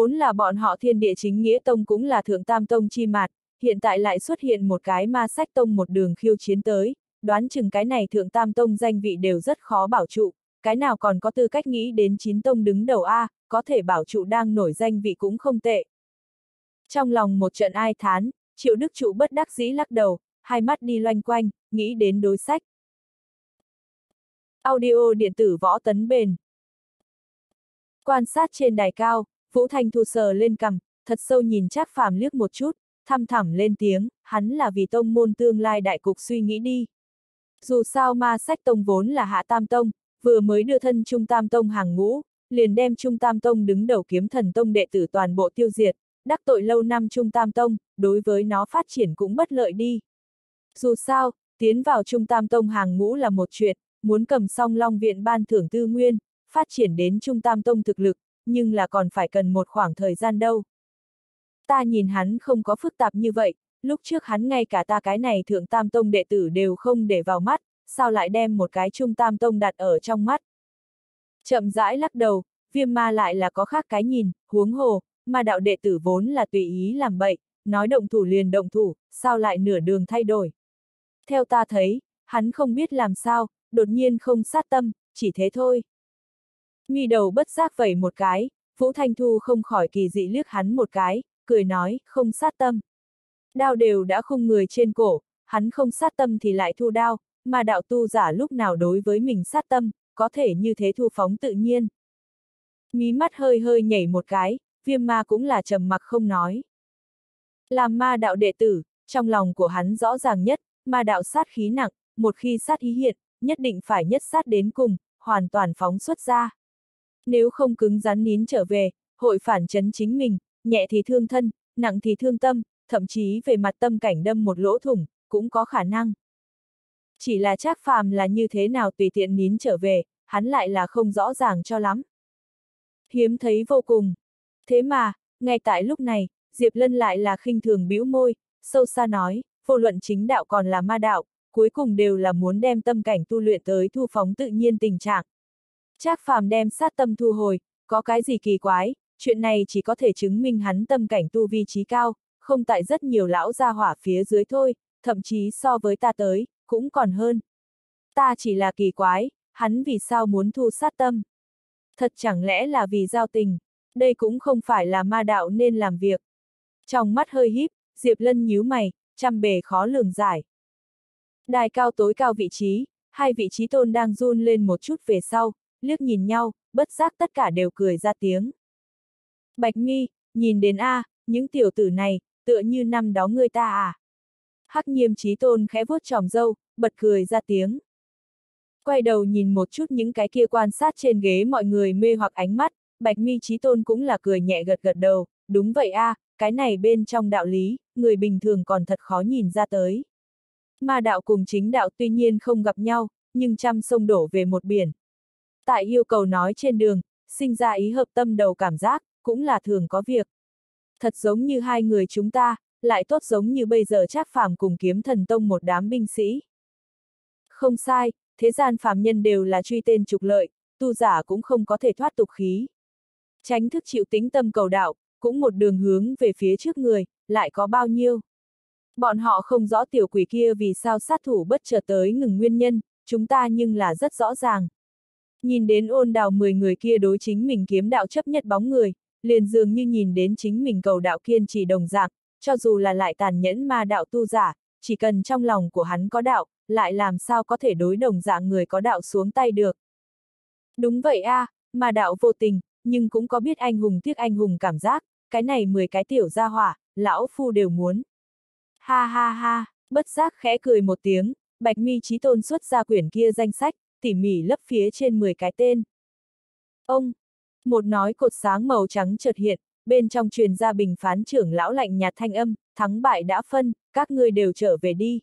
Vốn là bọn họ thiên địa chính nghĩa tông cũng là thượng tam tông chi mạt, hiện tại lại xuất hiện một cái ma sách tông một đường khiêu chiến tới, đoán chừng cái này thượng tam tông danh vị đều rất khó bảo trụ, cái nào còn có tư cách nghĩ đến chín tông đứng đầu A, có thể bảo trụ đang nổi danh vị cũng không tệ. Trong lòng một trận ai thán, triệu đức trụ bất đắc dĩ lắc đầu, hai mắt đi loanh quanh, nghĩ đến đối sách. Audio điện tử võ tấn bền. Quan sát trên đài cao, Vũ Thanh Thu sờ lên cầm, thật sâu nhìn Trác Phàm liếc một chút, thăm thẳm lên tiếng, hắn là vì tông môn tương lai đại cục suy nghĩ đi. Dù sao ma sách tông vốn là hạ tam tông, vừa mới đưa thân trung tam tông hàng ngũ, liền đem trung tam tông đứng đầu kiếm thần tông đệ tử toàn bộ tiêu diệt, đắc tội lâu năm trung tam tông, đối với nó phát triển cũng bất lợi đi. Dù sao, tiến vào trung tam tông hàng ngũ là một chuyện, muốn cầm song long viện ban thưởng tư nguyên, phát triển đến trung tam tông thực lực, nhưng là còn phải cần một khoảng thời gian đâu. Ta nhìn hắn không có phức tạp như vậy, lúc trước hắn ngay cả ta cái này thượng tam tông đệ tử đều không để vào mắt, sao lại đem một cái trung tam tông đặt ở trong mắt. Chậm rãi lắc đầu, viêm ma lại là có khác cái nhìn, huống hồ, mà đạo đệ tử vốn là tùy ý làm bậy, nói động thủ liền động thủ, sao lại nửa đường thay đổi. Theo ta thấy, hắn không biết làm sao, đột nhiên không sát tâm, chỉ thế thôi. Mi đầu bất giác vẩy một cái, Vũ Thanh Thu không khỏi kỳ dị liếc hắn một cái, cười nói, không sát tâm. Đao đều đã khung người trên cổ, hắn không sát tâm thì lại thu đao, mà đạo tu giả lúc nào đối với mình sát tâm, có thể như thế thu phóng tự nhiên. Mí mắt hơi hơi nhảy một cái, viêm ma cũng là trầm mặc không nói. Làm ma đạo đệ tử, trong lòng của hắn rõ ràng nhất, ma đạo sát khí nặng, một khi sát ý hiện, nhất định phải nhất sát đến cùng, hoàn toàn phóng xuất ra. Nếu không cứng rắn nín trở về, hội phản chấn chính mình, nhẹ thì thương thân, nặng thì thương tâm, thậm chí về mặt tâm cảnh đâm một lỗ thủng, cũng có khả năng. Chỉ là Trác Phàm là như thế nào tùy tiện nín trở về, hắn lại là không rõ ràng cho lắm. Hiếm thấy vô cùng. Thế mà, ngay tại lúc này, Diệp Lân lại là khinh thường bĩu môi, sâu xa nói, vô luận chính đạo còn là ma đạo, cuối cùng đều là muốn đem tâm cảnh tu luyện tới thu phóng tự nhiên tình trạng. Trác Phàm đem sát tâm thu hồi, có cái gì kỳ quái, chuyện này chỉ có thể chứng minh hắn tâm cảnh tu vi trí cao, không tại rất nhiều lão gia hỏa phía dưới thôi, thậm chí so với ta tới, cũng còn hơn. Ta chỉ là kỳ quái, hắn vì sao muốn thu sát tâm? Thật chẳng lẽ là vì giao tình, đây cũng không phải là ma đạo nên làm việc. Trong mắt hơi híp, Diệp Lân nhíu mày, trăm bề khó lường giải. Đài cao tối cao vị trí, hai vị trí tôn đang run lên một chút về sau, liếc nhìn nhau, bất giác tất cả đều cười ra tiếng. Bạch mi, nhìn đến A, những tiểu tử này, tựa như năm đó người ta à. Hắc nhiêm trí tôn khẽ vuốt tròm dâu, bật cười ra tiếng. Quay đầu nhìn một chút những cái kia quan sát trên ghế mọi người mê hoặc ánh mắt, bạch mi trí tôn cũng là cười nhẹ gật gật đầu, đúng vậy a, à, cái này bên trong đạo lý, người bình thường còn thật khó nhìn ra tới. Ma đạo cùng chính đạo tuy nhiên không gặp nhau, nhưng trăm sông đổ về một biển. Tại yêu cầu nói trên đường, sinh ra ý hợp tâm đầu cảm giác, cũng là thường có việc. Thật giống như hai người chúng ta, lại tốt giống như bây giờ trác phàm cùng kiếm thần tông một đám binh sĩ. Không sai, thế gian phàm nhân đều là truy tên trục lợi, tu giả cũng không có thể thoát tục khí. Tránh thức chịu tính tâm cầu đạo, cũng một đường hướng về phía trước người, lại có bao nhiêu. Bọn họ không rõ tiểu quỷ kia vì sao sát thủ bất chợt tới ngừng nguyên nhân, chúng ta nhưng là rất rõ ràng. Nhìn đến ôn đào 10 người kia đối chính mình kiếm đạo chấp nhất bóng người, liền dường như nhìn đến chính mình cầu đạo kiên trì đồng dạng, cho dù là lại tàn nhẫn ma đạo tu giả, chỉ cần trong lòng của hắn có đạo, lại làm sao có thể đối đồng dạng người có đạo xuống tay được. Đúng vậy a, à, ma đạo vô tình, nhưng cũng có biết anh hùng tiếc anh hùng cảm giác, cái này 10 cái tiểu gia hỏa, lão phu đều muốn. Ha ha ha, bất giác khẽ cười một tiếng, Bạch Mi trí Tôn xuất ra quyển kia danh sách, tỉ mỉ lấp phía trên 10 cái tên. Ông, một nói cột sáng màu trắng chợt hiện, bên trong truyền ra bình phán trưởng lão lạnh nhạt thanh âm, thắng bại đã phân, các ngươi đều trở về đi.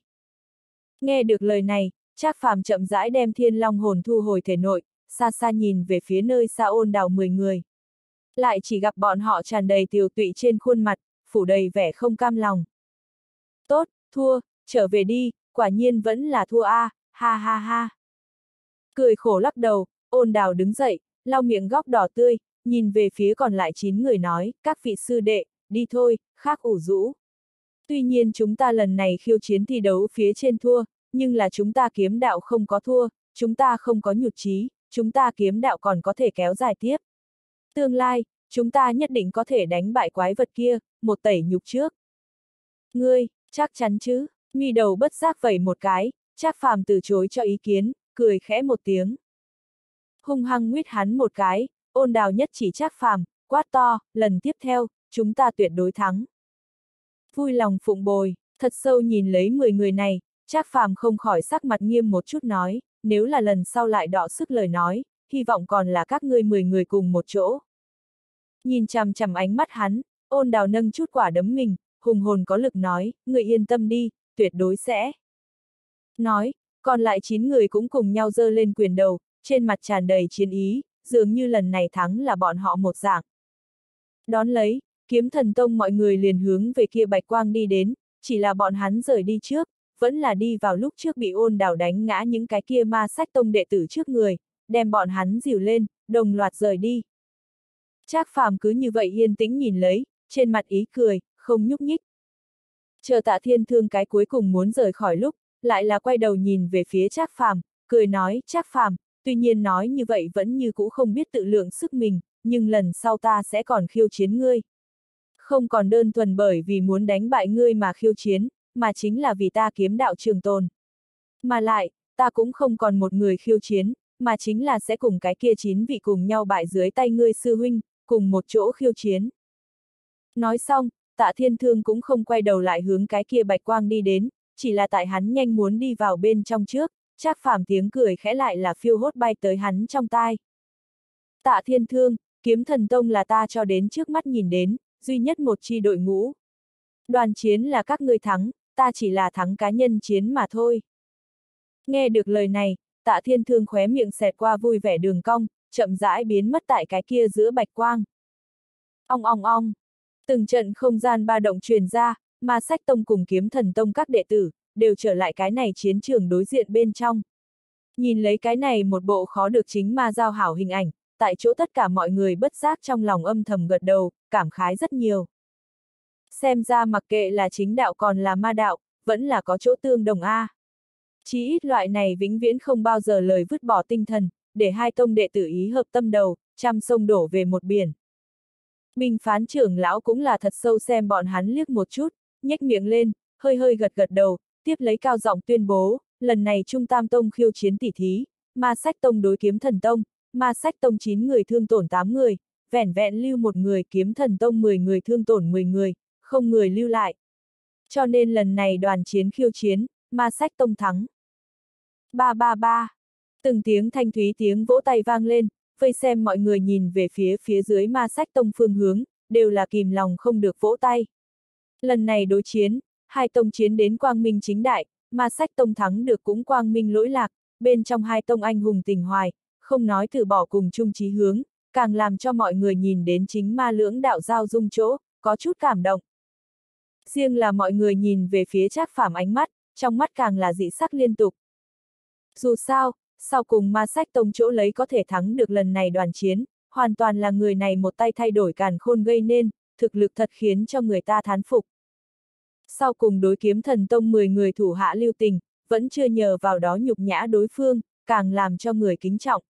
Nghe được lời này, Trác Phàm chậm rãi đem Thiên Long hồn thu hồi thể nội, xa xa nhìn về phía nơi xa ôn đào 10 người. Lại chỉ gặp bọn họ tràn đầy tiều tụy trên khuôn mặt, phủ đầy vẻ không cam lòng. Tốt, thua, trở về đi, quả nhiên vẫn là thua a, à, ha ha ha. Cười khổ lắc đầu, ôn đào đứng dậy, lau miệng góc đỏ tươi, nhìn về phía còn lại 9 người nói, các vị sư đệ, đi thôi, khác ủ rũ. Tuy nhiên chúng ta lần này khiêu chiến thi đấu phía trên thua, nhưng là chúng ta kiếm đạo không có thua, chúng ta không có nhụt chí, chúng ta kiếm đạo còn có thể kéo dài tiếp. Tương lai, chúng ta nhất định có thể đánh bại quái vật kia, một tẩy nhục trước. Ngươi, chắc chắn chứ, mi đầu bất giác vẩy một cái, chắc phàm từ chối cho ý kiến, cười khẽ một tiếng. Hung hăng nguyết hắn một cái, ôn đào nhất chỉ chắc phàm, quát to, lần tiếp theo, chúng ta tuyệt đối thắng. Vui lòng phụng bồi, thật sâu nhìn lấy 10 người này, chắc phàm không khỏi sắc mặt nghiêm một chút nói, nếu là lần sau lại đọ sức lời nói, hy vọng còn là các ngươi 10 người cùng một chỗ. Nhìn chằm chằm ánh mắt hắn, ôn đào nâng chút quả đấm mình, hùng hồn có lực nói, người yên tâm đi, tuyệt đối sẽ. Nói, còn lại 9 người cũng cùng nhau dơ lên quyền đầu, trên mặt tràn đầy chiến ý, dường như lần này thắng là bọn họ một dạng. Đón lấy, kiếm thần tông mọi người liền hướng về kia bạch quang đi đến, chỉ là bọn hắn rời đi trước, vẫn là đi vào lúc trước bị ôn đảo đánh ngã những cái kia ma sách tông đệ tử trước người, đem bọn hắn dìu lên, đồng loạt rời đi. Trác phàm cứ như vậy yên tĩnh nhìn lấy, trên mặt ý cười, không nhúc nhích. Chờ tạ thiên thương cái cuối cùng muốn rời khỏi lúc, lại là quay đầu nhìn về phía Trác phàm, cười nói, Trác phàm, tuy nhiên nói như vậy vẫn như cũ không biết tự lượng sức mình, nhưng lần sau ta sẽ còn khiêu chiến ngươi. Không còn đơn thuần bởi vì muốn đánh bại ngươi mà khiêu chiến, mà chính là vì ta kiếm đạo trường tồn. Mà lại, ta cũng không còn một người khiêu chiến, mà chính là sẽ cùng cái kia chín vị cùng nhau bại dưới tay ngươi sư huynh, cùng một chỗ khiêu chiến. Nói xong, tạ thiên thương cũng không quay đầu lại hướng cái kia bạch quang đi đến, chỉ là tại hắn nhanh muốn đi vào bên trong trước, chắc phàm tiếng cười khẽ lại là phiêu hốt bay tới hắn trong tai. Tạ thiên thương, kiếm thần tông là ta cho đến trước mắt nhìn đến, duy nhất một chi đội ngũ. Đoàn chiến là các ngươi thắng, ta chỉ là thắng cá nhân chiến mà thôi. Nghe được lời này, tạ thiên thương khóe miệng xẹt qua vui vẻ đường cong, chậm rãi biến mất tại cái kia giữa bạch quang. Ong ong ong, từng trận không gian ba động truyền ra, mà sách tông cùng kiếm thần tông các đệ tử, đều trở lại cái này chiến trường đối diện bên trong. Nhìn lấy cái này một bộ khó được chính ma giao hảo hình ảnh, tại chỗ tất cả mọi người bất giác trong lòng âm thầm gật đầu, cảm khái rất nhiều. Xem ra mặc kệ là chính đạo còn là ma đạo, vẫn là có chỗ tương đồng A. Chí ít loại này vĩnh viễn không bao giờ lời vứt bỏ tinh thần, để hai tông đệ tử ý hợp tâm đầu, trăm sông đổ về một biển. Minh phán trưởng lão cũng là thật sâu xem bọn hắn liếc một chút, nhếch miệng lên, hơi hơi gật gật đầu, tiếp lấy cao giọng tuyên bố, lần này Trung Tam Tông khiêu chiến tỷ thí, ma sách tông đối kiếm thần tông, ma sách tông 9 người thương tổn 8 người, vẻn vẹn lưu một người kiếm thần tông 10 người thương tổn 10 người, không người lưu lại. Cho nên lần này đoàn chiến khiêu chiến, ma sách tông thắng. Ba ba ba. Từng tiếng thanh thúy tiếng vỗ tay vang lên, vây xem mọi người nhìn về phía phía dưới ma sách tông phương hướng, đều là kìm lòng không được vỗ tay. Lần này đối chiến, hai tông chiến đến quang minh chính đại, ma sách tông thắng được cũng quang minh lỗi lạc, bên trong hai tông anh hùng tình hoài, không nói từ bỏ cùng chung chí hướng, càng làm cho mọi người nhìn đến chính ma lưỡng đạo giao dung chỗ, có chút cảm động. Riêng là mọi người nhìn về phía trác phạm ánh mắt, trong mắt càng là dị sắc liên tục. Dù sao, sau cùng ma sách tông chỗ lấy có thể thắng được lần này đoàn chiến, hoàn toàn là người này một tay thay đổi càn khôn gây nên, thực lực thật khiến cho người ta thán phục. Sau cùng đối kiếm thần tông 10 người thủ hạ lưu tình, vẫn chưa nhờ vào đó nhục nhã đối phương, càng làm cho người kính trọng.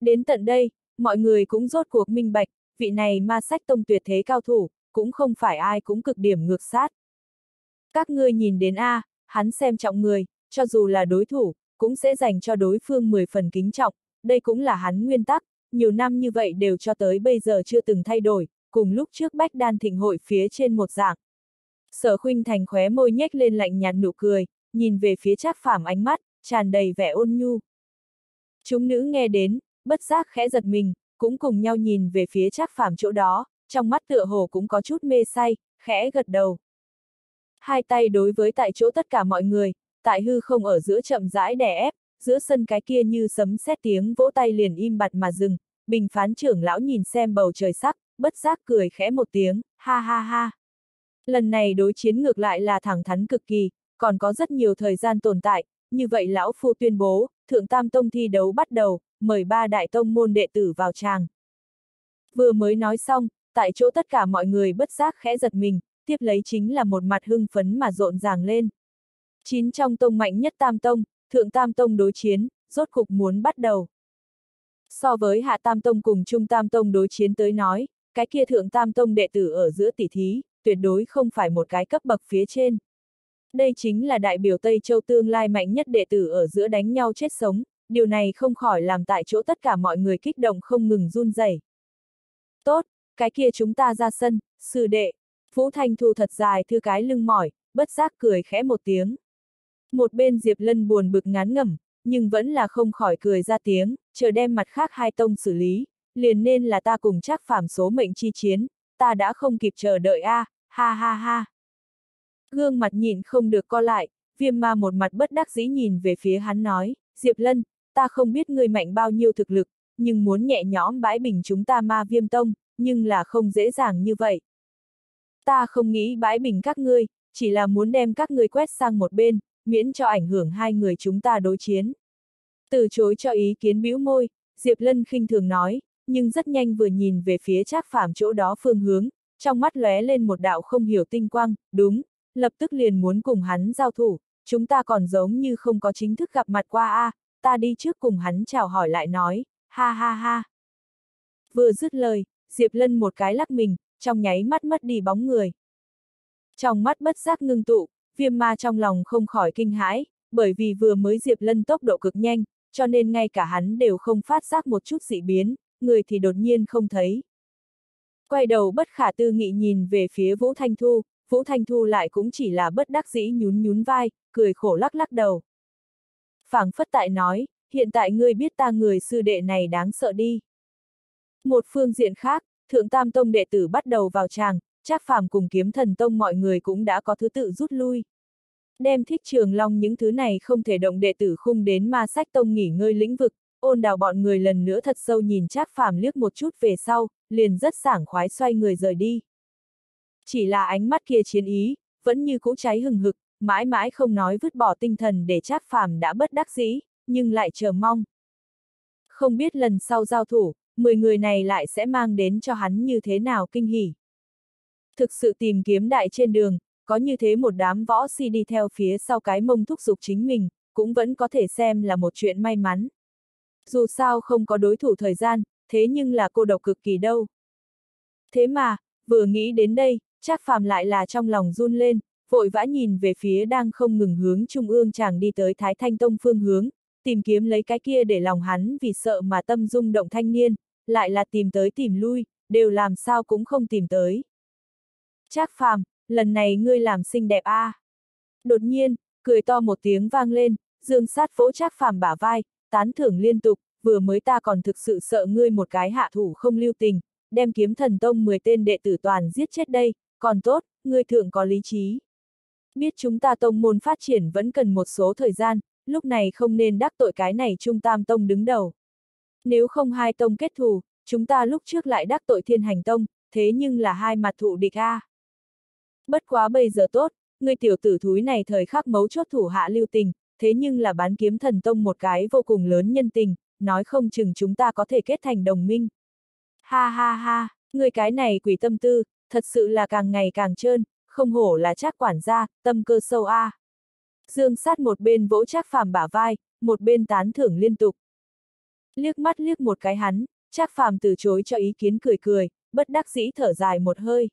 Đến tận đây, mọi người cũng rốt cuộc minh bạch, vị này ma sách tông tuyệt thế cao thủ, cũng không phải ai cũng cực điểm ngược sát. Các ngươi nhìn đến A, hắn xem trọng người, cho dù là đối thủ, cũng sẽ dành cho đối phương 10 phần kính trọng, đây cũng là hắn nguyên tắc, nhiều năm như vậy đều cho tới bây giờ chưa từng thay đổi, cùng lúc trước bách đan thịnh hội phía trên một dạng. Sở khuynh thành khóe môi nhếch lên lạnh nhạt nụ cười, nhìn về phía trác phàm ánh mắt, tràn đầy vẻ ôn nhu. Chúng nữ nghe đến, bất giác khẽ giật mình, cũng cùng nhau nhìn về phía trác phàm chỗ đó, trong mắt tựa hồ cũng có chút mê say, khẽ gật đầu. Hai tay đối với tại chỗ tất cả mọi người, tại hư không ở giữa chậm rãi đè ép, giữa sân cái kia như sấm sét tiếng vỗ tay liền im bặt mà dừng, bình phán trưởng lão nhìn xem bầu trời sắc, bất giác cười khẽ một tiếng, ha ha ha. Lần này đối chiến ngược lại là thẳng thắn cực kỳ, còn có rất nhiều thời gian tồn tại, như vậy lão phu tuyên bố, thượng tam tông thi đấu bắt đầu, mời ba đại tông môn đệ tử vào tràng. Vừa mới nói xong, tại chỗ tất cả mọi người bất giác khẽ giật mình, tiếp lấy chính là một mặt hưng phấn mà rộn ràng lên. Chín trong tông mạnh nhất tam tông, thượng tam tông đối chiến, rốt cục muốn bắt đầu. So với hạ tam tông cùng trung tam tông đối chiến tới nói, cái kia thượng tam tông đệ tử ở giữa tỷ thí, tuyệt đối không phải một cái cấp bậc phía trên. Đây chính là đại biểu Tây Châu tương lai mạnh nhất đệ tử ở giữa đánh nhau chết sống, điều này không khỏi làm tại chỗ tất cả mọi người kích động không ngừng run rẩy. Tốt, cái kia chúng ta ra sân, sư đệ. Vũ Thanh Thu thật dài thư cái lưng mỏi, bất giác cười khẽ một tiếng. Một bên Diệp Lân buồn bực ngán ngẩm, nhưng vẫn là không khỏi cười ra tiếng, chờ đem mặt khác hai tông xử lý, liền nên là ta cùng chắc phạm số mệnh chi chiến, ta đã không kịp chờ đợi a, à, ha ha ha. Gương mặt nhìn không được co lại, viêm ma một mặt bất đắc dĩ nhìn về phía hắn nói, Diệp Lân, ta không biết ngươi mạnh bao nhiêu thực lực, nhưng muốn nhẹ nhõm bãi bình chúng ta ma viêm tông, nhưng là không dễ dàng như vậy. Ta không nghĩ bãi bình các ngươi, chỉ là muốn đem các ngươi quét sang một bên, miễn cho ảnh hưởng hai người chúng ta đối chiến. Từ chối cho ý kiến bĩu môi, Diệp Lân khinh thường nói, nhưng rất nhanh vừa nhìn về phía Trác Phàm chỗ đó phương hướng, trong mắt lóe lên một đạo không hiểu tinh quang, đúng, lập tức liền muốn cùng hắn giao thủ, chúng ta còn giống như không có chính thức gặp mặt qua a, à, ta đi trước cùng hắn chào hỏi lại nói, ha ha ha. Vừa dứt lời, Diệp Lân một cái lắc mình, trong nháy mắt mất đi bóng người. Trong mắt bất giác ngưng tụ, viêm ma trong lòng không khỏi kinh hãi, bởi vì vừa mới Diệp Lân tốc độ cực nhanh, cho nên ngay cả hắn đều không phát giác một chút dị biến, người thì đột nhiên không thấy. Quay đầu bất khả tư nghị nhìn về phía Vũ Thanh Thu, Vũ Thanh Thu lại cũng chỉ là bất đắc dĩ nhún nhún vai, cười khổ lắc lắc đầu. phảng phất tại nói, hiện tại ngươi biết ta người sư đệ này đáng sợ đi. Một phương diện khác, Thượng Tam Tông đệ tử bắt đầu vào tràng, Trác Phàm cùng Kiếm Thần Tông mọi người cũng đã có thứ tự rút lui. Đem thích trường long những thứ này không thể động đệ tử khung đến ma sách tông nghỉ ngơi lĩnh vực, ôn đào bọn người lần nữa thật sâu nhìn Trác Phàm liếc một chút về sau, liền rất sảng khoái xoay người rời đi. Chỉ là ánh mắt kia chiến ý, vẫn như cũ cháy hừng hực, mãi mãi không nói vứt bỏ tinh thần để Trác Phàm đã bất đắc dĩ, nhưng lại chờ mong. Không biết lần sau giao thủ, 10 người này lại sẽ mang đến cho hắn như thế nào kinh hỉ. Thực sự tìm kiếm đại trên đường, có như thế một đám võ si đi theo phía sau cái mông thúc giục chính mình, cũng vẫn có thể xem là một chuyện may mắn. Dù sao không có đối thủ thời gian, thế nhưng là cô độc cực kỳ đâu. Thế mà, vừa nghĩ đến đây, chắc phàm lại là trong lòng run lên, vội vã nhìn về phía đang không ngừng hướng trung ương chàng đi tới Thái Thanh Tông phương hướng, tìm kiếm lấy cái kia để lòng hắn vì sợ mà tâm rung động thanh niên, lại là tìm tới tìm lui, đều làm sao cũng không tìm tới. Trác phàm, lần này ngươi làm xinh đẹp a. À. Đột nhiên, cười to một tiếng vang lên, dương sát vỗ Trác phàm bả vai, tán thưởng liên tục, vừa mới ta còn thực sự sợ ngươi một cái hạ thủ không lưu tình, đem kiếm thần tông 10 tên đệ tử toàn giết chết đây, còn tốt, ngươi thượng có lý trí. Biết chúng ta tông môn phát triển vẫn cần một số thời gian, lúc này không nên đắc tội cái này trung tam tông đứng đầu. Nếu không hai tông kết thù, chúng ta lúc trước lại đắc tội thiên hành tông, thế nhưng là hai mặt thụ địch a. Bất quá bây giờ tốt, ngươi tiểu tử thúi này thời khắc mấu chốt thủ hạ lưu tình, thế nhưng là bán kiếm thần tông một cái vô cùng lớn nhân tình, nói không chừng chúng ta có thể kết thành đồng minh. Ha ha ha, người cái này quỷ tâm tư, thật sự là càng ngày càng trơn, không hổ là chắc quản gia, tâm cơ sâu a. Dương sát một bên vỗ chắc phàm bả vai, một bên tán thưởng liên tục. Liếc mắt liếc một cái hắn, chắc phàm từ chối cho ý kiến cười cười, bất đắc dĩ thở dài một hơi.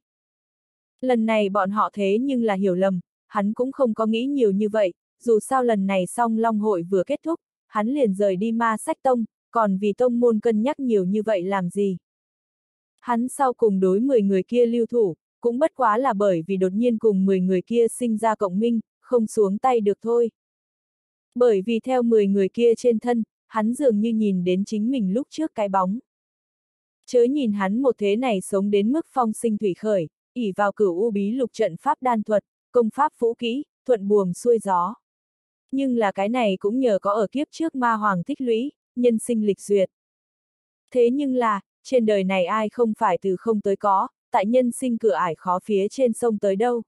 Lần này bọn họ thế nhưng là hiểu lầm, hắn cũng không có nghĩ nhiều như vậy, dù sao lần này song long hội vừa kết thúc, hắn liền rời đi ma sách tông, còn vì tông môn cân nhắc nhiều như vậy làm gì. Hắn sau cùng đối 10 người kia lưu thủ, cũng bất quá là bởi vì đột nhiên cùng 10 người kia sinh ra cộng minh, không xuống tay được thôi. Bởi vì theo 10 người kia trên thân, hắn dường như nhìn đến chính mình lúc trước cái bóng. Chớ nhìn hắn một thế này sống đến mức phong sinh thủy khởi, ỉ vào cửu u bí lục trận pháp đan thuật, công pháp vũ kỹ, thuận buồm xuôi gió. Nhưng là cái này cũng nhờ có ở kiếp trước ma hoàng tích lũy, nhân sinh lịch duyệt. Thế nhưng là, trên đời này ai không phải từ không tới có, tại nhân sinh cửa ải khó phía trên sông tới đâu.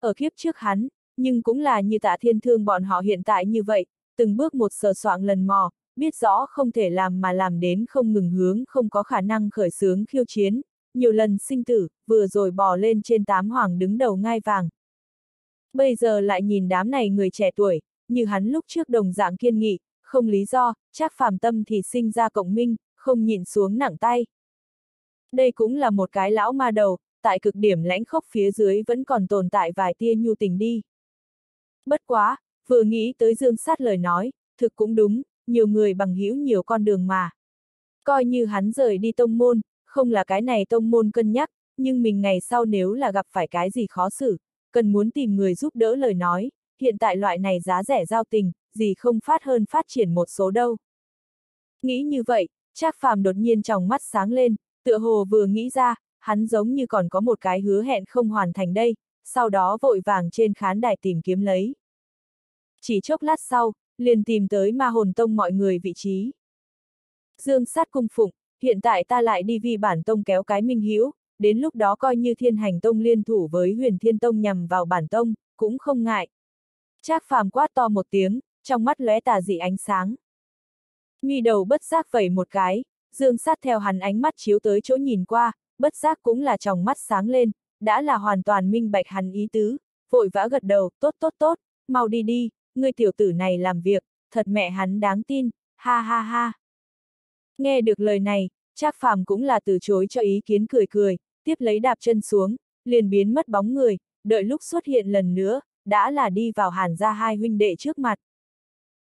Ở kiếp trước hắn, nhưng cũng là như tạ thiên thương bọn họ hiện tại như vậy, từng bước một sờ soạn lần mò, biết rõ không thể làm mà làm đến không ngừng hướng không có khả năng khởi xướng khiêu chiến, nhiều lần sinh tử, vừa rồi bò lên trên tám hoàng đứng đầu ngai vàng. Bây giờ lại nhìn đám này người trẻ tuổi, như hắn lúc trước đồng dạng kiên nghị, không lý do, chắc phàm tâm thì sinh ra cộng minh, không nhìn xuống nặng tay. Đây cũng là một cái lão ma đầu, tại cực điểm lãnh khốc phía dưới vẫn còn tồn tại vài tia nhu tình đi. Bất quá, vừa nghĩ tới dương sát lời nói, thực cũng đúng, nhiều người bằng hữu nhiều con đường mà. Coi như hắn rời đi tông môn, không là cái này tông môn cân nhắc, nhưng mình ngày sau nếu là gặp phải cái gì khó xử, cần muốn tìm người giúp đỡ lời nói, hiện tại loại này giá rẻ giao tình, gì không phát hơn phát triển một số đâu. Nghĩ như vậy, Trác Phàm đột nhiên trong mắt sáng lên, tựa hồ vừa nghĩ ra, hắn giống như còn có một cái hứa hẹn không hoàn thành đây, sau đó vội vàng trên khán đài tìm kiếm lấy. Chỉ chốc lát sau, liền tìm tới ma hồn tông mọi người vị trí. Dương sát cung phụng, hiện tại ta lại đi vi bản tông kéo cái minh hữu đến lúc đó coi như thiên hành tông liên thủ với huyền thiên tông nhằm vào bản tông, cũng không ngại. Trác phàm quát to một tiếng, trong mắt lóe tà dị ánh sáng. Nghi đầu bất giác vẩy một cái, dương sát theo hắn ánh mắt chiếu tới chỗ nhìn qua, bất giác cũng là tròng mắt sáng lên, đã là hoàn toàn minh bạch hắn ý tứ, vội vã gật đầu, tốt tốt tốt, mau đi đi, ngươi tiểu tử này làm việc, thật mẹ hắn đáng tin, ha ha ha. Nghe được lời này, Trác Phàm cũng là từ chối cho ý kiến cười cười, tiếp lấy đạp chân xuống, liền biến mất bóng người, đợi lúc xuất hiện lần nữa, đã là đi vào hàn ra hai huynh đệ trước mặt.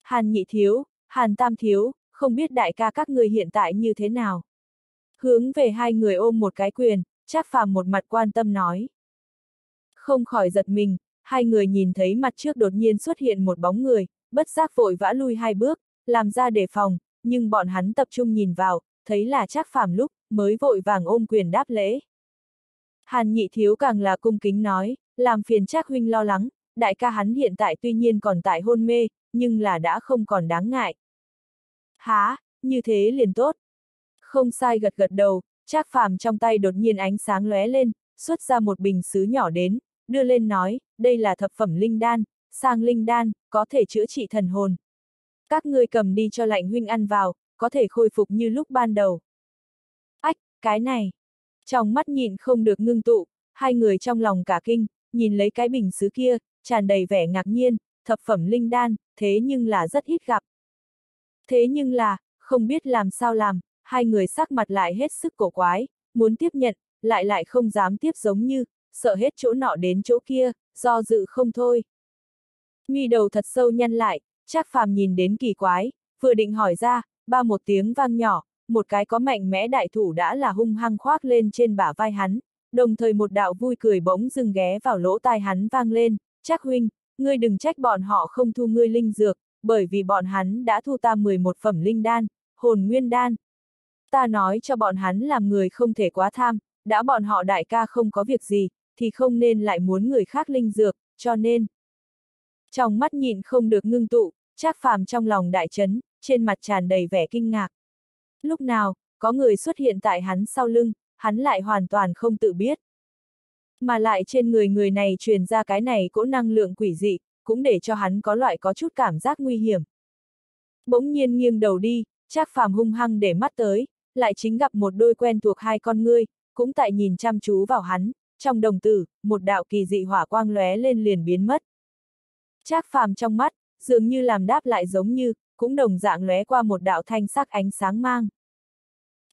Hàn nhị thiếu, hàn tam thiếu, không biết đại ca các người hiện tại như thế nào. Hướng về hai người ôm một cái quyền, Trác Phàm một mặt quan tâm nói. Không khỏi giật mình, hai người nhìn thấy mặt trước đột nhiên xuất hiện một bóng người, bất giác vội vã lui hai bước, làm ra đề phòng, nhưng bọn hắn tập trung nhìn vào, thấy là Trác Phàm lúc, mới vội vàng ôm quyền đáp lễ. Hàn nhị thiếu càng là cung kính nói, làm phiền Trác huynh lo lắng, đại ca hắn hiện tại tuy nhiên còn tại hôn mê, nhưng là đã không còn đáng ngại. Há, như thế liền tốt. Không sai gật gật đầu, Trác Phàm trong tay đột nhiên ánh sáng lóe lên, xuất ra một bình sứ nhỏ đến, đưa lên nói, đây là thập phẩm linh đan, sang linh đan, có thể chữa trị thần hồn. Các ngươi cầm đi cho lạnh huynh ăn vào, có thể khôi phục như lúc ban đầu. Ách, cái này. Trong mắt nhìn không được ngưng tụ, hai người trong lòng cả kinh, nhìn lấy cái bình sứ kia, tràn đầy vẻ ngạc nhiên, thập phẩm linh đan, thế nhưng là rất ít gặp. Thế nhưng là, không biết làm sao làm, hai người sắc mặt lại hết sức cổ quái, muốn tiếp nhận, lại lại không dám tiếp giống như, sợ hết chỗ nọ đến chỗ kia, do dự không thôi. nghi đầu thật sâu nhăn lại, chắc phàm nhìn đến kỳ quái, vừa định hỏi ra, ba một tiếng vang nhỏ, một cái có mạnh mẽ đại thủ đã là hung hăng khoác lên trên bả vai hắn, đồng thời một đạo vui cười bỗng dưng ghé vào lỗ tai hắn vang lên, chắc huynh, ngươi đừng trách bọn họ không thu ngươi linh dược, bởi vì bọn hắn đã thu ta 11 phẩm linh đan, hồn nguyên đan. Ta nói cho bọn hắn làm người không thể quá tham, đã bọn họ đại ca không có việc gì, thì không nên lại muốn người khác linh dược, cho nên. Trong mắt nhịn không được ngưng tụ, Trác phàm trong lòng đại chấn, trên mặt tràn đầy vẻ kinh ngạc. Lúc nào, có người xuất hiện tại hắn sau lưng, hắn lại hoàn toàn không tự biết. Mà lại trên người người này truyền ra cái này cỗ năng lượng quỷ dị, cũng để cho hắn có loại có chút cảm giác nguy hiểm. Bỗng nhiên nghiêng đầu đi, Trác phàm hung hăng để mắt tới, lại chính gặp một đôi quen thuộc hai con ngươi, cũng tại nhìn chăm chú vào hắn, trong đồng tử, một đạo kỳ dị hỏa quang lóe lên liền biến mất. Trác phàm trong mắt, dường như làm đáp lại giống như, cũng đồng dạng lóe qua một đạo thanh sắc ánh sáng mang.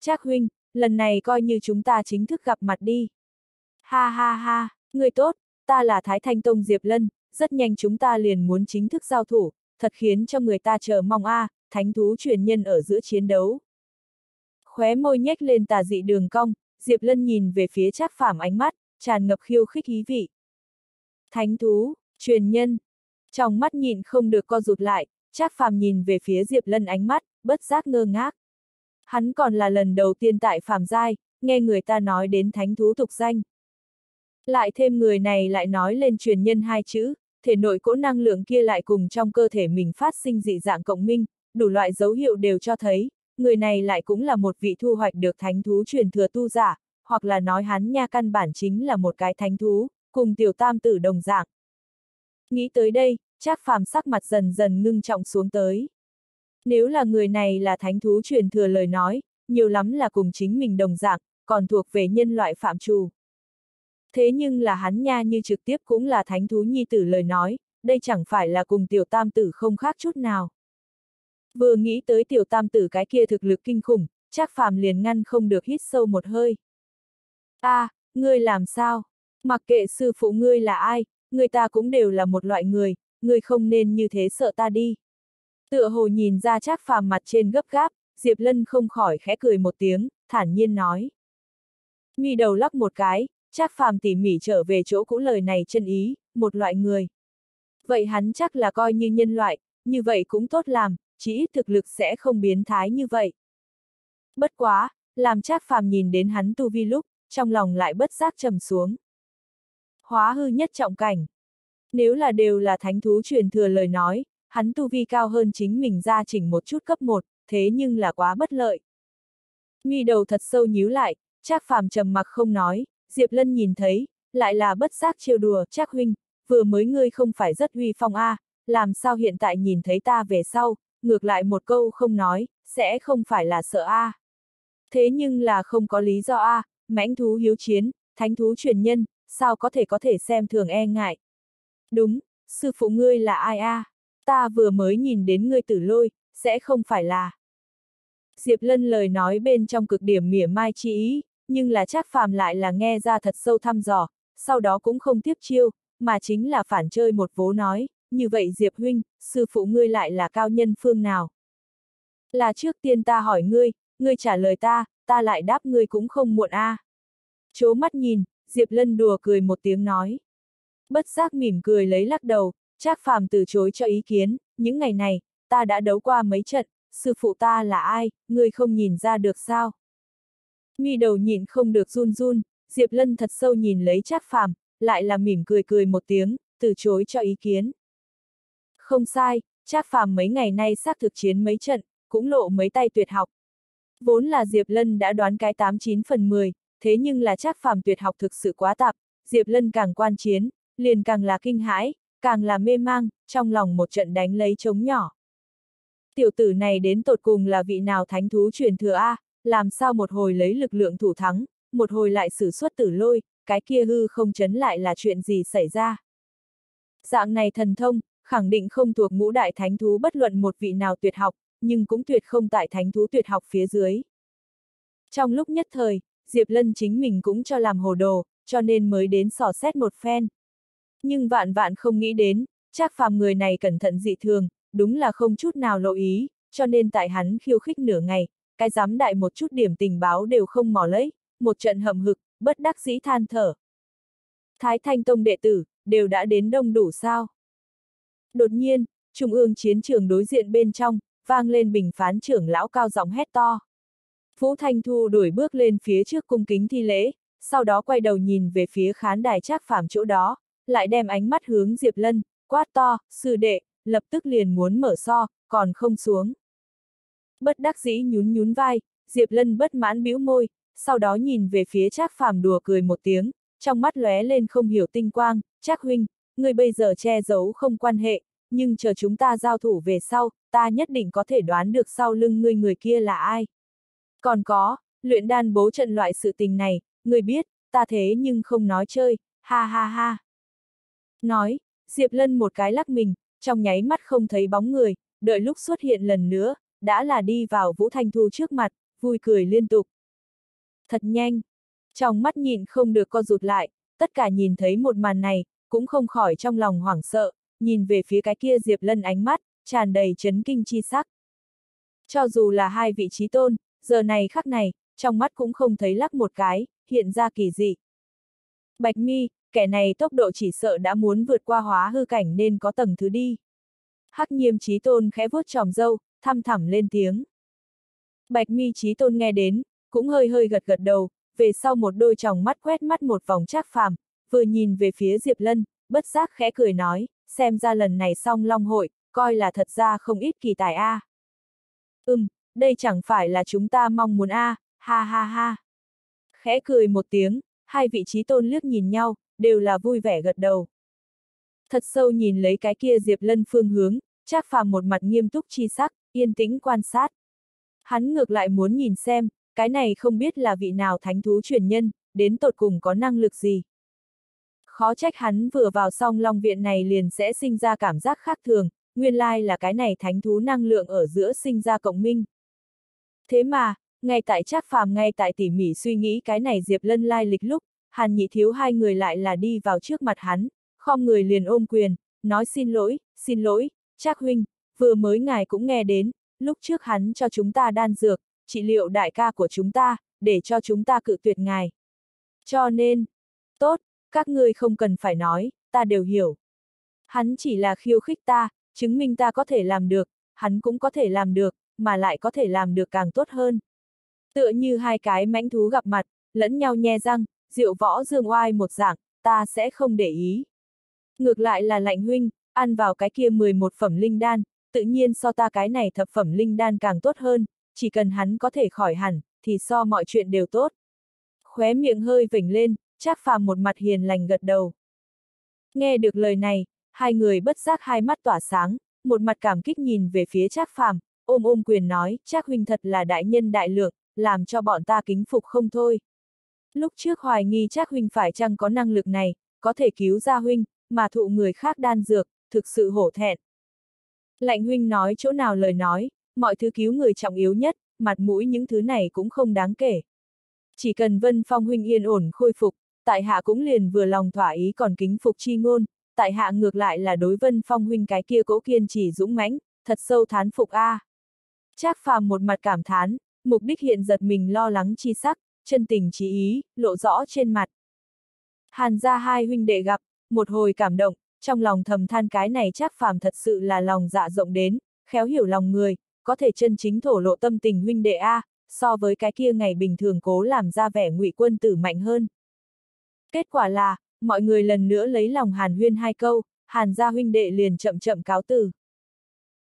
Trác huynh, lần này coi như chúng ta chính thức gặp mặt đi. Ha ha ha, người tốt, ta là Thái Thanh Tông Diệp Lân, rất nhanh chúng ta liền muốn chính thức giao thủ, thật khiến cho người ta chờ mong a, à, thánh thú truyền nhân ở giữa chiến đấu. Khóe môi nhếch lên tà dị đường cong, Diệp Lân nhìn về phía Trác Phàm ánh mắt, tràn ngập khiêu khích ý vị. Thánh thú, truyền nhân. Trong mắt nhìn không được co rụt lại, Trác Phàm nhìn về phía Diệp Lân ánh mắt, bất giác ngơ ngác. Hắn còn là lần đầu tiên tại Phàm giai, nghe người ta nói đến thánh thú tục danh. Lại thêm người này lại nói lên truyền nhân hai chữ, thể nội cỗ năng lượng kia lại cùng trong cơ thể mình phát sinh dị dạng cộng minh, đủ loại dấu hiệu đều cho thấy, người này lại cũng là một vị thu hoạch được thánh thú truyền thừa tu giả, hoặc là nói hắn nha căn bản chính là một cái thánh thú, cùng tiểu tam tử đồng dạng. Nghĩ tới đây, Trác phàm sắc mặt dần dần ngưng trọng xuống tới. Nếu là người này là thánh thú truyền thừa lời nói, nhiều lắm là cùng chính mình đồng dạng, còn thuộc về nhân loại phạm trù. Thế nhưng là hắn nha như trực tiếp cũng là thánh thú nhi tử lời nói, đây chẳng phải là cùng tiểu tam tử không khác chút nào. Vừa nghĩ tới tiểu tam tử cái kia thực lực kinh khủng, chắc phàm liền ngăn không được hít sâu một hơi. a à, ngươi làm sao? Mặc kệ sư phụ ngươi là ai, người ta cũng đều là một loại người, ngươi không nên như thế sợ ta đi. Tựa hồ nhìn ra trác phàm mặt trên gấp gáp, Diệp Lân không khỏi khẽ cười một tiếng, thản nhiên nói. Nghi đầu lắc một cái, trác phàm tỉ mỉ trở về chỗ cũ lời này chân ý, một loại người. Vậy hắn chắc là coi như nhân loại, như vậy cũng tốt làm, chỉ ít thực lực sẽ không biến thái như vậy. Bất quá, làm trác phàm nhìn đến hắn tu vi lúc, trong lòng lại bất giác trầm xuống. Hóa hư nhất trọng cảnh. Nếu là đều là thánh thú truyền thừa lời nói, hắn tu vi cao hơn chính mình ra chỉnh một chút cấp một, thế nhưng là quá bất lợi. Mi đầu thật sâu nhíu lại, Trác Phàm trầm mặc không nói, Diệp Lân nhìn thấy, lại là bất giác trêu đùa, Trác huynh, vừa mới ngươi không phải rất uy phong a, à, làm sao hiện tại nhìn thấy ta về sau, ngược lại một câu không nói, sẽ không phải là sợ a. À. Thế nhưng là không có lý do a, à, mãnh thú hiếu chiến, thánh thú truyền nhân, sao có thể có thể xem thường e ngại. Đúng, sư phụ ngươi là ai a? Ta vừa mới nhìn đến ngươi tử lôi, sẽ không phải là. Diệp Lân lời nói bên trong cực điểm mỉa mai chi ý, nhưng là chắc phàm lại là nghe ra thật sâu thăm dò, sau đó cũng không tiếp chiêu, mà chính là phản chơi một vố nói, như vậy Diệp huynh, sư phụ ngươi lại là cao nhân phương nào? Là trước tiên ta hỏi ngươi, ngươi trả lời ta, ta lại đáp ngươi cũng không muộn a. À. Chố mắt nhìn, Diệp Lân đùa cười một tiếng nói. Bất giác mỉm cười lấy lắc đầu, Trác Phàm từ chối cho ý kiến, những ngày này, ta đã đấu qua mấy trận, sư phụ ta là ai, ngươi không nhìn ra được sao? Mi đầu nhìn không được run run, Diệp Lân thật sâu nhìn lấy Trác Phàm, lại là mỉm cười cười một tiếng, từ chối cho ý kiến. Không sai, Trác Phàm mấy ngày nay xác thực chiến mấy trận, cũng lộ mấy tay tuyệt học. Vốn là Diệp Lân đã đoán cái 89 phần 10, thế nhưng là Trác Phàm tuyệt học thực sự quá tạp, Diệp Lân càng quan chiến, liền càng là kinh hãi, càng là mê mang, trong lòng một trận đánh lấy trống nhỏ. Tiểu tử này đến tột cùng là vị nào thánh thú truyền thừa A, làm sao một hồi lấy lực lượng thủ thắng, một hồi lại sử xuất tử lôi, cái kia hư không chấn lại là chuyện gì xảy ra. Dạng này thần thông, khẳng định không thuộc ngũ đại thánh thú bất luận một vị nào tuyệt học, nhưng cũng tuyệt không tại thánh thú tuyệt học phía dưới. Trong lúc nhất thời, Diệp Lân chính mình cũng cho làm hồ đồ, cho nên mới đến sò xét một phen. Nhưng vạn vạn không nghĩ đến, chắc phàm người này cẩn thận dị thường, đúng là không chút nào lộ ý, cho nên tại hắn khiêu khích nửa ngày, cái dám đại một chút điểm tình báo đều không mò lấy, một trận hậm hực, bất đắc dĩ than thở. Thái Thanh Tông đệ tử, đều đã đến đông đủ sao? Đột nhiên, Trung ương chiến trường đối diện bên trong, vang lên bình phán trưởng lão cao giọng hét to. Vũ Thanh Thu đuổi bước lên phía trước cung kính thi lễ, sau đó quay đầu nhìn về phía khán đài trác phàm chỗ đó, lại đem ánh mắt hướng Diệp Lân, quát to, sư đệ, lập tức liền muốn mở so, còn không xuống. Bất đắc dĩ nhún nhún vai, Diệp Lân bất mãn bĩu môi, sau đó nhìn về phía Trác Phàm đùa cười một tiếng, trong mắt lóe lên không hiểu tinh quang, Trác huynh, người bây giờ che giấu không quan hệ, nhưng chờ chúng ta giao thủ về sau, ta nhất định có thể đoán được sau lưng ngươi người kia là ai. Còn có, luyện đan bố trận loại sự tình này, người biết, ta thế nhưng không nói chơi, ha ha ha. Nói, Diệp Lân một cái lắc mình, trong nháy mắt không thấy bóng người, đợi lúc xuất hiện lần nữa, đã là đi vào Vũ Thanh Thu trước mặt, vui cười liên tục. Thật nhanh. Trong mắt nhìn không được co rụt lại, tất cả nhìn thấy một màn này, cũng không khỏi trong lòng hoảng sợ, nhìn về phía cái kia Diệp Lân ánh mắt, tràn đầy chấn kinh chi sắc. Cho dù là hai vị trí tôn, giờ này khắc này, trong mắt cũng không thấy lắc một cái, hiện ra kỳ dị. Bạch mi, kẻ này tốc độ chỉ sợ đã muốn vượt qua hóa hư cảnh nên có tầng thứ đi. Hắc nghiêm trí tôn khẽ vuốt tròm dâu, thăm thẳm lên tiếng. Bạch mi trí tôn nghe đến, cũng hơi hơi gật gật đầu, về sau một đôi tròng mắt quét mắt một vòng trác phàm, vừa nhìn về phía Diệp Lân, bất giác khẽ cười nói, xem ra lần này xong long hội, coi là thật ra không ít kỳ tài a. À. Ừm, đây chẳng phải là chúng ta mong muốn a, à, ha ha ha. Khẽ cười một tiếng, hai vị trí tôn liếc nhìn nhau, đều là vui vẻ gật đầu. Thật sâu nhìn lấy cái kia Diệp Lân phương hướng, Trác Phàm một mặt nghiêm túc chi sắc, yên tĩnh quan sát. Hắn ngược lại muốn nhìn xem, cái này không biết là vị nào thánh thú truyền nhân, đến tột cùng có năng lực gì. Khó trách hắn vừa vào xong long viện này liền sẽ sinh ra cảm giác khác thường, nguyên lai là cái này thánh thú năng lượng ở giữa sinh ra cộng minh. Thế mà, ngay tại Trác Phàm ngay tại tỉ mỉ suy nghĩ cái này Diệp Lân lai lịch lúc, Hàn Nhị Thiếu hai người lại là đi vào trước mặt hắn, khom người liền ôm quyền, nói xin lỗi, xin lỗi, Trác huynh, vừa mới ngài cũng nghe đến, lúc trước hắn cho chúng ta đan dược, trị liệu đại ca của chúng ta, để cho chúng ta cự tuyệt ngài. Cho nên, tốt, các ngươi không cần phải nói, ta đều hiểu. Hắn chỉ là khiêu khích ta, chứng minh ta có thể làm được, hắn cũng có thể làm được, mà lại có thể làm được càng tốt hơn. Tựa như hai cái mãnh thú gặp mặt, lẫn nhau nhe răng, rượu võ dương oai một dạng, ta sẽ không để ý. Ngược lại là lạnh huynh, ăn vào cái kia 11 phẩm linh đan, tự nhiên so ta cái này thập phẩm linh đan càng tốt hơn, chỉ cần hắn có thể khỏi hẳn, thì so mọi chuyện đều tốt. Khóe miệng hơi vểnh lên, Trác phàm một mặt hiền lành gật đầu. Nghe được lời này, hai người bất giác hai mắt tỏa sáng, một mặt cảm kích nhìn về phía Trác phàm, ôm ôm quyền nói, Trác huynh thật là đại nhân đại lượng, làm cho bọn ta kính phục không thôi. Lúc trước hoài nghi chắc huynh phải chăng có năng lực này, có thể cứu ra huynh, mà thụ người khác đan dược, thực sự hổ thẹn. Lạnh huynh nói chỗ nào lời nói, mọi thứ cứu người trọng yếu nhất, mặt mũi những thứ này cũng không đáng kể. Chỉ cần Vân Phong huynh yên ổn khôi phục, tại hạ cũng liền vừa lòng thỏa ý còn kính phục chi ngôn, tại hạ ngược lại là đối Vân Phong huynh cái kia cố kiên trì dũng mãnh, thật sâu thán phục a. À. Trác phàm một mặt cảm thán, mục đích hiện giật mình lo lắng chi sắc, chân tình trí ý, lộ rõ trên mặt. Hàn ra hai huynh đệ gặp, một hồi cảm động, trong lòng thầm than cái này chắc phàm thật sự là lòng dạ rộng đến, khéo hiểu lòng người, có thể chân chính thổ lộ tâm tình huynh đệ A, so với cái kia ngày bình thường cố làm ra vẻ ngụy quân tử mạnh hơn. Kết quả là, mọi người lần nữa lấy lòng hàn huyên hai câu, hàn gia huynh đệ liền chậm chậm cáo từ.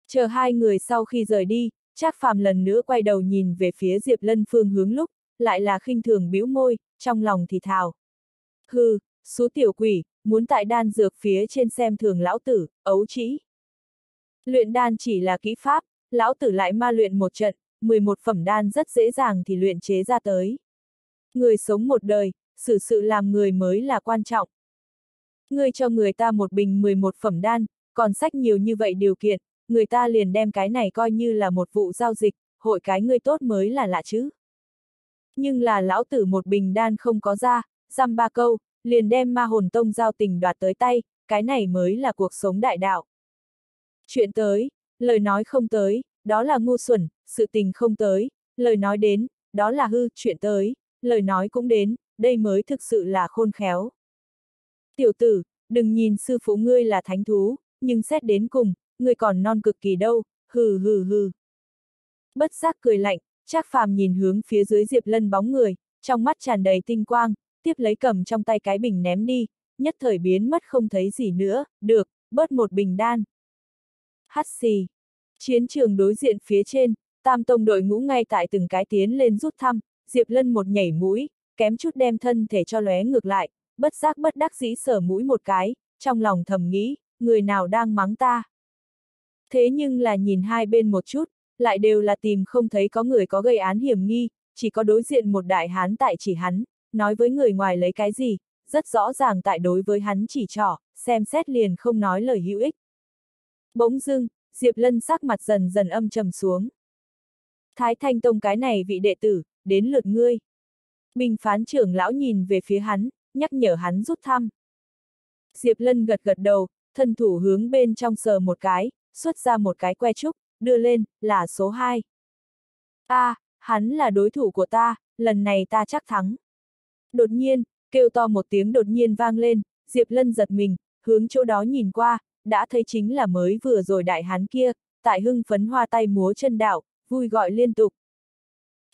Chờ hai người sau khi rời đi, Trác Phàm lần nữa quay đầu nhìn về phía Diệp Lân phương hướng lúc, lại là khinh thường bĩu môi, trong lòng thì thào. Hừ, số tiểu quỷ, muốn tại đan dược phía trên xem thường lão tử, ấu trĩ. Luyện đan chỉ là kỹ pháp, lão tử lại ma luyện một trận, 11 phẩm đan rất dễ dàng thì luyện chế ra tới. Người sống một đời, xử sự làm người mới là quan trọng. Ngươi cho người ta một bình 11 phẩm đan, còn sách nhiều như vậy điều kiện, người ta liền đem cái này coi như là một vụ giao dịch, hội cái ngươi tốt mới là lạ chứ. Nhưng là lão tử một bình đan không có ra, dăm ba câu, liền đem ma hồn tông giao tình đoạt tới tay, cái này mới là cuộc sống đại đạo. Chuyện tới, lời nói không tới, đó là ngu xuẩn, sự tình không tới, lời nói đến, đó là hư, chuyện tới, lời nói cũng đến, đây mới thực sự là khôn khéo. Tiểu tử, đừng nhìn sư phụ ngươi là thánh thú, nhưng xét đến cùng, ngươi còn non cực kỳ đâu, hừ hừ hừ. Bất giác cười lạnh, Trác phàm nhìn hướng phía dưới Diệp Lân bóng người, trong mắt tràn đầy tinh quang, tiếp lấy cầm trong tay cái bình ném đi, nhất thời biến mất không thấy gì nữa, được, bớt một bình đan. Hắt xì. Chiến trường đối diện phía trên, tam tông đội ngũ ngay tại từng cái tiến lên rút thăm, Diệp Lân một nhảy mũi, kém chút đem thân thể cho lóe ngược lại, bất giác bất đắc dĩ sở mũi một cái, trong lòng thầm nghĩ, người nào đang mắng ta. Thế nhưng là nhìn hai bên một chút, lại đều là tìm không thấy có người có gây án hiểm nghi, chỉ có đối diện một đại hán tại chỉ hắn, nói với người ngoài lấy cái gì, rất rõ ràng tại đối với hắn chỉ trỏ, xem xét liền không nói lời hữu ích. Bỗng dưng, Diệp Lân sắc mặt dần dần âm trầm xuống. Thái Thanh Tông cái này vị đệ tử, đến lượt ngươi. minh phán trưởng lão nhìn về phía hắn, nhắc nhở hắn rút thăm. Diệp Lân gật gật đầu, thân thủ hướng bên trong sờ một cái, xuất ra một cái que trúc, đưa lên, là số 2. a à, hắn là đối thủ của ta, lần này ta chắc thắng. Đột nhiên, kêu to một tiếng đột nhiên vang lên, Diệp Lân giật mình, hướng chỗ đó nhìn qua, đã thấy chính là mới vừa rồi đại hán kia, tại hưng phấn hoa tay múa chân đạo, vui gọi liên tục.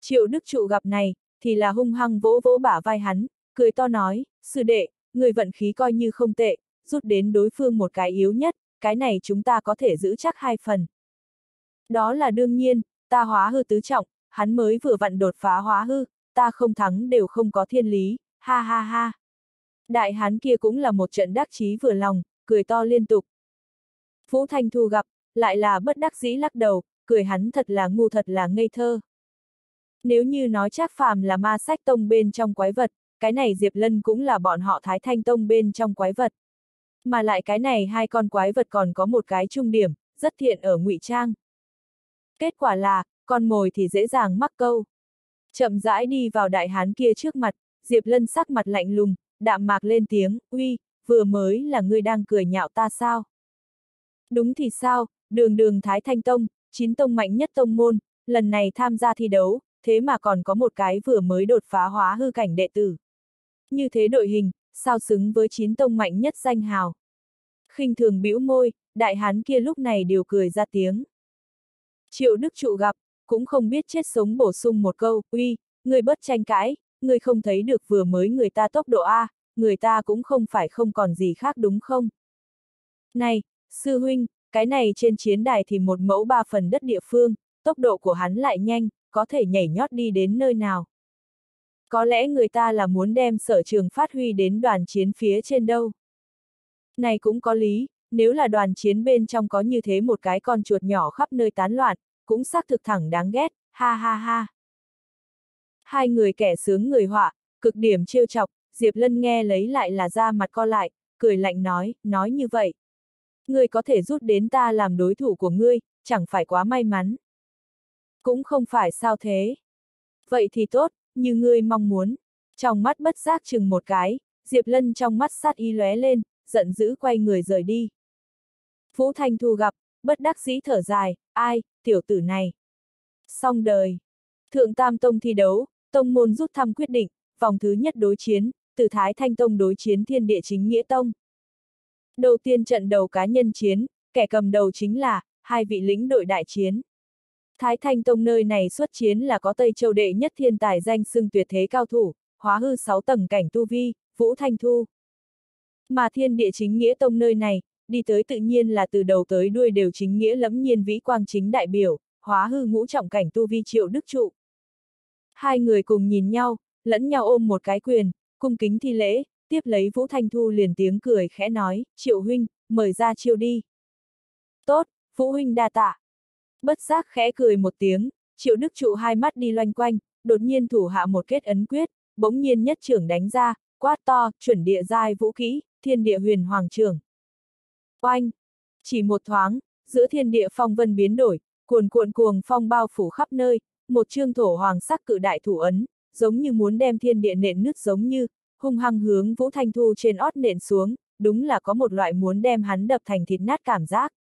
Triệu Đức Trụ gặp này, thì là hung hăng vỗ vỗ bả vai hắn, cười to nói, sư đệ, người vận khí coi như không tệ, rút đến đối phương một cái yếu nhất, cái này chúng ta có thể giữ chắc hai phần. Đó là đương nhiên, ta hóa hư tứ trọng, hắn mới vừa vặn đột phá hóa hư, ta không thắng đều không có thiên lý, ha ha ha. Đại hán kia cũng là một trận đắc chí vừa lòng, cười to liên tục. Vũ Thanh Thu gặp, lại là bất đắc dĩ lắc đầu, cười hắn thật là ngu thật là ngây thơ. Nếu như nói Trác Phàm là ma sách tông bên trong quái vật, cái này Diệp Lân cũng là bọn họ Thái Thanh tông bên trong quái vật. Mà lại cái này hai con quái vật còn có một cái trung điểm, rất thiện ở ngụy trang. Kết quả là, con mồi thì dễ dàng mắc câu. Chậm rãi đi vào đại hán kia trước mặt, Diệp Lân sắc mặt lạnh lùng, đạm mạc lên tiếng, uy, vừa mới là ngươi đang cười nhạo ta sao? Đúng thì sao, đường đường Thái Thanh Tông, chín tông mạnh nhất tông môn, lần này tham gia thi đấu, thế mà còn có một cái vừa mới đột phá hóa hư cảnh đệ tử. Như thế đội hình, sao xứng với chín tông mạnh nhất danh hào. khinh thường bĩu môi, đại hán kia lúc này đều cười ra tiếng. Triệu Đức Trụ gặp, cũng không biết chết sống bổ sung một câu, uy, người bớt tranh cãi, người không thấy được vừa mới người ta tốc độ A, người ta cũng không phải không còn gì khác đúng không? Này, sư huynh, cái này trên chiến đài thì một mẫu ba phần đất địa phương, tốc độ của hắn lại nhanh, có thể nhảy nhót đi đến nơi nào. Có lẽ người ta là muốn đem sở trường phát huy đến đoàn chiến phía trên đâu. Này cũng có lý, nếu là đoàn chiến bên trong có như thế một cái con chuột nhỏ khắp nơi tán loạn, cũng xác thực thẳng đáng ghét, ha ha ha. Hai người kẻ sướng người họa, cực điểm trêu chọc, Diệp Lân nghe lấy lại là ra mặt co lại, cười lạnh nói, nói như vậy. Ngươi có thể rút đến ta làm đối thủ của ngươi, chẳng phải quá may mắn. Cũng không phải sao thế. Vậy thì tốt, như ngươi mong muốn. Trong mắt bất giác chừng một cái, Diệp Lân trong mắt sát y lóe lên, giận dữ quay người rời đi. Vũ Thanh Thu gặp, bất đắc dĩ thở dài, ai, tiểu tử này. Xong đời. Thượng Tam Tông thi đấu, Tông môn rút thăm quyết định, vòng thứ nhất đối chiến, từ Thái Thanh Tông đối chiến Thiên Địa Chính Nghĩa Tông. Đầu tiên trận đầu cá nhân chiến, kẻ cầm đầu chính là, hai vị lĩnh đội đại chiến. Thái Thanh Tông nơi này xuất chiến là có Tây Châu đệ nhất thiên tài danh xưng tuyệt thế cao thủ, hóa hư sáu tầng cảnh tu vi, Vũ Thanh Thu. Mà thiên địa chính nghĩa tông nơi này, đi tới tự nhiên là từ đầu tới đuôi đều chính nghĩa lẫm nhiên vĩ quang chính đại biểu, hóa hư ngũ trọng cảnh tu vi triệu đức trụ. Hai người cùng nhìn nhau, lẫn nhau ôm một cái quyền, cung kính thi lễ, tiếp lấy Vũ Thanh Thu liền tiếng cười khẽ nói, triệu huynh, mời ra chiêu đi. Tốt, Vũ huynh đa tạ. Bất giác khẽ cười một tiếng, triệu đức trụ hai mắt đi loanh quanh, đột nhiên thủ hạ một kết ấn quyết, bỗng nhiên nhất trưởng đánh ra, quát to, chuẩn địa giai vũ khí, thiên địa huyền hoàng trưởng. Oanh! Chỉ một thoáng, giữa thiên địa phong vân biến đổi, cuồn cuộn cuồng phong bao phủ khắp nơi, một trương thổ hoàng sắc cự đại thủ ấn, giống như muốn đem thiên địa nện nứt giống như, hung hăng hướng Vũ Thanh Thu trên ót nện xuống, đúng là có một loại muốn đem hắn đập thành thịt nát cảm giác.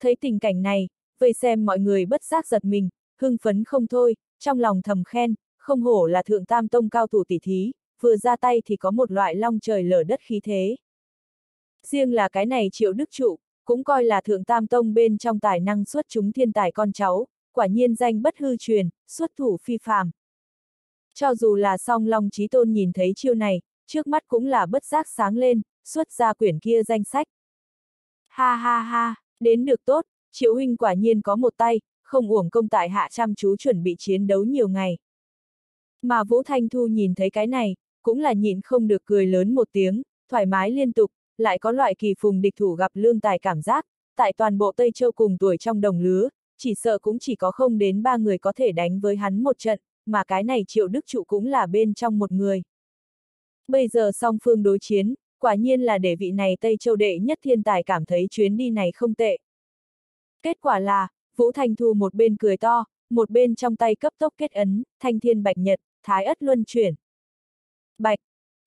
Thấy tình cảnh này, vây xem mọi người bất giác giật mình, hưng phấn không thôi, trong lòng thầm khen, không hổ là thượng tam tông cao thủ tỷ thí, vừa ra tay thì có một loại long trời lở đất khí thế. Riêng là cái này triệu đức trụ, cũng coi là thượng tam tông bên trong tài năng xuất chúng thiên tài con cháu, quả nhiên danh bất hư truyền, xuất thủ phi phàm. Cho dù là song long trí tôn nhìn thấy chiêu này, trước mắt cũng là bất giác sáng lên, xuất ra quyển kia danh sách. Ha ha ha, đến được tốt, triệu huynh quả nhiên có một tay, không uổng công tại hạ chăm chú chuẩn bị chiến đấu nhiều ngày. Mà Vũ Thanh Thu nhìn thấy cái này, cũng là nhịn không được cười lớn một tiếng, thoải mái liên tục, lại có loại kỳ phùng địch thủ gặp lương tài cảm giác, tại toàn bộ Tây Châu cùng tuổi trong đồng lứa, chỉ sợ cũng chỉ có không đến ba người có thể đánh với hắn một trận, mà cái này triệu đức trụ cũng là bên trong một người. Bây giờ song phương đối chiến, quả nhiên là để vị này Tây Châu đệ nhất thiên tài cảm thấy chuyến đi này không tệ. Kết quả là, Vũ thành Thu một bên cười to, một bên trong tay cấp tốc kết ấn, thanh thiên bạch nhật, thái ất luân chuyển. Bạch,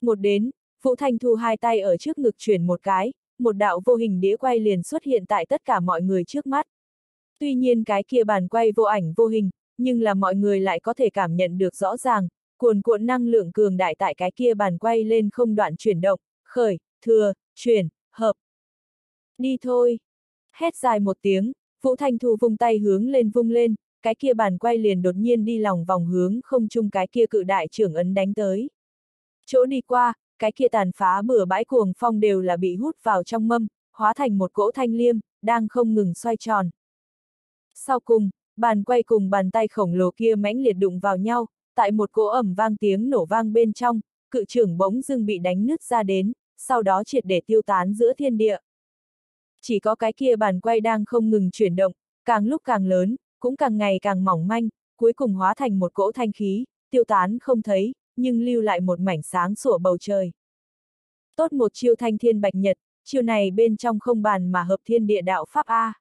một đến, Vũ Thanh Thu hai tay ở trước ngực chuyển một cái, một đạo vô hình đĩa quay liền xuất hiện tại tất cả mọi người trước mắt. Tuy nhiên cái kia bàn quay vô ảnh vô hình, nhưng là mọi người lại có thể cảm nhận được rõ ràng, cuồn cuộn năng lượng cường đại tại cái kia bàn quay lên không đoạn chuyển động, khởi, thừa, chuyển, hợp. Đi thôi. Hét dài một tiếng, Vũ Thanh Thu vung tay hướng lên vung lên, cái kia bàn quay liền đột nhiên đi lòng vòng hướng không chung cái kia cự đại trưởng ấn đánh tới. Chỗ đi qua, cái kia tàn phá bừa bãi cuồng phong đều là bị hút vào trong mâm, hóa thành một cỗ thanh liêm, đang không ngừng xoay tròn. Sau cùng, bàn quay cùng bàn tay khổng lồ kia mãnh liệt đụng vào nhau, tại một cỗ ẩm vang tiếng nổ vang bên trong, cự trưởng bỗng dưng bị đánh nứt ra đến, sau đó triệt để tiêu tán giữa thiên địa. Chỉ có cái kia bàn quay đang không ngừng chuyển động, càng lúc càng lớn, cũng càng ngày càng mỏng manh, cuối cùng hóa thành một cỗ thanh khí, tiêu tán không thấy, nhưng lưu lại một mảnh sáng sủa bầu trời. Tốt một chiêu thanh thiên bạch nhật, chiêu này bên trong không bàn mà hợp thiên địa đạo Pháp A.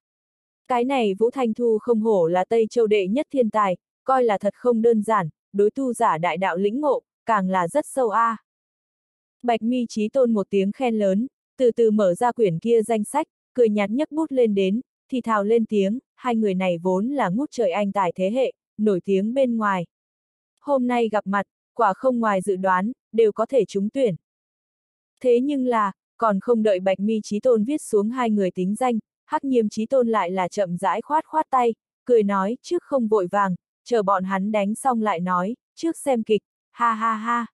Cái này Vũ Thanh Thu không hổ là Tây Châu đệ nhất thiên tài, coi là thật không đơn giản, đối tu giả đại đạo lĩnh ngộ, càng là rất sâu A. Bạch mi trí tôn một tiếng khen lớn, từ từ mở ra quyển kia danh sách, cười nhạt nhấc bút lên đến, thì thào lên tiếng, hai người này vốn là ngút trời anh tài thế hệ, nổi tiếng bên ngoài. Hôm nay gặp mặt, quả không ngoài dự đoán, đều có thể trúng tuyển. Thế nhưng là, còn không đợi Bạch Mi Chí Tôn viết xuống hai người tính danh, Hắc Nhiêm Chí Tôn lại là chậm rãi khoát khoát tay, cười nói, trước không vội vàng, chờ bọn hắn đánh xong lại nói, trước xem kịch, ha ha ha.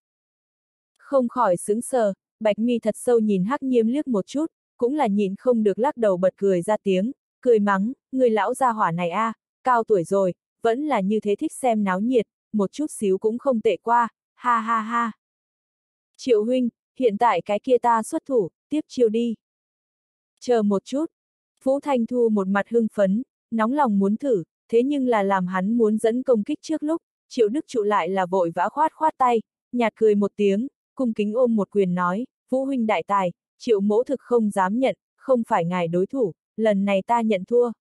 Không khỏi sững sờ, Bạch Mi thật sâu nhìn Hắc Nhiêm liếc một chút, cũng là nhìn không được lắc đầu bật cười ra tiếng, cười mắng, người lão gia hỏa này a, à, cao tuổi rồi, vẫn là như thế thích xem náo nhiệt, một chút xíu cũng không tệ qua, ha ha ha. Triệu huynh, hiện tại cái kia ta xuất thủ, tiếp chiêu đi. Chờ một chút. Vũ Thanh Thu một mặt hưng phấn, nóng lòng muốn thử, thế nhưng là làm hắn muốn dẫn công kích trước lúc, Triệu Đức trụ lại là vội vã khoát khoát tay, nhạt cười một tiếng, cung kính ôm một quyền nói, Vũ huynh đại tài, Triệu mỗ thực không dám nhận, không phải ngài đối thủ, lần này ta nhận thua.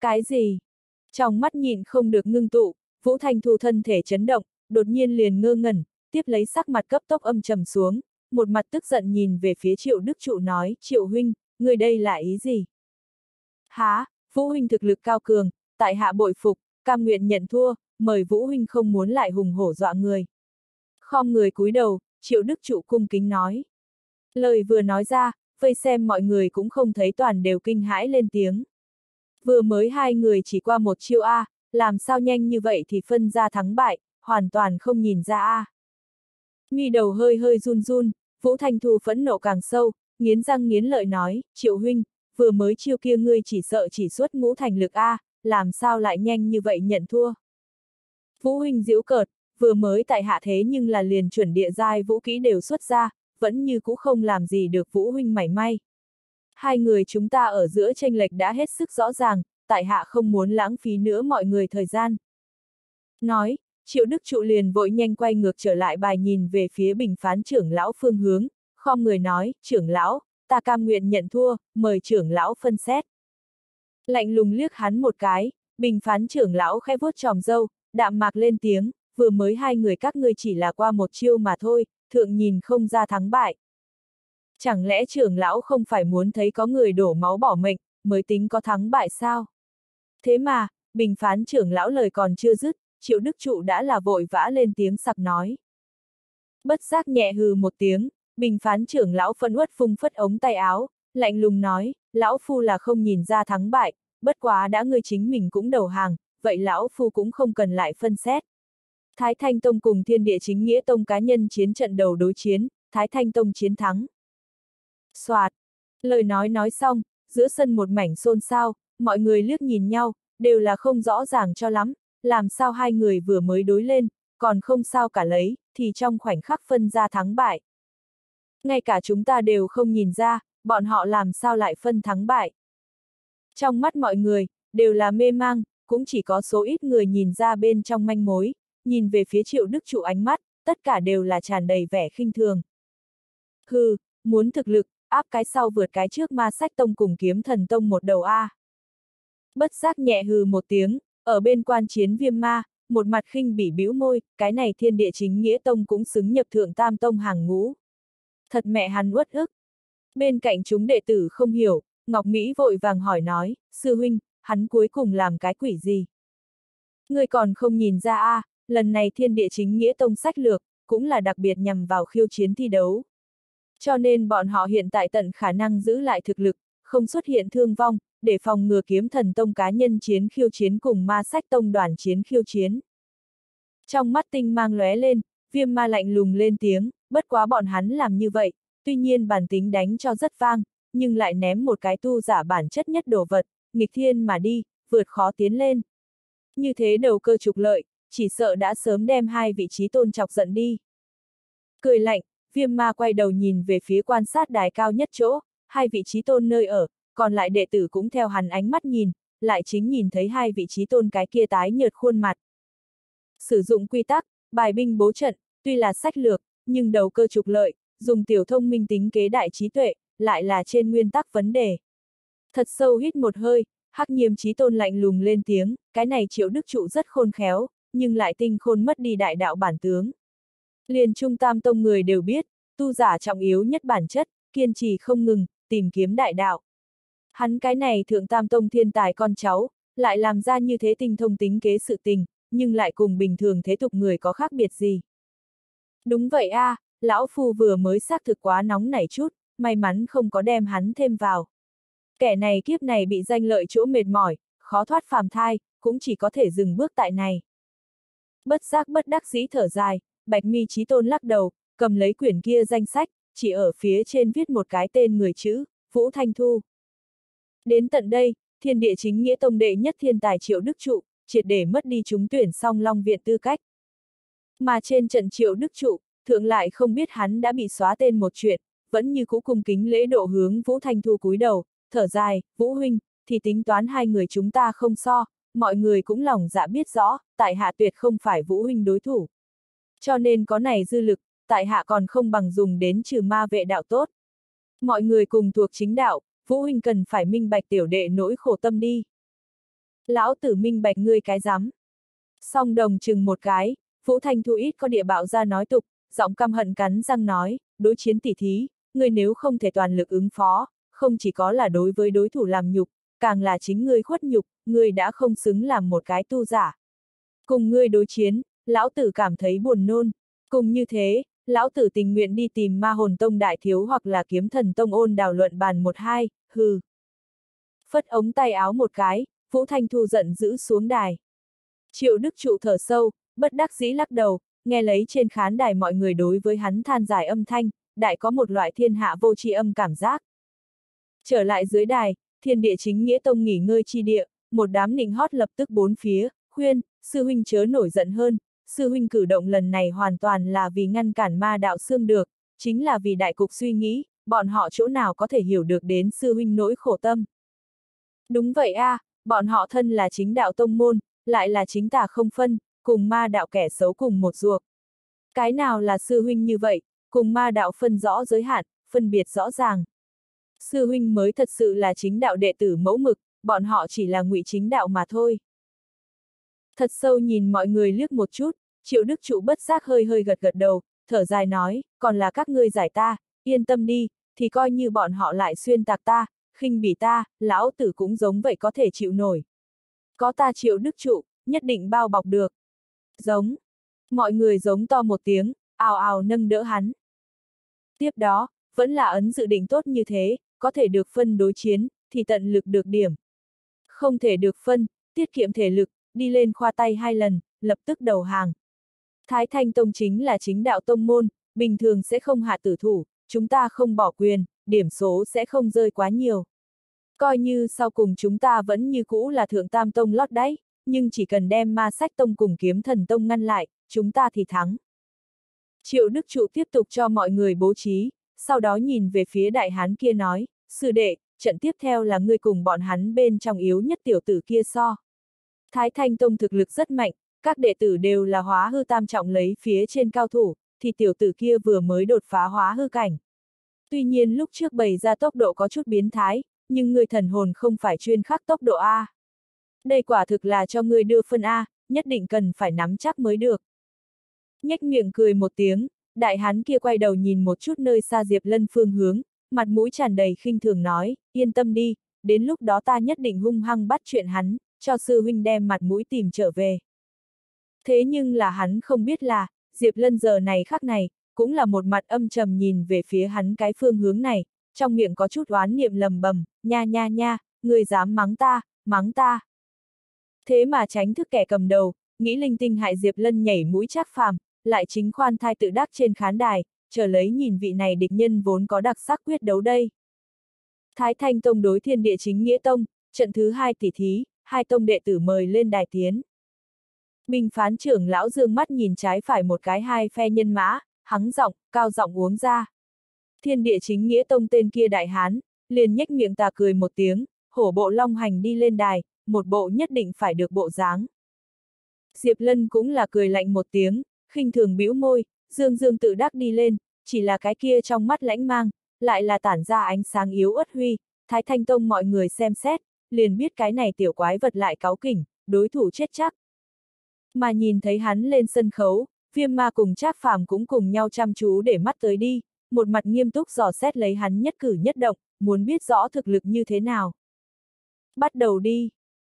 Cái gì? Trong mắt nhìn không được ngưng tụ, Vũ Thanh Thu thân thể chấn động, đột nhiên liền ngơ ngẩn, tiếp lấy sắc mặt cấp tốc âm trầm xuống, một mặt tức giận nhìn về phía Triệu Đức Trụ nói, Triệu Huynh, người đây là ý gì? Há, Vũ Huynh thực lực cao cường, tại hạ bội phục, cam nguyện nhận thua, mời Vũ Huynh không muốn lại hùng hổ dọa người. Khom người cúi đầu, Triệu Đức Trụ cung kính nói. Lời vừa nói ra, vây xem mọi người cũng không thấy toàn đều kinh hãi lên tiếng. Vừa mới hai người chỉ qua một chiêu A, làm sao nhanh như vậy thì phân ra thắng bại, hoàn toàn không nhìn ra A. Mi đầu hơi hơi run run, Vũ Thanh Thu phẫn nộ càng sâu, nghiến răng nghiến lợi nói, triệu huynh, vừa mới chiêu kia ngươi chỉ sợ chỉ xuất ngũ thành lực A, làm sao lại nhanh như vậy nhận thua. Vũ huynh diễu cợt, vừa mới tại hạ thế nhưng là liền chuẩn địa giai vũ kỹ đều xuất ra, vẫn như cũ không làm gì được Vũ huynh mảy may. Hai người chúng ta ở giữa tranh lệch đã hết sức rõ ràng, tại hạ không muốn lãng phí nữa mọi người thời gian. Nói, Triệu Đức Trụ liền vội nhanh quay ngược trở lại bài nhìn về phía bình phán trưởng lão phương hướng, khom người nói, trưởng lão, ta cam nguyện nhận thua, mời trưởng lão phân xét. Lạnh lùng liếc hắn một cái, bình phán trưởng lão khẽ vuốt tròm dâu, đạm mạc lên tiếng, vừa mới hai người các ngươi chỉ là qua một chiêu mà thôi, thượng nhìn không ra thắng bại. Chẳng lẽ trưởng lão không phải muốn thấy có người đổ máu bỏ mệnh, mới tính có thắng bại sao? Thế mà, bình phán trưởng lão lời còn chưa dứt, triệu đức trụ đã là vội vã lên tiếng sặc nói. Bất giác nhẹ hừ một tiếng, bình phán trưởng lão phân uất phung phất ống tay áo, lạnh lùng nói, lão phu là không nhìn ra thắng bại, bất quá đã ngươi chính mình cũng đầu hàng, vậy lão phu cũng không cần lại phân xét. Thái Thanh Tông cùng Thiên Địa Chính Nghĩa Tông cá nhân chiến trận đầu đối chiến, Thái Thanh Tông chiến thắng. Soạt! Lời nói nói xong, giữa sân một mảnh xôn xao, mọi người liếc nhìn nhau, đều là không rõ ràng cho lắm, làm sao hai người vừa mới đối lên, còn không sao cả lấy, thì trong khoảnh khắc phân ra thắng bại. Ngay cả chúng ta đều không nhìn ra, bọn họ làm sao lại phân thắng bại. Trong mắt mọi người, đều là mê mang, cũng chỉ có số ít người nhìn ra bên trong manh mối, nhìn về phía triệu đức trụ ánh mắt, tất cả đều là tràn đầy vẻ khinh thường. Hừ, muốn thực lực, áp cái sau vượt cái trước ma sách tông cùng kiếm thần tông một đầu A. Bất giác nhẹ hừ một tiếng, ở bên quan chiến viêm ma, một mặt khinh bỉ bĩu môi, cái này thiên địa chính nghĩa tông cũng xứng nhập thượng tam tông hàng ngũ. Thật mẹ hắn uất ức. Bên cạnh chúng đệ tử không hiểu, Ngọc Mỹ vội vàng hỏi nói, sư huynh, hắn cuối cùng làm cái quỷ gì? Người còn không nhìn ra a, à, lần này thiên địa chính nghĩa tông sách lược, cũng là đặc biệt nhằm vào khiêu chiến thi đấu. Cho nên bọn họ hiện tại tận khả năng giữ lại thực lực, không xuất hiện thương vong, để phòng ngừa kiếm thần tông cá nhân chiến khiêu chiến cùng ma sách tông đoàn chiến khiêu chiến. Trong mắt tinh mang lóe lên, viêm ma lạnh lùng lên tiếng, bất quá bọn hắn làm như vậy, tuy nhiên bản tính đánh cho rất vang, nhưng lại ném một cái tu giả bản chất nhất đồ vật, nghịch thiên mà đi, vượt khó tiến lên. Như thế đầu cơ trục lợi, chỉ sợ đã sớm đem hai vị trí tôn chọc giận đi. Cười lạnh, viêm ma quay đầu nhìn về phía quan sát đài cao nhất chỗ, hai vị trí tôn nơi ở, còn lại đệ tử cũng theo hắn ánh mắt nhìn, lại chính nhìn thấy hai vị trí tôn cái kia tái nhợt khuôn mặt. Sử dụng quy tắc, bài binh bố trận, tuy là sách lược, nhưng đầu cơ trục lợi, dùng tiểu thông minh tính kế đại trí tuệ, lại là trên nguyên tắc vấn đề. Thật sâu hít một hơi, hắc nhiêm trí tôn lạnh lùng lên tiếng, cái này triệu đức trụ rất khôn khéo, nhưng lại tinh khôn mất đi đại đạo bản tướng. Liền trung tam tông người đều biết, tu giả trọng yếu nhất bản chất, kiên trì không ngừng, tìm kiếm đại đạo. Hắn cái này thượng tam tông thiên tài con cháu, lại làm ra như thế tinh thông tính kế sự tình, nhưng lại cùng bình thường thế tục người có khác biệt gì. Đúng vậy a, à, lão phu vừa mới xác thực quá nóng nảy chút, may mắn không có đem hắn thêm vào. Kẻ này kiếp này bị danh lợi chỗ mệt mỏi, khó thoát phàm thai, cũng chỉ có thể dừng bước tại này. Bất giác bất đắc dĩ thở dài, Bạch Mi trí Tôn lắc đầu, cầm lấy quyển kia danh sách, chỉ ở phía trên viết một cái tên người chữ, Vũ Thanh Thu. Đến tận đây, thiên địa chính nghĩa tông đệ nhất thiên tài triệu đức trụ, triệt để mất đi chúng tuyển song long viện tư cách. Mà trên trận triệu đức trụ, thượng lại không biết hắn đã bị xóa tên một chuyện, vẫn như cũ cung kính lễ độ hướng Vũ Thanh Thu cúi đầu, thở dài, Vũ Huynh, thì tính toán hai người chúng ta không so, mọi người cũng lòng dạ biết rõ, tại hạ tuyệt không phải Vũ Huynh đối thủ. Cho nên có này dư lực, tại hạ còn không bằng dùng đến trừ ma vệ đạo tốt. Mọi người cùng thuộc chính đạo, Vũ Huynh cần phải minh bạch tiểu đệ nỗi khổ tâm đi. Lão tử minh bạch ngươi cái rắm. Song đồng chừng một cái, Vũ Thanh Thu ít có địa bạo ra nói tục, giọng căm hận cắn răng nói, đối chiến tỉ thí, ngươi nếu không thể toàn lực ứng phó, không chỉ có là đối với đối thủ làm nhục, càng là chính ngươi khuất nhục, ngươi đã không xứng làm một cái tu giả. Cùng ngươi đối chiến, lão tử cảm thấy buồn nôn. Cùng như thế, lão tử tình nguyện đi tìm ma hồn tông đại thiếu hoặc là kiếm thần tông ôn đào luận bàn một hai, hừ. Phất ống tay áo một cái, Vũ Thanh Thu giận giữ xuống đài. Triệu Đức Trụ thở sâu, bất đắc dĩ lắc đầu, nghe lấy trên khán đài mọi người đối với hắn than dài âm thanh, đại có một loại thiên hạ vô tri âm cảm giác. Trở lại dưới đài, thiên địa chính nghĩa tông nghỉ ngơi chi địa, một đám nịnh hót lập tức bốn phía, khuyên, sư huynh chớ nổi giận hơn, sư huynh cử động lần này hoàn toàn là vì ngăn cản ma đạo xương được, chính là vì đại cục suy nghĩ, bọn họ chỗ nào có thể hiểu được đến sư huynh nỗi khổ tâm. Đúng vậy a, à, bọn họ thân là chính đạo tông môn, lại là chính tà không phân, cùng ma đạo kẻ xấu cùng một ruột. Cái nào là sư huynh như vậy, cùng ma đạo phân rõ giới hạn, phân biệt rõ ràng. Sư huynh mới thật sự là chính đạo đệ tử mẫu mực, bọn họ chỉ là ngụy chính đạo mà thôi. Thật sâu nhìn mọi người liếc một chút, triệu đức trụ bất giác hơi hơi gật gật đầu, thở dài nói, còn là các ngươi giải ta, yên tâm đi, thì coi như bọn họ lại xuyên tạc ta, khinh bỉ ta, lão tử cũng giống vậy có thể chịu nổi. Có ta triệu đức trụ, nhất định bao bọc được. Giống. Mọi người giống to một tiếng, ào ào nâng đỡ hắn. Tiếp đó, vẫn là ấn dự định tốt như thế, có thể được phân đối chiến, thì tận lực được điểm. Không thể được phân, tiết kiệm thể lực, đi lên khoa tay hai lần, lập tức đầu hàng. Thái Thanh Tông chính là chính đạo tông môn, bình thường sẽ không hạ tử thủ, chúng ta không bỏ quyền, điểm số sẽ không rơi quá nhiều. Coi như sau cùng chúng ta vẫn như cũ là thượng tam tông lót đáy, nhưng chỉ cần đem ma sách tông cùng kiếm thần tông ngăn lại, chúng ta thì thắng. Triệu Đức Trụ tiếp tục cho mọi người bố trí, sau đó nhìn về phía đại hán kia nói, sư đệ, trận tiếp theo là ngươi cùng bọn hắn bên trong yếu nhất tiểu tử kia so. Thái Thanh Tông thực lực rất mạnh, các đệ tử đều là hóa hư tam trọng lấy phía trên cao thủ, thì tiểu tử kia vừa mới đột phá hóa hư cảnh. Tuy nhiên lúc trước bày ra tốc độ có chút biến thái, nhưng người thần hồn không phải chuyên khắc tốc độ A. Đây quả thực là cho người đưa phân A, nhất định cần phải nắm chắc mới được. Nhếch miệng cười một tiếng, đại hán kia quay đầu nhìn một chút nơi xa Diệp Lân phương hướng, mặt mũi tràn đầy khinh thường nói, yên tâm đi, đến lúc đó ta nhất định hung hăng bắt chuyện hắn, cho sư huynh đem mặt mũi tìm trở về. Thế nhưng là hắn không biết là, Diệp Lân giờ này khắc này, cũng là một mặt âm trầm nhìn về phía hắn cái phương hướng này, trong miệng có chút oán niệm lầm bầm, nha nha nha, người dám mắng ta, mắng ta. Thế mà tránh thức kẻ cầm đầu, nghĩ linh tinh hại Diệp Lân nhảy mũi chắc phàm, lại chính khoan thai tự đắc trên khán đài, chờ lấy nhìn vị này địch nhân vốn có đặc sắc quyết đấu đây. Thái Thanh Tông đối thiên địa chính nghĩa tông, trận thứ hai tỷ thí, hai tông đệ tử mời lên đài tiến. Minh phán trưởng lão dương mắt nhìn trái phải một cái hai phe nhân mã, hắng giọng, cao giọng uống ra. Thiên địa chính nghĩa tông tên kia đại hán, liền nhếch miệng tà cười một tiếng, hổ bộ long hành đi lên đài, một bộ nhất định phải được bộ dáng. Diệp Lân cũng là cười lạnh một tiếng, khinh thường bĩu môi, dương dương tự đắc đi lên, chỉ là cái kia trong mắt lãnh mang, lại là tản ra ánh sáng yếu ớt huy, Thái Thanh Tông mọi người xem xét, liền biết cái này tiểu quái vật lại cáu kỉnh, đối thủ chết chắc. Mà nhìn thấy hắn lên sân khấu, viêm ma cùng Trác phàm cũng cùng nhau chăm chú để mắt tới đi, một mặt nghiêm túc dò xét lấy hắn nhất cử nhất động, muốn biết rõ thực lực như thế nào. Bắt đầu đi.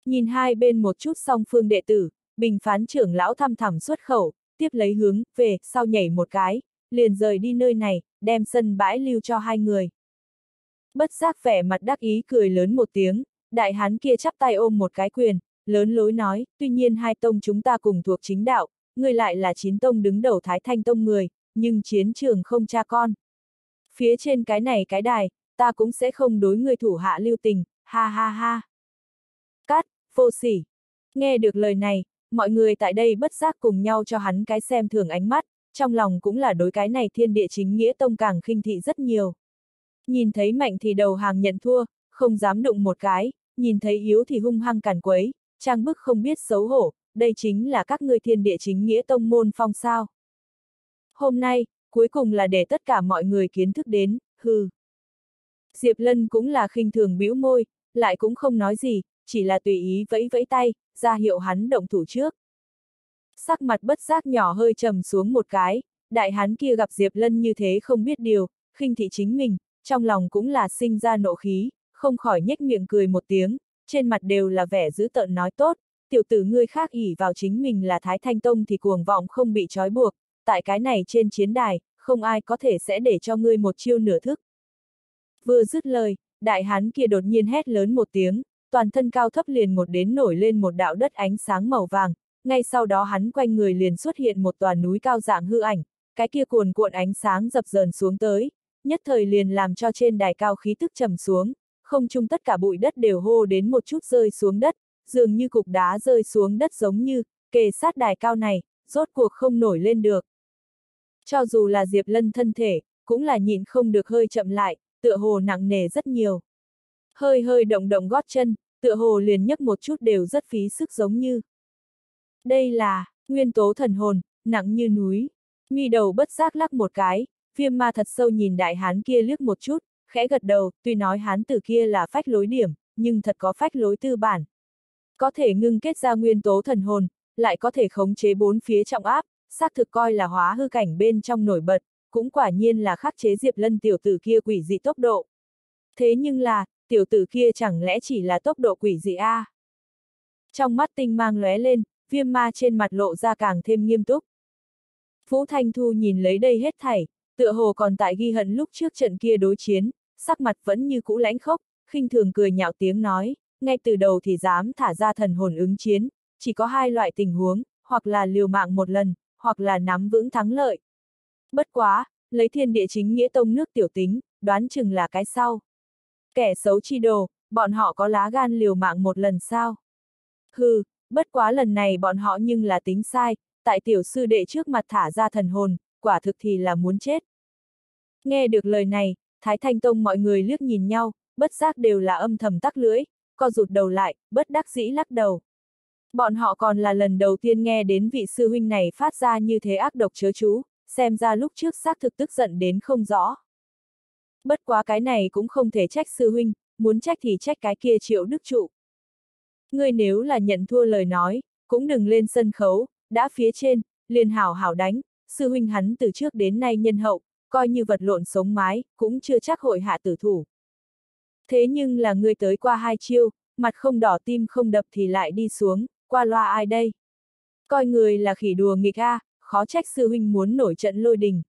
Nhìn hai bên một chút song phương đệ tử, bình phán trưởng lão thăm thẳm xuất khẩu, tiếp lấy hướng, về, sau nhảy một cái, liền rời đi nơi này, đem sân bãi lưu cho hai người. Bất giác vẻ mặt đắc ý cười lớn một tiếng, đại hán kia chắp tay ôm một cái quyền, lớn lối nói, tuy nhiên hai tông chúng ta cùng thuộc chính đạo, người lại là chín tông đứng đầu Thái Thanh Tông người, nhưng chiến trường không cha con. Phía trên cái này cái đài, ta cũng sẽ không đối người thủ hạ lưu tình, ha ha ha. Cát, vô sỉ. Nghe được lời này, mọi người tại đây bất giác cùng nhau cho hắn cái xem thường ánh mắt, trong lòng cũng là đối cái này thiên địa chính nghĩa tông càng khinh thị rất nhiều. Nhìn thấy mạnh thì đầu hàng nhận thua, không dám đụng một cái, nhìn thấy yếu thì hung hăng cản quấy, trang bức không biết xấu hổ, đây chính là các ngươi thiên địa chính nghĩa tông môn phong sao. Hôm nay, cuối cùng là để tất cả mọi người kiến thức đến, hừ. Diệp Lân cũng là khinh thường bĩu môi, lại cũng không nói gì, chỉ là tùy ý vẫy vẫy tay, ra hiệu hắn động thủ trước. Sắc mặt bất giác nhỏ hơi trầm xuống một cái, đại hán kia gặp Diệp Lân như thế không biết điều, khinh thị chính mình, trong lòng cũng là sinh ra nộ khí, không khỏi nhếch miệng cười một tiếng, trên mặt đều là vẻ dữ tợn nói tốt, tiểu tử ngươi khác ỉ vào chính mình là Thái Thanh Tông thì cuồng vọng không bị trói buộc, tại cái này trên chiến đài, không ai có thể sẽ để cho ngươi một chiêu nửa thức. Vừa dứt lời, đại hán kia đột nhiên hét lớn một tiếng, toàn thân cao thấp liền một đến nổi lên một đạo đất ánh sáng màu vàng, ngay sau đó hắn quanh người liền xuất hiện một tòa núi cao dạng hư ảnh, cái kia cuồn cuộn ánh sáng dập dờn xuống tới, nhất thời liền làm cho trên đài cao khí tức trầm xuống, không chung tất cả bụi đất đều hô đến một chút rơi xuống đất, dường như cục đá rơi xuống đất giống như, kề sát đài cao này, rốt cuộc không nổi lên được. Cho dù là Diệp Lân thân thể, cũng là nhịn không được hơi chậm lại, tựa hồ nặng nề rất nhiều. Hơi hơi động động gót chân, tựa hồ liền nhấc một chút đều rất phí sức giống như. Đây là, nguyên tố thần hồn, nặng như núi. Mi đầu bất giác lắc một cái, viêm ma thật sâu nhìn đại hán kia liếc một chút, khẽ gật đầu, tuy nói hán tử kia là phách lối điểm, nhưng thật có phách lối tư bản. Có thể ngưng kết ra nguyên tố thần hồn, lại có thể khống chế bốn phía trọng áp, xác thực coi là hóa hư cảnh bên trong nổi bật, cũng quả nhiên là khắc chế Diệp Lân tiểu tử kia quỷ dị tốc độ. Thế nhưng là, tiểu tử kia chẳng lẽ chỉ là tốc độ quỷ dị a? À? Trong mắt tinh mang lóe lên, viêm ma trên mặt lộ ra càng thêm nghiêm túc. Phú Thanh Thu nhìn lấy đây hết thảy, tựa hồ còn tại ghi hận lúc trước trận kia đối chiến, sắc mặt vẫn như cũ lãnh khốc, khinh thường cười nhạo tiếng nói, ngay từ đầu thì dám thả ra thần hồn ứng chiến, chỉ có hai loại tình huống, hoặc là liều mạng một lần, hoặc là nắm vững thắng lợi. Bất quá, lấy thiên địa chính nghĩa tông nước tiểu tính, đoán chừng là cái sau. Kẻ xấu chi đồ, bọn họ có lá gan liều mạng một lần sao? Hừ, bất quá lần này bọn họ nhưng là tính sai, tại tiểu sư đệ trước mặt thả ra thần hồn, quả thực thì là muốn chết. Nghe được lời này, Thái Thanh Tông mọi người liếc nhìn nhau, bất giác đều là âm thầm tắc lưỡi, co rụt đầu lại, bất đắc dĩ lắc đầu. Bọn họ còn là lần đầu tiên nghe đến vị sư huynh này phát ra như thế ác độc chớ chú, xem ra lúc trước xác thực tức giận đến không rõ. Bất quá cái này cũng không thể trách sư huynh, muốn trách thì trách cái kia triệu đức trụ. Ngươi nếu là nhận thua lời nói, cũng đừng lên sân khấu, đã phía trên, liền hảo hảo đánh, sư huynh hắn từ trước đến nay nhân hậu, coi như vật lộn sống mái, cũng chưa chắc hội hạ tử thủ. Thế nhưng là ngươi tới qua hai chiêu, mặt không đỏ tim không đập thì lại đi xuống, qua loa ai đây? Coi người là khỉ đùa nghịch a, khó trách sư huynh muốn nổi trận lôi đình.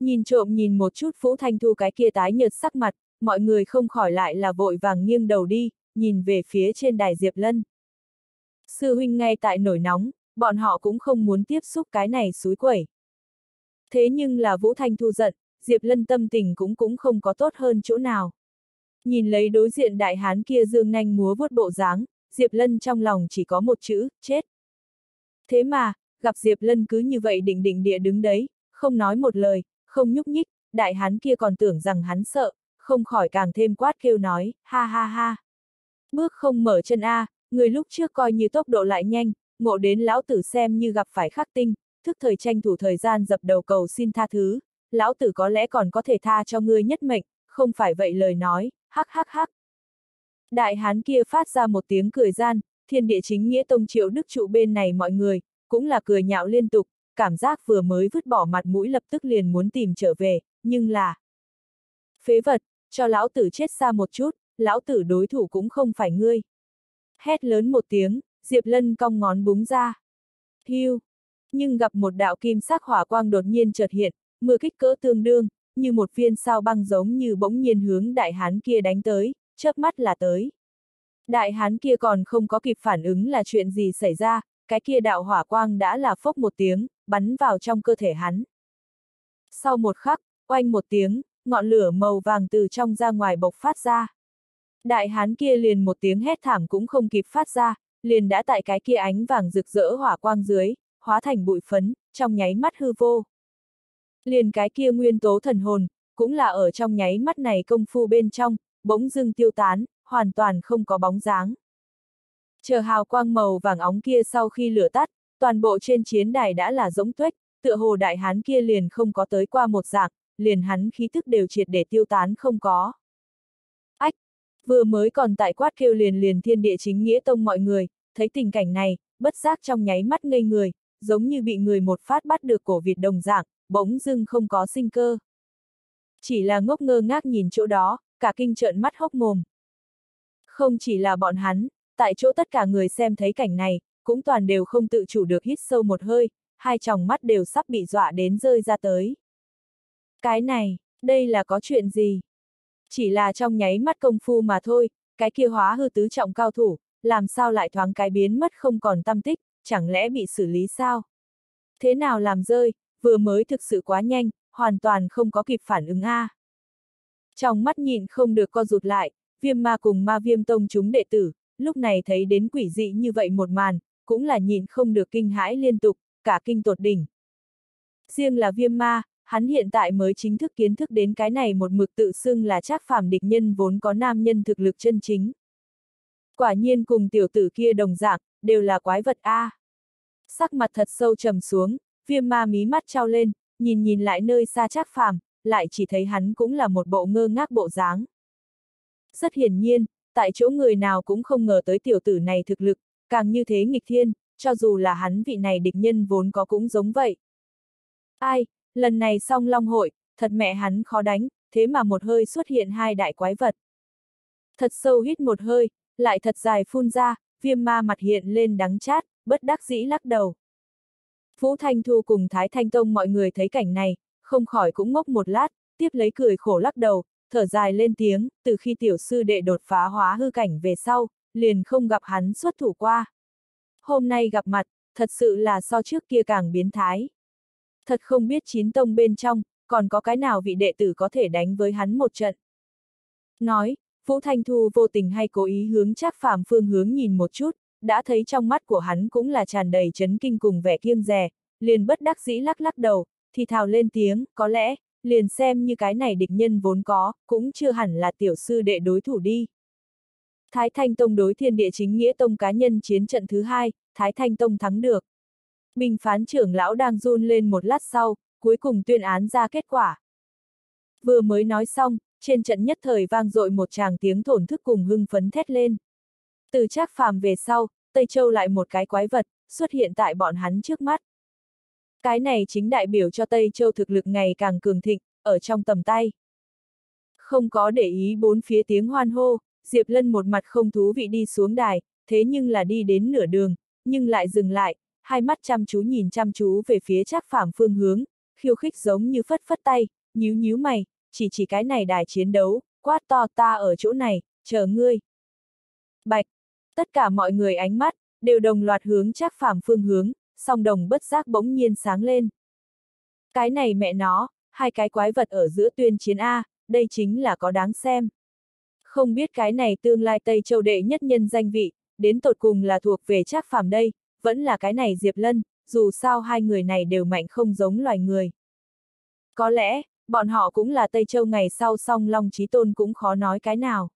Nhìn trộm nhìn một chút vũ Thanh Thu cái kia tái nhợt sắc mặt, mọi người không khỏi lại là vội vàng nghiêng đầu đi, nhìn về phía trên đài Diệp Lân. Sư huynh ngay tại nổi nóng, bọn họ cũng không muốn tiếp xúc cái này suối quẩy. Thế nhưng là Vũ Thanh Thu giận, Diệp Lân tâm tình cũng cũng không có tốt hơn chỗ nào. Nhìn lấy đối diện đại hán kia dương nanh múa vuốt bộ dáng, Diệp Lân trong lòng chỉ có một chữ, chết. Thế mà, gặp Diệp Lân cứ như vậy định định địa đứng đấy, không nói một lời, không nhúc nhích, đại hán kia còn tưởng rằng hắn sợ, không khỏi càng thêm quát kêu nói, ha ha ha. Bước không mở chân A, Người lúc trước coi như tốc độ lại nhanh, ngộ đến lão tử xem như gặp phải khắc tinh, thức thời tranh thủ thời gian dập đầu cầu xin tha thứ, lão tử có lẽ còn có thể tha cho ngươi nhất mệnh, không phải vậy lời nói, hắc hắc hắc. Đại hán kia phát ra một tiếng cười gian, thiên địa chính nghĩa tông triệu đức trụ bên này mọi người, cũng là cười nhạo liên tục, cảm giác vừa mới vứt bỏ mặt mũi lập tức liền muốn tìm trở về, nhưng là... Phế vật, cho lão tử chết xa một chút, lão tử đối thủ cũng không phải ngươi. Hét lớn một tiếng, Diệp Lân cong ngón búng ra. Hiu! Nhưng gặp một đạo kim sắc hỏa quang đột nhiên chợt hiện, mưa kích cỡ tương đương, như một viên sao băng giống như bỗng nhiên hướng đại hán kia đánh tới, chớp mắt là tới. Đại hán kia còn không có kịp phản ứng là chuyện gì xảy ra, cái kia đạo hỏa quang đã là phốc một tiếng, bắn vào trong cơ thể hắn. Sau một khắc, oanh một tiếng, ngọn lửa màu vàng từ trong ra ngoài bộc phát ra. Đại hán kia liền một tiếng hét thảm cũng không kịp phát ra, liền đã tại cái kia ánh vàng rực rỡ hỏa quang dưới, hóa thành bụi phấn, trong nháy mắt hư vô. Liền cái kia nguyên tố thần hồn, cũng là ở trong nháy mắt này công phu bên trong, bỗng dưng tiêu tán, hoàn toàn không có bóng dáng. Chờ hào quang màu vàng óng kia sau khi lửa tắt, toàn bộ trên chiến đài đã là giống tuếch, tựa hồ đại hán kia liền không có tới qua một dạng, liền hắn khí thức đều triệt để tiêu tán không có. Vừa mới còn tại quát kêu liền liền thiên địa chính nghĩa tông mọi người, thấy tình cảnh này, bất giác trong nháy mắt ngây người, giống như bị người một phát bắt được cổ vịt đồng dạng, bỗng dưng không có sinh cơ. Chỉ là ngốc ngơ ngác nhìn chỗ đó, cả kinh trợn mắt hốc mồm. Không chỉ là bọn hắn, tại chỗ tất cả người xem thấy cảnh này, cũng toàn đều không tự chủ được hít sâu một hơi, hai tròng mắt đều sắp bị dọa đến rơi ra tới. Cái này, đây là có chuyện gì? Chỉ là trong nháy mắt công phu mà thôi, cái kia hóa hư tứ trọng cao thủ, làm sao lại thoáng cái biến mất không còn tâm tích, chẳng lẽ bị xử lý sao? Thế nào làm rơi, vừa mới thực sự quá nhanh, hoàn toàn không có kịp phản ứng a. À. Trong mắt nhìn không được co rụt lại, viêm ma cùng ma viêm tông chúng đệ tử, lúc này thấy đến quỷ dị như vậy một màn, cũng là nhìn không được kinh hãi liên tục, cả kinh tột đỉnh. Riêng là viêm ma, hắn hiện tại mới chính thức kiến thức đến cái này một mực tự xưng là trác phàm địch nhân vốn có nam nhân thực lực chân chính. Quả nhiên cùng tiểu tử kia đồng dạng, đều là quái vật A. Sắc mặt thật sâu trầm xuống, viêm ma mí mắt trao lên, nhìn nhìn lại nơi xa trác phàm, lại chỉ thấy hắn cũng là một bộ ngơ ngác bộ dáng. Rất hiển nhiên, tại chỗ người nào cũng không ngờ tới tiểu tử này thực lực, càng như thế nghịch thiên, cho dù là hắn vị này địch nhân vốn có cũng giống vậy. Ai, lần này song long hội, thật mẹ hắn khó đánh, thế mà một hơi xuất hiện hai đại quái vật. Thật sâu hít một hơi, lại thật dài phun ra, viêm ma mặt hiện lên đắng chát, bất đắc dĩ lắc đầu. Vũ Thanh Thu cùng Thái Thanh Tông mọi người thấy cảnh này, không khỏi cũng ngốc một lát, tiếp lấy cười khổ lắc đầu, thở dài lên tiếng, từ khi tiểu sư đệ đột phá hóa hư cảnh về sau, liền không gặp hắn xuất thủ qua. Hôm nay gặp mặt, thật sự là so trước kia càng biến thái. Thật không biết chín tông bên trong, còn có cái nào vị đệ tử có thể đánh với hắn một trận. Nói, Vũ Thanh Thu vô tình hay cố ý hướng chắc phàm phương hướng nhìn một chút, đã thấy trong mắt của hắn cũng là tràn đầy chấn kinh cùng vẻ kiêng rè, liền bất đắc dĩ lắc lắc đầu, thì thào lên tiếng, có lẽ, liền xem như cái này địch nhân vốn có, cũng chưa hẳn là tiểu sư đệ đối thủ đi. Thái Thanh Tông đối thiên địa chính nghĩa tông cá nhân chiến trận thứ hai, Thái Thanh Tông thắng được minh phán trưởng lão đang run lên một lát sau, cuối cùng tuyên án ra kết quả. Vừa mới nói xong, trên trận nhất thời vang dội một tràng tiếng thổn thức cùng hưng phấn thét lên. Từ trác phàm về sau, Tây Châu lại một cái quái vật, xuất hiện tại bọn hắn trước mắt. Cái này chính đại biểu cho Tây Châu thực lực ngày càng cường thịnh, ở trong tầm tay. Không có để ý bốn phía tiếng hoan hô, Diệp Lân một mặt không thú vị đi xuống đài, thế nhưng là đi đến nửa đường, nhưng lại dừng lại, hai mắt chăm chú nhìn chăm chú về phía Trác phàm phương hướng, khiêu khích giống như phất phất tay, nhíu nhíu mày, chỉ chỉ cái này đài chiến đấu, quát to ta ở chỗ này, chờ ngươi. Bạch! Tất cả mọi người ánh mắt, đều đồng loạt hướng Trác phàm phương hướng, song đồng bất giác bỗng nhiên sáng lên. Cái này mẹ nó, hai cái quái vật ở giữa tuyên chiến A, đây chính là có đáng xem. Không biết cái này tương lai Tây Châu đệ nhất nhân danh vị, đến tột cùng là thuộc về Trác phàm đây, vẫn là cái này Diệp Lân, dù sao hai người này đều mạnh không giống loài người. Có lẽ, bọn họ cũng là Tây Châu ngày sau song Long Chí Tôn cũng khó nói cái nào.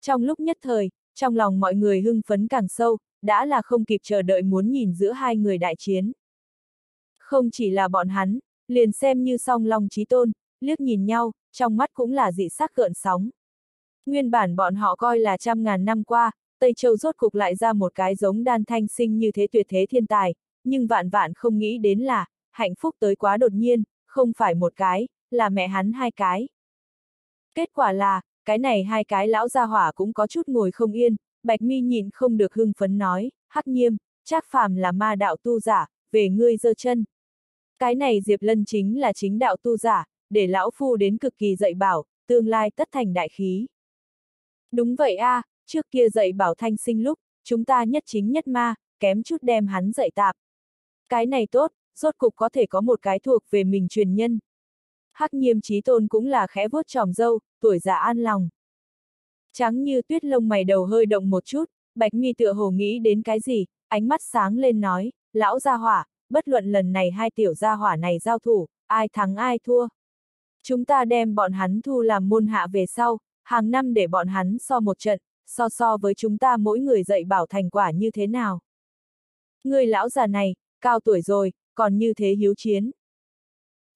Trong lúc nhất thời, trong lòng mọi người hưng phấn càng sâu, đã là không kịp chờ đợi muốn nhìn giữa hai người đại chiến. Không chỉ là bọn hắn, liền xem như song long trí tôn, liếc nhìn nhau, trong mắt cũng là dị sắc gợn sóng. Nguyên bản bọn họ coi là trăm ngàn năm qua, Tây Châu rốt cục lại ra một cái giống đan thanh sinh như thế tuyệt thế thiên tài, nhưng vạn vạn không nghĩ đến là, hạnh phúc tới quá đột nhiên, không phải một cái, là mẹ hắn hai cái. Kết quả là, cái này hai cái lão gia hỏa cũng có chút ngồi không yên, Bạch Mi nhìn không được hưng phấn nói, hắc nghiêm, Trác phàm là ma đạo tu giả, về ngươi dơ chân. Cái này Diệp Lân chính là chính đạo tu giả, để lão phu đến cực kỳ dạy bảo, tương lai tất thành đại khí. Đúng vậy a, à, trước kia dạy bảo thanh sinh lúc, chúng ta nhất chính nhất ma, kém chút đem hắn dạy tạp. Cái này tốt, rốt cục có thể có một cái thuộc về mình truyền nhân. Hắc nghiêm trí tôn cũng là khẽ vuốt tròm dâu, tuổi già an lòng. Trắng như tuyết lông mày đầu hơi động một chút, bạch mi tựa hồ nghĩ đến cái gì, ánh mắt sáng lên nói, lão gia hỏa, bất luận lần này hai tiểu gia hỏa này giao thủ, ai thắng ai thua. Chúng ta đem bọn hắn thu làm môn hạ về sau, hàng năm để bọn hắn so một trận, so so với chúng ta mỗi người dạy bảo thành quả như thế nào. Người lão già này, cao tuổi rồi, còn như thế hiếu chiến.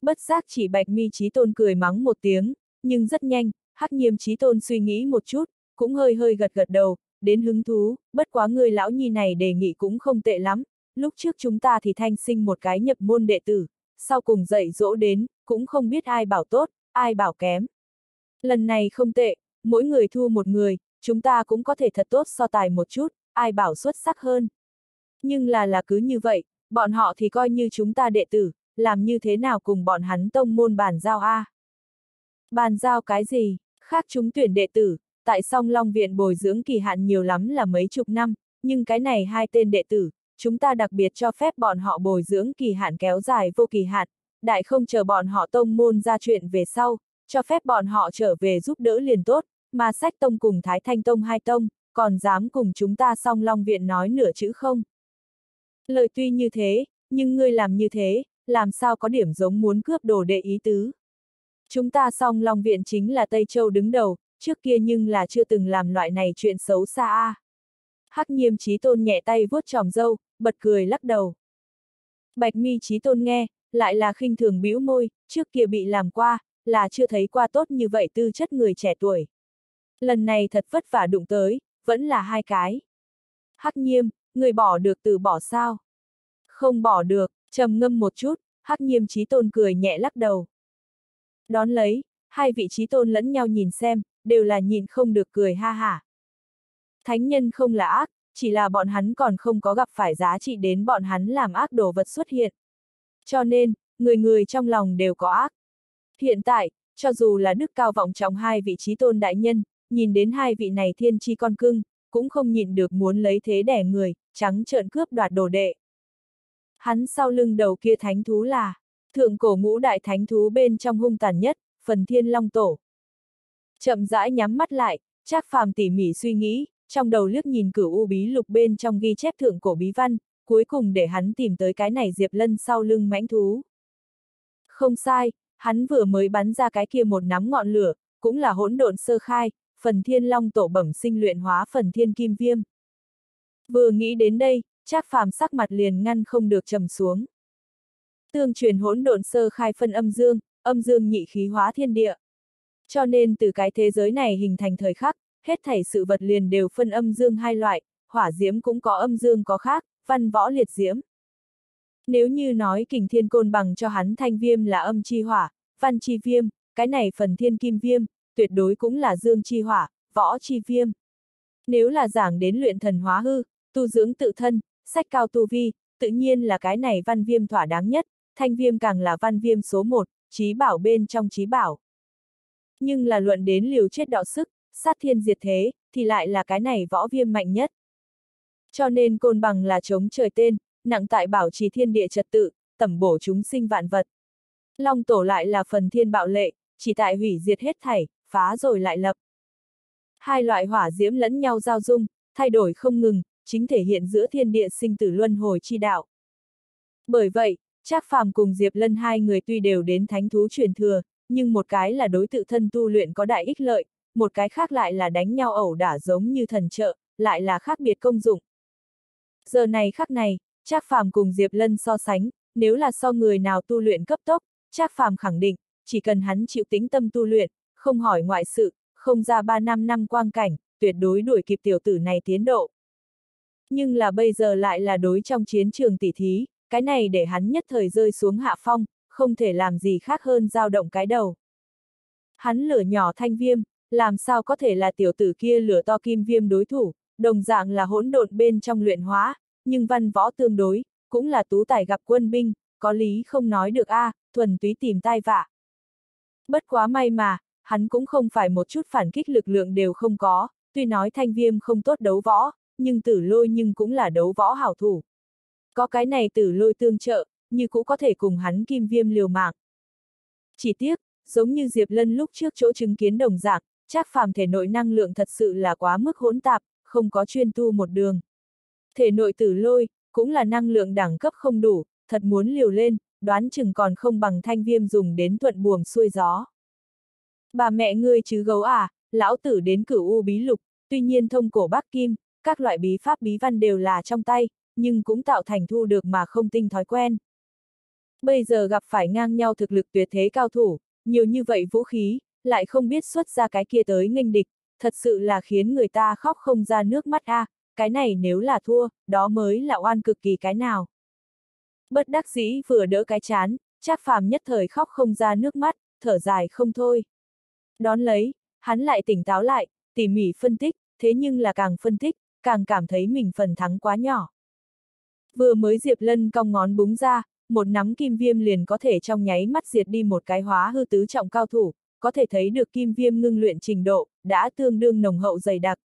Bất giác chỉ bạch mi trí tôn cười mắng một tiếng, nhưng rất nhanh, hắc nghiêm trí tôn suy nghĩ một chút, cũng hơi hơi gật gật đầu, đến hứng thú, bất quá người lão nhi này đề nghị cũng không tệ lắm, lúc trước chúng ta thì thanh sinh một cái nhập môn đệ tử, sau cùng dạy dỗ đến, cũng không biết ai bảo tốt, ai bảo kém. Lần này không tệ, mỗi người thu một người, chúng ta cũng có thể thật tốt so tài một chút, ai bảo xuất sắc hơn. Nhưng là là cứ như vậy, bọn họ thì coi như chúng ta đệ tử, làm như thế nào cùng bọn hắn tông môn bàn giao a? Bàn giao cái gì? Khác chúng tuyển đệ tử, tại song Long Viện bồi dưỡng kỳ hạn nhiều lắm là mấy chục năm, nhưng cái này hai tên đệ tử, chúng ta đặc biệt cho phép bọn họ bồi dưỡng kỳ hạn kéo dài vô kỳ hạn, đại không chờ bọn họ tông môn ra chuyện về sau, cho phép bọn họ trở về giúp đỡ liền tốt, mà sách tông cùng Thái Thanh Tông hai tông, còn dám cùng chúng ta song Long Viện nói nửa chữ không? Lời tuy như thế, nhưng ngươi làm như thế, làm sao có điểm giống muốn cướp đồ đệ ý tứ. Chúng ta song Long Viện chính là Tây Châu đứng đầu, trước kia nhưng là chưa từng làm loại này chuyện xấu xa a. Hắc nghiêm trí tôn nhẹ tay vuốt tròm dâu, bật cười lắc đầu. Bạch mi trí tôn nghe, lại là khinh thường bĩu môi, trước kia bị làm qua, là chưa thấy qua tốt như vậy tư chất người trẻ tuổi. Lần này thật vất vả đụng tới, vẫn là hai cái. Hắc nghiêm, người bỏ được từ bỏ sao? Không bỏ được, trầm ngâm một chút, hắc nghiêm trí tôn cười nhẹ lắc đầu. Đón lấy, hai vị trí tôn lẫn nhau nhìn xem, đều là nhìn không được cười ha hả. Thánh nhân không là ác, chỉ là bọn hắn còn không có gặp phải giá trị đến bọn hắn làm ác đồ vật xuất hiện. Cho nên, người người trong lòng đều có ác. Hiện tại, cho dù là đức cao vọng trọng hai vị trí tôn đại nhân, nhìn đến hai vị này thiên chi con cưng, cũng không nhịn được muốn lấy thế đẻ người, trắng trợn cướp đoạt đồ đệ. Hắn sau lưng đầu kia thánh thú là, thượng cổ ngũ đại thánh thú bên trong hung tàn nhất, phần thiên long tổ. Chậm rãi nhắm mắt lại, Trác phàm tỉ mỉ suy nghĩ, trong đầu liếc nhìn cửu u bí lục bên trong ghi chép thượng cổ bí văn, cuối cùng để hắn tìm tới cái này Diệp Lân sau lưng mãnh thú. Không sai, hắn vừa mới bắn ra cái kia một nắm ngọn lửa, cũng là hỗn độn sơ khai, phần thiên long tổ bẩm sinh luyện hóa phần thiên kim viêm. Vừa nghĩ đến đây, Trác phàm sắc mặt liền ngăn không được trầm xuống. Tương truyền hỗn độn sơ khai phân âm dương, âm dương nhị khí hóa thiên địa. Cho nên từ cái thế giới này hình thành thời khắc, hết thảy sự vật liền đều phân âm dương hai loại, hỏa diễm cũng có âm dương có khác, văn võ liệt diễm. Nếu như nói kình thiên côn bằng cho hắn thanh viêm là âm chi hỏa, văn chi viêm, cái này phần thiên kim viêm, tuyệt đối cũng là dương chi hỏa, võ chi viêm. Nếu là giảng đến luyện thần hóa hư, tu dưỡng tự thân, sách cao tu vi, tự nhiên là cái này văn viêm thỏa đáng nhất, thanh viêm càng là văn viêm số một, trí bảo bên trong trí bảo. Nhưng là luận đến liều chết đạo sức, sát thiên diệt thế, thì lại là cái này võ viêm mạnh nhất. Cho nên côn bằng là chống trời tên, nặng tại bảo trì thiên địa trật tự, tẩm bổ chúng sinh vạn vật. Long tổ lại là phần thiên bạo lệ, chỉ tại hủy diệt hết thảy, phá rồi lại lập. Hai loại hỏa diễm lẫn nhau giao dung, thay đổi không ngừng, chính thể hiện giữa thiên địa sinh tử luân hồi chi đạo. Bởi vậy, Trác Phàm cùng Diệp Lân hai người tuy đều đến thánh thú truyền thừa, nhưng một cái là đối tự thân tu luyện có đại ích lợi, một cái khác lại là đánh nhau ẩu đả giống như thần trợ, lại là khác biệt công dụng. Giờ này khắc này, Trác Phàm cùng Diệp Lân so sánh, nếu là so người nào tu luyện cấp tốc, Trác Phàm khẳng định, chỉ cần hắn chịu tính tâm tu luyện, không hỏi ngoại sự, không ra 3 năm năm quang cảnh, tuyệt đối đuổi kịp tiểu tử này tiến độ. Nhưng là bây giờ lại là đối trong chiến trường tỷ thí, cái này để hắn nhất thời rơi xuống hạ phong, không thể làm gì khác hơn dao động cái đầu. Hắn lửa nhỏ thanh viêm, làm sao có thể là tiểu tử kia lửa to kim viêm đối thủ, đồng dạng là hỗn độn bên trong luyện hóa, nhưng văn võ tương đối, cũng là tú tài gặp quân binh, có lý không nói được a, à, thuần túy tìm tai vạ. Bất quá may mà, hắn cũng không phải một chút phản kích lực lượng đều không có, tuy nói thanh viêm không tốt đấu võ, nhưng tử lôi nhưng cũng là đấu võ hảo thủ. Có cái này tử lôi tương trợ, như cũng có thể cùng hắn kim viêm liều mạng. Chỉ tiếc, giống như Diệp Lân lúc trước chỗ chứng kiến đồng dạng, chắc phàm thể nội năng lượng thật sự là quá mức hỗn tạp, không có chuyên tu một đường. Thể nội tử lôi, cũng là năng lượng đẳng cấp không đủ, thật muốn liều lên, đoán chừng còn không bằng thanh viêm dùng đến thuận buồm xuôi gió. Bà mẹ ngươi chứ gấu à, lão tử đến cửu u bí lục, tuy nhiên thông cổ bắc kim, các loại bí pháp bí văn đều là trong tay, nhưng cũng tạo thành thu được mà không tinh thói quen. Bây giờ gặp phải ngang nhau thực lực tuyệt thế cao thủ, nhiều như vậy vũ khí, lại không biết xuất ra cái kia tới nghênh địch, thật sự là khiến người ta khóc không ra nước mắt a, à, cái này nếu là thua, đó mới là oan cực kỳ cái nào. Bất đắc dĩ vừa đỡ cái chán, Trác Phàm nhất thời khóc không ra nước mắt, thở dài không thôi. Đón lấy, hắn lại tỉnh táo lại, tỉ mỉ phân tích, thế nhưng là càng phân tích, càng cảm thấy mình phần thắng quá nhỏ. Vừa mới Diệp Lân cong ngón búng ra, một nắm kim viêm liền có thể trong nháy mắt diệt đi một cái hóa hư tứ trọng cao thủ, có thể thấy được kim viêm ngưng luyện trình độ, đã tương đương nồng hậu dày đặc.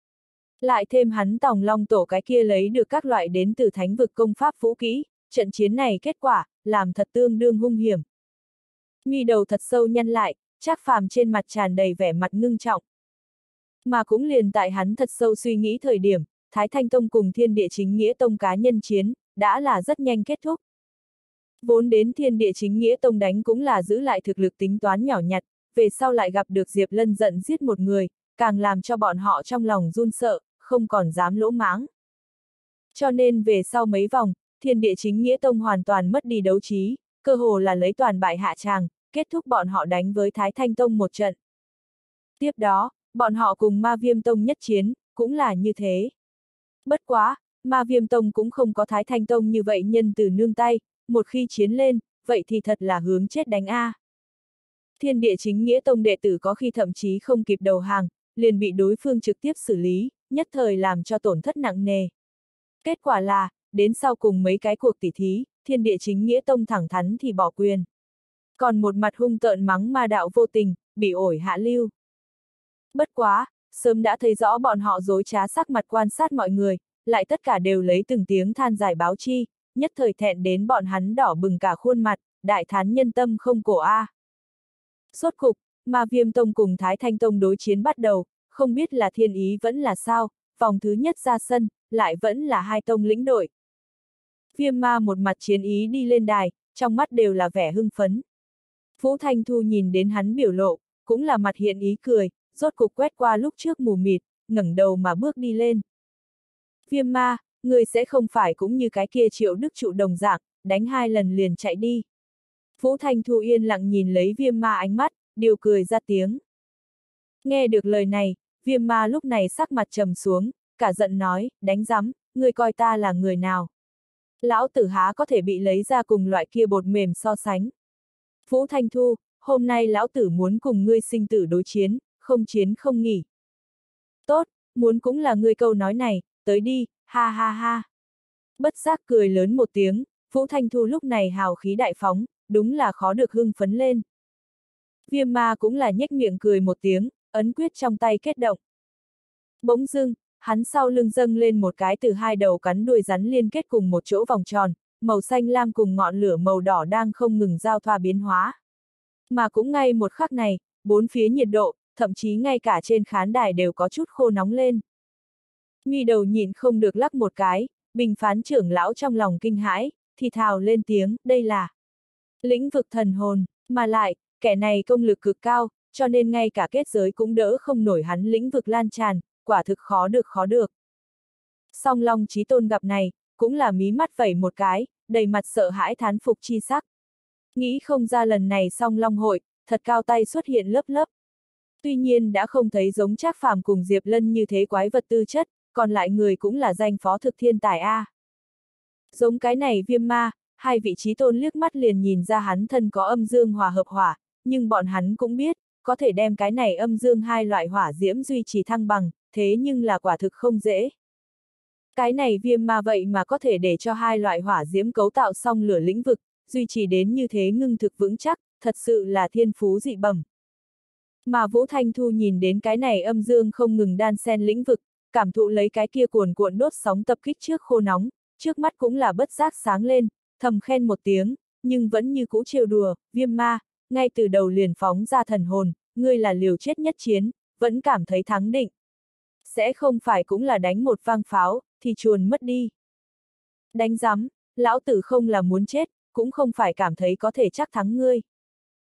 Lại thêm hắn tòng long tổ cái kia lấy được các loại đến từ thánh vực công pháp vũ kỹ, trận chiến này kết quả, làm thật tương đương hung hiểm. Nghi đầu thật sâu nhăn lại, Trác phàm trên mặt tràn đầy vẻ mặt ngưng trọng. Mà cũng liền tại hắn thật sâu suy nghĩ thời điểm, Thái Thanh Tông cùng thiên địa chính nghĩa tông cá nhân chiến, đã là rất nhanh kết thúc. Vốn đến thiên địa chính nghĩa tông đánh cũng là giữ lại thực lực tính toán nhỏ nhặt, về sau lại gặp được Diệp Lân giận giết một người, càng làm cho bọn họ trong lòng run sợ, không còn dám lỗ mãng. Cho nên về sau mấy vòng, thiên địa chính nghĩa tông hoàn toàn mất đi đấu trí, cơ hồ là lấy toàn bại hạ tràng, kết thúc bọn họ đánh với Thái Thanh Tông một trận. Tiếp đó, bọn họ cùng Ma Viêm Tông nhất chiến, cũng là như thế. Bất quá, Ma Viêm Tông cũng không có Thái Thanh Tông như vậy nhân từ nương tay, một khi chiến lên, vậy thì thật là hướng chết đánh A. Thiên địa chính nghĩa tông đệ tử có khi thậm chí không kịp đầu hàng, liền bị đối phương trực tiếp xử lý, nhất thời làm cho tổn thất nặng nề. Kết quả là, đến sau cùng mấy cái cuộc tỉ thí, thiên địa chính nghĩa tông thẳng thắn thì bỏ quyền. Còn một mặt hung tợn mắng ma đạo vô tình, bị ổi hạ lưu. Bất quá, sớm đã thấy rõ bọn họ dối trá sắc mặt quan sát mọi người, lại tất cả đều lấy từng tiếng than giải báo chi, nhất thời thẹn đến bọn hắn đỏ bừng cả khuôn mặt, đại thán nhân tâm không cổ a. À. Sốt cục, mà viêm tông cùng Thái Thanh Tông đối chiến bắt đầu, không biết là thiên ý vẫn là sao, vòng thứ nhất ra sân, lại vẫn là hai tông lĩnh đội. Viêm ma một mặt chiến ý đi lên đài, trong mắt đều là vẻ hưng phấn. Vũ Thanh Thu nhìn đến hắn biểu lộ, cũng là mặt hiện ý cười, rốt cục quét qua lúc trước mù mịt, ngẩng đầu mà bước đi lên. Viêm ma, người sẽ không phải cũng như cái kia triệu đức trụ đồng dạng, đánh hai lần liền chạy đi. Vũ Thanh Thu yên lặng nhìn lấy viêm ma ánh mắt, điều cười ra tiếng. Nghe được lời này, viêm ma lúc này sắc mặt trầm xuống, cả giận nói, đánh rắm, người coi ta là người nào. Lão tử há có thể bị lấy ra cùng loại kia bột mềm so sánh. Vũ Thanh Thu, hôm nay lão tử muốn cùng ngươi sinh tử đối chiến, không chiến không nghỉ. Tốt, muốn cũng là ngươi câu nói này, tới đi, ha ha ha. Bất giác cười lớn một tiếng, Vũ Thanh Thu lúc này hào khí đại phóng, đúng là khó được hưng phấn lên. Viêm ma cũng là nhếch miệng cười một tiếng, ấn quyết trong tay kết động. Bỗng dưng, hắn sau lưng dâng lên một cái từ hai đầu cắn đuôi rắn liên kết cùng một chỗ vòng tròn, màu xanh lam cùng ngọn lửa màu đỏ đang không ngừng giao thoa biến hóa. Mà cũng ngay một khắc này, bốn phía nhiệt độ, thậm chí ngay cả trên khán đài đều có chút khô nóng lên. Mi đầu nhìn không được lắc một cái, bình phán trưởng lão trong lòng kinh hãi, thì thào lên tiếng, đây là lĩnh vực thần hồn, mà lại, kẻ này công lực cực cao, cho nên ngay cả kết giới cũng đỡ không nổi hắn lĩnh vực lan tràn, quả thực khó được khó được. Song Long Chí Tôn gặp này, cũng là mí mắt vẩy một cái, đầy mặt sợ hãi thán phục chi sắc. Nghĩ không ra lần này song Long hội, thật cao tay xuất hiện lớp lớp. Tuy nhiên đã không thấy giống Trác Phàm cùng Diệp Lân như thế quái vật tư chất, còn lại người cũng là danh phó thực thiên tài A. Giống cái này viêm ma, hai vị trí tôn liếc mắt liền nhìn ra hắn thân có âm dương hòa hợp hỏa, nhưng bọn hắn cũng biết, có thể đem cái này âm dương hai loại hỏa diễm duy trì thăng bằng, thế nhưng là quả thực không dễ. Cái này viêm ma vậy mà có thể để cho hai loại hỏa diễm cấu tạo xong lửa lĩnh vực, duy trì đến như thế ngưng thực vững chắc, thật sự là thiên phú dị bẩm. Mà Vũ Thanh Thu nhìn đến cái này âm dương không ngừng đan xen lĩnh vực, cảm thụ lấy cái kia cuồn cuộn đốt sóng tập kích trước khô nóng, trước mắt cũng là bất giác sáng lên, thầm khen một tiếng, nhưng vẫn như cũ trêu đùa, viêm ma, ngay từ đầu liền phóng ra thần hồn, ngươi là liều chết nhất chiến, vẫn cảm thấy thắng định. Sẽ không phải cũng là đánh một vang pháo, thì chuồn mất đi. Đánh rắm, lão tử không là muốn chết, cũng không phải cảm thấy có thể chắc thắng ngươi.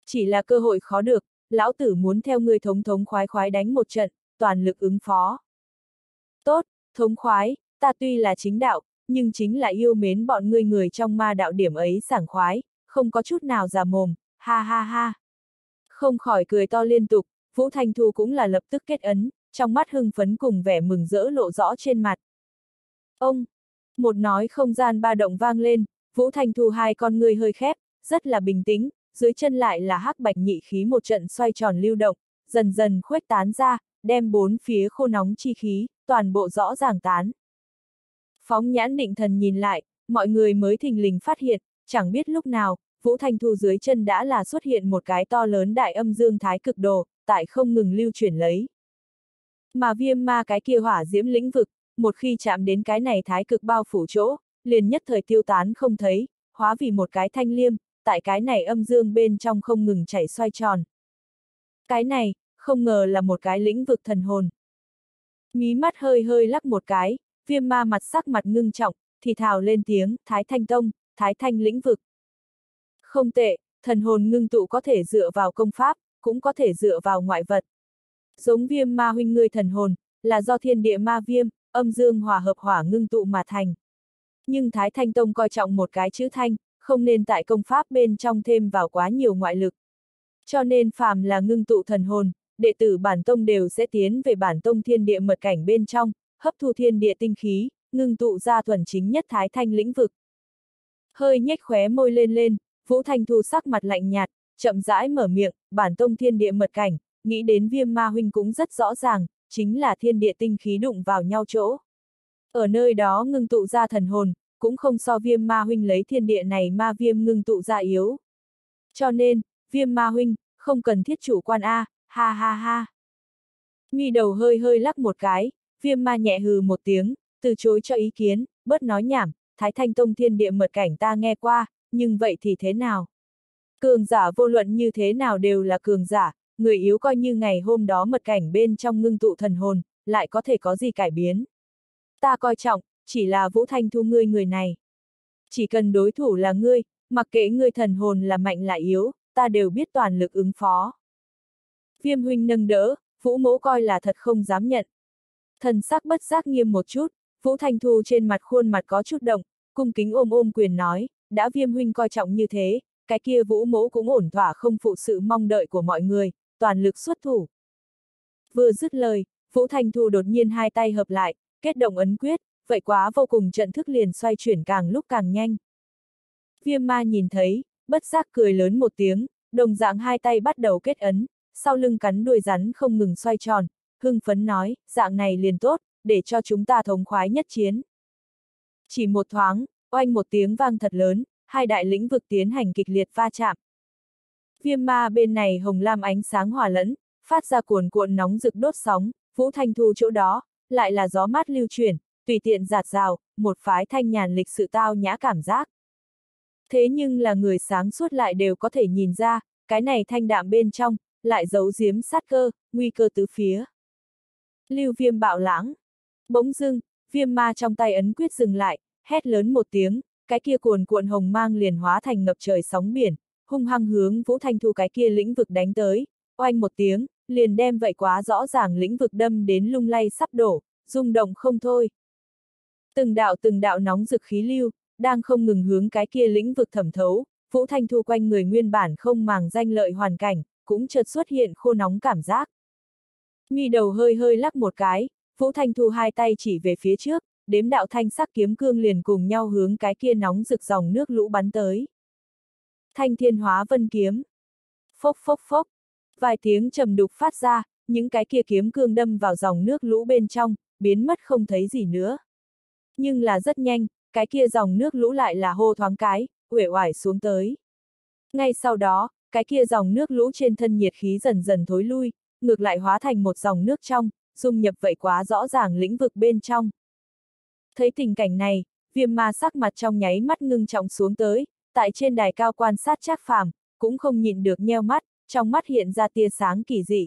Chỉ là cơ hội khó được, lão tử muốn theo ngươi thống thống khoái khoái đánh một trận, toàn lực ứng phó. Tốt, thống khoái, ta tuy là chính đạo, nhưng chính là yêu mến bọn ngươi người trong ma đạo điểm ấy sảng khoái, không có chút nào già mồm, ha ha ha. Không khỏi cười to liên tục, Vũ Thanh Thu cũng là lập tức kết ấn, trong mắt hưng phấn cùng vẻ mừng rỡ lộ rõ trên mặt. Ông! Một nói không gian ba động vang lên, Vũ Thanh Thu hai con người hơi khép, rất là bình tĩnh, dưới chân lại là hắc bạch nhị khí một trận xoay tròn lưu động, dần dần khuếch tán ra, đem bốn phía khô nóng chi khí, toàn bộ rõ ràng tán. Phóng nhãn định thần nhìn lại, mọi người mới thình lình phát hiện, chẳng biết lúc nào, Vũ Thanh Thu dưới chân đã là xuất hiện một cái to lớn đại âm dương thái cực đồ, tại không ngừng lưu chuyển lấy. Mà viêm ma cái kia hỏa diễm lĩnh vực, một khi chạm đến cái này thái cực bao phủ chỗ, liền nhất thời tiêu tán không thấy, hóa vì một cái thanh liêm, tại cái này âm dương bên trong không ngừng chảy xoay tròn. Cái này, không ngờ là một cái lĩnh vực thần hồn. Mí mắt hơi hơi lắc một cái, viêm ma mặt sắc mặt ngưng trọng, thì thào lên tiếng, Thái Thanh Tông, Thái Thanh lĩnh vực. Không tệ, thần hồn ngưng tụ có thể dựa vào công pháp, cũng có thể dựa vào ngoại vật. Giống viêm ma huynh ngươi thần hồn, là do thiên địa ma viêm, âm dương hòa hợp hỏa ngưng tụ mà thành. Nhưng Thái Thanh Tông coi trọng một cái chữ thanh, không nên tại công pháp bên trong thêm vào quá nhiều ngoại lực. Cho nên phàm là ngưng tụ thần hồn, đệ tử bản tông đều sẽ tiến về bản tông thiên địa mật cảnh bên trong, hấp thu thiên địa tinh khí, ngưng tụ ra thuần chính nhất thái thanh lĩnh vực. Hơi nhếch khóe môi lên lên, Vũ Thanh Thu sắc mặt lạnh nhạt, chậm rãi mở miệng, bản tông thiên địa mật cảnh, nghĩ đến viêm ma huynh cũng rất rõ ràng, chính là thiên địa tinh khí đụng vào nhau chỗ. Ở nơi đó ngưng tụ ra thần hồn, cũng không so viêm ma huynh lấy thiên địa này ma viêm ngưng tụ ra yếu. Cho nên, viêm ma huynh, không cần thiết chủ quan A, ha ha ha. Mi đầu hơi hơi lắc một cái, viêm ma nhẹ hừ một tiếng, từ chối cho ý kiến, bớt nói nhảm, Thái Thanh Tông thiên địa mật cảnh ta nghe qua, nhưng vậy thì thế nào? Cường giả vô luận như thế nào đều là cường giả, người yếu coi như ngày hôm đó mật cảnh bên trong ngưng tụ thần hồn, lại có thể có gì cải biến. Ta coi trọng, chỉ là Vũ Thanh Thu ngươi người này. Chỉ cần đối thủ là ngươi, mặc kệ ngươi thần hồn là mạnh là yếu, ta đều biết toàn lực ứng phó. Viêm huynh nâng đỡ, Vũ mỗ coi là thật không dám nhận. Thần sắc bất giác nghiêm một chút, Vũ Thanh Thu trên mặt khuôn mặt có chút động, cung kính ôm ôm quyền nói, đã viêm huynh coi trọng như thế, cái kia Vũ mỗ cũng ổn thỏa không phụ sự mong đợi của mọi người, toàn lực xuất thủ. Vừa dứt lời, Vũ thành Thu đột nhiên hai tay hợp lại, kết động ấn quyết, vậy quá vô cùng trận thức liền xoay chuyển càng lúc càng nhanh. Viêm ma nhìn thấy, bất giác cười lớn một tiếng, đồng dạng hai tay bắt đầu kết ấn, sau lưng cắn đuôi rắn không ngừng xoay tròn, hưng phấn nói, dạng này liền tốt, để cho chúng ta thống khoái nhất chiến. Chỉ một thoáng, oanh một tiếng vang thật lớn, hai đại lĩnh vực tiến hành kịch liệt va chạm. Viêm ma bên này hồng lam ánh sáng hòa lẫn, phát ra cuồn cuộn nóng rực đốt sóng, Vũ Thanh Thu chỗ đó, lại là gió mát lưu chuyển, tùy tiện giạt rào, một phái thanh nhàn lịch sự tao nhã cảm giác. Thế nhưng là người sáng suốt lại đều có thể nhìn ra, cái này thanh đạm bên trong, lại giấu giếm sát cơ, nguy cơ tứ phía. Lưu viêm bạo lãng. Bỗng dưng, viêm ma trong tay ấn quyết dừng lại, hét lớn một tiếng, cái kia cuồn cuộn hồng mang liền hóa thành ngập trời sóng biển, hung hăng hướng Vũ Thanh Thu cái kia lĩnh vực đánh tới, oanh một tiếng, liền đem vậy quá rõ ràng lĩnh vực đâm đến lung lay sắp đổ, rung động không thôi. Từng đạo từng đạo nóng rực khí lưu, đang không ngừng hướng cái kia lĩnh vực thẩm thấu, Vũ Thanh Thu quanh người nguyên bản không màng danh lợi hoàn cảnh, cũng chợt xuất hiện khô nóng cảm giác. Mi đầu hơi hơi lắc một cái, Vũ Thanh Thu hai tay chỉ về phía trước, đếm đạo thanh sắc kiếm cương liền cùng nhau hướng cái kia nóng rực dòng nước lũ bắn tới. Thanh thiên hóa vân kiếm. Phốc phốc phốc. Vài tiếng trầm đục phát ra, những cái kia kiếm cương đâm vào dòng nước lũ bên trong, biến mất không thấy gì nữa. Nhưng là rất nhanh, cái kia dòng nước lũ lại là hô thoáng cái, uể oải xuống tới. Ngay sau đó, cái kia dòng nước lũ trên thân nhiệt khí dần dần thối lui, ngược lại hóa thành một dòng nước trong, dung nhập vậy quá rõ ràng lĩnh vực bên trong. Thấy tình cảnh này, viêm ma sắc mặt trong nháy mắt ngưng trọng xuống tới, tại trên đài cao quan sát chắc phàm, cũng không nhịn được nheo mắt, trong mắt hiện ra tia sáng kỳ dị.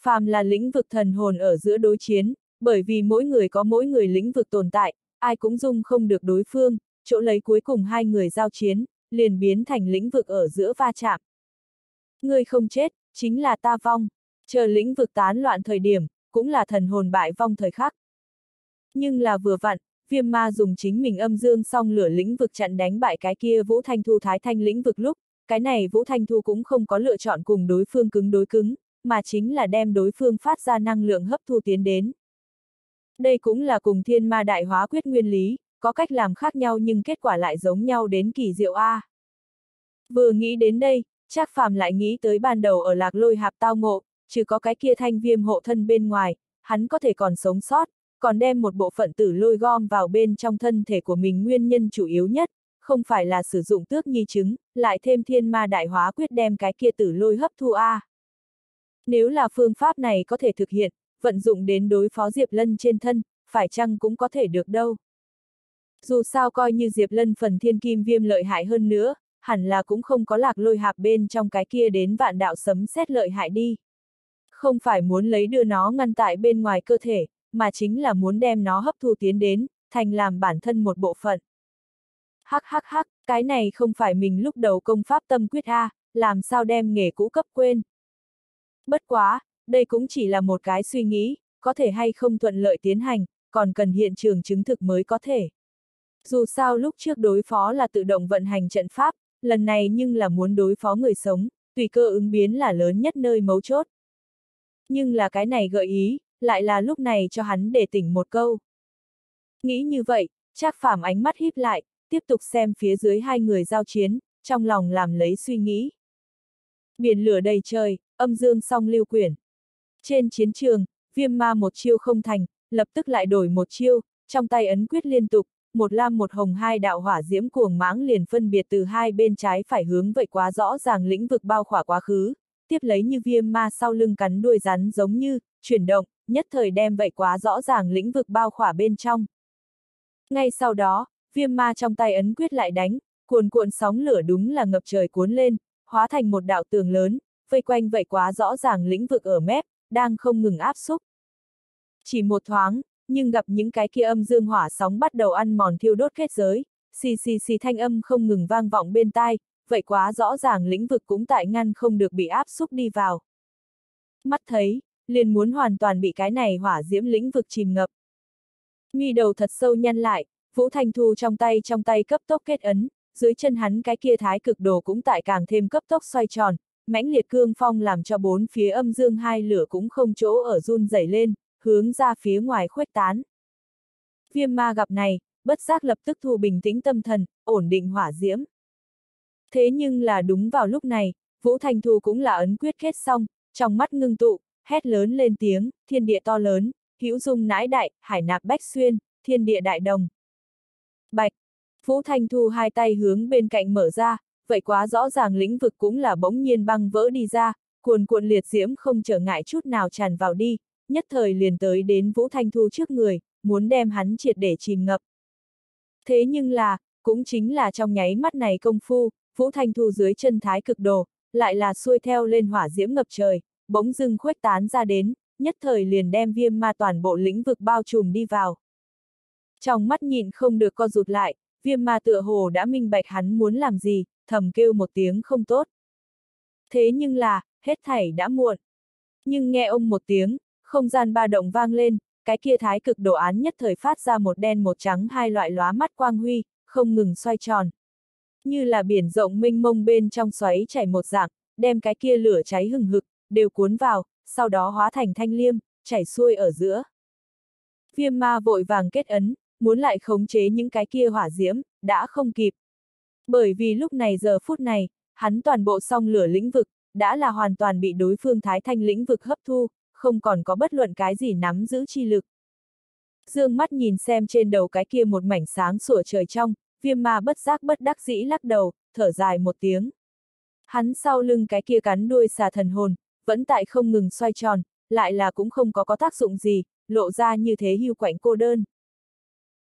Phàm là lĩnh vực thần hồn ở giữa đối chiến, bởi vì mỗi người có mỗi người lĩnh vực tồn tại, ai cũng dung không được đối phương, chỗ lấy cuối cùng hai người giao chiến, liền biến thành lĩnh vực ở giữa va chạm. Người không chết, chính là ta vong, chờ lĩnh vực tán loạn thời điểm, cũng là thần hồn bại vong thời khắc. Nhưng là vừa vặn, viêm ma dùng chính mình âm dương song lửa lĩnh vực chặn đánh bại cái kia Vũ Thanh Thu thái thanh lĩnh vực lúc, cái này Vũ Thanh Thu cũng không có lựa chọn cùng đối phương cứng đối cứng, mà chính là đem đối phương phát ra năng lượng hấp thu tiến đến. Đây cũng là cùng thiên ma đại hóa quyết nguyên lý, có cách làm khác nhau nhưng kết quả lại giống nhau đến kỳ diệu A. Vừa nghĩ đến đây, chắc phàm lại nghĩ tới ban đầu ở lạc lôi hạp tao ngộ, trừ có cái kia thanh viêm hộ thân bên ngoài, hắn có thể còn sống sót, còn đem một bộ phận tử lôi gom vào bên trong thân thể của mình nguyên nhân chủ yếu nhất, không phải là sử dụng tước nhi chứng, lại thêm thiên ma đại hóa quyết đem cái kia tử lôi hấp thu A. Nếu là phương pháp này có thể thực hiện, vận dụng đến đối phó Diệp Lân trên thân, phải chăng cũng có thể được đâu. Dù sao coi như Diệp Lân phần thiên kim viêm lợi hại hơn nữa, hẳn là cũng không có lạc lôi hạp bên trong cái kia đến vạn đạo sấm xét lợi hại đi. Không phải muốn lấy đưa nó ngăn tại bên ngoài cơ thể, mà chính là muốn đem nó hấp thu tiến đến, thành làm bản thân một bộ phận. Hắc hắc hắc, cái này không phải mình lúc đầu công pháp tâm quyết A, làm sao đem nghề cũ cấp quên. Bất quá, đây cũng chỉ là một cái suy nghĩ, có thể hay không thuận lợi tiến hành, còn cần hiện trường chứng thực mới có thể. Dù sao lúc trước đối phó là tự động vận hành trận pháp, lần này nhưng là muốn đối phó người sống, tùy cơ ứng biến là lớn nhất nơi mấu chốt. Nhưng là cái này gợi ý, lại là lúc này cho hắn để tỉnh một câu. Nghĩ như vậy, Trác Phàm ánh mắt híp lại, tiếp tục xem phía dưới hai người giao chiến, trong lòng làm lấy suy nghĩ. Biển lửa đầy trời, âm dương song lưu quyển. Trên chiến trường, viêm ma một chiêu không thành, lập tức lại đổi một chiêu, trong tay ấn quyết liên tục, một lam một hồng hai đạo hỏa diễm cuồng mãng liền phân biệt từ hai bên trái phải hướng vậy quá rõ ràng lĩnh vực bao khỏa quá khứ, tiếp lấy như viêm ma sau lưng cắn đuôi rắn giống như, chuyển động, nhất thời đem vậy quá rõ ràng lĩnh vực bao khỏa bên trong. Ngay sau đó, viêm ma trong tay ấn quyết lại đánh, cuồn cuộn sóng lửa đúng là ngập trời cuốn lên, hóa thành một đạo tường lớn, vây quanh vậy quá rõ ràng lĩnh vực ở mép, đang không ngừng áp xúc. Chỉ một thoáng, nhưng gặp những cái kia âm dương hỏa sóng bắt đầu ăn mòn thiêu đốt kết giới, xì xì xì thanh âm không ngừng vang vọng bên tai, vậy quá rõ ràng lĩnh vực cũng tại ngăn không được bị áp xúc đi vào. Mắt thấy, liền muốn hoàn toàn bị cái này hỏa diễm lĩnh vực chìm ngập. Mi đầu thật sâu nhăn lại, Vũ Thanh Thu trong tay trong tay cấp tốc kết ấn, dưới chân hắn cái kia thái cực đồ cũng tại càng thêm cấp tốc xoay tròn, mãnh liệt cương phong làm cho bốn phía âm dương hai lửa cũng không chỗ ở run rẩy lên, hướng ra phía ngoài khuếch tán. Viêm ma gặp này, bất giác lập tức thu bình tĩnh tâm thần, ổn định hỏa diễm. Thế nhưng là đúng vào lúc này, Vũ Thành Thu cũng là ấn quyết kết xong, trong mắt ngưng tụ, hét lớn lên tiếng, thiên địa to lớn, hữu dung nãi đại, hải nạp bách xuyên, thiên địa đại đồng. Bạch, Vũ Thanh Thu hai tay hướng bên cạnh mở ra, vậy quá rõ ràng lĩnh vực cũng là bỗng nhiên băng vỡ đi ra, cuồn cuộn liệt diễm không trở ngại chút nào tràn vào đi, nhất thời liền tới đến Vũ Thanh Thu trước người, muốn đem hắn triệt để chìm ngập. Thế nhưng là, cũng chính là trong nháy mắt này công phu, Vũ Thanh Thu dưới chân thái cực đồ, lại là xuôi theo lên hỏa diễm ngập trời, bỗng dưng khuếch tán ra đến, nhất thời liền đem viêm ma toàn bộ lĩnh vực bao trùm đi vào. Trong mắt nhịn không được co rụt lại, viêm ma tựa hồ đã minh bạch hắn muốn làm gì, thầm kêu một tiếng không tốt. Thế nhưng là, hết thảy đã muộn. Nhưng nghe ông một tiếng, không gian ba động vang lên, cái kia thái cực đồ án nhất thời phát ra một đen một trắng hai loại lóa mắt quang huy, không ngừng xoay tròn. Như là biển rộng mênh mông bên trong xoáy chảy một dạng, đem cái kia lửa cháy hừng hực, đều cuốn vào, sau đó hóa thành thanh liêm, chảy xuôi ở giữa. Viêm ma vội vàng kết ấn, muốn lại khống chế những cái kia hỏa diễm, đã không kịp. Bởi vì lúc này giờ phút này, hắn toàn bộ song lửa lĩnh vực, đã là hoàn toàn bị đối phương thái thanh lĩnh vực hấp thu, không còn có bất luận cái gì nắm giữ chi lực. Dương mắt nhìn xem trên đầu cái kia một mảnh sáng sủa trời trong, viêm ma bất giác bất đắc dĩ lắc đầu, thở dài một tiếng. Hắn sau lưng cái kia cắn đuôi xà thần hồn, vẫn tại không ngừng xoay tròn, lại là cũng không có có tác dụng gì, lộ ra như thế hưu quạnh cô đơn.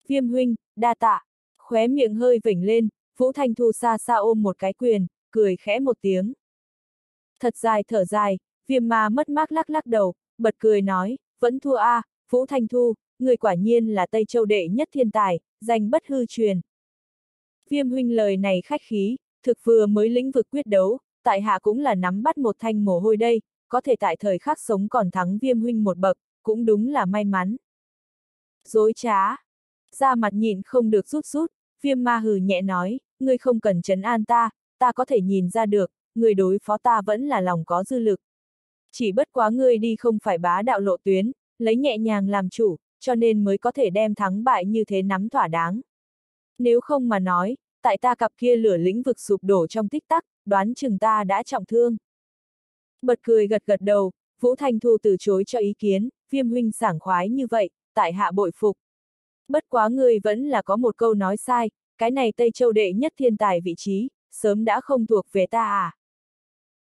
Viêm huynh, đa tạ, khóe miệng hơi vểnh lên, Vũ Thanh Thu xa xa ôm một cái quyền, cười khẽ một tiếng. Thật dài thở dài, viêm ma mất mát lắc lắc đầu, bật cười nói, vẫn thua a, à, Vũ Thanh Thu, người quả nhiên là Tây Châu đệ nhất thiên tài, danh bất hư truyền. Viêm huynh lời này khách khí, thực vừa mới lĩnh vực quyết đấu, tại hạ cũng là nắm bắt một thanh mồ hôi đây, có thể tại thời khắc sống còn thắng viêm huynh một bậc, cũng đúng là may mắn. Dối trá. Ra mặt nhịn không được rút rút, viêm ma hừ nhẹ nói, ngươi không cần chấn an ta, ta có thể nhìn ra được, người đối phó ta vẫn là lòng có dư lực. Chỉ bất quá ngươi đi không phải bá đạo lộ tuyến, lấy nhẹ nhàng làm chủ, cho nên mới có thể đem thắng bại như thế nắm thỏa đáng. Nếu không mà nói, tại ta cặp kia lửa lĩnh vực sụp đổ trong tích tắc, đoán chừng ta đã trọng thương. Bật cười gật gật đầu, Vũ Thanh Thu từ chối cho ý kiến, viêm huynh sảng khoái như vậy, tại hạ bội phục. Bất quá người vẫn là có một câu nói sai, cái này Tây Châu đệ nhất thiên tài vị trí, sớm đã không thuộc về ta à.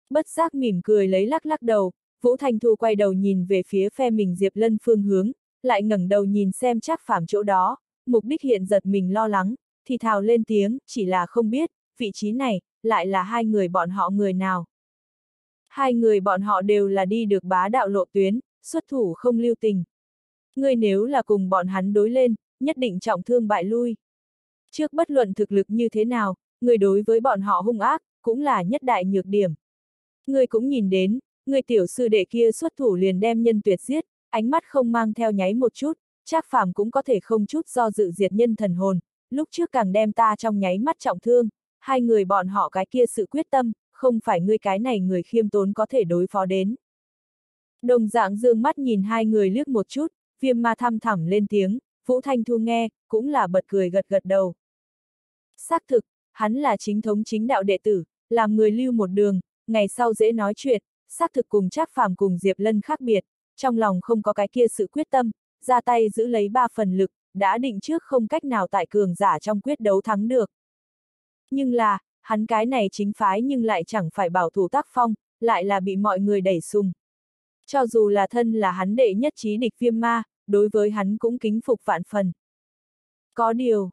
Bất giác mỉm cười lấy lắc lắc đầu, Vũ Thanh Thu quay đầu nhìn về phía phe mình Diệp Lân phương hướng, lại ngẩng đầu nhìn xem chắc phạm chỗ đó, mục đích hiện giật mình lo lắng, thì thào lên tiếng, chỉ là không biết, vị trí này, lại là hai người bọn họ người nào. Hai người bọn họ đều là đi được bá đạo lộ tuyến, xuất thủ không lưu tình. ngươi nếu là cùng bọn hắn đối lên, nhất định trọng thương bại lui. Trước bất luận thực lực như thế nào, người đối với bọn họ hung ác, cũng là nhất đại nhược điểm. ngươi cũng nhìn đến, người tiểu sư đệ kia xuất thủ liền đem nhân tuyệt giết, ánh mắt không mang theo nháy một chút, Trác Phàm cũng có thể không chút do dự diệt nhân thần hồn, lúc trước càng đem ta trong nháy mắt trọng thương, hai người bọn họ cái kia sự quyết tâm, không phải ngươi cái này người khiêm tốn có thể đối phó đến. Đồng dạng dương mắt nhìn hai người liếc một chút, viêm ma thăm thẳm lên tiếng, Vũ Thanh Thu nghe, cũng là bật cười gật gật đầu. Xác thực, hắn là chính thống chính đạo đệ tử, làm người lưu một đường, ngày sau dễ nói chuyện, xác thực cùng Trác Phàm cùng Diệp Lân khác biệt, trong lòng không có cái kia sự quyết tâm, ra tay giữ lấy ba phần lực, đã định trước không cách nào tại cường giả trong quyết đấu thắng được. Nhưng là, hắn cái này chính phái nhưng lại chẳng phải bảo thủ tác phong, lại là bị mọi người đẩy sùng. Cho dù là thân là hắn đệ nhất trí địch viêm ma, đối với hắn cũng kính phục vạn phần. Có điều,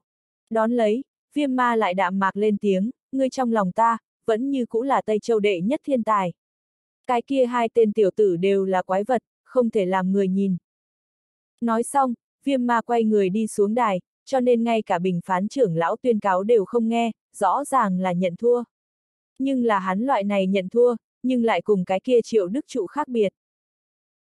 đón lấy, viêm ma lại đạm mạc lên tiếng, ngươi trong lòng ta, vẫn như cũ là Tây Châu đệ nhất thiên tài. Cái kia hai tên tiểu tử đều là quái vật, không thể làm người nhìn. Nói xong, viêm ma quay người đi xuống đài, cho nên ngay cả bình phán trưởng lão tuyên cáo đều không nghe, rõ ràng là nhận thua. Nhưng là hắn loại này nhận thua, nhưng lại cùng cái kia triệu đức trụ khác biệt.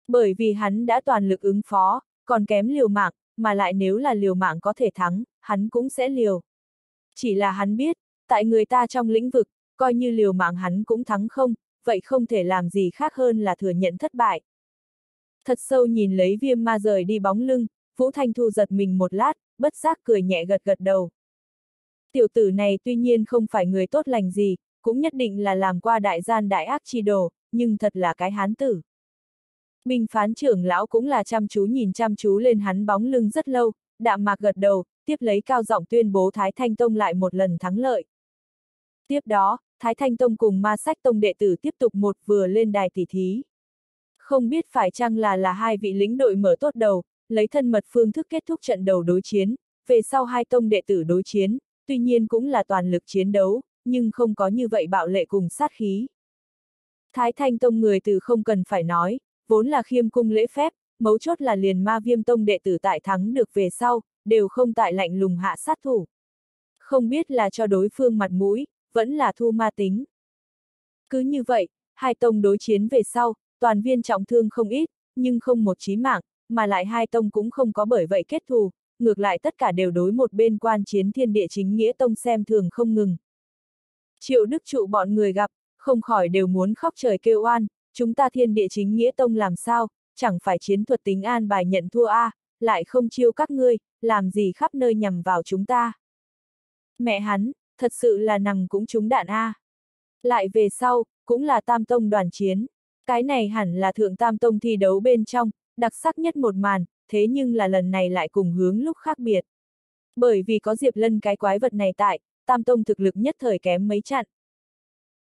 Bởi vì hắn đã toàn lực ứng phó, còn kém liều mạng, mà lại nếu là liều mạng có thể thắng, hắn cũng sẽ liều. Chỉ là hắn biết, tại người ta trong lĩnh vực, coi như liều mạng hắn cũng thắng không, vậy không thể làm gì khác hơn là thừa nhận thất bại. Thật sâu nhìn lấy viêm ma rời đi bóng lưng, Vũ Thanh Thu giật mình một lát, bất giác cười nhẹ gật gật đầu. Tiểu tử này tuy nhiên không phải người tốt lành gì, cũng nhất định là làm qua đại gian đại ác chi đồ, nhưng thật là cái hán tử. minh phán trưởng lão cũng là chăm chú nhìn chăm chú lên hắn bóng lưng rất lâu, đạm mạc gật đầu, tiếp lấy cao giọng tuyên bố Thái Thanh Tông lại một lần thắng lợi. Tiếp đó, Thái Thanh Tông cùng ma sách tông đệ tử tiếp tục một vừa lên đài tỷ thí. Không biết phải chăng là là hai vị lính đội mở tốt đầu, lấy thân mật phương thức kết thúc trận đầu đối chiến, về sau hai tông đệ tử đối chiến, tuy nhiên cũng là toàn lực chiến đấu, nhưng không có như vậy bạo lệ cùng sát khí. Thái Thanh Tông người từ không cần phải nói, vốn là khiêm cung lễ phép, mấu chốt là liền ma viêm tông đệ tử tại thắng được về sau, đều không tại lạnh lùng hạ sát thủ. Không biết là cho đối phương mặt mũi, vẫn là thu ma tính. Cứ như vậy, hai tông đối chiến về sau, toàn viên trọng thương không ít, nhưng không một chí mạng, mà lại hai tông cũng không có bởi vậy kết thù, ngược lại tất cả đều đối một bên quan chiến thiên địa chính nghĩa tông xem thường không ngừng. Triệu đức trụ bọn người gặp, không khỏi đều muốn khóc trời kêu oan, chúng ta thiên địa chính nghĩa tông làm sao, chẳng phải chiến thuật tính an bài nhận thua a, à, lại không chiêu các ngươi, làm gì khắp nơi nhằm vào chúng ta. Mẹ hắn, thật sự là nằm cũng trúng đạn a. À. Lại về sau, cũng là tam tông đoàn chiến. Cái này hẳn là thượng tam tông thi đấu bên trong, đặc sắc nhất một màn, thế nhưng là lần này lại cùng hướng lúc khác biệt. Bởi vì có Diệp Lân cái quái vật này tại, tam tông thực lực nhất thời kém mấy chặn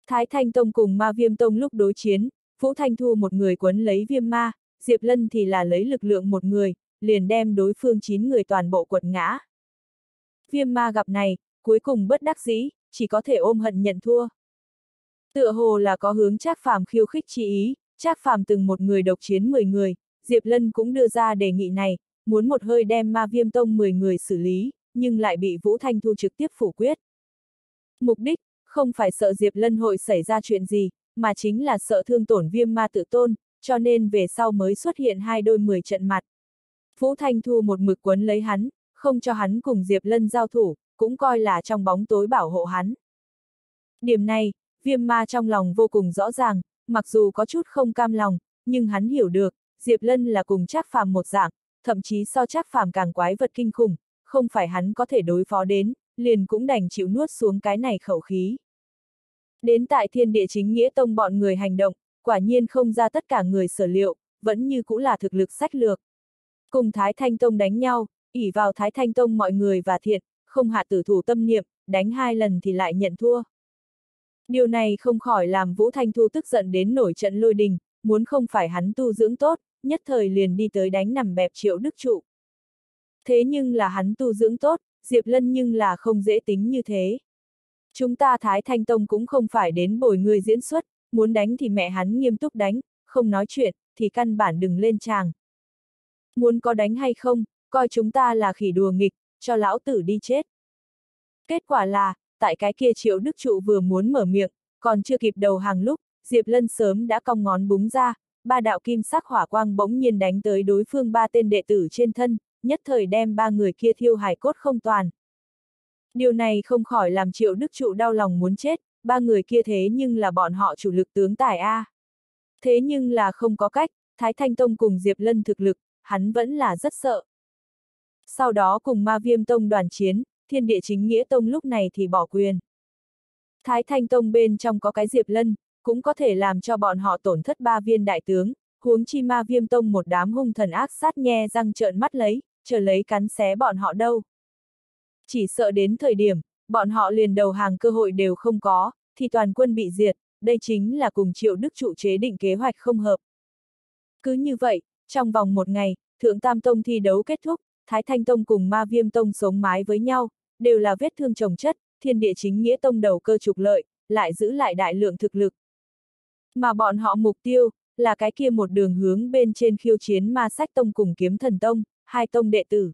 Thái Thanh Tông cùng ma viêm tông lúc đối chiến, Vũ Thanh Thu một người quấn lấy viêm ma, Diệp Lân thì là lấy lực lượng một người, liền đem đối phương chín người toàn bộ quật ngã. Viêm ma gặp này, cuối cùng bất đắc dĩ, chỉ có thể ôm hận nhận thua. Tựa hồ là có hướng Trác Phàm khiêu khích chi ý, Trác Phàm từng một người độc chiến 10 người, Diệp Lân cũng đưa ra đề nghị này, muốn một hơi đem ma viêm tông 10 người xử lý, nhưng lại bị Vũ Thanh Thu trực tiếp phủ quyết. Mục đích, không phải sợ Diệp Lân hội xảy ra chuyện gì, mà chính là sợ thương tổn viêm ma tự tôn, cho nên về sau mới xuất hiện hai đôi 10 trận mặt. Vũ Thanh Thu một mực quấn lấy hắn, không cho hắn cùng Diệp Lân giao thủ, cũng coi là trong bóng tối bảo hộ hắn. Điểm này, viêm ma trong lòng vô cùng rõ ràng, mặc dù có chút không cam lòng, nhưng hắn hiểu được, Diệp Lân là cùng Trác Phàm một dạng, thậm chí so Trác Phàm càng quái vật kinh khủng, không phải hắn có thể đối phó đến, liền cũng đành chịu nuốt xuống cái này khẩu khí. Đến tại thiên địa chính nghĩa tông bọn người hành động, quả nhiên không ra tất cả người sở liệu, vẫn như cũ là thực lực sách lược. Cùng Thái Thanh Tông đánh nhau, ỉ vào Thái Thanh Tông mọi người và thiện, không hạ tử thủ tâm niệm, đánh hai lần thì lại nhận thua. Điều này không khỏi làm Vũ Thanh Thu tức giận đến nổi trận lôi đình, muốn không phải hắn tu dưỡng tốt, nhất thời liền đi tới đánh nằm bẹp triệu đức trụ. Thế nhưng là hắn tu dưỡng tốt, Diệp Lân nhưng là không dễ tính như thế. Chúng ta Thái Thanh Tông cũng không phải đến bồi người diễn xuất, muốn đánh thì mẹ hắn nghiêm túc đánh, không nói chuyện, thì căn bản đừng lên tràng. Muốn có đánh hay không, coi chúng ta là khỉ đùa nghịch, cho lão tử đi chết. Kết quả là, tại cái kia triệu đức trụ vừa muốn mở miệng, còn chưa kịp đầu hàng lúc, Diệp Lân sớm đã cong ngón búng ra, ba đạo kim sắc hỏa quang bỗng nhiên đánh tới đối phương ba tên đệ tử trên thân, nhất thời đem ba người kia thiêu hài cốt không toàn. Điều này không khỏi làm triệu đức trụ đau lòng muốn chết, ba người kia thế nhưng là bọn họ chủ lực tướng tài A. Thế nhưng là không có cách, Thái Thanh Tông cùng Diệp Lân thực lực, hắn vẫn là rất sợ. Sau đó cùng ma viêm tông đoàn chiến, thiên địa chính nghĩa tông lúc này thì bỏ quyền. Thái Thanh Tông bên trong có cái Diệp Lân, cũng có thể làm cho bọn họ tổn thất ba viên đại tướng, huống chi ma viêm tông một đám hung thần ác sát nhe răng trợn mắt lấy, chờ lấy cắn xé bọn họ đâu. Chỉ sợ đến thời điểm, bọn họ liền đầu hàng cơ hội đều không có, thì toàn quân bị diệt, đây chính là cùng triệu đức trụ chế định kế hoạch không hợp. Cứ như vậy, trong vòng một ngày, Thượng Tam Tông thi đấu kết thúc, Thái Thanh Tông cùng Ma Viêm Tông sống mái với nhau, đều là vết thương trồng chất, thiên địa chính nghĩa tông đầu cơ trục lợi, lại giữ lại đại lượng thực lực. Mà bọn họ mục tiêu, là cái kia một đường hướng bên trên khiêu chiến ma sách tông cùng kiếm thần tông, hai tông đệ tử.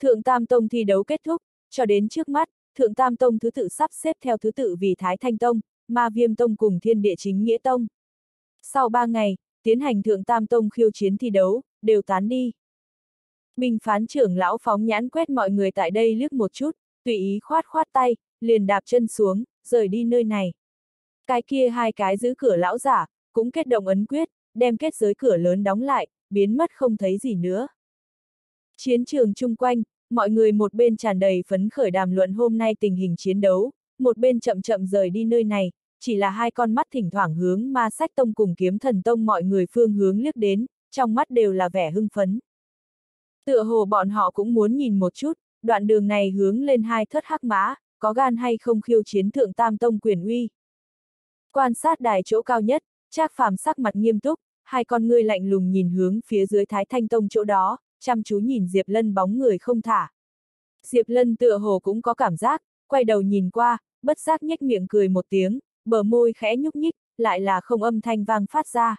Thượng Tam Tông thi đấu kết thúc, cho đến trước mắt, Thượng Tam Tông thứ tự sắp xếp theo thứ tự vì Thái Thanh Tông, Ma Viêm Tông cùng Thiên Địa Chính Nghĩa Tông. Sau ba ngày, tiến hành Thượng Tam Tông khiêu chiến thi đấu, đều tán đi. Minh phán trưởng lão phóng nhãn quét mọi người tại đây liếc một chút, tùy ý khoát khoát tay, liền đạp chân xuống, rời đi nơi này. Cái kia hai cái giữ cửa lão giả, cũng kết động ấn quyết, đem kết giới cửa lớn đóng lại, biến mất không thấy gì nữa. Chiến trường chung quanh, mọi người một bên tràn đầy phấn khởi đàm luận hôm nay tình hình chiến đấu, một bên chậm chậm rời đi nơi này, chỉ là hai con mắt thỉnh thoảng hướng ma sách tông cùng kiếm thần tông mọi người phương hướng liếc đến, trong mắt đều là vẻ hưng phấn. Tựa hồ bọn họ cũng muốn nhìn một chút, đoạn đường này hướng lên hai thất hắc mã, có gan hay không khiêu chiến thượng tam tông quyền uy. Quan sát đài chỗ cao nhất, Trác Phàm sắc mặt nghiêm túc, hai con ngươi lạnh lùng nhìn hướng phía dưới Thái Thanh Tông chỗ đó, chăm chú nhìn Diệp Lân bóng người không thả. Diệp Lân tựa hồ cũng có cảm giác, quay đầu nhìn qua, bất giác nhếch miệng cười một tiếng, bờ môi khẽ nhúc nhích, lại là không âm thanh vang phát ra.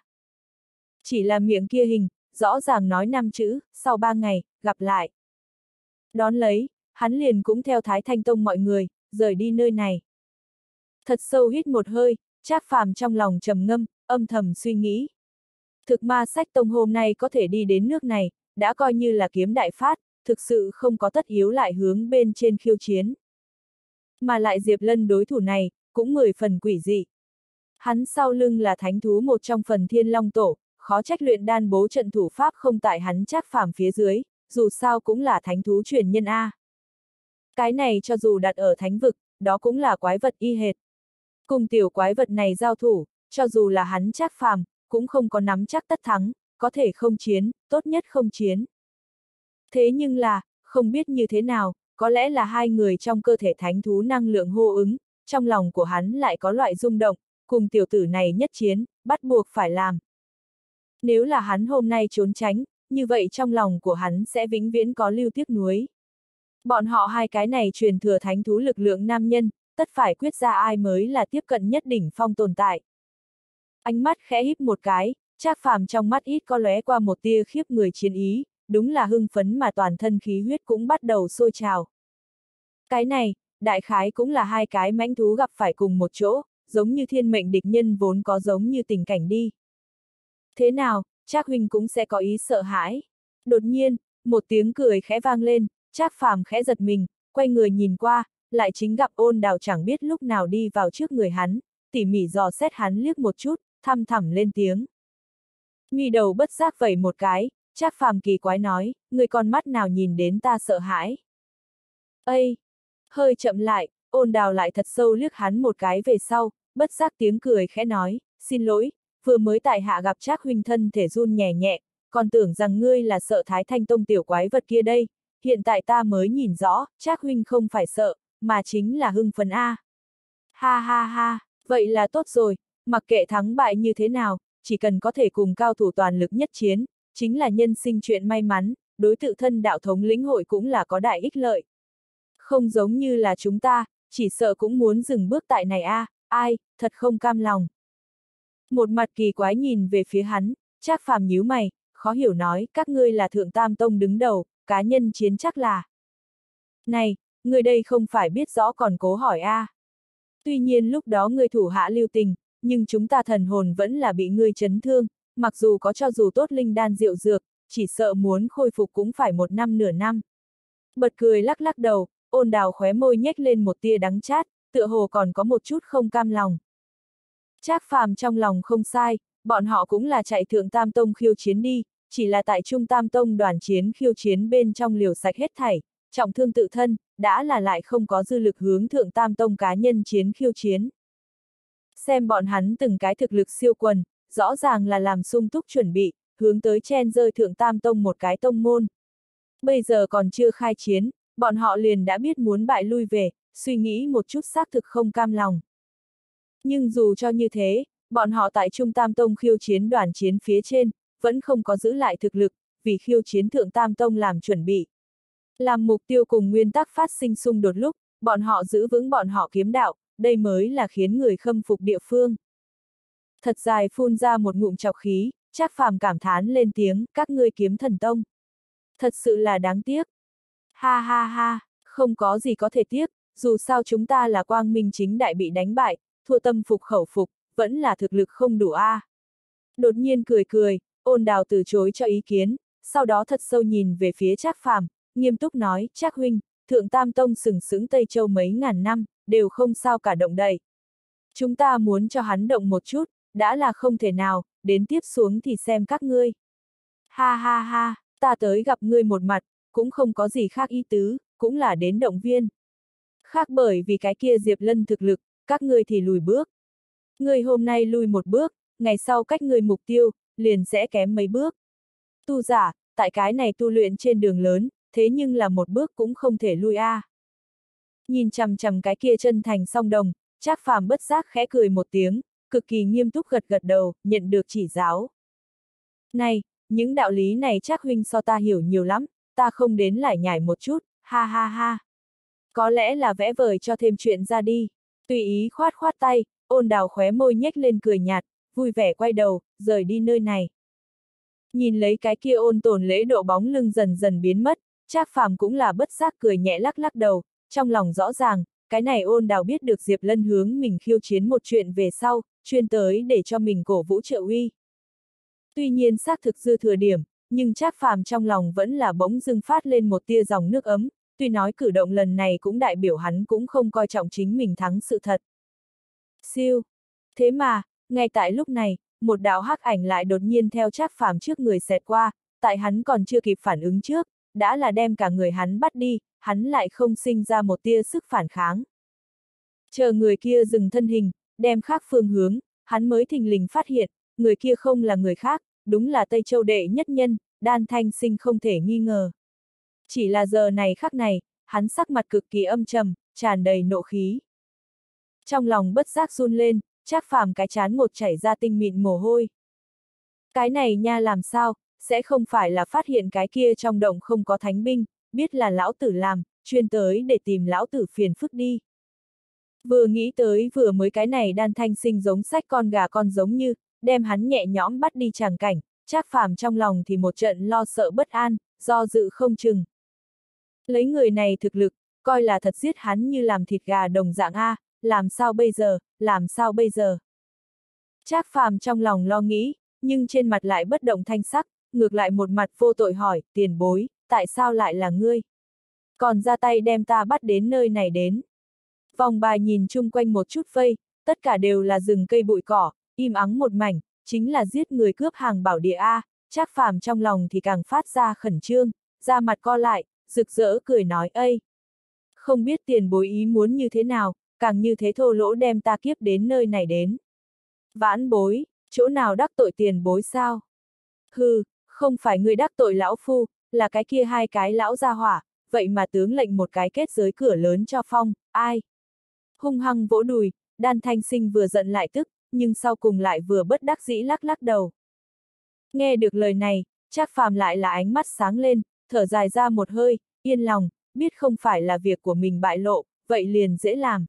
Chỉ là miệng kia hình, rõ ràng nói năm chữ, sau ba ngày, gặp lại. Đón lấy, hắn liền cũng theo Thái Thanh Tông mọi người, rời đi nơi này. Thật sâu hít một hơi, Trác Phàm trong lòng trầm ngâm, âm thầm suy nghĩ. Thực ma sách tông hôm nay có thể đi đến nước này, đã coi như là kiếm đại phát, thực sự không có tất yếu lại hướng bên trên khiêu chiến. Mà lại Diệp Lân đối thủ này, cũng mười phần quỷ dị. Hắn sau lưng là thánh thú một trong phần thiên long tổ, khó trách luyện đan bố trận thủ pháp không tại hắn chắc phàm phía dưới, dù sao cũng là thánh thú truyền nhân A. Cái này cho dù đặt ở thánh vực, đó cũng là quái vật y hệt. Cùng tiểu quái vật này giao thủ, cho dù là hắn chắc phàm, cũng không có nắm chắc tất thắng, có thể không chiến, tốt nhất không chiến. Thế nhưng là, không biết như thế nào, có lẽ là hai người trong cơ thể thánh thú năng lượng hô ứng, trong lòng của hắn lại có loại rung động, cùng tiểu tử này nhất chiến, bắt buộc phải làm. Nếu là hắn hôm nay trốn tránh, như vậy trong lòng của hắn sẽ vĩnh viễn có lưu tiếc nuối. Bọn họ hai cái này truyền thừa thánh thú lực lượng nam nhân, tất phải quyết ra ai mới là tiếp cận nhất đỉnh phong tồn tại. Ánh mắt khẽ híp một cái, Trác phàm trong mắt ít có lóe qua một tia khiếp người chiến ý, đúng là hưng phấn mà toàn thân khí huyết cũng bắt đầu sôi trào. Cái này, đại khái cũng là hai cái mãnh thú gặp phải cùng một chỗ, giống như thiên mệnh địch nhân vốn có giống như tình cảnh đi. Thế nào, Trác huynh cũng sẽ có ý sợ hãi. Đột nhiên, một tiếng cười khẽ vang lên, Trác phàm khẽ giật mình, quay người nhìn qua, lại chính gặp ôn đào chẳng biết lúc nào đi vào trước người hắn, tỉ mỉ dò xét hắn liếc một chút, thăm thẳm lên tiếng. Mi đầu bất giác vẩy một cái, Trác phàm kỳ quái nói, người con mắt nào nhìn đến ta sợ hãi. Ây! Hơi chậm lại, ôn đào lại thật sâu liếc hắn một cái về sau, bất giác tiếng cười khẽ nói, xin lỗi, vừa mới tại hạ gặp Trác huynh thân thể run nhẹ nhẹ, còn tưởng rằng ngươi là sợ thái thanh tông tiểu quái vật kia đây, hiện tại ta mới nhìn rõ, Trác huynh không phải sợ, mà chính là hưng phấn A. Ha ha ha, vậy là tốt rồi, mặc kệ thắng bại như thế nào, chỉ cần có thể cùng cao thủ toàn lực nhất chiến, chính là nhân sinh chuyện may mắn, đối tự thân đạo thống lĩnh hội cũng là có đại ích lợi. Không giống như là chúng ta, chỉ sợ cũng muốn dừng bước tại này a, à, ai, thật không cam lòng. Một mặt kỳ quái nhìn về phía hắn, Trác phàm nhíu mày, khó hiểu nói, các ngươi là thượng tam tông đứng đầu, cá nhân chiến chắc là. Này, người đây không phải biết rõ còn cố hỏi a. À. Tuy nhiên lúc đó người thủ hạ lưu tình, nhưng chúng ta thần hồn vẫn là bị ngươi chấn thương, mặc dù có cho dù tốt linh đan rượu dược, chỉ sợ muốn khôi phục cũng phải một năm nửa năm. Bật cười lắc lắc đầu, ôn đào khóe môi nhếch lên một tia đắng chát, tựa hồ còn có một chút không cam lòng. Trác phàm trong lòng không sai, bọn họ cũng là chạy thượng tam tông khiêu chiến đi, chỉ là tại trung tam tông đoàn chiến khiêu chiến bên trong liều sạch hết thảy, trọng thương tự thân, đã là lại không có dư lực hướng thượng tam tông cá nhân chiến khiêu chiến. Xem bọn hắn từng cái thực lực siêu quần, rõ ràng là làm sung túc chuẩn bị, hướng tới chen rơi thượng tam tông một cái tông môn. Bây giờ còn chưa khai chiến, bọn họ liền đã biết muốn bại lui về, suy nghĩ một chút xác thực không cam lòng. Nhưng dù cho như thế, bọn họ tại Trung Tam Tông khiêu chiến đoàn chiến phía trên, vẫn không có giữ lại thực lực, vì khiêu chiến Thượng Tam Tông làm chuẩn bị. Làm mục tiêu cùng nguyên tắc phát sinh xung đột lúc, bọn họ giữ vững bọn họ kiếm đạo, đây mới là khiến người khâm phục địa phương. Thật dài phun ra một ngụm chọc khí, Trác phàm cảm thán lên tiếng, các ngươi kiếm thần tông. Thật sự là đáng tiếc. Ha ha ha, không có gì có thể tiếc, dù sao chúng ta là quang minh chính đại bị đánh bại, thua tâm phục khẩu phục, vẫn là thực lực không đủ a. À. Đột nhiên cười cười, ôn đào từ chối cho ý kiến, sau đó thật sâu nhìn về phía Trác phàm, nghiêm túc nói, Trác huynh, thượng tam tông sừng sững Tây Châu mấy ngàn năm, đều không sao cả động đậy. Chúng ta muốn cho hắn động một chút, đã là không thể nào, đến tiếp xuống thì xem các ngươi. Ha ha ha, ta tới gặp ngươi một mặt, cũng không có gì khác ý tứ, cũng là đến động viên. Khác bởi vì cái kia Diệp Lân thực lực, các ngươi thì lùi bước. Ngươi hôm nay lùi một bước, ngày sau cách ngươi mục tiêu, liền sẽ kém mấy bước. Tu giả, tại cái này tu luyện trên đường lớn, thế nhưng là một bước cũng không thể lui a. À. Nhìn chằm chằm cái kia chân thành song đồng, Trác Phàm bất giác khẽ cười một tiếng, cực kỳ nghiêm túc gật gật đầu, nhận được chỉ giáo. Này, những đạo lý này trác huynh so ta hiểu nhiều lắm, ta không đến lại nhảy một chút, ha ha ha. Có lẽ là vẽ vời cho thêm chuyện ra đi. Tùy ý khoát khoát tay, ôn đào khóe môi nhếch lên cười nhạt, vui vẻ quay đầu, rời đi nơi này. Nhìn lấy cái kia ôn tồn lễ độ bóng lưng dần dần biến mất, Trác Phàm cũng là bất giác cười nhẹ lắc lắc đầu, trong lòng rõ ràng, cái này ôn đào biết được Diệp Lân hướng mình khiêu chiến một chuyện về sau, chuyên tới để cho mình cổ vũ trợ uy. Tuy nhiên xác thực dư thừa điểm, nhưng Trác Phàm trong lòng vẫn là bỗng dưng phát lên một tia dòng nước ấm, tuy nói cử động lần này cũng đại biểu hắn cũng không coi trọng chính mình thắng sự thật. Siêu. Thế mà, ngay tại lúc này, một đạo hắc ảnh lại đột nhiên theo Trác Phàm trước người xẹt qua, tại hắn còn chưa kịp phản ứng trước, đã là đem cả người hắn bắt đi, hắn lại không sinh ra một tia sức phản kháng. Chờ người kia dừng thân hình, đem khác phương hướng, hắn mới thình lình phát hiện, người kia không là người khác, đúng là Tây Châu đệ nhất nhân, đan thanh sinh không thể nghi ngờ. Chỉ là giờ này khắc này, hắn sắc mặt cực kỳ âm trầm, tràn đầy nộ khí. Trong lòng bất giác run lên, chắc phàm cái chán một chảy ra tinh mịn mồ hôi. Cái này nha làm sao, sẽ không phải là phát hiện cái kia trong động không có thánh binh, biết là lão tử làm, chuyên tới để tìm lão tử phiền phức đi. Vừa nghĩ tới vừa mới cái này đan thanh sinh giống sách con gà con giống như, đem hắn nhẹ nhõm bắt đi tràng cảnh, chắc phàm trong lòng thì một trận lo sợ bất an, do dự không chừng. Lấy người này thực lực, coi là thật giết hắn như làm thịt gà đồng dạng A, làm sao bây giờ, làm sao bây giờ. Trác phàm trong lòng lo nghĩ, nhưng trên mặt lại bất động thanh sắc, ngược lại một mặt vô tội hỏi, tiền bối, tại sao lại là ngươi? Còn ra tay đem ta bắt đến nơi này đến. Vòng bài nhìn chung quanh một chút vây, tất cả đều là rừng cây bụi cỏ, im ắng một mảnh, chính là giết người cướp hàng bảo địa A, chắc phàm trong lòng thì càng phát ra khẩn trương, ra mặt co lại, rực rỡ cười nói ây. Không biết tiền bối ý muốn như thế nào, càng như thế thô lỗ đem ta kiếp đến nơi này đến. Vãn bối, chỗ nào đắc tội tiền bối sao? Hừ, không phải người đắc tội lão phu, là cái kia hai cái lão gia hỏa, vậy mà tướng lệnh một cái kết giới cửa lớn cho phong, ai? Hung hăng vỗ đùi, đan thanh sinh vừa giận lại tức, nhưng sau cùng lại vừa bất đắc dĩ lắc lắc đầu. Nghe được lời này, chắc phàm lại là ánh mắt sáng lên, thở dài ra một hơi, yên lòng, biết không phải là việc của mình bại lộ, vậy liền dễ làm.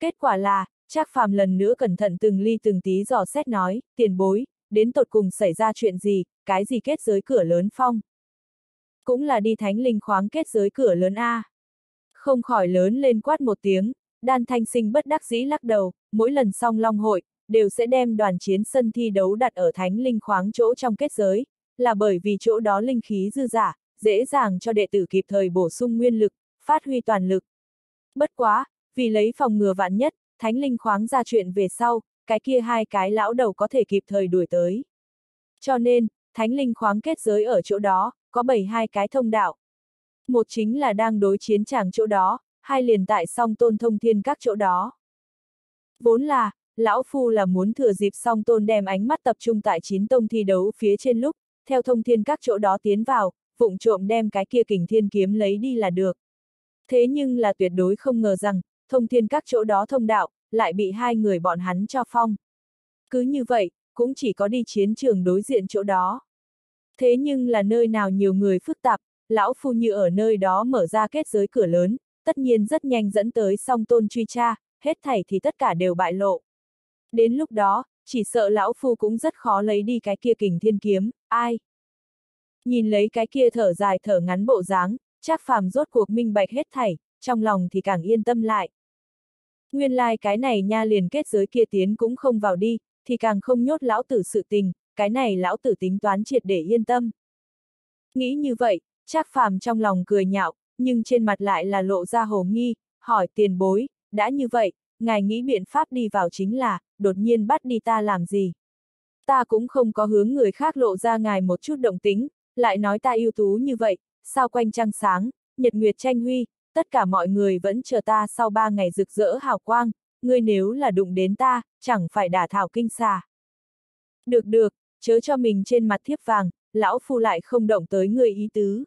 Kết quả là, chắc phàm lần nữa cẩn thận từng ly từng tí dò xét nói, tiền bối, đến tột cùng xảy ra chuyện gì, cái gì kết giới cửa lớn phong. Cũng là đi thánh linh khoáng kết giới cửa lớn A. Không khỏi lớn lên quát một tiếng, đan thanh sinh bất đắc dĩ lắc đầu, mỗi lần song long hội, đều sẽ đem đoàn chiến sân thi đấu đặt ở thánh linh khoáng chỗ trong kết giới, là bởi vì chỗ đó linh khí dư giả, dễ dàng cho đệ tử kịp thời bổ sung nguyên lực, phát huy toàn lực. Bất quá, vì lấy phòng ngừa vạn nhất, thánh linh khoáng ra chuyện về sau, cái kia hai cái lão đầu có thể kịp thời đuổi tới. Cho nên, thánh linh khoáng kết giới ở chỗ đó, có bảy hai cái thông đạo. Một chính là đang đối chiến chàng chỗ đó, hai liền tại song tôn thông thiên các chỗ đó. Vốn là, lão phu là muốn thừa dịp song tôn đem ánh mắt tập trung tại chín tông thi đấu phía trên lúc, theo thông thiên các chỗ đó tiến vào, vụng trộm đem cái kia kình thiên kiếm lấy đi là được. Thế nhưng là tuyệt đối không ngờ rằng, thông thiên các chỗ đó thông đạo, lại bị hai người bọn hắn cho phong. Cứ như vậy, cũng chỉ có đi chiến trường đối diện chỗ đó. Thế nhưng là nơi nào nhiều người phức tạp, lão phu như ở nơi đó mở ra kết giới cửa lớn, tất nhiên rất nhanh dẫn tới song tôn truy tra, hết thảy thì tất cả đều bại lộ. Đến lúc đó, chỉ sợ lão phu cũng rất khó lấy đi cái kia kình thiên kiếm, ai? Nhìn lấy cái kia thở dài thở ngắn bộ dáng, chắc phàm rốt cuộc minh bạch hết thảy, trong lòng thì càng yên tâm lại. Nguyên lai like cái này nha liền kết giới kia tiến cũng không vào đi, thì càng không nhốt lão tử sự tình, cái này lão tử tính toán triệt để yên tâm. Nghĩ như vậy, chắc phàm trong lòng cười nhạo, nhưng trên mặt lại là lộ ra hồ nghi, hỏi tiền bối, đã như vậy, ngài nghĩ biện pháp đi vào chính là, đột nhiên bắt đi ta làm gì. Ta cũng không có hướng người khác lộ ra ngài một chút động tính, lại nói ta ưu tú như vậy, sao quanh trăng sáng, nhật nguyệt tranh huy, tất cả mọi người vẫn chờ ta sau ba ngày rực rỡ hào quang, ngươi nếu là đụng đến ta, chẳng phải đả thảo kinh xà. Được được, chớ cho mình trên mặt thiếp vàng, lão phu lại không động tới người ý tứ.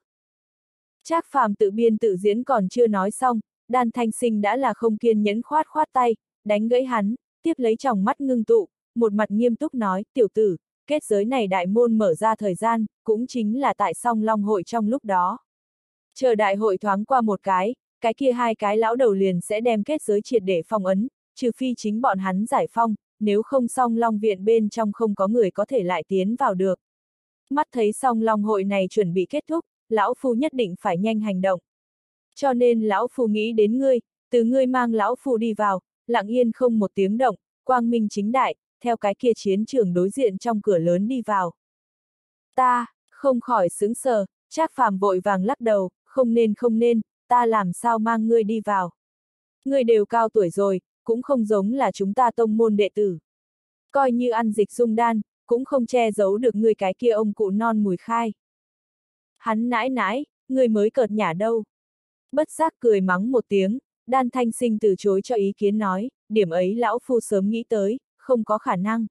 Trác phàm tự biên tự diễn còn chưa nói xong, đan thanh sinh đã là không kiên nhẫn khoát khoát tay, đánh gãy hắn, tiếp lấy tròng mắt ngưng tụ, một mặt nghiêm túc nói, tiểu tử, kết giới này đại môn mở ra thời gian, cũng chính là tại song long hội trong lúc đó. Chờ đại hội thoáng qua một cái, cái kia hai cái lão đầu liền sẽ đem kết giới triệt để phong ấn, trừ phi chính bọn hắn giải phong, nếu không song long viện bên trong không có người có thể lại tiến vào được. Mắt thấy song long hội này chuẩn bị kết thúc, lão phu nhất định phải nhanh hành động. Cho nên lão phu nghĩ đến ngươi, từ ngươi mang lão phu đi vào, lặng yên không một tiếng động, quang minh chính đại, theo cái kia chiến trường đối diện trong cửa lớn đi vào. Ta, không khỏi sững sờ, Trác Phàm vội vàng lắc đầu, không nên không nên, ta làm sao mang ngươi đi vào. Ngươi đều cao tuổi rồi, cũng không giống là chúng ta tông môn đệ tử. Coi như ăn dịch dung đan, cũng không che giấu được ngươi cái kia ông cụ non mùi khai. Hắn nãi nãi, ngươi mới cợt nhả đâu. Bất giác cười mắng một tiếng, đan thanh sinh từ chối cho ý kiến nói, điểm ấy lão phu sớm nghĩ tới, không có khả năng.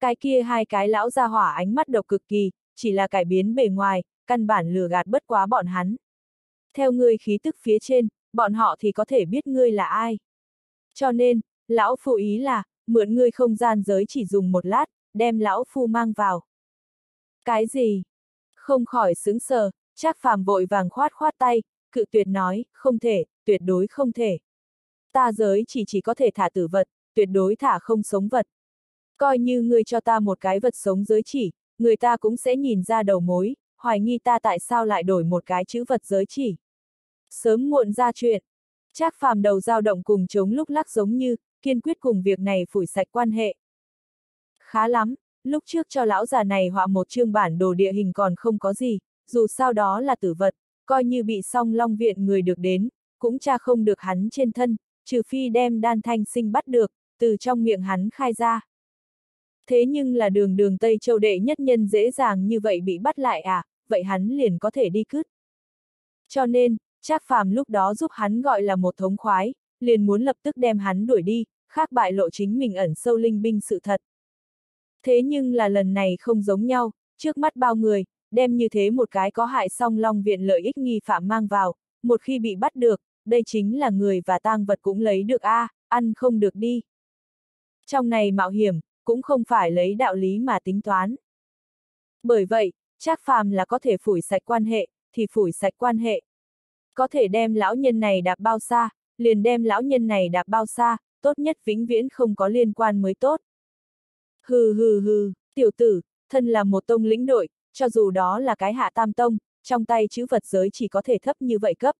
Cái kia hai cái lão ra hỏa ánh mắt độc cực kỳ, chỉ là cải biến bề ngoài, căn bản lừa gạt bất quá bọn hắn. Theo ngươi khí tức phía trên, bọn họ thì có thể biết ngươi là ai. Cho nên, lão phu ý là, mượn ngươi không gian giới chỉ dùng một lát, đem lão phu mang vào. Cái gì? Không khỏi sướng sờ, Trác phàm vội vàng khoát khoát tay, cự tuyệt nói, không thể, tuyệt đối không thể. Ta giới chỉ chỉ có thể thả tử vật, tuyệt đối thả không sống vật. Coi như ngươi cho ta một cái vật sống giới chỉ, người ta cũng sẽ nhìn ra đầu mối, hoài nghi ta tại sao lại đổi một cái chữ vật giới chỉ. Sớm muộn ra chuyện. Trác phàm đầu dao động cùng chống lúc lắc giống như, kiên quyết cùng việc này phủi sạch quan hệ. Khá lắm, lúc trước cho lão già này họa một chương bản đồ địa hình còn không có gì, dù sao đó là tử vật, coi như bị song long viện người được đến, cũng cha không được hắn trên thân, trừ phi đem đan thanh sinh bắt được, từ trong miệng hắn khai ra. Thế nhưng là đường đường Tây Châu đệ nhất nhân dễ dàng như vậy bị bắt lại à, vậy hắn liền có thể đi cướp. Cho nên, Trác Phàm lúc đó giúp hắn gọi là một thống khoái, liền muốn lập tức đem hắn đuổi đi, khác bại lộ chính mình ẩn sâu linh binh sự thật. Thế nhưng là lần này không giống nhau, trước mắt bao người, đem như thế một cái có hại song long viện lợi ích nghi phạm mang vào, một khi bị bắt được, đây chính là người và tang vật cũng lấy được a, à, ăn không được đi. Trong này mạo hiểm, cũng không phải lấy đạo lý mà tính toán. Bởi vậy, Trác Phàm là có thể phủi sạch quan hệ, thì phủi sạch quan hệ. Có thể đem lão nhân này đạp bao xa, liền đem lão nhân này đạp bao xa, tốt nhất vĩnh viễn không có liên quan mới tốt. Hừ hừ hừ, tiểu tử, thân là một tông lĩnh đội, cho dù đó là cái hạ tam tông, trong tay chữ vật giới chỉ có thể thấp như vậy cấp.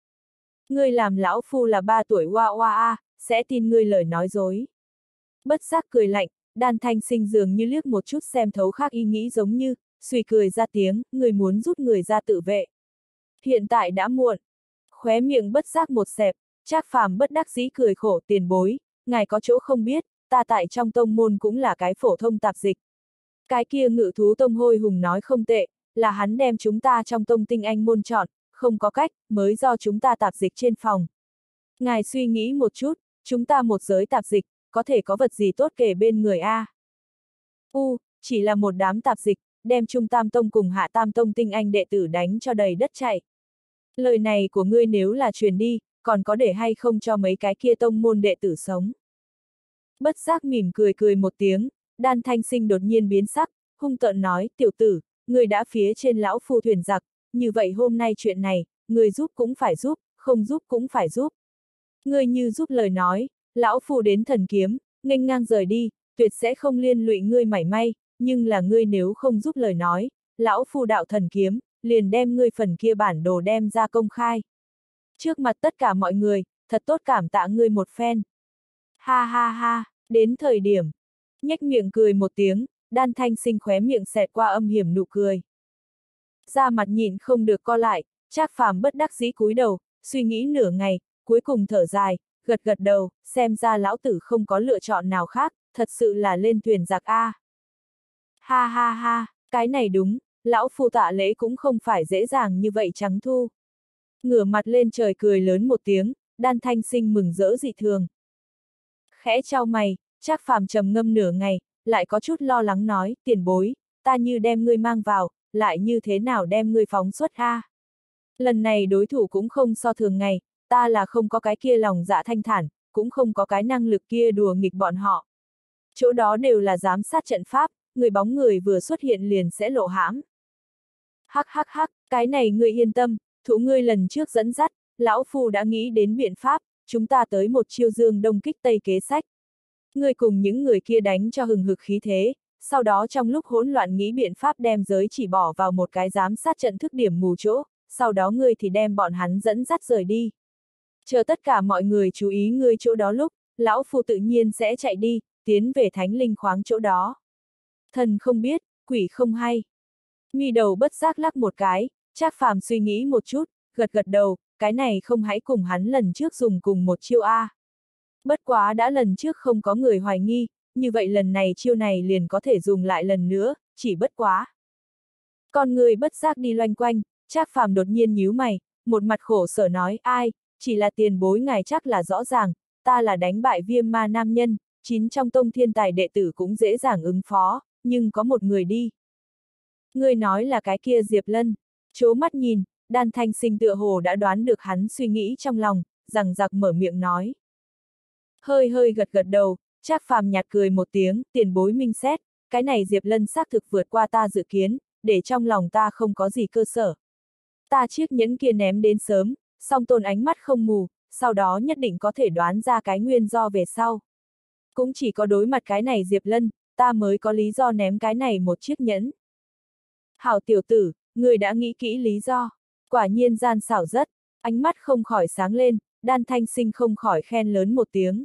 Ngươi làm lão phu là ba tuổi hoa hoa a, sẽ tin ngươi lời nói dối. Bất giác cười lạnh, đan thanh sinh dường như liếc một chút xem thấu khác ý nghĩ giống như, suy cười ra tiếng, người muốn rút người ra tự vệ. Hiện tại đã muộn. Khóe miệng bất giác một xẹp, Trác phàm bất đắc dĩ cười khổ tiền bối, ngài có chỗ không biết, ta tại trong tông môn cũng là cái phổ thông tạp dịch. Cái kia ngự thú tông hôi hùng nói không tệ, là hắn đem chúng ta trong tông tinh anh môn chọn, không có cách, mới do chúng ta tạp dịch trên phòng. Ngài suy nghĩ một chút, chúng ta một giới tạp dịch, có thể có vật gì tốt kể bên người A. U, chỉ là một đám tạp dịch, đem Trung Tam Tông cùng Hạ Tam Tông tinh anh đệ tử đánh cho đầy đất chạy. Lời này của ngươi nếu là truyền đi, còn có để hay không cho mấy cái kia tông môn đệ tử sống. Bất giác mỉm cười cười một tiếng, đan thanh sinh đột nhiên biến sắc, hung tợn nói, tiểu tử, người đã phía trên lão phu thuyền giặc, như vậy hôm nay chuyện này, người giúp cũng phải giúp, không giúp cũng phải giúp. Người như giúp lời nói, lão phu đến thần kiếm, nghênh ngang rời đi, tuyệt sẽ không liên lụy ngươi mảy may, nhưng là ngươi nếu không giúp lời nói, lão phu đạo thần kiếm, liền đem ngươi phần kia bản đồ đem ra công khai. Trước mặt tất cả mọi người, thật tốt cảm tạ ngươi một phen. Ha ha ha, đến thời điểm, nhếch miệng cười một tiếng, đan thanh sinh khóe miệng xẹt qua âm hiểm nụ cười. Ra mặt nhìn không được co lại, Trác phàm bất đắc dĩ cúi đầu, suy nghĩ nửa ngày, cuối cùng thở dài, gật gật đầu, xem ra lão tử không có lựa chọn nào khác, thật sự là lên thuyền giặc A. Ha ha ha, cái này đúng, lão phu tạ lễ cũng không phải dễ dàng như vậy trắng thu. Ngửa mặt lên trời cười lớn một tiếng, đan thanh sinh mừng rỡ dị thường. Khẽ trao mày, chắc phàm trầm ngâm nửa ngày, lại có chút lo lắng nói, tiền bối, ta như đem ngươi mang vào, lại như thế nào đem ngươi phóng xuất a? Lần này đối thủ cũng không so thường ngày, ta là không có cái kia lòng dạ thanh thản, cũng không có cái năng lực kia đùa nghịch bọn họ. Chỗ đó đều là giám sát trận pháp, người bóng người vừa xuất hiện liền sẽ lộ hãm. Hắc hắc hắc, cái này ngươi yên tâm, thủ ngươi lần trước dẫn dắt, lão phu đã nghĩ đến biện pháp, chúng ta tới một chiêu dương đông kích tây kế sách. Ngươi cùng những người kia đánh cho hừng hực khí thế, sau đó trong lúc hỗn loạn nghĩ biện pháp đem giới chỉ bỏ vào một cái giám sát trận thức điểm mù chỗ, sau đó ngươi thì đem bọn hắn dẫn dắt rời đi. Chờ tất cả mọi người chú ý ngươi chỗ đó lúc, lão phu tự nhiên sẽ chạy đi, tiến về thánh linh khoáng chỗ đó. Thần không biết, quỷ không hay. Mi đầu bất giác lắc một cái, Trác Phàm suy nghĩ một chút, gật gật đầu, cái này không hãy cùng hắn lần trước dùng cùng một chiêu A. Bất quá đã lần trước không có người hoài nghi, như vậy lần này chiêu này liền có thể dùng lại lần nữa, chỉ bất quá. Con người bất giác đi loanh quanh, Trác Phàm đột nhiên nhíu mày, một mặt khổ sở nói, ai, chỉ là tiền bối ngài chắc là rõ ràng, ta là đánh bại viêm ma nam nhân, chín trong tông thiên tài đệ tử cũng dễ dàng ứng phó, nhưng có một người đi ngươi nói là cái kia Diệp Lân, chố mắt nhìn, đan thanh sinh tựa hồ đã đoán được hắn suy nghĩ trong lòng, rằng giặc mở miệng nói. Hơi hơi gật gật đầu, Trác phàm nhạt cười một tiếng, tiền bối minh xét, cái này Diệp Lân xác thực vượt qua ta dự kiến, để trong lòng ta không có gì cơ sở. Ta chiếc nhẫn kia ném đến sớm, song tôn ánh mắt không mù, sau đó nhất định có thể đoán ra cái nguyên do về sau. Cũng chỉ có đối mặt cái này Diệp Lân, ta mới có lý do ném cái này một chiếc nhẫn. Hảo tiểu tử, người đã nghĩ kỹ lý do. Quả nhiên gian xảo rất, ánh mắt không khỏi sáng lên, đan thanh sinh không khỏi khen lớn một tiếng.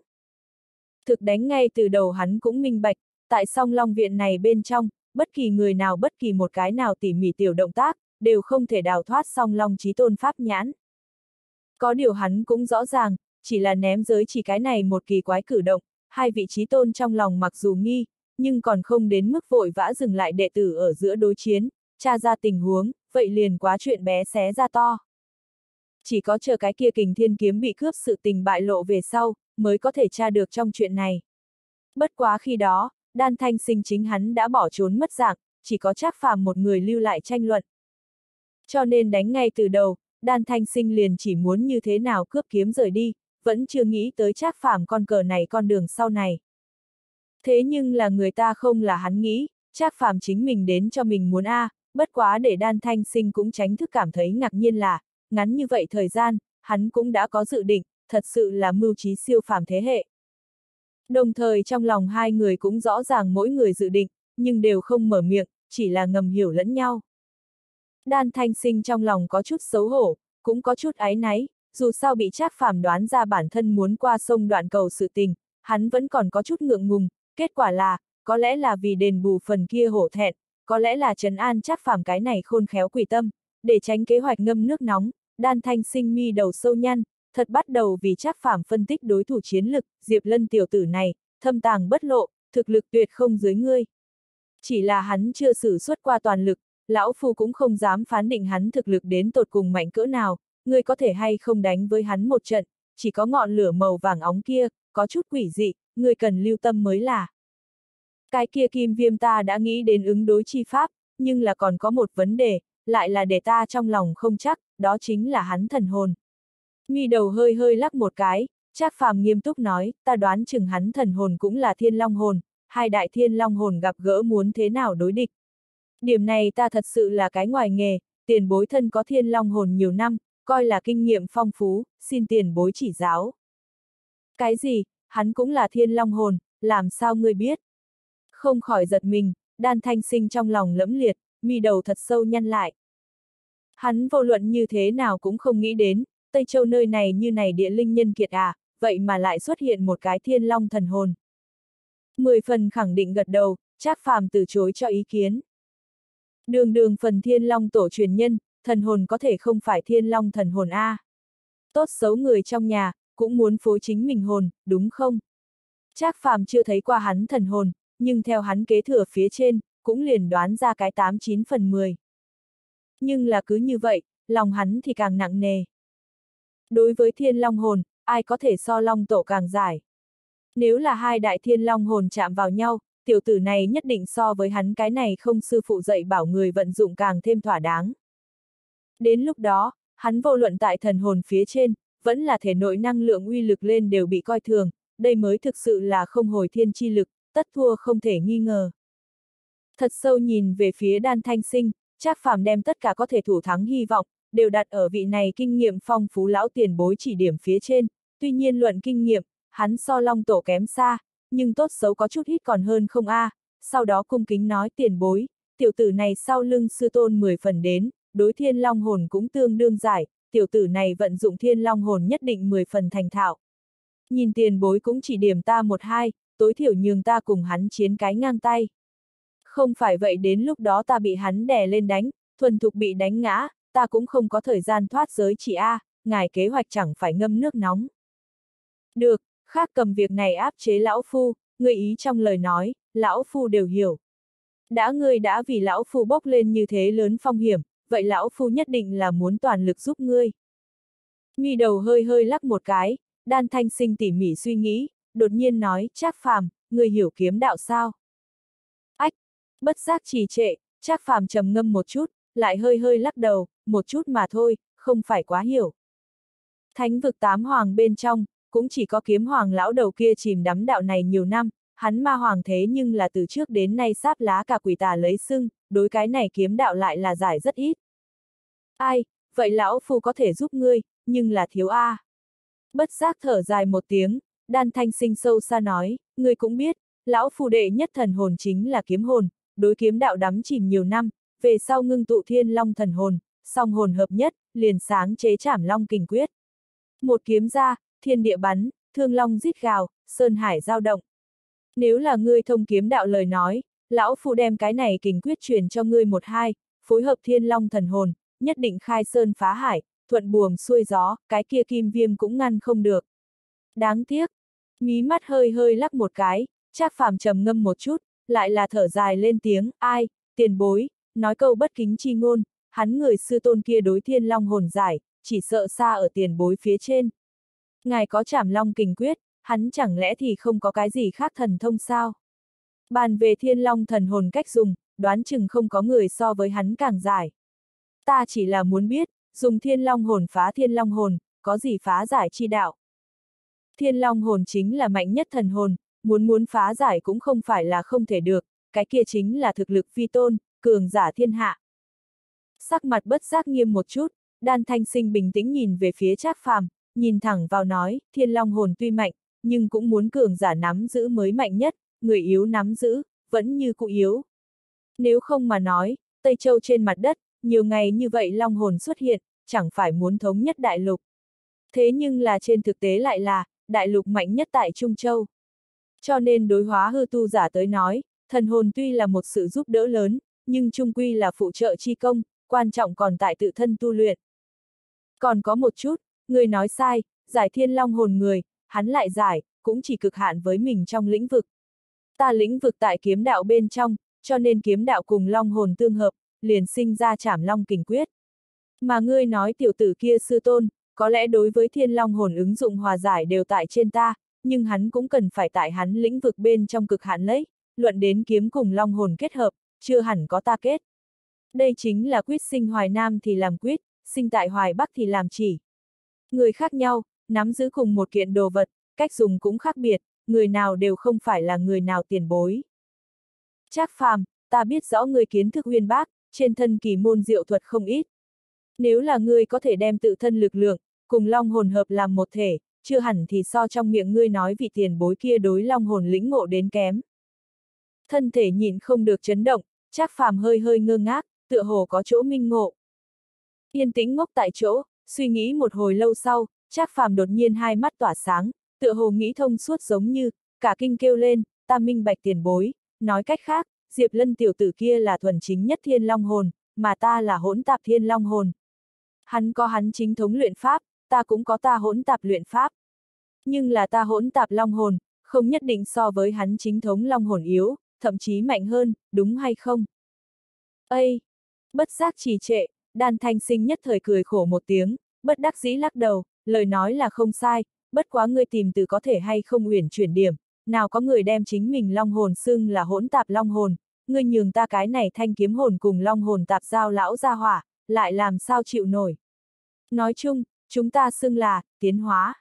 Thực đánh ngay từ đầu hắn cũng minh bạch, tại song long viện này bên trong, bất kỳ người nào bất kỳ một cái nào tỉ mỉ tiểu động tác, đều không thể đào thoát song long trí tôn pháp nhãn. Có điều hắn cũng rõ ràng, chỉ là ném giới chỉ cái này một kỳ quái cử động, hai vị trí tôn trong lòng mặc dù nghi, nhưng còn không đến mức vội vã dừng lại đệ tử ở giữa đối chiến, tra ra tình huống, vậy liền quá chuyện bé xé ra to. Chỉ có chờ cái kia kình thiên kiếm bị cướp sự tình bại lộ về sau, mới có thể tra được trong chuyện này. Bất quá khi đó, đan thanh sinh chính hắn đã bỏ trốn mất dạng, chỉ có chắc phàm một người lưu lại tranh luận. Cho nên đánh ngay từ đầu, đan thanh sinh liền chỉ muốn như thế nào cướp kiếm rời đi, vẫn chưa nghĩ tới chắc phàm con cờ này con đường sau này. Thế nhưng là người ta không là hắn nghĩ, chắc phàm chính mình đến cho mình muốn a, bất quá để đan thanh sinh cũng tránh thức cảm thấy ngạc nhiên là, ngắn như vậy thời gian, hắn cũng đã có dự định, thật sự là mưu trí siêu phàm thế hệ. Đồng thời trong lòng hai người cũng rõ ràng mỗi người dự định, nhưng đều không mở miệng, chỉ là ngầm hiểu lẫn nhau. Đan thanh sinh trong lòng có chút xấu hổ, cũng có chút áy náy, dù sao bị Trác Phàm đoán ra bản thân muốn qua sông đoạn cầu sự tình, hắn vẫn còn có chút ngượng ngùng, kết quả là, có lẽ là vì đền bù phần kia hổ thẹn, có lẽ là trấn an chắc Phàm cái này khôn khéo quỷ tâm, để tránh kế hoạch ngâm nước nóng, đan thanh sinh mi đầu sâu nhăn, thật bắt đầu vì chắc Phàm phân tích đối thủ chiến lực, Diệp Lân tiểu tử này, thâm tàng bất lộ, thực lực tuyệt không dưới ngươi. Chỉ là hắn chưa sử xuất qua toàn lực, lão phu cũng không dám phán định hắn thực lực đến tột cùng mạnh cỡ nào, ngươi có thể hay không đánh với hắn một trận, chỉ có ngọn lửa màu vàng óng kia, có chút quỷ dị, ngươi cần lưu tâm mới là. Cái kia kim viêm ta đã nghĩ đến ứng đối chi pháp, nhưng là còn có một vấn đề, lại là để ta trong lòng không chắc, đó chính là hắn thần hồn. Nghi đầu hơi hơi lắc một cái, Trác Phàm nghiêm túc nói, ta đoán chừng hắn thần hồn cũng là thiên long hồn, hai đại thiên long hồn gặp gỡ muốn thế nào đối địch. Điểm này ta thật sự là cái ngoài nghề, tiền bối thân có thiên long hồn nhiều năm, coi là kinh nghiệm phong phú, xin tiền bối chỉ giáo. Cái gì, hắn cũng là thiên long hồn, làm sao ngươi biết? Không khỏi giật mình, đan thanh sinh trong lòng lẫm liệt, mi đầu thật sâu nhăn lại. Hắn vô luận như thế nào cũng không nghĩ đến, Tây Châu nơi này như này địa linh nhân kiệt à, vậy mà lại xuất hiện một cái thiên long thần hồn. Mười phần khẳng định gật đầu, Trác Phàm từ chối cho ý kiến. Đường đường phần thiên long tổ truyền nhân, thần hồn có thể không phải thiên long thần hồn A. Tốt xấu người trong nhà, cũng muốn phối chính mình hồn, đúng không? Trác Phàm chưa thấy qua hắn thần hồn, nhưng theo hắn kế thừa phía trên, cũng liền đoán ra cái 89 phần 10. Nhưng là cứ như vậy, lòng hắn thì càng nặng nề. Đối với thiên long hồn, ai có thể so long tổ càng giải. Nếu là hai đại thiên long hồn chạm vào nhau, tiểu tử này nhất định so với hắn cái này không sư phụ dạy bảo người vận dụng càng thêm thỏa đáng. Đến lúc đó, hắn vô luận tại thần hồn phía trên, vẫn là thể nội năng lượng uy lực lên đều bị coi thường, đây mới thực sự là không hồi thiên chi lực, tất thua không thể nghi ngờ. Thật sâu nhìn về phía đan thanh sinh, Trác Phàm đem tất cả có thể thủ thắng hy vọng, đều đặt ở vị này kinh nghiệm phong phú lão tiền bối chỉ điểm phía trên, tuy nhiên luận kinh nghiệm, hắn so long tổ kém xa, nhưng tốt xấu có chút ít còn hơn không a. À. sau đó cung kính nói tiền bối, tiểu tử này sau lưng sư tôn 10 phần đến, đối thiên long hồn cũng tương đương giải, tiểu tử này vận dụng thiên long hồn nhất định 10 phần thành thạo. Nhìn tiền bối cũng chỉ điểm ta một hai, tối thiểu nhường ta cùng hắn chiến cái ngang tay. Không phải vậy đến lúc đó ta bị hắn đè lên đánh, thuần thục bị đánh ngã, ta cũng không có thời gian thoát giới chị A, ngài kế hoạch chẳng phải ngâm nước nóng. Được, khác cầm việc này áp chế lão phu, người ý trong lời nói, lão phu đều hiểu. Đã ngươi đã vì lão phu bốc lên như thế lớn phong hiểm, vậy lão phu nhất định là muốn toàn lực giúp ngươi. Mi đầu hơi hơi lắc một cái, đan thanh sinh tỉ mỉ suy nghĩ, đột nhiên nói, Trác phàm, người hiểu kiếm đạo sao? Ách, bất giác trì trệ, Trác phàm trầm ngâm một chút, lại hơi hơi lắc đầu, một chút mà thôi, không phải quá hiểu. Thánh vực tám hoàng bên trong, cũng chỉ có kiếm hoàng lão đầu kia chìm đắm đạo này nhiều năm, hắn ma hoàng thế nhưng là từ trước đến nay sáp lá cả quỷ tà lấy sưng, đối cái này kiếm đạo lại là giải rất ít. Ai, vậy lão phu có thể giúp ngươi, nhưng là thiếu A. Bất giác thở dài một tiếng, đan thanh sinh sâu xa nói, ngươi cũng biết, lão phù đệ nhất thần hồn chính là kiếm hồn, đối kiếm đạo đắm chìm nhiều năm, về sau ngưng tụ thiên long thần hồn, song hồn hợp nhất, liền sáng chế trảm long kình quyết. Một kiếm ra, thiên địa bắn, thương long rít gào, sơn hải giao động. Nếu là ngươi thông kiếm đạo lời nói, lão phù đem cái này kình quyết truyền cho ngươi một hai, phối hợp thiên long thần hồn, nhất định khai sơn phá hải, thuận buồm xuôi gió, cái kia kim viêm cũng ngăn không được. Đáng tiếc, mí mắt hơi hơi lắc một cái, Trác phàm trầm ngâm một chút, lại là thở dài lên tiếng, ai, tiền bối, nói câu bất kính chi ngôn, hắn người sư tôn kia đối thiên long hồn giải, chỉ sợ xa ở tiền bối phía trên. Ngài có trảm long kình quyết, hắn chẳng lẽ thì không có cái gì khác thần thông sao? Bàn về thiên long thần hồn cách dùng, đoán chừng không có người so với hắn càng giải. Ta chỉ là muốn biết, dùng thiên long hồn phá thiên long hồn, có gì phá giải chi đạo. Thiên long hồn chính là mạnh nhất thần hồn, muốn muốn phá giải cũng không phải là không thể được, cái kia chính là thực lực phi tôn, cường giả thiên hạ. Sắc mặt bất giác nghiêm một chút, đan thanh sinh bình tĩnh nhìn về phía trác phàm, nhìn thẳng vào nói, thiên long hồn tuy mạnh, nhưng cũng muốn cường giả nắm giữ mới mạnh nhất, người yếu nắm giữ, vẫn như cụ yếu. Nếu không mà nói, Tây Châu trên mặt đất, nhiều ngày như vậy long hồn xuất hiện, chẳng phải muốn thống nhất đại lục. Thế nhưng là trên thực tế lại là, đại lục mạnh nhất tại Trung Châu. Cho nên đối hóa hư tu giả tới nói, thần hồn tuy là một sự giúp đỡ lớn, nhưng trung quy là phụ trợ chi công, quan trọng còn tại tự thân tu luyện. Còn có một chút, người nói sai, giải thiên long hồn người, hắn lại giải, cũng chỉ cực hạn với mình trong lĩnh vực. Ta lĩnh vực tại kiếm đạo bên trong, cho nên kiếm đạo cùng long hồn tương hợp, liền sinh ra trảm long kình quyết. Mà ngươi nói tiểu tử kia sư tôn, có lẽ đối với thiên long hồn ứng dụng hòa giải đều tại trên ta, nhưng hắn cũng cần phải tại hắn lĩnh vực bên trong cực hạn lấy, luận đến kiếm cùng long hồn kết hợp, chưa hẳn có ta kết. Đây chính là quyết sinh hoài nam thì làm quyết, sinh tại hoài bắc thì làm chỉ. Người khác nhau, nắm giữ cùng một kiện đồ vật, cách dùng cũng khác biệt, người nào đều không phải là người nào tiền bối. Trác phàm, ta biết rõ người kiến thức uyên bác, trên thân kỳ môn diệu thuật không ít. Nếu là người có thể đem tự thân lực lượng, cùng long hồn hợp làm một thể, chưa hẳn thì so trong miệng ngươi nói vị tiền bối kia đối long hồn lĩnh ngộ đến kém. Thân thể nhìn không được chấn động, Trác phàm hơi hơi ngơ ngác, tựa hồ có chỗ minh ngộ. Yên tĩnh ngốc tại chỗ, suy nghĩ một hồi lâu sau, Trác phàm đột nhiên hai mắt tỏa sáng, tựa hồ nghĩ thông suốt giống như, cả kinh kêu lên, ta minh bạch tiền bối, nói cách khác, Diệp Lân tiểu tử kia là thuần chính nhất thiên long hồn, mà ta là hỗn tạp thiên long hồn. Hắn có hắn chính thống luyện pháp, ta cũng có ta hỗn tạp luyện pháp. Nhưng là ta hỗn tạp long hồn, không nhất định so với hắn chính thống long hồn yếu, thậm chí mạnh hơn, đúng hay không? Ây! Bất giác trì trệ, đan thanh sinh nhất thời cười khổ một tiếng, bất đắc dĩ lắc đầu, lời nói là không sai, bất quá ngươi tìm từ có thể hay không uyển chuyển điểm, nào có người đem chính mình long hồn xưng là hỗn tạp long hồn, ngươi nhường ta cái này thanh kiếm hồn cùng long hồn tạp giao lão ra hỏa, lại làm sao chịu nổi. Nói chung, chúng ta xưng là, tiến hóa.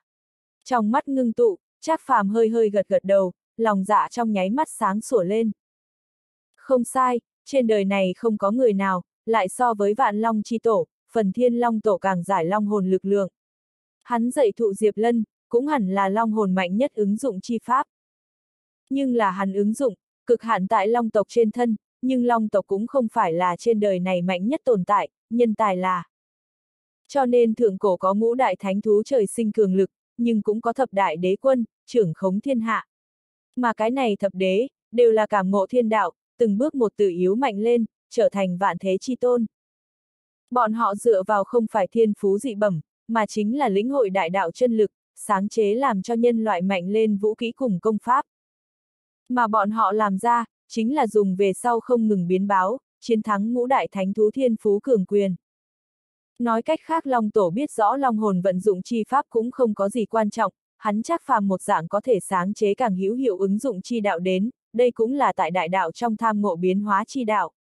Trong mắt ngưng tụ, Trác phàm hơi hơi gật gật đầu, lòng dạ trong nháy mắt sáng sủa lên. Không sai, trên đời này không có người nào, lại so với vạn long chi tổ, phần thiên long tổ càng giải long hồn lực lượng. Hắn dạy thụ Diệp Lân, cũng hẳn là long hồn mạnh nhất ứng dụng chi pháp. Nhưng là hắn ứng dụng, cực hạn tại long tộc trên thân, nhưng long tộc cũng không phải là trên đời này mạnh nhất tồn tại, nhân tài là. Cho nên thượng cổ có ngũ đại thánh thú trời sinh cường lực, nhưng cũng có thập đại đế quân, trưởng khống thiên hạ. Mà cái này thập đế, đều là cảm ngộ thiên đạo, từng bước một tự yếu mạnh lên, trở thành vạn thế chi tôn. Bọn họ dựa vào không phải thiên phú dị bẩm, mà chính là lĩnh hội đại đạo chân lực, sáng chế làm cho nhân loại mạnh lên vũ kỹ cùng công pháp. Mà bọn họ làm ra, chính là dùng về sau không ngừng biến báo, chiến thắng ngũ đại thánh thú thiên phú cường quyền. Nói cách khác Long Tổ biết rõ Long hồn vận dụng chi pháp cũng không có gì quan trọng, hắn chắc phàm một dạng có thể sáng chế càng hữu hiệu ứng dụng chi đạo đến, đây cũng là tại đại đạo trong tham ngộ biến hóa chi đạo.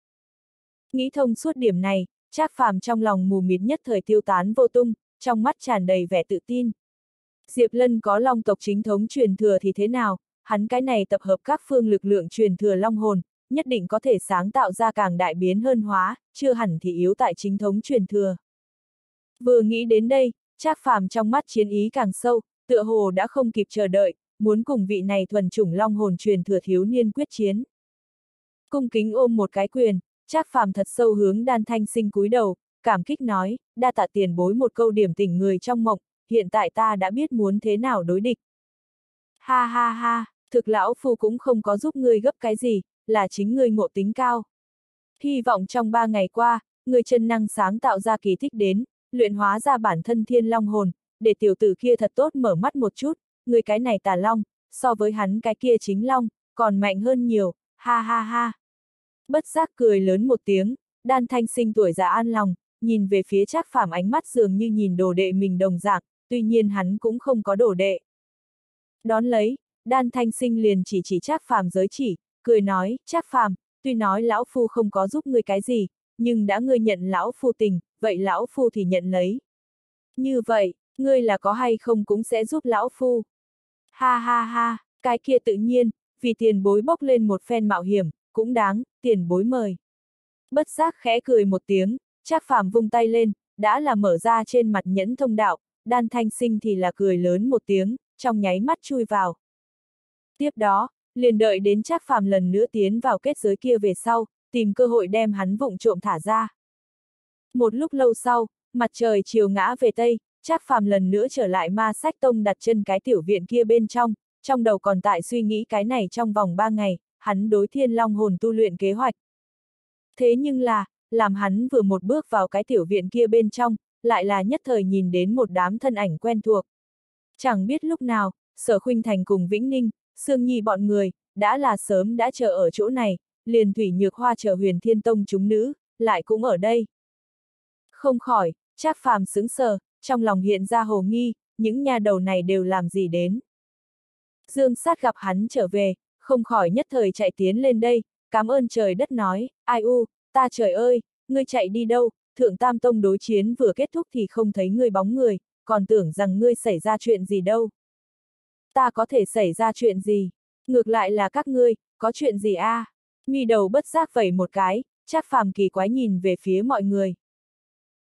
Nghĩ thông suốt điểm này, Trác Phàm trong lòng mù mịt nhất thời tiêu tán vô tung, trong mắt tràn đầy vẻ tự tin. Diệp Lân có long tộc chính thống truyền thừa thì thế nào, hắn cái này tập hợp các phương lực lượng truyền thừa long hồn, nhất định có thể sáng tạo ra càng đại biến hơn hóa, chưa hẳn thì yếu tại chính thống truyền thừa. Vừa nghĩ đến đây, Trác Phàm trong mắt chiến ý càng sâu, tựa hồ đã không kịp chờ đợi, muốn cùng vị này thuần chủng long hồn truyền thừa thiếu niên quyết chiến. Cung kính ôm một cái quyền, Trác Phàm thật sâu hướng đan thanh sinh cúi đầu, cảm kích nói, đa tạ tiền bối một câu điểm tỉnh người trong mộng, hiện tại ta đã biết muốn thế nào đối địch. Ha ha ha, thực lão phu cũng không có giúp ngươi gấp cái gì, là chính ngươi ngộ tính cao. Hy vọng trong ba ngày qua, người chân năng sáng tạo ra kỳ tích đến, luyện hóa ra bản thân thiên long hồn, để tiểu tử kia thật tốt mở mắt một chút, người cái này tà long, so với hắn cái kia chính long, còn mạnh hơn nhiều, ha ha ha. Bất giác cười lớn một tiếng, đan thanh sinh tuổi già an lòng, nhìn về phía trác phàm ánh mắt dường như nhìn đồ đệ mình đồng dạng, tuy nhiên hắn cũng không có đồ đệ. Đón lấy, đan thanh sinh liền chỉ chỉ trác phàm giới chỉ, cười nói, trác phàm, tuy nói lão phu không có giúp ngươi cái gì, nhưng đã ngươi nhận lão phu tình, vậy lão phu thì nhận lấy. Như vậy, ngươi là có hay không cũng sẽ giúp lão phu. Ha ha ha, cái kia tự nhiên, vì tiền bối bốc lên một phen mạo hiểm, cũng đáng, tiền bối mời. Bất giác khẽ cười một tiếng, Trác phàm vung tay lên, đã là mở ra trên mặt nhẫn thông đạo, đan thanh sinh thì là cười lớn một tiếng, trong nháy mắt chui vào. Tiếp đó, liền đợi đến Trác phàm lần nữa tiến vào kết giới kia về sau, tìm cơ hội đem hắn vụng trộm thả ra. Một lúc lâu sau, mặt trời chiều ngã về Tây, Trác phàm lần nữa trở lại ma sách tông đặt chân cái tiểu viện kia bên trong, trong đầu còn tại suy nghĩ cái này trong vòng ba ngày, hắn đối thiên long hồn tu luyện kế hoạch. Thế nhưng là, làm hắn vừa một bước vào cái tiểu viện kia bên trong, lại là nhất thời nhìn đến một đám thân ảnh quen thuộc. Chẳng biết lúc nào, sở khuynh thành cùng Vĩnh Ninh, Sương Nhi bọn người, đã là sớm đã chờ ở chỗ này, liền thủy nhược hoa chờ huyền thiên tông chúng nữ, lại cũng ở đây. Không khỏi, Trác phàm sững sờ, trong lòng hiện ra hồ nghi, những nhà đầu này đều làm gì đến. Dương sát gặp hắn trở về, không khỏi nhất thời chạy tiến lên đây, cảm ơn trời đất nói, ai u, ta trời ơi, ngươi chạy đi đâu, thượng tam tông đối chiến vừa kết thúc thì không thấy ngươi bóng người, còn tưởng rằng ngươi xảy ra chuyện gì đâu. Ta có thể xảy ra chuyện gì? Ngược lại là các ngươi, có chuyện gì a? À? Mi đầu bất giác vẩy một cái, chắc phàm kỳ quái nhìn về phía mọi người.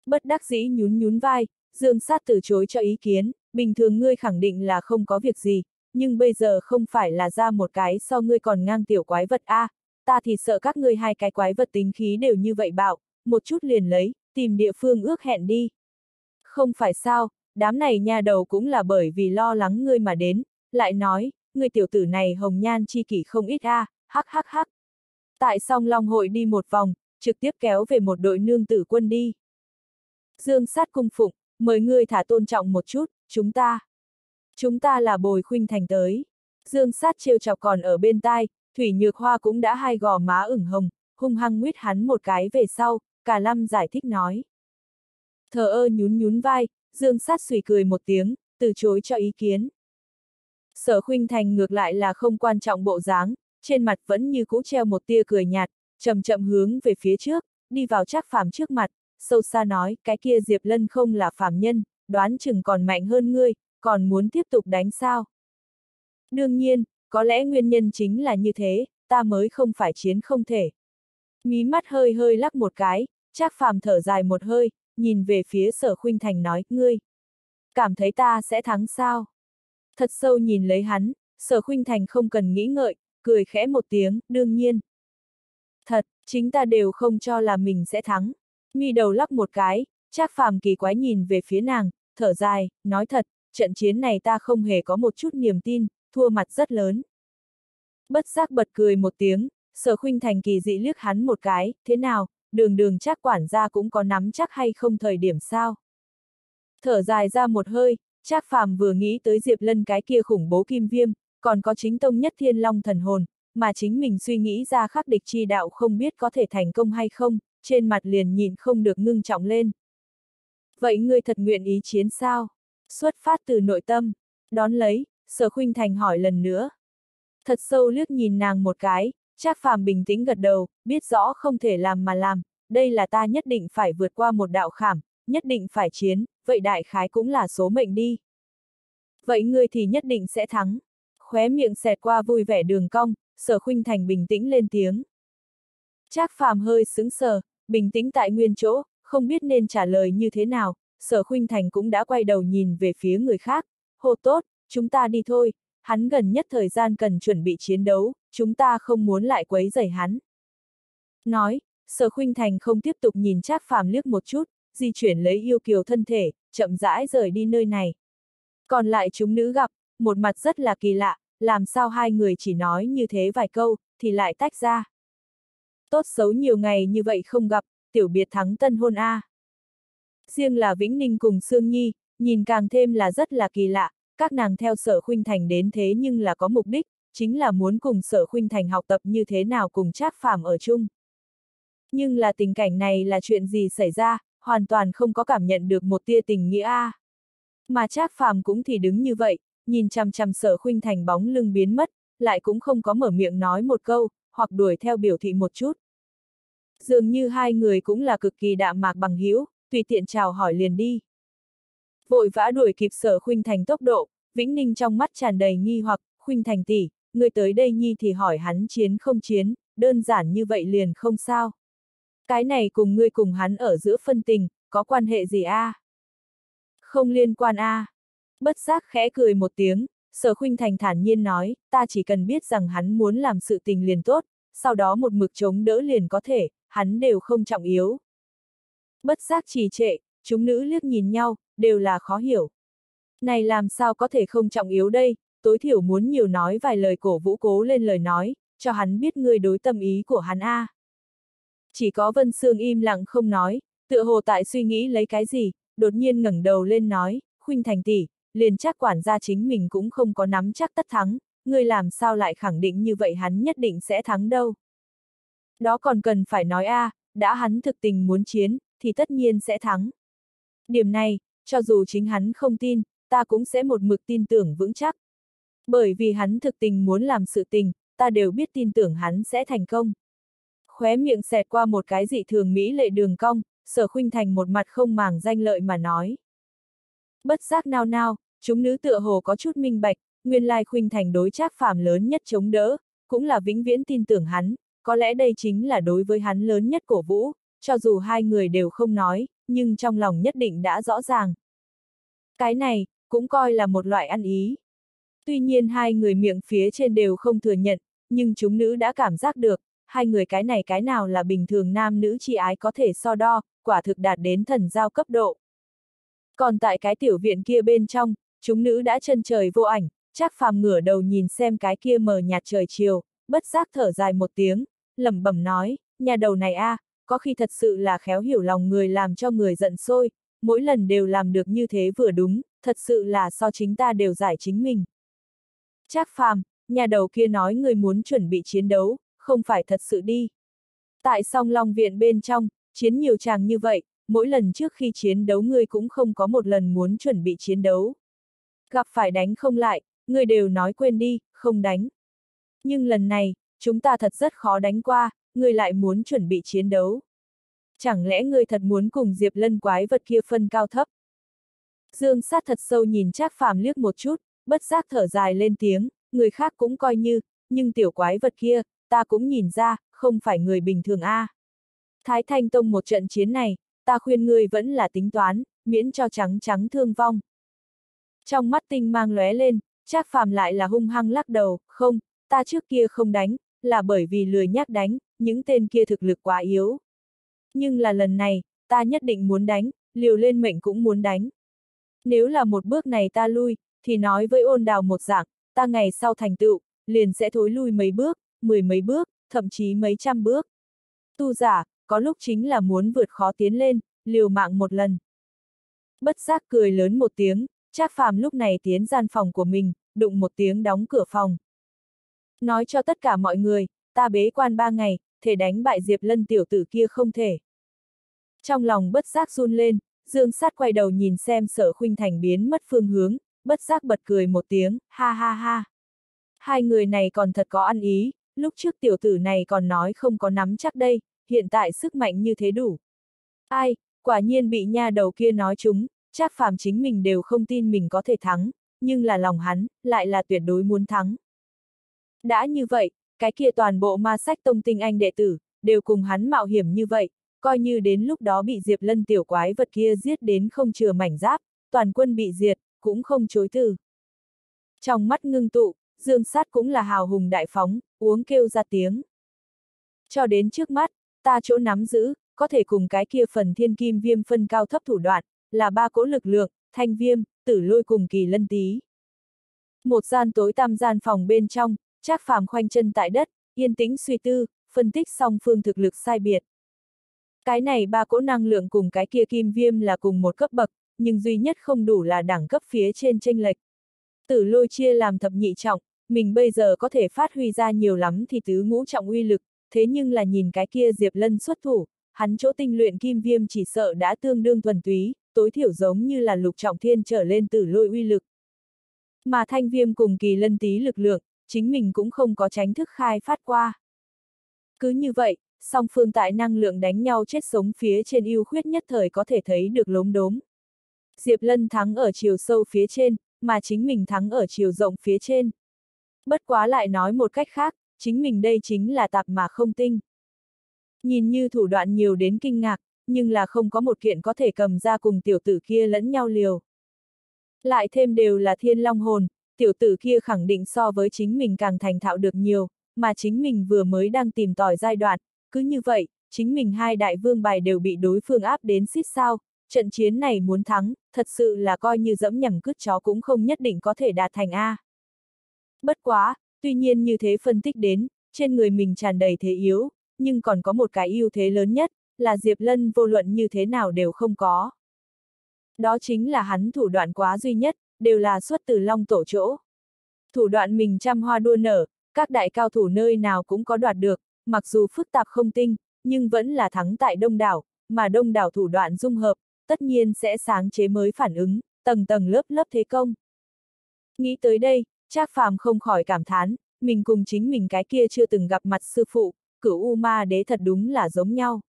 Bất đắc dĩ nhún nhún vai, dương sát từ chối cho ý kiến, bình thường ngươi khẳng định là không có việc gì, nhưng bây giờ không phải là ra một cái so ngươi còn ngang tiểu quái vật a, à, ta thì sợ các ngươi hai cái quái vật tính khí đều như vậy bạo, một chút liền lấy, tìm địa phương ước hẹn đi. Không phải sao, đám này nhà đầu cũng là bởi vì lo lắng ngươi mà đến, lại nói, ngươi tiểu tử này hồng nhan chi kỷ không ít a, à, hắc hắc hắc. Tại song long hội đi một vòng, trực tiếp kéo về một đội nương tử quân đi. Dương sát cung phụng, mời ngươi thả tôn trọng một chút, chúng ta. Chúng ta là bồi khuynh thành tới. Dương sát trêu chọc còn ở bên tai, Thủy Nhược Hoa cũng đã hai gò má ửng hồng, hung hăng nguyết hắn một cái về sau, cả lâm giải thích nói. Thờ ơ nhún nhún vai, Dương sát sùi cười một tiếng, từ chối cho ý kiến. Sở khuynh thành ngược lại là không quan trọng bộ dáng, trên mặt vẫn như cũ treo một tia cười nhạt, chậm chậm hướng về phía trước, đi vào trác phàm trước mặt, sâu xa nói, cái kia Diệp Lân không là phàm nhân, đoán chừng còn mạnh hơn ngươi, còn muốn tiếp tục đánh sao? Đương nhiên, có lẽ nguyên nhân chính là như thế, ta mới không phải chiến không thể. Mí mắt hơi hơi lắc một cái, trác phàm thở dài một hơi, nhìn về phía sở khuynh thành nói, ngươi. Cảm thấy ta sẽ thắng sao? Thật sâu nhìn lấy hắn, sở khuynh thành không cần nghĩ ngợi, cười khẽ một tiếng, đương nhiên. Thật, chính ta đều không cho là mình sẽ thắng. Mi đầu lắc một cái, Trác phàm kỳ quái nhìn về phía nàng, thở dài, nói thật, trận chiến này ta không hề có một chút niềm tin, thua mặt rất lớn. Bất giác bật cười một tiếng, sở khuynh thành kỳ dị liếc hắn một cái, thế nào, đường đường chắc quản gia cũng có nắm chắc hay không thời điểm sao. Thở dài ra một hơi, Trác Phàm vừa nghĩ tới Diệp Lân cái kia khủng bố kim viêm, còn có chính tông nhất thiên long thần hồn, mà chính mình suy nghĩ ra khắc địch chi đạo không biết có thể thành công hay không, trên mặt liền nhìn không được ngưng trọng lên. Vậy ngươi thật nguyện ý chiến sao? Xuất phát từ nội tâm, đón lấy, sở khuynh thành hỏi lần nữa. Thật sâu liếc nhìn nàng một cái, Trác Phàm bình tĩnh gật đầu, biết rõ không thể làm mà làm, đây là ta nhất định phải vượt qua một đạo khảm, nhất định phải chiến, vậy đại khái cũng là số mệnh đi. Vậy ngươi thì nhất định sẽ thắng. Khóe miệng xẹt qua vui vẻ đường cong, sở khuynh thành bình tĩnh lên tiếng. Trác phàm hơi sững sờ, bình tĩnh tại nguyên chỗ, không biết nên trả lời như thế nào, sở khuynh thành cũng đã quay đầu nhìn về phía người khác. Hồ tốt, chúng ta đi thôi, hắn gần nhất thời gian cần chuẩn bị chiến đấu, chúng ta không muốn lại quấy rầy hắn. Nói, sở khuynh thành không tiếp tục nhìn Trác phàm liếc một chút, di chuyển lấy yêu kiều thân thể, chậm rãi rời đi nơi này. Còn lại chúng nữ gặp, một mặt rất là kỳ lạ, làm sao hai người chỉ nói như thế vài câu, thì lại tách ra. Tốt xấu nhiều ngày như vậy không gặp, tiểu biệt thắng tân hôn A. Riêng là Vĩnh Ninh cùng Sương Nhi, nhìn càng thêm là rất là kỳ lạ, các nàng theo sở khuynh thành đến thế nhưng là có mục đích, chính là muốn cùng sở khuynh thành học tập như thế nào cùng trác phàm ở chung. Nhưng là tình cảnh này là chuyện gì xảy ra, hoàn toàn không có cảm nhận được một tia tình nghĩa a. Mà Trác Phàm cũng thì đứng như vậy, nhìn chằm chằm Sở Khuynh Thành bóng lưng biến mất, lại cũng không có mở miệng nói một câu, hoặc đuổi theo biểu thị một chút. Dường như hai người cũng là cực kỳ đạm mạc bằng hữu, tùy tiện chào hỏi liền đi. Vội vã đuổi kịp Sở Khuynh Thành tốc độ, Vĩnh Ninh trong mắt tràn đầy nghi hoặc, Khuynh Thành tỷ, người tới đây nhi thì hỏi hắn chiến không chiến, đơn giản như vậy liền không sao. Cái này cùng ngươi cùng hắn ở giữa phân tình, có quan hệ gì a? À? Không liên quan a. À? Bất giác khẽ cười một tiếng, sở khuynh thành thản nhiên nói, ta chỉ cần biết rằng hắn muốn làm sự tình liền tốt, sau đó một mực chống đỡ liền có thể, hắn đều không trọng yếu. Bất giác trì trệ, chúng nữ liếc nhìn nhau, đều là khó hiểu. Này làm sao có thể không trọng yếu đây, tối thiểu muốn nhiều nói vài lời cổ vũ cố lên lời nói, cho hắn biết ngươi đối tâm ý của hắn a. À. Chỉ có Vân Sương im lặng không nói, tựa hồ tại suy nghĩ lấy cái gì, đột nhiên ngẩng đầu lên nói, khuynh thành tỷ, liền chắc quản gia chính mình cũng không có nắm chắc tất thắng, ngươi làm sao lại khẳng định như vậy hắn nhất định sẽ thắng đâu. Đó còn cần phải nói a, à, đã hắn thực tình muốn chiến, thì tất nhiên sẽ thắng. Điểm này, cho dù chính hắn không tin, ta cũng sẽ một mực tin tưởng vững chắc. Bởi vì hắn thực tình muốn làm sự tình, ta đều biết tin tưởng hắn sẽ thành công khóe miệng xẹt qua một cái dị thường mỹ lệ đường cong, sở khuynh thành một mặt không màng danh lợi mà nói. Bất giác nao nao, chúng nữ tựa hồ có chút minh bạch, nguyên lai khuynh thành đối trác phàm lớn nhất chống đỡ, cũng là vĩnh viễn tin tưởng hắn, có lẽ đây chính là đối với hắn lớn nhất cổ vũ, cho dù hai người đều không nói, nhưng trong lòng nhất định đã rõ ràng. Cái này, cũng coi là một loại ăn ý. Tuy nhiên hai người miệng phía trên đều không thừa nhận, nhưng chúng nữ đã cảm giác được, hai người cái này cái nào là bình thường nam nữ chi ái có thể so đo, quả thực đạt đến thần giao cấp độ. Còn tại cái tiểu viện kia bên trong, chúng nữ đã chân trời vô ảnh, chắc phàm ngửa đầu nhìn xem cái kia mờ nhạt trời chiều, bất giác thở dài một tiếng, lẩm bẩm nói, nhà đầu này a, à, có khi thật sự là khéo hiểu lòng người làm cho người giận sôi, mỗi lần đều làm được như thế vừa đúng, thật sự là so chính ta đều giải chính mình. Trác phàm, nhà đầu kia nói người muốn chuẩn bị chiến đấu, không phải thật sự đi. Tại song long viện bên trong, chiến nhiều chàng như vậy, mỗi lần trước khi chiến đấu ngươi cũng không có một lần muốn chuẩn bị chiến đấu. Gặp phải đánh không lại, người đều nói quên đi, không đánh. Nhưng lần này, chúng ta thật rất khó đánh qua, người lại muốn chuẩn bị chiến đấu. Chẳng lẽ ngươi thật muốn cùng Diệp Lân quái vật kia phân cao thấp? Dương sát thật sâu nhìn Trác Phàm liếc một chút, bất giác thở dài lên tiếng, người khác cũng coi như, nhưng tiểu quái vật kia, ta cũng nhìn ra, không phải người bình thường a. À. Thái Thanh Tông một trận chiến này, ta khuyên ngươi vẫn là tính toán, miễn cho trắng trắng thương vong. Trong mắt tinh mang lóe lên, Trác Phàm lại là hung hăng lắc đầu, không, ta trước kia không đánh, là bởi vì lười nhác đánh, những tên kia thực lực quá yếu. Nhưng là lần này, ta nhất định muốn đánh, liều lên mệnh cũng muốn đánh. Nếu là một bước này ta lui, thì nói với ôn đào một dạng, ta ngày sau thành tựu, liền sẽ thối lui mấy bước, mười mấy bước, thậm chí mấy trăm bước. Tu giả, có lúc chính là muốn vượt khó tiến lên, liều mạng một lần. Bất giác cười lớn một tiếng, Trác Phàm lúc này tiến gian phòng của mình, đụng một tiếng đóng cửa phòng. Nói cho tất cả mọi người, ta bế quan ba ngày, thể đánh bại Diệp Lân tiểu tử kia không thể. Trong lòng bất giác run lên, Dương Sát quay đầu nhìn xem sở khuynh thành biến mất phương hướng, bất giác bật cười một tiếng, ha ha ha. Hai người này còn thật có ăn ý, lúc trước tiểu tử này còn nói không có nắm chắc đây, hiện tại sức mạnh như thế đủ. Ai, quả nhiên bị nha đầu kia nói chúng, chắc phàm chính mình đều không tin mình có thể thắng, nhưng là lòng hắn, lại là tuyệt đối muốn thắng. Đã như vậy, cái kia toàn bộ ma sách tông tinh anh đệ tử, đều cùng hắn mạo hiểm như vậy, coi như đến lúc đó bị Diệp Lân tiểu quái vật kia giết đến không chừa mảnh giáp, toàn quân bị diệt, cũng không chối từ. Trong mắt ngưng tụ, Dương Sát cũng là hào hùng đại phóng, uống kêu ra tiếng. Cho đến trước mắt, ta chỗ nắm giữ, có thể cùng cái kia phần thiên kim viêm phân cao thấp thủ đoạn, là ba cỗ lực lượng, thanh viêm, tử lôi cùng kỳ lân tí. Một gian tối tăm gian phòng bên trong, Trác Phàm khoanh chân tại đất, yên tĩnh suy tư, phân tích song phương thực lực sai biệt. Cái này ba cỗ năng lượng cùng cái kia kim viêm là cùng một cấp bậc, nhưng duy nhất không đủ là đẳng cấp phía trên tranh lệch. Tử lôi chia làm thập nhị trọng, mình bây giờ có thể phát huy ra nhiều lắm thì tứ ngũ trọng uy lực, thế nhưng là nhìn cái kia Diệp Lân xuất thủ, hắn chỗ tinh luyện kim viêm chỉ sợ đã tương đương thuần túy, tối thiểu giống như là lục trọng thiên trở lên tử lôi uy lực. Mà thanh viêm cùng kỳ lân tí lực lượng, chính mình cũng không có tránh thức khai phát qua. Cứ như vậy, song phương tại năng lượng đánh nhau chết sống phía trên ưu khuyết nhất thời có thể thấy được lốm đốm. Diệp Lân thắng ở chiều sâu phía trên, mà chính mình thắng ở chiều rộng phía trên. Bất quá lại nói một cách khác, chính mình đây chính là tạp mà không tinh. Nhìn như thủ đoạn nhiều đến kinh ngạc, nhưng là không có một kiện có thể cầm ra cùng tiểu tử kia lẫn nhau liều. Lại thêm đều là thiên long hồn, tiểu tử kia khẳng định so với chính mình càng thành thạo được nhiều, mà chính mình vừa mới đang tìm tòi giai đoạn, cứ như vậy, chính mình hai đại vương bài đều bị đối phương áp đến xít sao, trận chiến này muốn thắng, thật sự là coi như dẫm nhầm cứt chó cũng không nhất định có thể đạt thành A. Bất quá, tuy nhiên như thế phân tích đến, trên người mình tràn đầy thế yếu, nhưng còn có một cái ưu thế lớn nhất, là Diệp Lân vô luận như thế nào đều không có. Đó chính là hắn thủ đoạn quá duy nhất, đều là xuất từ long tổ chỗ. Thủ đoạn mình trăm hoa đua nở, các đại cao thủ nơi nào cũng có đoạt được, mặc dù phức tạp không tinh, nhưng vẫn là thắng tại đông đảo, mà đông đảo thủ đoạn dung hợp, tất nhiên sẽ sáng chế mới phản ứng, tầng tầng lớp lớp thế công. Nghĩ tới đây, Trác Phàm không khỏi cảm thán, mình cùng chính mình cái kia chưa từng gặp mặt sư phụ, cửu U Ma Đế thật đúng là giống nhau.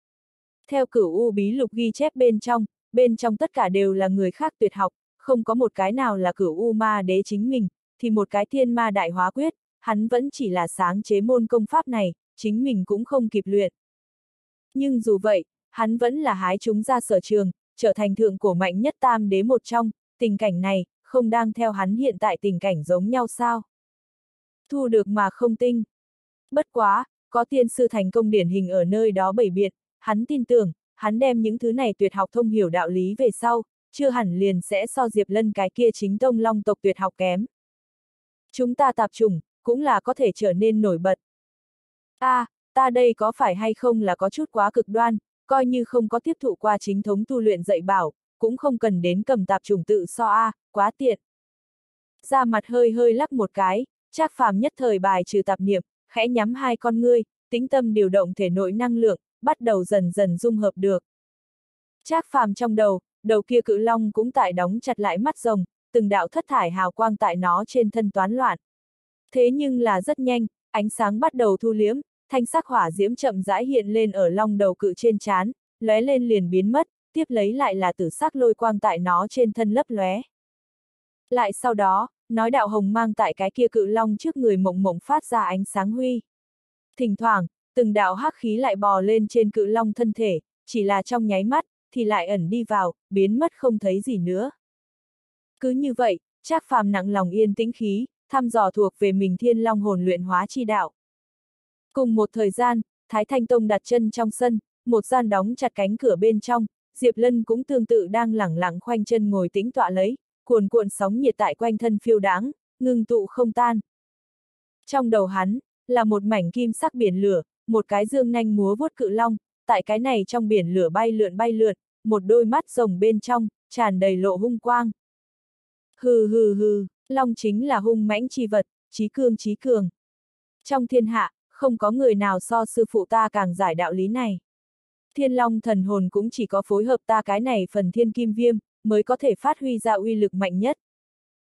Theo cửu U bí lục ghi chép bên trong, bên trong tất cả đều là người khác tuyệt học, không có một cái nào là cửu U Ma Đế chính mình, thì một cái thiên ma đại hóa quyết, hắn vẫn chỉ là sáng chế môn công pháp này, chính mình cũng không kịp luyện. Nhưng dù vậy, hắn vẫn là hái chúng ra sở trường, trở thành thượng cổ mạnh nhất tam đế một trong, tình cảnh này, không đang theo hắn hiện tại tình cảnh giống nhau sao? Thu được mà không tinh. Bất quá, có tiên sư thành công điển hình ở nơi đó bảy biệt, hắn tin tưởng, hắn đem những thứ này tuyệt học thông hiểu đạo lý về sau, chưa hẳn liền sẽ so Diệp Lân cái kia chính tông long tộc tuyệt học kém. Chúng ta tạp trùng, cũng là có thể trở nên nổi bật. a à, ta đây có phải hay không là có chút quá cực đoan, coi như không có tiếp thụ qua chính thống tu luyện dạy bảo, cũng không cần đến cầm tạp trùng tự so a, à, quá tiện. Ra mặt hơi hơi lắc một cái, Trác Phàm nhất thời bài trừ tạp niệm, khẽ nhắm hai con ngươi, tĩnh tâm điều động thể nội năng lượng, bắt đầu dần dần dung hợp được. Trác Phàm trong đầu, đầu kia cự long cũng tại đóng chặt lại mắt rồng, từng đạo thất thải hào quang tại nó trên thân toán loạn. Thế nhưng là rất nhanh, ánh sáng bắt đầu thu liếm, thanh sắc hỏa diễm chậm rãi hiện lên ở long đầu cự trên chán, lóe lên liền biến mất, tiếp lấy lại là tử sắc lôi quang tại nó trên thân lấp lóe. Lại sau đó, nói đạo hồng mang tại cái kia cự long trước người mộng mộng phát ra ánh sáng huy. Thỉnh thoảng, từng đạo hắc khí lại bò lên trên cự long thân thể, chỉ là trong nháy mắt, thì lại ẩn đi vào, biến mất không thấy gì nữa. Cứ như vậy, Trác Phàm nặng lòng yên tĩnh khí, thăm dò thuộc về mình thiên long hồn luyện hóa chi đạo. Cùng một thời gian, Thái Thanh Tông đặt chân trong sân, một gian đóng chặt cánh cửa bên trong, Diệp Lân cũng tương tự đang lẳng lặng khoanh chân ngồi tĩnh tọa lấy, cuồn cuộn sóng nhiệt tại quanh thân phiêu đáng, ngưng tụ không tan. Trong đầu hắn, là một mảnh kim sắc biển lửa, một cái dương nanh múa vuốt cự long, tại cái này trong biển lửa bay lượn bay lượn, một đôi mắt rồng bên trong, tràn đầy lộ hung quang. Hừ hừ hừ, long chính là hung mãnh chi vật, trí cương trí cường. Trong thiên hạ, không có người nào so sư phụ ta càng giải đạo lý này. Thiên long thần hồn cũng chỉ có phối hợp ta cái này phần thiên kim viêm, mới có thể phát huy ra uy lực mạnh nhất.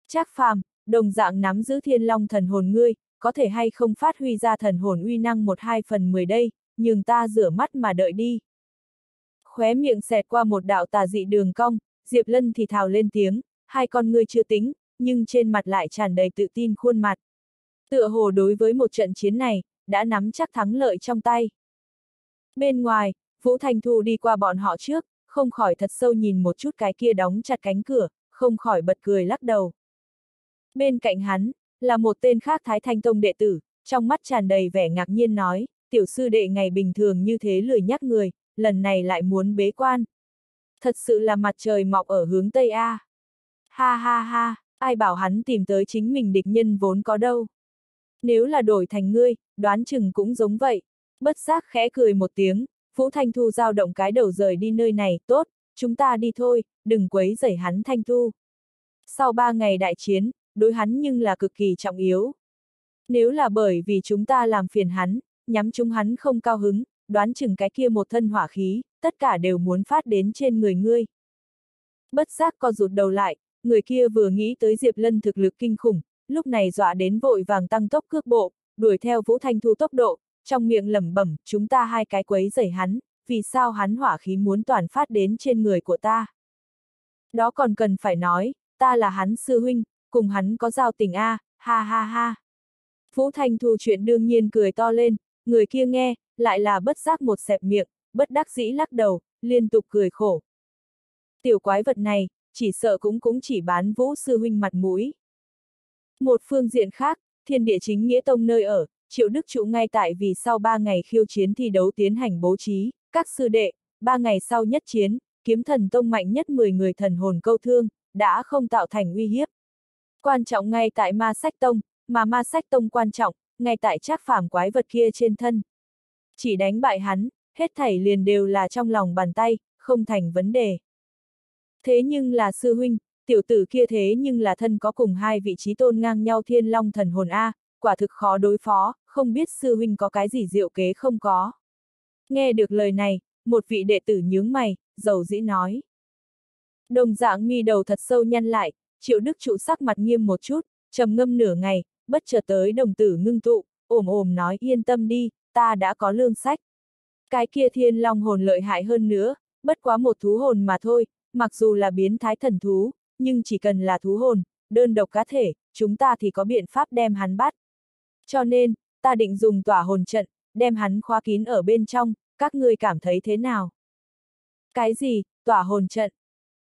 Trác phàm, đồng dạng nắm giữ thiên long thần hồn ngươi, có thể hay không phát huy ra thần hồn uy năng một hai phần mười đây, nhưng ta rửa mắt mà đợi đi. Khóe miệng xẹt qua một đạo tà dị đường cong, Diệp Lân thì thào lên tiếng, hai con ngươi chưa tính, nhưng trên mặt lại tràn đầy tự tin khuôn mặt. Tựa hồ đối với một trận chiến này, đã nắm chắc thắng lợi trong tay. Bên ngoài, Vũ Thành Thu đi qua bọn họ trước, không khỏi thật sâu nhìn một chút cái kia đóng chặt cánh cửa, không khỏi bật cười lắc đầu. Bên cạnh hắn, là một tên khác Thái Thanh Tông đệ tử, trong mắt tràn đầy vẻ ngạc nhiên nói, tiểu sư đệ ngày bình thường như thế lười nhắc người, lần này lại muốn bế quan. Thật sự là mặt trời mọc ở hướng Tây A. Ha ha ha, ai bảo hắn tìm tới chính mình địch nhân vốn có đâu. Nếu là đổi thành ngươi, đoán chừng cũng giống vậy. Bất giác khẽ cười một tiếng, Vũ Thanh Thu giao động cái đầu rời đi nơi này, tốt, chúng ta đi thôi, đừng quấy rầy hắn Thanh Thu. Sau ba ngày đại chiến, đối hắn nhưng là cực kỳ trọng yếu. Nếu là bởi vì chúng ta làm phiền hắn, nhắm chúng hắn không cao hứng, đoán chừng cái kia một thân hỏa khí, tất cả đều muốn phát đến trên người ngươi. Bất giác co rụt đầu lại, người kia vừa nghĩ tới Diệp Lân thực lực kinh khủng, lúc này dọa đến vội vàng tăng tốc cước bộ, đuổi theo Vũ Thanh Thu tốc độ, trong miệng lẩm bẩm, chúng ta hai cái quấy rầy hắn, vì sao hắn hỏa khí muốn toàn phát đến trên người của ta. Đó còn cần phải nói, ta là hắn sư huynh, cùng hắn có giao tình a, ha ha ha. Vũ Thanh Thu chuyện đương nhiên cười to lên, người kia nghe, lại là bất giác một xẹp miệng, bất đắc dĩ lắc đầu, liên tục cười khổ. Tiểu quái vật này, chỉ sợ cũng cũng chỉ bán Vũ sư huynh mặt mũi. Một phương diện khác, thiên địa chính nghĩa tông nơi ở, triệu đức trụ ngay tại vì sau ba ngày khiêu chiến thi đấu tiến hành bố trí, các sư đệ, ba ngày sau nhất chiến, kiếm thần tông mạnh nhất 10 người thần hồn câu thương, đã không tạo thành uy hiếp. Quan trọng ngay tại ma sách tông, mà ma sách tông quan trọng, ngay tại trác phàm quái vật kia trên thân. Chỉ đánh bại hắn, hết thảy liền đều là trong lòng bàn tay, không thành vấn đề. Thế nhưng là sư huynh, tiểu tử kia thế nhưng là thân có cùng hai vị trí tôn ngang nhau thiên long thần hồn A, quả thực khó đối phó, không biết sư huynh có cái gì diệu kế không có. Nghe được lời này, một vị đệ tử nhướng mày, dầu dĩ nói. Đồng dạng mi đầu thật sâu nhăn lại, triệu đức trụ sắc mặt nghiêm một chút, trầm ngâm nửa ngày, bất chợt tới đồng tử ngưng tụ, ồm ồm nói yên tâm đi, ta đã có lương sách. Cái kia thiên long hồn lợi hại hơn nữa, bất quá một thú hồn mà thôi, mặc dù là biến thái thần thú, nhưng chỉ cần là thú hồn, đơn độc cá thể, chúng ta thì có biện pháp đem hắn bắt. Cho nên, ta định dùng tỏa hồn trận, đem hắn khóa kín ở bên trong, các ngươi cảm thấy thế nào? Cái gì, tỏa hồn trận?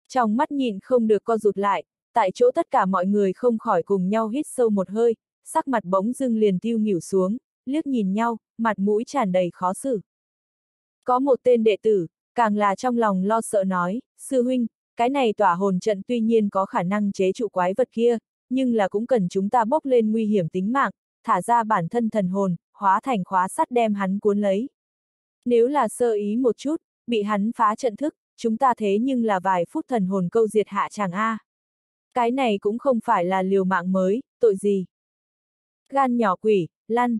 Trong mắt nhìn không được co rụt lại, tại chỗ tất cả mọi người không khỏi cùng nhau hít sâu một hơi, sắc mặt bỗng dưng liền tiêu nghỉu xuống, liếc nhìn nhau, mặt mũi tràn đầy khó xử. Có một tên đệ tử, càng là trong lòng lo sợ nói, sư huynh, cái này tỏa hồn trận tuy nhiên có khả năng chế trụ quái vật kia, nhưng là cũng cần chúng ta bốc lên nguy hiểm tính mạng, thả ra bản thân thần hồn, hóa thành khóa sắt đem hắn cuốn lấy. Nếu là sơ ý một chút, bị hắn phá trận thức, chúng ta thế nhưng là vài phút thần hồn câu diệt hạ chàng A. Cái này cũng không phải là liều mạng mới, tội gì. Gan nhỏ quỷ, lăn.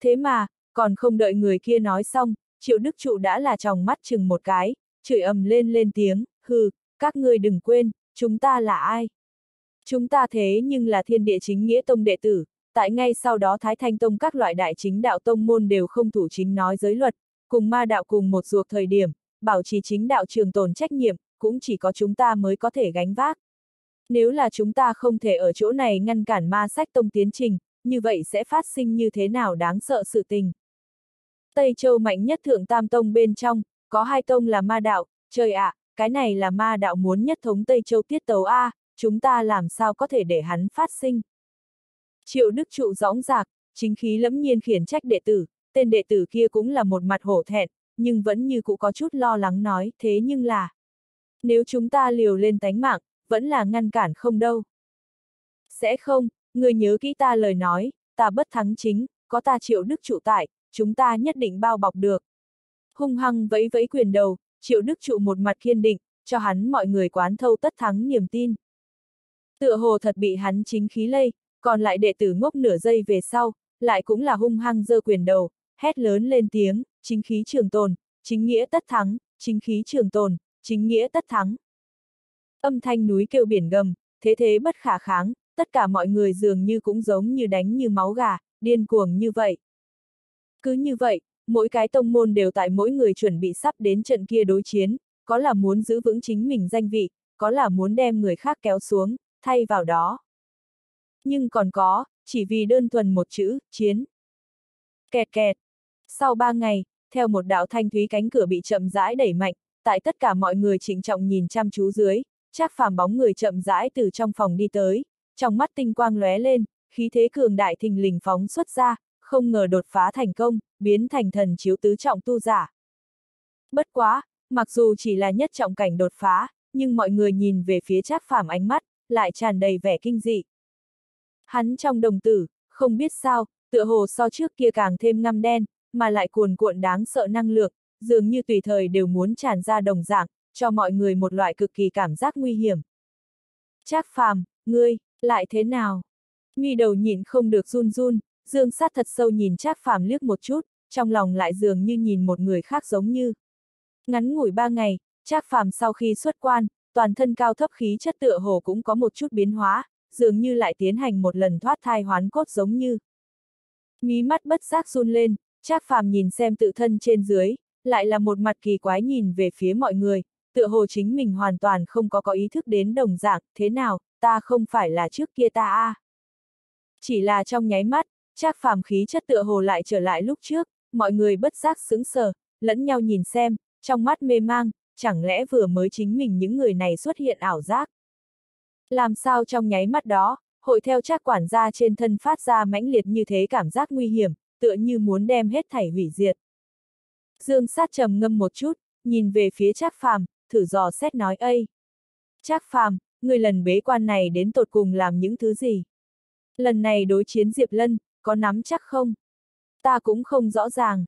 Thế mà, còn không đợi người kia nói xong, triệu đức trụ đã là tròng mắt chừng một cái, chửi ầm lên lên tiếng, hừ, các ngươi đừng quên, chúng ta là ai? Chúng ta thế nhưng là thiên địa chính nghĩa tông đệ tử, tại ngay sau đó Thái Thanh Tông các loại đại chính đạo tông môn đều không thủ chính nói giới luật, cùng ma đạo cùng một ruột thời điểm, bảo trì chính đạo trường tồn trách nhiệm, cũng chỉ có chúng ta mới có thể gánh vác. Nếu là chúng ta không thể ở chỗ này ngăn cản ma sách tông tiến trình, như vậy sẽ phát sinh như thế nào đáng sợ sự tình. Tây Châu mạnh nhất thượng tam tông bên trong, có hai tông là ma đạo, trời ạ, cái này là ma đạo muốn nhất thống Tây Châu tiết tấu A, chúng ta làm sao có thể để hắn phát sinh. Triệu Đức Trụ dõng dạc, chính khí lẫm nhiên khiển trách đệ tử, tên đệ tử kia cũng là một mặt hổ thẹn, nhưng vẫn như cũ có chút lo lắng nói, thế nhưng là, nếu chúng ta liều lên tánh mạng, vẫn là ngăn cản không đâu. Sẽ không, người nhớ kỹ ta lời nói, ta bất thắng chính, có ta triệu đức trụ tại, chúng ta nhất định bao bọc được. Hung hăng vẫy vẫy quyền đầu, triệu đức trụ một mặt kiên định, cho hắn mọi người quán thâu tất thắng niềm tin. Tựa hồ thật bị hắn chính khí lây, còn lại đệ tử ngốc nửa giây về sau, lại cũng là hung hăng giơ quyền đầu, hét lớn lên tiếng, chính khí trường tồn, chính nghĩa tất thắng, chính khí trường tồn, chính nghĩa tất thắng. Âm thanh núi kêu biển gầm, thế thế bất khả kháng, tất cả mọi người dường như cũng giống như đánh như máu gà, điên cuồng như vậy. Cứ như vậy, mỗi cái tông môn đều tại mỗi người chuẩn bị sắp đến trận kia đối chiến, có là muốn giữ vững chính mình danh vị, có là muốn đem người khác kéo xuống, thay vào đó. Nhưng còn có, chỉ vì đơn thuần một chữ, chiến. Kẹt kẹt. Sau ba ngày, theo một đạo thanh thúy cánh cửa bị chậm rãi đẩy mạnh, tại tất cả mọi người trịnh trọng nhìn chăm chú dưới, chắc phàm bóng người chậm rãi từ trong phòng đi tới, trong mắt tinh quang lóe lên, khí thế cường đại thình lình phóng xuất ra, không ngờ đột phá thành công, biến thành thần chiếu tứ trọng tu giả. Bất quá, mặc dù chỉ là nhất trọng cảnh đột phá, nhưng mọi người nhìn về phía Trác Phàm ánh mắt, lại tràn đầy vẻ kinh dị. Hắn trong đồng tử, không biết sao, tựa hồ so trước kia càng thêm ngăm đen, mà lại cuồn cuộn đáng sợ năng lượng, dường như tùy thời đều muốn tràn ra đồng dạng, cho mọi người một loại cực kỳ cảm giác nguy hiểm. Trác Phàm, ngươi, lại thế nào? nghi đầu nhịn không được run run, dương sát thật sâu nhìn Trác Phàm liếc một chút, trong lòng lại dường như nhìn một người khác giống như. Ngắn ngủi ba ngày, Trác Phàm sau khi xuất quan, toàn thân cao thấp khí chất tựa hồ cũng có một chút biến hóa, dường như lại tiến hành một lần thoát thai hoán cốt giống như. Mí mắt bất giác run lên, Trác Phàm nhìn xem tự thân trên dưới, lại là một mặt kỳ quái nhìn về phía mọi người, tựa hồ chính mình hoàn toàn không có có ý thức đến đồng dạng, thế nào, ta không phải là trước kia ta a. À. Chỉ là trong nháy mắt, Trác Phàm khí chất tựa hồ lại trở lại lúc trước, mọi người bất giác sững sờ, lẫn nhau nhìn xem, trong mắt mê mang, chẳng lẽ vừa mới chính mình những người này xuất hiện ảo giác. Làm sao trong nháy mắt đó, hội theo Trác quản gia trên thân phát ra mãnh liệt như thế cảm giác nguy hiểm, tựa như muốn đem hết thảy hủy diệt. Dương sát trầm ngâm một chút, nhìn về phía Trác Phàm, thử dò xét nói ây. Trác Phàm, người lần bế quan này đến tột cùng làm những thứ gì? Lần này đối chiến Diệp Lân, có nắm chắc không? Ta cũng không rõ ràng.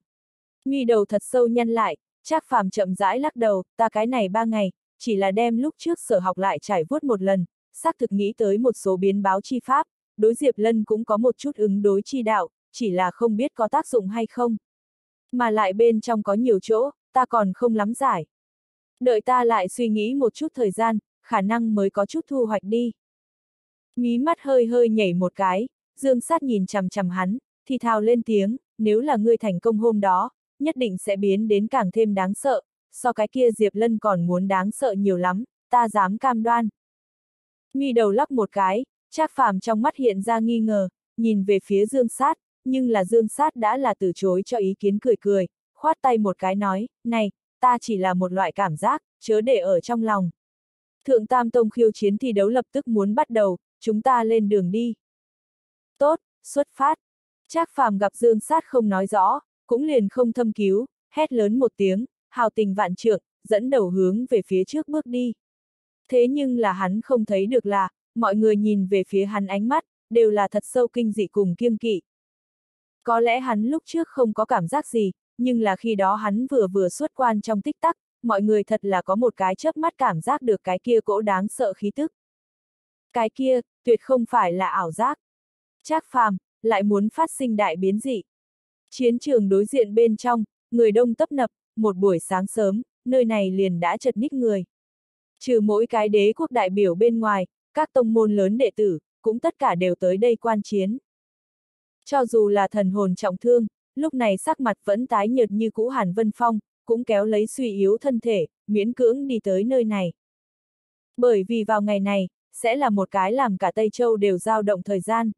Mi đầu thật sâu nhăn lại, Trác Phàm chậm rãi lắc đầu, ta cái này ba ngày, chỉ là đem lúc trước sở học lại trải vuốt một lần, xác thực nghĩ tới một số biến báo chi pháp, đối Diệp Lân cũng có một chút ứng đối chi đạo, chỉ là không biết có tác dụng hay không. Mà lại bên trong có nhiều chỗ, ta còn không lắm giải. Đợi ta lại suy nghĩ một chút thời gian, khả năng mới có chút thu hoạch đi. Mí mắt hơi hơi nhảy một cái, dương sát nhìn chằm chằm hắn, thì thào lên tiếng, nếu là ngươi thành công hôm đó, nhất định sẽ biến đến càng thêm đáng sợ, so cái kia Diệp Lân còn muốn đáng sợ nhiều lắm, ta dám cam đoan. Nguy đầu lắc một cái, Trác Phàm trong mắt hiện ra nghi ngờ, nhìn về phía Dương Sát, nhưng là Dương Sát đã là từ chối cho ý kiến cười cười, khoát tay một cái nói, này, ta chỉ là một loại cảm giác, chớ để ở trong lòng. Thượng Tam Tông khiêu chiến thi đấu lập tức muốn bắt đầu, chúng ta lên đường đi. Tốt, xuất phát. Trác Phàm gặp Dương Sát không nói rõ, cũng liền không thâm cứu, hét lớn một tiếng, hào tình vạn trượng, dẫn đầu hướng về phía trước bước đi. Thế nhưng là hắn không thấy được là, mọi người nhìn về phía hắn ánh mắt, đều là thật sâu kinh dị cùng kiêng kỵ. Có lẽ hắn lúc trước không có cảm giác gì, nhưng là khi đó hắn vừa vừa xuất quan trong tích tắc, mọi người thật là có một cái chớp mắt cảm giác được cái kia cỗ đáng sợ khí tức. Cái kia, tuyệt không phải là ảo giác. Trác phàm, lại muốn phát sinh đại biến dị. Chiến trường đối diện bên trong, người đông tấp nập, một buổi sáng sớm, nơi này liền đã chật ních người. Trừ mỗi cái đế quốc đại biểu bên ngoài, các tông môn lớn đệ tử, cũng tất cả đều tới đây quan chiến. Cho dù là thần hồn trọng thương, lúc này sắc mặt vẫn tái nhợt như cũ Hàn Vân Phong, cũng kéo lấy suy yếu thân thể, miễn cưỡng đi tới nơi này. Bởi vì vào ngày này, sẽ là một cái làm cả Tây Châu đều dao động thời gian.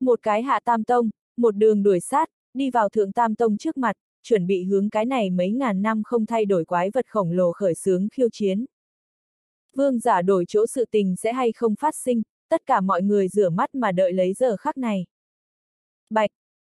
Một cái hạ tam tông, một đường đuổi sát, đi vào thượng tam tông trước mặt, chuẩn bị hướng cái này mấy ngàn năm không thay đổi quái vật khổng lồ khởi xướng khiêu chiến. Vương giả đổi chỗ sự tình sẽ hay không phát sinh, tất cả mọi người rửa mắt mà đợi lấy giờ khắc này. Bạch,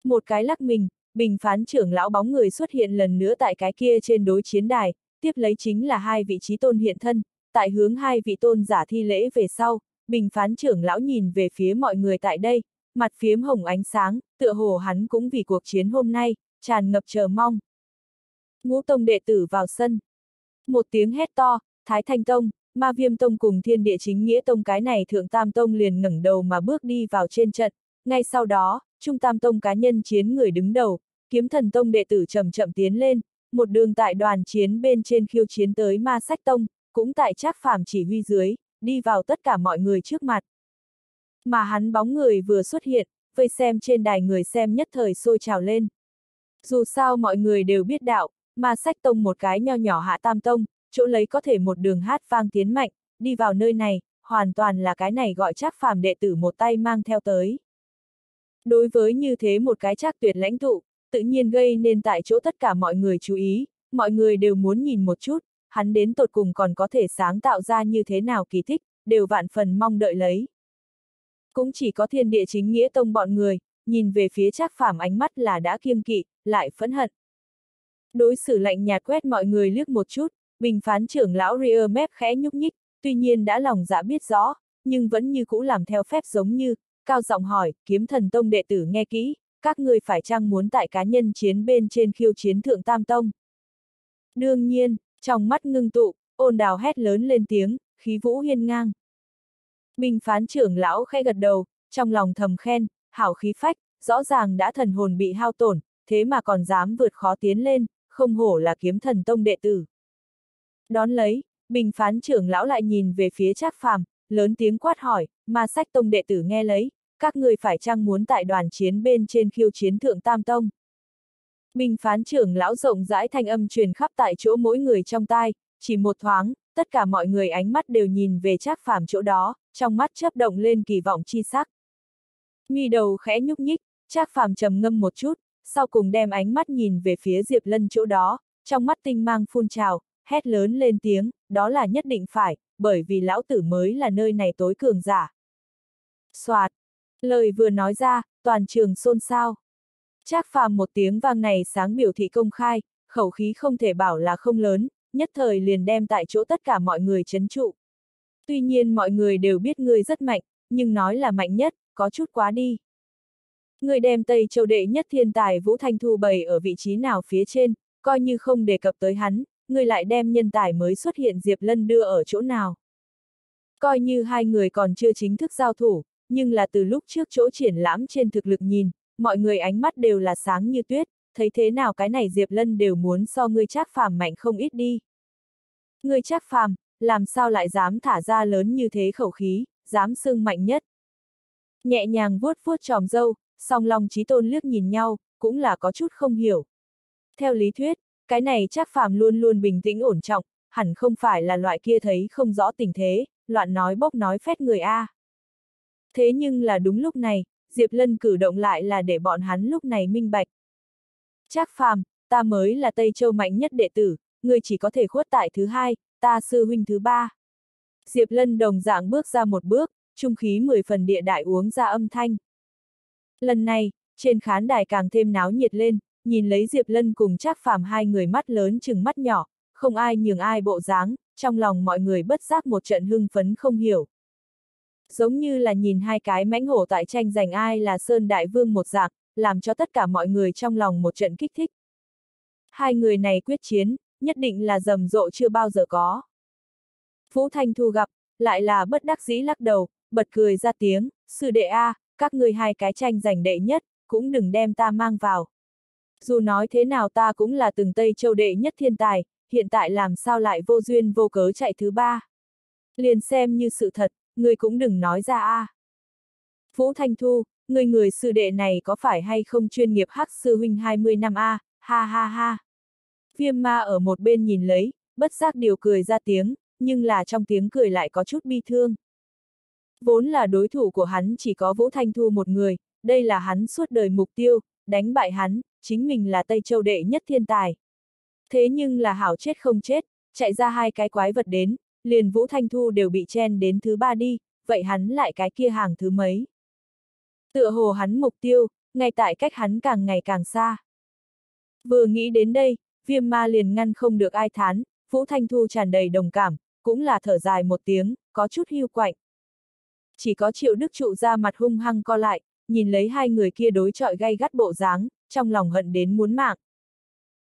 một cái lắc mình, bình phán trưởng lão bóng người xuất hiện lần nữa tại cái kia trên đối chiến đài, tiếp lấy chính là hai vị trí tôn hiện thân, tại hướng hai vị tôn giả thi lễ về sau, bình phán trưởng lão nhìn về phía mọi người tại đây, mặt phiếm hồng ánh sáng, tựa hồ hắn cũng vì cuộc chiến hôm nay, tràn ngập chờ mong. Ngũ tông đệ tử vào sân. Một tiếng hét to, Thái Thanh Tông, Ma Viêm Tông cùng Thiên Địa Chính Nghĩa Tông cái này Thượng Tam Tông liền ngẩng đầu mà bước đi vào trên trận. Ngay sau đó, Trung Tam Tông cá nhân chiến người đứng đầu, Kiếm Thần Tông đệ tử chậm chậm tiến lên, một đường tại đoàn chiến bên trên khiêu chiến tới Ma Sách Tông, cũng tại Trác Phàm chỉ huy dưới, đi vào tất cả mọi người trước mặt. Mà hắn bóng người vừa xuất hiện, vây xem trên đài người xem nhất thời sôi trào lên. Dù sao mọi người đều biết đạo, Ma Sách Tông một cái nho nhỏ hạ tam tông, chỗ lấy có thể một đường hát vang tiến mạnh, đi vào nơi này, hoàn toàn là cái này gọi chắc phàm đệ tử một tay mang theo tới. Đối với như thế một cái chắc tuyệt lãnh tụ, tự nhiên gây nên tại chỗ tất cả mọi người chú ý, mọi người đều muốn nhìn một chút, hắn đến tột cùng còn có thể sáng tạo ra như thế nào kỳ thích, đều vạn phần mong đợi lấy. Cũng chỉ có thiên địa chính nghĩa tông bọn người, nhìn về phía chắc phàm ánh mắt là đã kiêng kỵ, lại phẫn hận. Đối xử lạnh nhạt quét mọi người liếc một chút, bình phán trưởng lão Rear mép khẽ nhúc nhích, tuy nhiên đã lòng dạ biết rõ, nhưng vẫn như cũ làm theo phép giống như, cao giọng hỏi, kiếm thần tông đệ tử nghe kỹ, các người phải chăng muốn tại cá nhân chiến bên trên khiêu chiến thượng tam tông. Đương nhiên, trong mắt ngưng tụ, ôn đào hét lớn lên tiếng, khí vũ hiên ngang. Bình phán trưởng lão khẽ gật đầu, trong lòng thầm khen, hảo khí phách, rõ ràng đã thần hồn bị hao tổn, thế mà còn dám vượt khó tiến lên, không hổ là kiếm thần tông đệ tử. Đón lấy, bình phán trưởng lão lại nhìn về phía Trác Phàm, lớn tiếng quát hỏi, mà sách tông đệ tử nghe lấy, các người phải chăng muốn tại đoàn chiến bên trên khiêu chiến thượng tam tông. Bình phán trưởng lão rộng rãi thanh âm truyền khắp tại chỗ mỗi người trong tai, chỉ một thoáng, tất cả mọi người ánh mắt đều nhìn về Trác Phàm chỗ đó, trong mắt chớp động lên kỳ vọng chi sắc. Mi đầu khẽ nhúc nhích, Trác Phàm trầm ngâm một chút, sau cùng đem ánh mắt nhìn về phía Diệp Lân chỗ đó, trong mắt tinh mang phun trào, hét lớn lên tiếng, đó là nhất định phải, bởi vì lão tử mới là nơi này tối cường giả. Soạt! Lời vừa nói ra, toàn trường xôn xao. Trác phàm một tiếng vang này sáng biểu thị công khai, khẩu khí không thể bảo là không lớn, nhất thời liền đem tại chỗ tất cả mọi người chấn trụ. Tuy nhiên mọi người đều biết ngươi rất mạnh, nhưng nói là mạnh nhất, có chút quá đi. Người đem Tây Châu đệ nhất thiên tài Vũ Thanh Thu bày ở vị trí nào phía trên, coi như không đề cập tới hắn, người lại đem nhân tài mới xuất hiện Diệp Lân đưa ở chỗ nào. Coi như hai người còn chưa chính thức giao thủ, nhưng là từ lúc trước chỗ triển lãm trên thực lực nhìn, mọi người ánh mắt đều là sáng như tuyết, thấy thế nào cái này Diệp Lân đều muốn so ngươi Trác phàm mạnh không ít đi. Ngươi Trác phàm, làm sao lại dám thả ra lớn như thế khẩu khí, dám xưng mạnh nhất. Nhẹ nhàng vuốt vuốt tròm dâu, song long trí tôn liếc nhìn nhau, cũng là có chút không hiểu. Theo lý thuyết, cái này chắc phàm luôn luôn bình tĩnh ổn trọng, hẳn không phải là loại kia thấy không rõ tình thế, loạn nói bốc nói phét người A. Thế nhưng là đúng lúc này, Diệp Lân cử động lại là để bọn hắn lúc này minh bạch. Chắc phàm, ta mới là Tây Châu mạnh nhất đệ tử, người chỉ có thể khuất tại thứ hai, ta sư huynh thứ ba. Diệp Lân đồng dạng bước ra một bước, trung khí mười phần địa đại uống ra âm thanh. Lần này, trên khán đài càng thêm náo nhiệt lên, nhìn lấy Diệp Lân cùng Trác Phàm hai người mắt lớn chừng mắt nhỏ, không ai nhường ai bộ dáng, trong lòng mọi người bất giác một trận hưng phấn không hiểu. Giống như là nhìn hai cái mãnh hổ tại tranh giành ai là Sơn Đại Vương một dạng, làm cho tất cả mọi người trong lòng một trận kích thích. Hai người này quyết chiến, nhất định là rầm rộ chưa bao giờ có. Phú Thanh Thu gặp, lại là bất đắc dĩ lắc đầu, bật cười ra tiếng, sư đệ A, các người hai cái tranh giành đệ nhất, cũng đừng đem ta mang vào. Dù nói thế nào ta cũng là từng Tây Châu đệ nhất thiên tài, hiện tại làm sao lại vô duyên vô cớ chạy thứ ba. Liền xem như sự thật, ngươi cũng đừng nói ra a. À. Vũ Thanh Thu, người người sư đệ này có phải hay không chuyên nghiệp hắc sư huynh 20 năm a, ha ha ha. Viêm ma ở một bên nhìn lấy, bất giác điều cười ra tiếng, nhưng là trong tiếng cười lại có chút bi thương. Vốn là đối thủ của hắn chỉ có Vũ Thanh Thu một người, đây là hắn suốt đời mục tiêu, đánh bại hắn, chính mình là Tây Châu đệ nhất thiên tài. Thế nhưng là hảo chết không chết, chạy ra hai cái quái vật đến, liền Vũ Thanh Thu đều bị chen đến thứ ba đi, vậy hắn lại cái kia hàng thứ mấy. Tựa hồ hắn mục tiêu, ngay tại cách hắn càng ngày càng xa. Vừa nghĩ đến đây, viêm ma liền ngăn không được ai thán, Vũ Thanh Thu tràn đầy đồng cảm, cũng là thở dài một tiếng, có chút hiu quạnh. Chỉ có triệu đức trụ ra mặt hung hăng co lại, nhìn lấy hai người kia đối chọi gay gắt bộ dáng, trong lòng hận đến muốn mạng.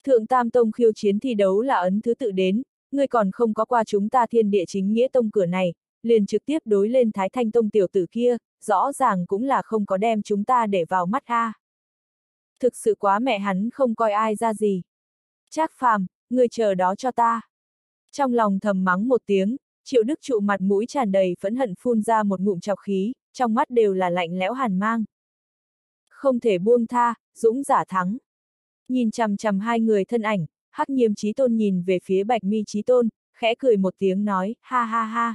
Thượng Tam Tông khiêu chiến thi đấu là ấn thứ tự đến, ngươi còn không có qua chúng ta thiên địa chính nghĩa tông cửa này, liền trực tiếp đối lên Thái Thanh Tông tiểu tử kia, rõ ràng cũng là không có đem chúng ta để vào mắt a. Thực sự quá mẹ hắn không coi ai ra gì. Trác phàm, ngươi chờ đó cho ta. Trong lòng thầm mắng một tiếng, triệu đức trụ mặt mũi tràn đầy phẫn hận phun ra một ngụm chọc khí, trong mắt đều là lạnh lẽo hàn mang. Không thể buông tha, dũng giả thắng. Nhìn chằm chằm hai người thân ảnh, hắc nghiêm trí tôn nhìn về phía bạch mi trí tôn, khẽ cười một tiếng nói, ha ha ha.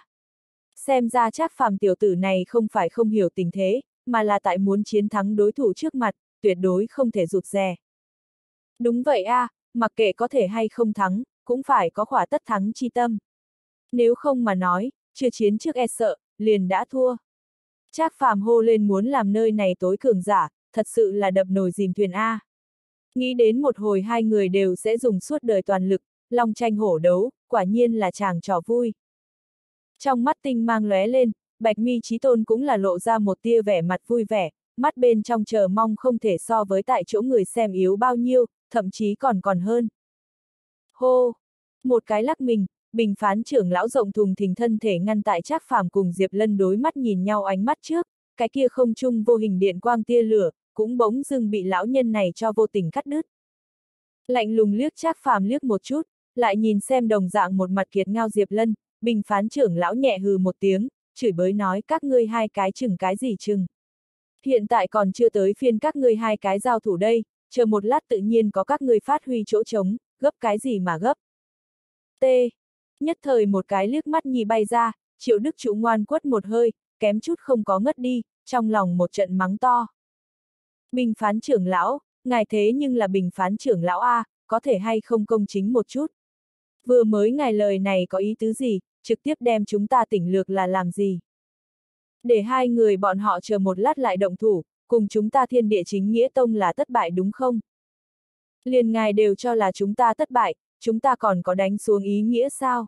Xem ra chắc phàm tiểu tử này không phải không hiểu tình thế, mà là tại muốn chiến thắng đối thủ trước mặt, tuyệt đối không thể rụt rè. Đúng vậy a, à, mặc kệ có thể hay không thắng, cũng phải có khỏa tất thắng chi tâm. Nếu không mà nói, chưa chiến trước e sợ, liền đã thua. Trác phàm hô lên muốn làm nơi này tối cường giả, thật sự là đập nồi dìm thuyền A. Nghĩ đến một hồi hai người đều sẽ dùng suốt đời toàn lực, long tranh hổ đấu, quả nhiên là chàng trò vui. Trong mắt tinh mang lóe lên, Bạch Mi Chí Tôn cũng là lộ ra một tia vẻ mặt vui vẻ, mắt bên trong chờ mong không thể so với tại chỗ người xem yếu bao nhiêu, thậm chí còn còn hơn. Hô! Một cái lắc mình, bình phán trưởng lão rộng thùng thình thân thể ngăn tại Trác Phàm cùng Diệp Lân đối mắt nhìn nhau ánh mắt trước, cái kia không chung vô hình điện quang tia lửa, cũng bỗng dưng bị lão nhân này cho vô tình cắt đứt. Lạnh lùng liếc Trác Phàm liếc một chút, lại nhìn xem đồng dạng một mặt kiệt ngao Diệp Lân, bình phán trưởng lão nhẹ hừ một tiếng, chửi bới nói các ngươi hai cái chừng cái gì chừng. Hiện tại còn chưa tới phiên các ngươi hai cái giao thủ đây, chờ một lát tự nhiên có các ngươi phát huy chỗ trống, gấp cái gì mà gấp. T. Nhất thời một cái liếc mắt nhì bay ra, triệu đức chủ ngoan quất một hơi, kém chút không có ngất đi, trong lòng một trận mắng to. Bình phán trưởng lão, ngài thế nhưng là bình phán trưởng lão A, có thể hay không công chính một chút. Vừa mới ngài lời này có ý tứ gì, trực tiếp đem chúng ta tỉnh lược là làm gì? Để hai người bọn họ chờ một lát lại động thủ, cùng chúng ta thiên địa chính nghĩa tông là thất bại đúng không? Liền ngài đều cho là chúng ta thất bại, chúng ta còn có đánh xuống ý nghĩa sao?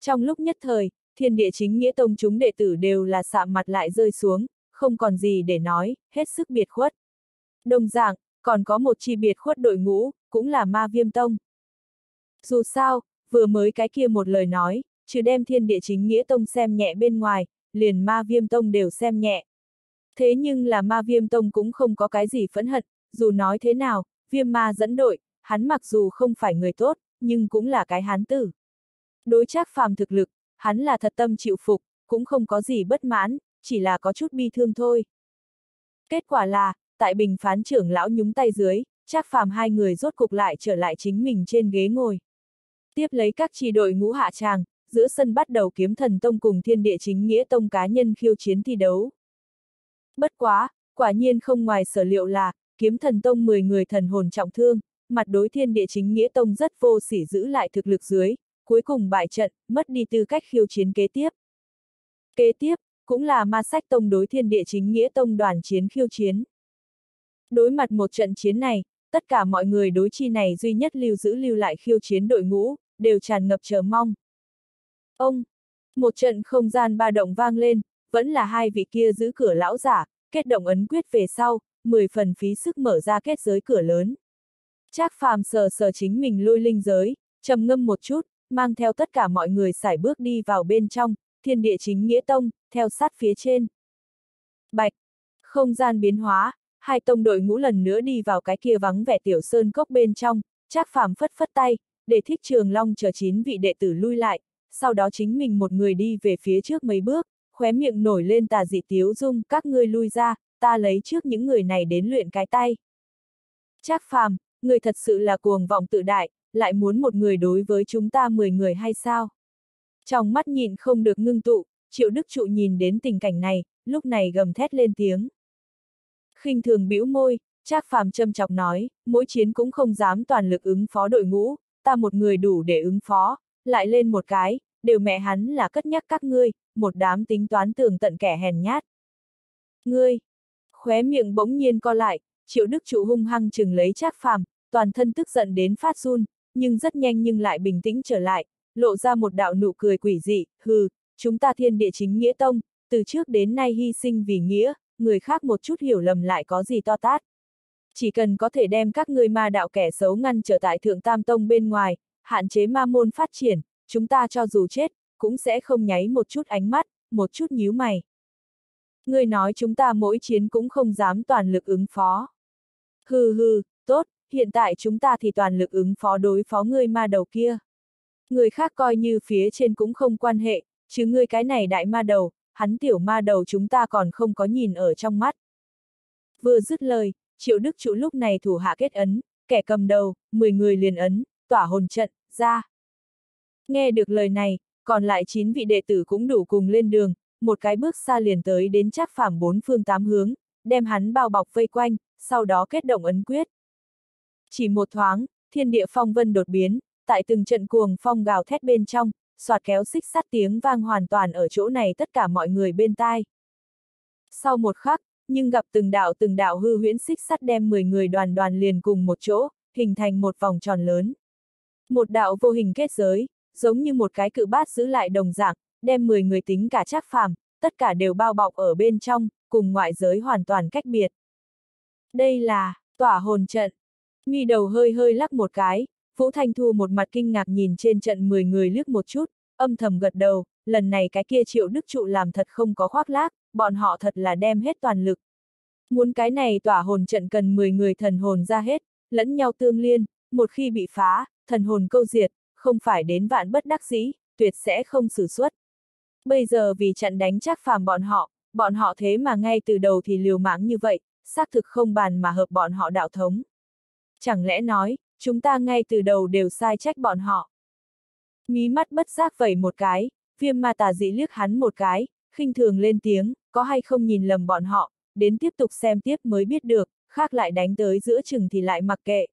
Trong lúc nhất thời, thiên địa chính nghĩa tông chúng đệ tử đều là sạm mặt lại rơi xuống, không còn gì để nói, hết sức biệt khuất. Đồng dạng, còn có một chi biệt khuất đội ngũ, cũng là ma viêm tông. Dù sao, vừa mới cái kia một lời nói, trừ đem thiên địa chính nghĩa tông xem nhẹ bên ngoài, liền ma viêm tông đều xem nhẹ. Thế nhưng là ma viêm tông cũng không có cái gì phẫn hận, dù nói thế nào, viêm ma dẫn đội, hắn mặc dù không phải người tốt, nhưng cũng là cái hán tử. Đối chắc phàm thực lực, hắn là thật tâm chịu phục, cũng không có gì bất mãn, chỉ là có chút bi thương thôi. Kết quả là, tại bình phán trưởng lão nhúng tay dưới, chắc phàm hai người rốt cục lại trở lại chính mình trên ghế ngồi. Tiếp lấy các chi đội ngũ hạ tràng, giữa sân bắt đầu kiếm thần tông cùng thiên địa chính nghĩa tông cá nhân khiêu chiến thi đấu. Bất quá, quả nhiên không ngoài sở liệu là, kiếm thần tông 10 người thần hồn trọng thương, mặt đối thiên địa chính nghĩa tông rất vô sỉ giữ lại thực lực dưới, cuối cùng bại trận, mất đi tư cách khiêu chiến kế tiếp. Kế tiếp, cũng là ma sách tông đối thiên địa chính nghĩa tông đoàn chiến khiêu chiến. Đối mặt một trận chiến này, tất cả mọi người đối chi này duy nhất lưu giữ lưu lại khiêu chiến đội ngũ, đều tràn ngập chờ mong. Ông! Một trận không gian ba động vang lên, vẫn là hai vị kia giữ cửa lão giả, kết động ấn quyết về sau, 10 phần phí sức mở ra kết giới cửa lớn. Trác phàm sờ sờ chính mình lôi linh giới, trầm ngâm một chút, mang theo tất cả mọi người sải bước đi vào bên trong, thiên địa chính nghĩa tông, theo sát phía trên. Bạch! Không gian biến hóa, hai tông đội ngũ lần nữa đi vào cái kia vắng vẻ tiểu sơn cốc bên trong, Trác phàm phất phất tay, để thích trường long chờ chín vị đệ tử lui lại, sau đó chính mình một người đi về phía trước mấy bước, khóe miệng nổi lên tà dị tiếu dung, các ngươi lui ra, ta lấy trước những người này đến luyện cái tay. Trác phàm, người thật sự là cuồng vọng tự đại, lại muốn một người đối với chúng ta 10 người hay sao? Trong mắt nhìn không được ngưng tụ, triệu đức trụ nhìn đến tình cảnh này, lúc này gầm thét lên tiếng. khinh thường bĩu môi, Trác phàm châm chọc nói, mỗi chiến cũng không dám toàn lực ứng phó đội ngũ, ta một người đủ để ứng phó, lại lên một cái, đều mẹ hắn là cất nhắc các ngươi, một đám tính toán tường tận kẻ hèn nhát. Ngươi! Khóe miệng bỗng nhiên co lại, triệu đức trụ hung hăng chừng lấy Trác phàm, toàn thân tức giận đến phát run, nhưng rất nhanh nhưng lại bình tĩnh trở lại, lộ ra một đạo nụ cười quỷ dị, hừ, chúng ta thiên địa chính nghĩa tông, từ trước đến nay hy sinh vì nghĩa, người khác một chút hiểu lầm lại có gì to tát. Chỉ cần có thể đem các ngươi ma đạo kẻ xấu ngăn trở tại thượng tam tông bên ngoài, hạn chế ma môn phát triển, chúng ta cho dù chết, cũng sẽ không nháy một chút ánh mắt, một chút nhíu mày. Ngươi nói chúng ta mỗi chiến cũng không dám toàn lực ứng phó. Hừ hừ, tốt, hiện tại chúng ta thì toàn lực ứng phó đối phó ngươi ma đầu kia. Người khác coi như phía trên cũng không quan hệ, chứ ngươi cái này đại ma đầu, hắn tiểu ma đầu chúng ta còn không có nhìn ở trong mắt. Vừa dứt lời, triệu đức trụ lúc này thủ hạ kết ấn, kẻ cầm đầu, 10 người liền ấn, tỏa hồn trận, ra. Nghe được lời này, còn lại 9 vị đệ tử cũng đủ cùng lên đường, một cái bước xa liền tới đến chắc phạm bốn phương tám hướng, đem hắn bao bọc vây quanh, sau đó kết động ấn quyết. Chỉ một thoáng, thiên địa phong vân đột biến, tại từng trận cuồng phong gào thét bên trong, soạt kéo xích sắt tiếng vang hoàn toàn ở chỗ này tất cả mọi người bên tai. Sau một khắc, nhưng gặp từng đạo từng đạo hư huyễn xích sắt đem 10 người đoàn đoàn liền cùng một chỗ, hình thành một vòng tròn lớn. Một đạo vô hình kết giới, giống như một cái cự bát giữ lại đồng dạng, đem 10 người tính cả trác phàm, tất cả đều bao bọc ở bên trong, cùng ngoại giới hoàn toàn cách biệt. Đây là, tỏa hồn trận. Nghi đầu hơi hơi lắc một cái, Vũ Thanh Thu một mặt kinh ngạc nhìn trên trận 10 người liếc một chút, âm thầm gật đầu, lần này cái kia triệu đức trụ làm thật không có khoác lác, bọn họ thật là đem hết toàn lực. Muốn cái này tỏa hồn trận cần 10 người thần hồn ra hết, lẫn nhau tương liên, một khi bị phá, thần hồn câu diệt, không phải đến vạn bất đắc dĩ, tuyệt sẽ không xử xuất. Bây giờ vì trận đánh chắc phàm bọn họ, bọn họ thế mà ngay từ đầu thì liều mạng như vậy, xác thực không bàn mà hợp bọn họ đạo thống. Chẳng lẽ nói, chúng ta ngay từ đầu đều sai trách bọn họ. Mí mắt bất giác vẩy một cái, viêm ma tà dị liếc hắn một cái, khinh thường lên tiếng, có hay không nhìn lầm bọn họ, đến tiếp tục xem tiếp mới biết được, khác lại đánh tới giữa chừng thì lại mặc kệ.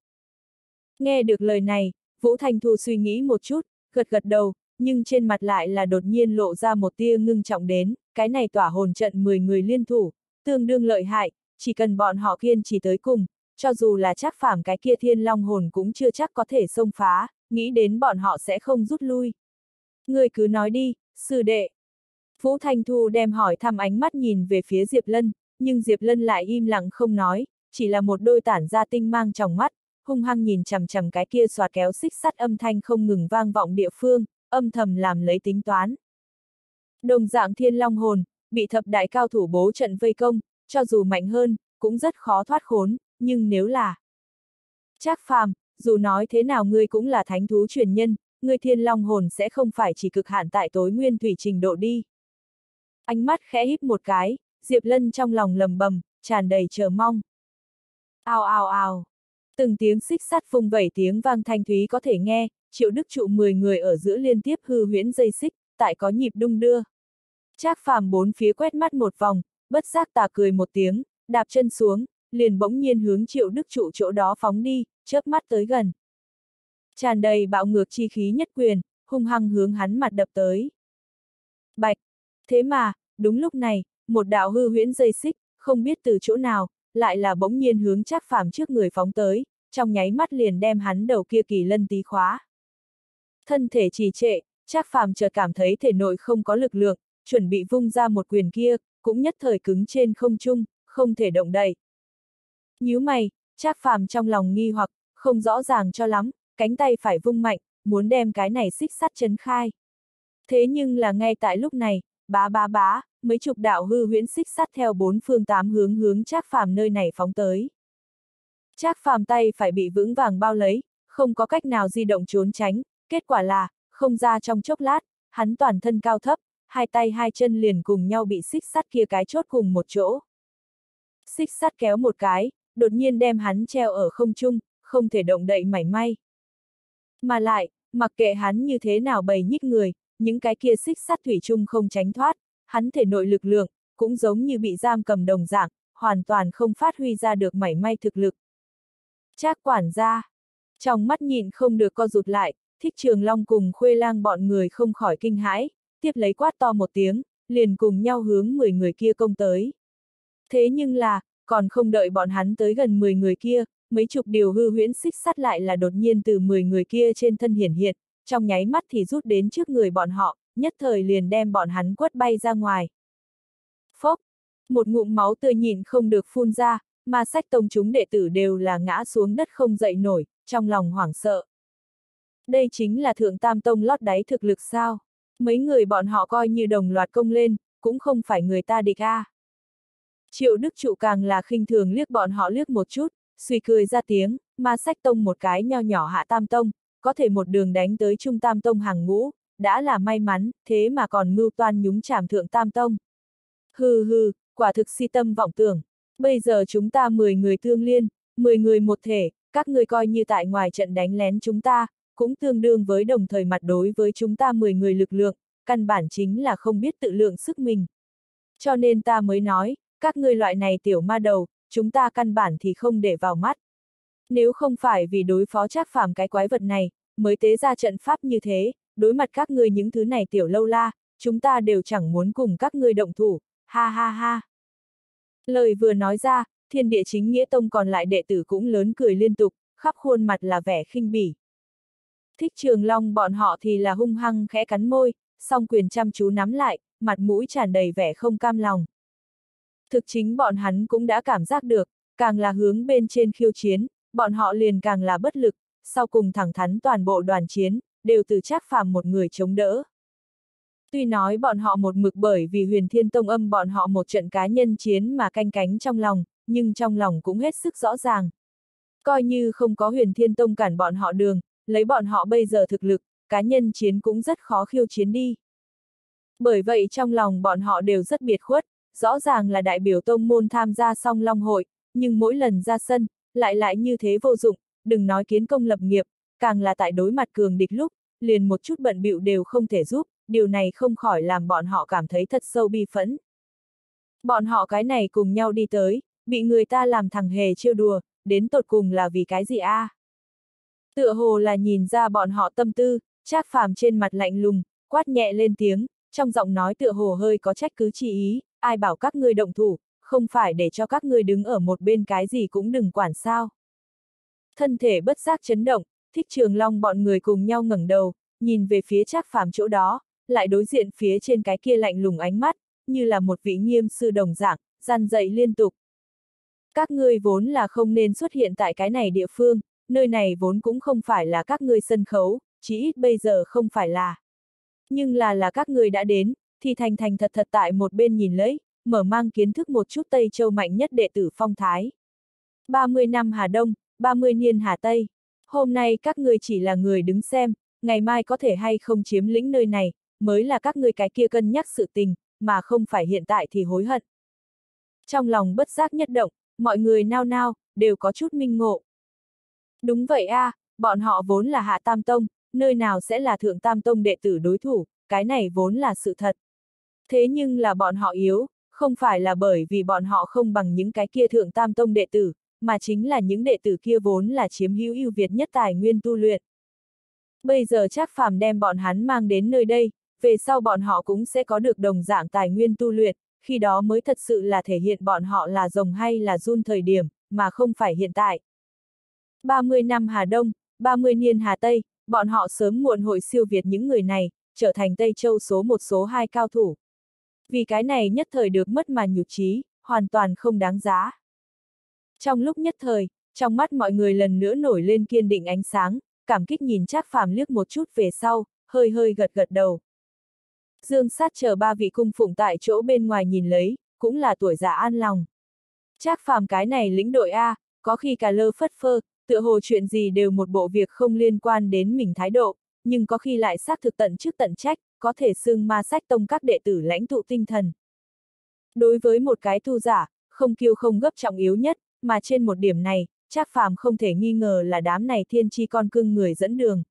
Nghe được lời này, Vũ thành Thu suy nghĩ một chút, gật gật đầu, nhưng trên mặt lại là đột nhiên lộ ra một tia ngưng trọng đến, cái này tỏa hồn trận 10 người liên thủ, tương đương lợi hại, chỉ cần bọn họ kiên trì tới cùng, cho dù là chắc phạm cái kia thiên long hồn cũng chưa chắc có thể xông phá, nghĩ đến bọn họ sẽ không rút lui. Người cứ nói đi, sư đệ. Vũ Thanh Thu đem hỏi thăm ánh mắt nhìn về phía Diệp Lân, nhưng Diệp Lân lại im lặng không nói, chỉ là một đôi tản ra tinh mang trong mắt, hung hăng nhìn chằm chằm cái kia xoạt kéo xích sắt âm thanh không ngừng vang vọng địa phương, âm thầm làm lấy tính toán. Đồng dạng thiên long hồn, bị thập đại cao thủ bố trận vây công, cho dù mạnh hơn, cũng rất khó thoát khốn, nhưng nếu là... Trác phàm, dù nói thế nào ngươi cũng là thánh thú truyền nhân, ngươi thiên long hồn sẽ không phải chỉ cực hạn tại tối nguyên thủy trình độ đi. Ánh mắt khẽ híp một cái, Diệp Lân trong lòng lầm bầm, tràn đầy chờ mong. Ao ao ao. Từng tiếng xích sắt phung vẩy tiếng vang thanh thúy có thể nghe, triệu đức trụ 10 người ở giữa liên tiếp hư huyễn dây xích, tại có nhịp đung đưa. Trác phàm bốn phía quét mắt một vòng, bất giác tà cười một tiếng, đạp chân xuống, liền bỗng nhiên hướng triệu đức trụ chỗ đó phóng đi, chớp mắt tới gần. Tràn đầy bạo ngược chi khí nhất quyền, hung hăng hướng hắn mặt đập tới. Bạch! Thế mà, đúng lúc này, một đạo hư huyễn dây xích, không biết từ chỗ nào, lại là bỗng nhiên hướng chắc phàm trước người phóng tới, trong nháy mắt liền đem hắn đầu kia kỳ lân tí khóa. Thân thể trì trệ, trác phàm chợt cảm thấy thể nội không có lực lượng, chuẩn bị vung ra một quyền kia, cũng nhất thời cứng trên không trung, không thể động đậy. Nhíu mày, Trác Phàm trong lòng nghi hoặc, không rõ ràng cho lắm, cánh tay phải vung mạnh, muốn đem cái này xích sắt chấn khai. Thế nhưng là ngay tại lúc này, bá bá bá, mấy chục đạo hư huyễn xích sắt theo bốn phương tám hướng hướng Trác Phàm nơi này phóng tới. Trác Phàm tay phải bị vững vàng bao lấy, không có cách nào di động trốn tránh, kết quả là, không ra trong chốc lát, hắn toàn thân cao thấp, hai tay hai chân liền cùng nhau bị xích sắt kia cái chốt cùng một chỗ. Xích sắt kéo một cái, đột nhiên đem hắn treo ở không trung, không thể động đậy mảy may. Mà lại, mặc kệ hắn như thế nào bầy nhích người, những cái kia xích sắt thủy chung không tránh thoát, hắn thể nội lực lượng, cũng giống như bị giam cầm đồng dạng, hoàn toàn không phát huy ra được mảy may thực lực. Trác quản gia, trong mắt nhìn không được co rụt lại, thích trường long cùng khuê lang bọn người không khỏi kinh hãi, tiếp lấy quát to một tiếng, liền cùng nhau hướng 10 người kia công tới. Thế nhưng là, còn không đợi bọn hắn tới gần 10 người kia, mấy chục điều hư huyễn xích sắt lại là đột nhiên từ 10 người kia trên thân hiển hiện, trong nháy mắt thì rút đến trước người bọn họ, nhất thời liền đem bọn hắn quất bay ra ngoài. Phốc! Một ngụm máu tươi nhịn không được phun ra, mà sách tông chúng đệ tử đều là ngã xuống đất không dậy nổi, trong lòng hoảng sợ. Đây chính là thượng tam tông lót đáy thực lực sao? Mấy người bọn họ coi như đồng loạt công lên, cũng không phải người ta địch a. À. Triệu Đức Trụ càng là khinh thường liếc bọn họ liếc một chút, suy cười ra tiếng, mà sách tông một cái nho nhỏ hạ tam tông, có thể một đường đánh tới trung tam tông hàng ngũ, đã là may mắn, thế mà còn mưu toan nhúng chảm thượng tam tông. Hừ hừ, quả thực si tâm vọng tưởng. Bây giờ chúng ta 10 người thương liên, 10 người một thể, các người coi như tại ngoài trận đánh lén chúng ta, cũng tương đương với đồng thời mặt đối với chúng ta 10 người lực lượng, căn bản chính là không biết tự lượng sức mình. Cho nên ta mới nói, các ngươi loại này tiểu ma đầu, chúng ta căn bản thì không để vào mắt. Nếu không phải vì đối phó trác phàm cái quái vật này, mới tế ra trận pháp như thế, đối mặt các ngươi những thứ này tiểu lâu la, chúng ta đều chẳng muốn cùng các ngươi động thủ, ha ha ha. Lời vừa nói ra, thiên địa chính nghĩa tông còn lại đệ tử cũng lớn cười liên tục, khắp khuôn mặt là vẻ khinh bỉ. Thích trường long bọn họ thì là hung hăng khẽ cắn môi, song quyền chăm chú nắm lại, mặt mũi tràn đầy vẻ không cam lòng. Thực chính bọn hắn cũng đã cảm giác được, càng là hướng bên trên khiêu chiến, bọn họ liền càng là bất lực, sau cùng thẳng thắn toàn bộ đoàn chiến, đều từ chắc phàm một người chống đỡ. Tuy nói bọn họ một mực bởi vì huyền thiên tông âm bọn họ một trận cá nhân chiến mà canh cánh trong lòng, nhưng trong lòng cũng hết sức rõ ràng. Coi như không có huyền thiên tông cản bọn họ đường, lấy bọn họ bây giờ thực lực, cá nhân chiến cũng rất khó khiêu chiến đi. Bởi vậy trong lòng bọn họ đều rất biệt khuất, rõ ràng là đại biểu tông môn tham gia song long hội, nhưng mỗi lần ra sân, lại lại như thế vô dụng, đừng nói kiến công lập nghiệp, càng là tại đối mặt cường địch lúc, liền một chút bận bịu đều không thể giúp, điều này không khỏi làm bọn họ cảm thấy thật sâu bi phẫn. Bọn họ cái này cùng nhau đi tới, bị người ta làm thằng hề trêu đùa, đến tột cùng là vì cái gì a? À? Tựa hồ là nhìn ra bọn họ tâm tư, Trác Phàm trên mặt lạnh lùng, quát nhẹ lên tiếng, trong giọng nói tựa hồ hơi có trách cứ chi ý, ai bảo các ngươi động thủ, không phải để cho các ngươi đứng ở một bên cái gì cũng đừng quản sao. Thân thể bất giác chấn động, thích trường long bọn người cùng nhau ngẩng đầu, nhìn về phía Trác Phàm chỗ đó, lại đối diện phía trên cái kia lạnh lùng ánh mắt, như là một vị nghiêm sư đồng dạng, gian dậy liên tục. Các ngươi vốn là không nên xuất hiện tại cái này địa phương, nơi này vốn cũng không phải là các ngươi sân khấu, chỉ ít bây giờ không phải là. Nhưng là là các ngươi đã đến, thì thành thành thật thật tại một bên nhìn lấy, mở mang kiến thức một chút Tây Châu mạnh nhất đệ tử phong thái. 30 năm Hà Đông, 30 niên Hà Tây. Hôm nay các ngươi chỉ là người đứng xem, ngày mai có thể hay không chiếm lĩnh nơi này, mới là các ngươi cái kia cân nhắc sự tình, mà không phải hiện tại thì hối hận. Trong lòng bất giác nhất động, mọi người nao nao, đều có chút minh ngộ. Đúng vậy a, à, bọn họ vốn là hạ tam tông, nơi nào sẽ là thượng tam tông đệ tử đối thủ, cái này vốn là sự thật. Thế nhưng là bọn họ yếu, không phải là bởi vì bọn họ không bằng những cái kia thượng tam tông đệ tử, mà chính là những đệ tử kia vốn là chiếm hữu ưu việt nhất tài nguyên tu luyện. Bây giờ chắc phàm đem bọn hắn mang đến nơi đây, về sau bọn họ cũng sẽ có được đồng dạng tài nguyên tu luyện, khi đó mới thật sự là thể hiện bọn họ là rồng hay là run thời điểm, mà không phải hiện tại. 30 năm Hà Đông, 30 niên Hà Tây, bọn họ sớm muộn hội siêu việt những người này, trở thành Tây Châu số một số hai cao thủ. Vì cái này nhất thời được mất mà nhục trí, hoàn toàn không đáng giá. Trong lúc nhất thời, trong mắt mọi người lần nữa nổi lên kiên định ánh sáng, cảm kích nhìn Trác Phàm liếc một chút về sau, hơi hơi gật gật đầu. Dương sát chờ ba vị cung phụng tại chỗ bên ngoài nhìn lấy, cũng là tuổi già an lòng. Trác Phàm cái này lĩnh đội A, có khi cả lơ phất phơ, tựa hồ chuyện gì đều một bộ việc không liên quan đến mình thái độ, nhưng có khi lại xác thực tận trước tận trách, có thể xưng ma sách tông các đệ tử lãnh tụ tinh thần. Đối với một cái tu giả, không kiêu không gấp trọng yếu nhất, mà trên một điểm này, Trác Phàm không thể nghi ngờ là đám này thiên chi con cưng người dẫn đường.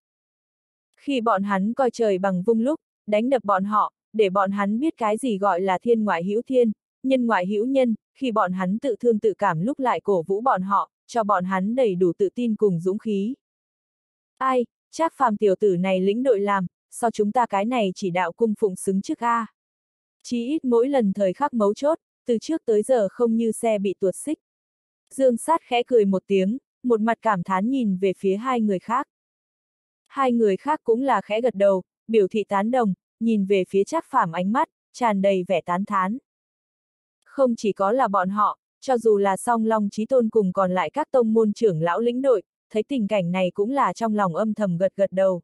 Khi bọn hắn coi trời bằng vung lúc, đánh đập bọn họ, để bọn hắn biết cái gì gọi là thiên ngoại hữu thiên, nhân ngoại hữu nhân, khi bọn hắn tự thương tự cảm lúc lại cổ vũ bọn họ, cho bọn hắn đầy đủ tự tin cùng dũng khí. Ai, chắc phàm tiểu tử này lĩnh đội làm, sao chúng ta cái này chỉ đạo cung phụng xứng trước A. Chí ít mỗi lần thời khắc mấu chốt, từ trước tới giờ không như xe bị tuột xích. Dương sát khẽ cười một tiếng, một mặt cảm thán nhìn về phía hai người khác. Hai người khác cũng là khẽ gật đầu, biểu thị tán đồng, nhìn về phía chắc phàm ánh mắt, tràn đầy vẻ tán thán. Không chỉ có là bọn họ, cho dù là song long trí tôn cùng còn lại các tông môn trưởng lão lĩnh đội, thấy tình cảnh này cũng là trong lòng âm thầm gật gật đầu.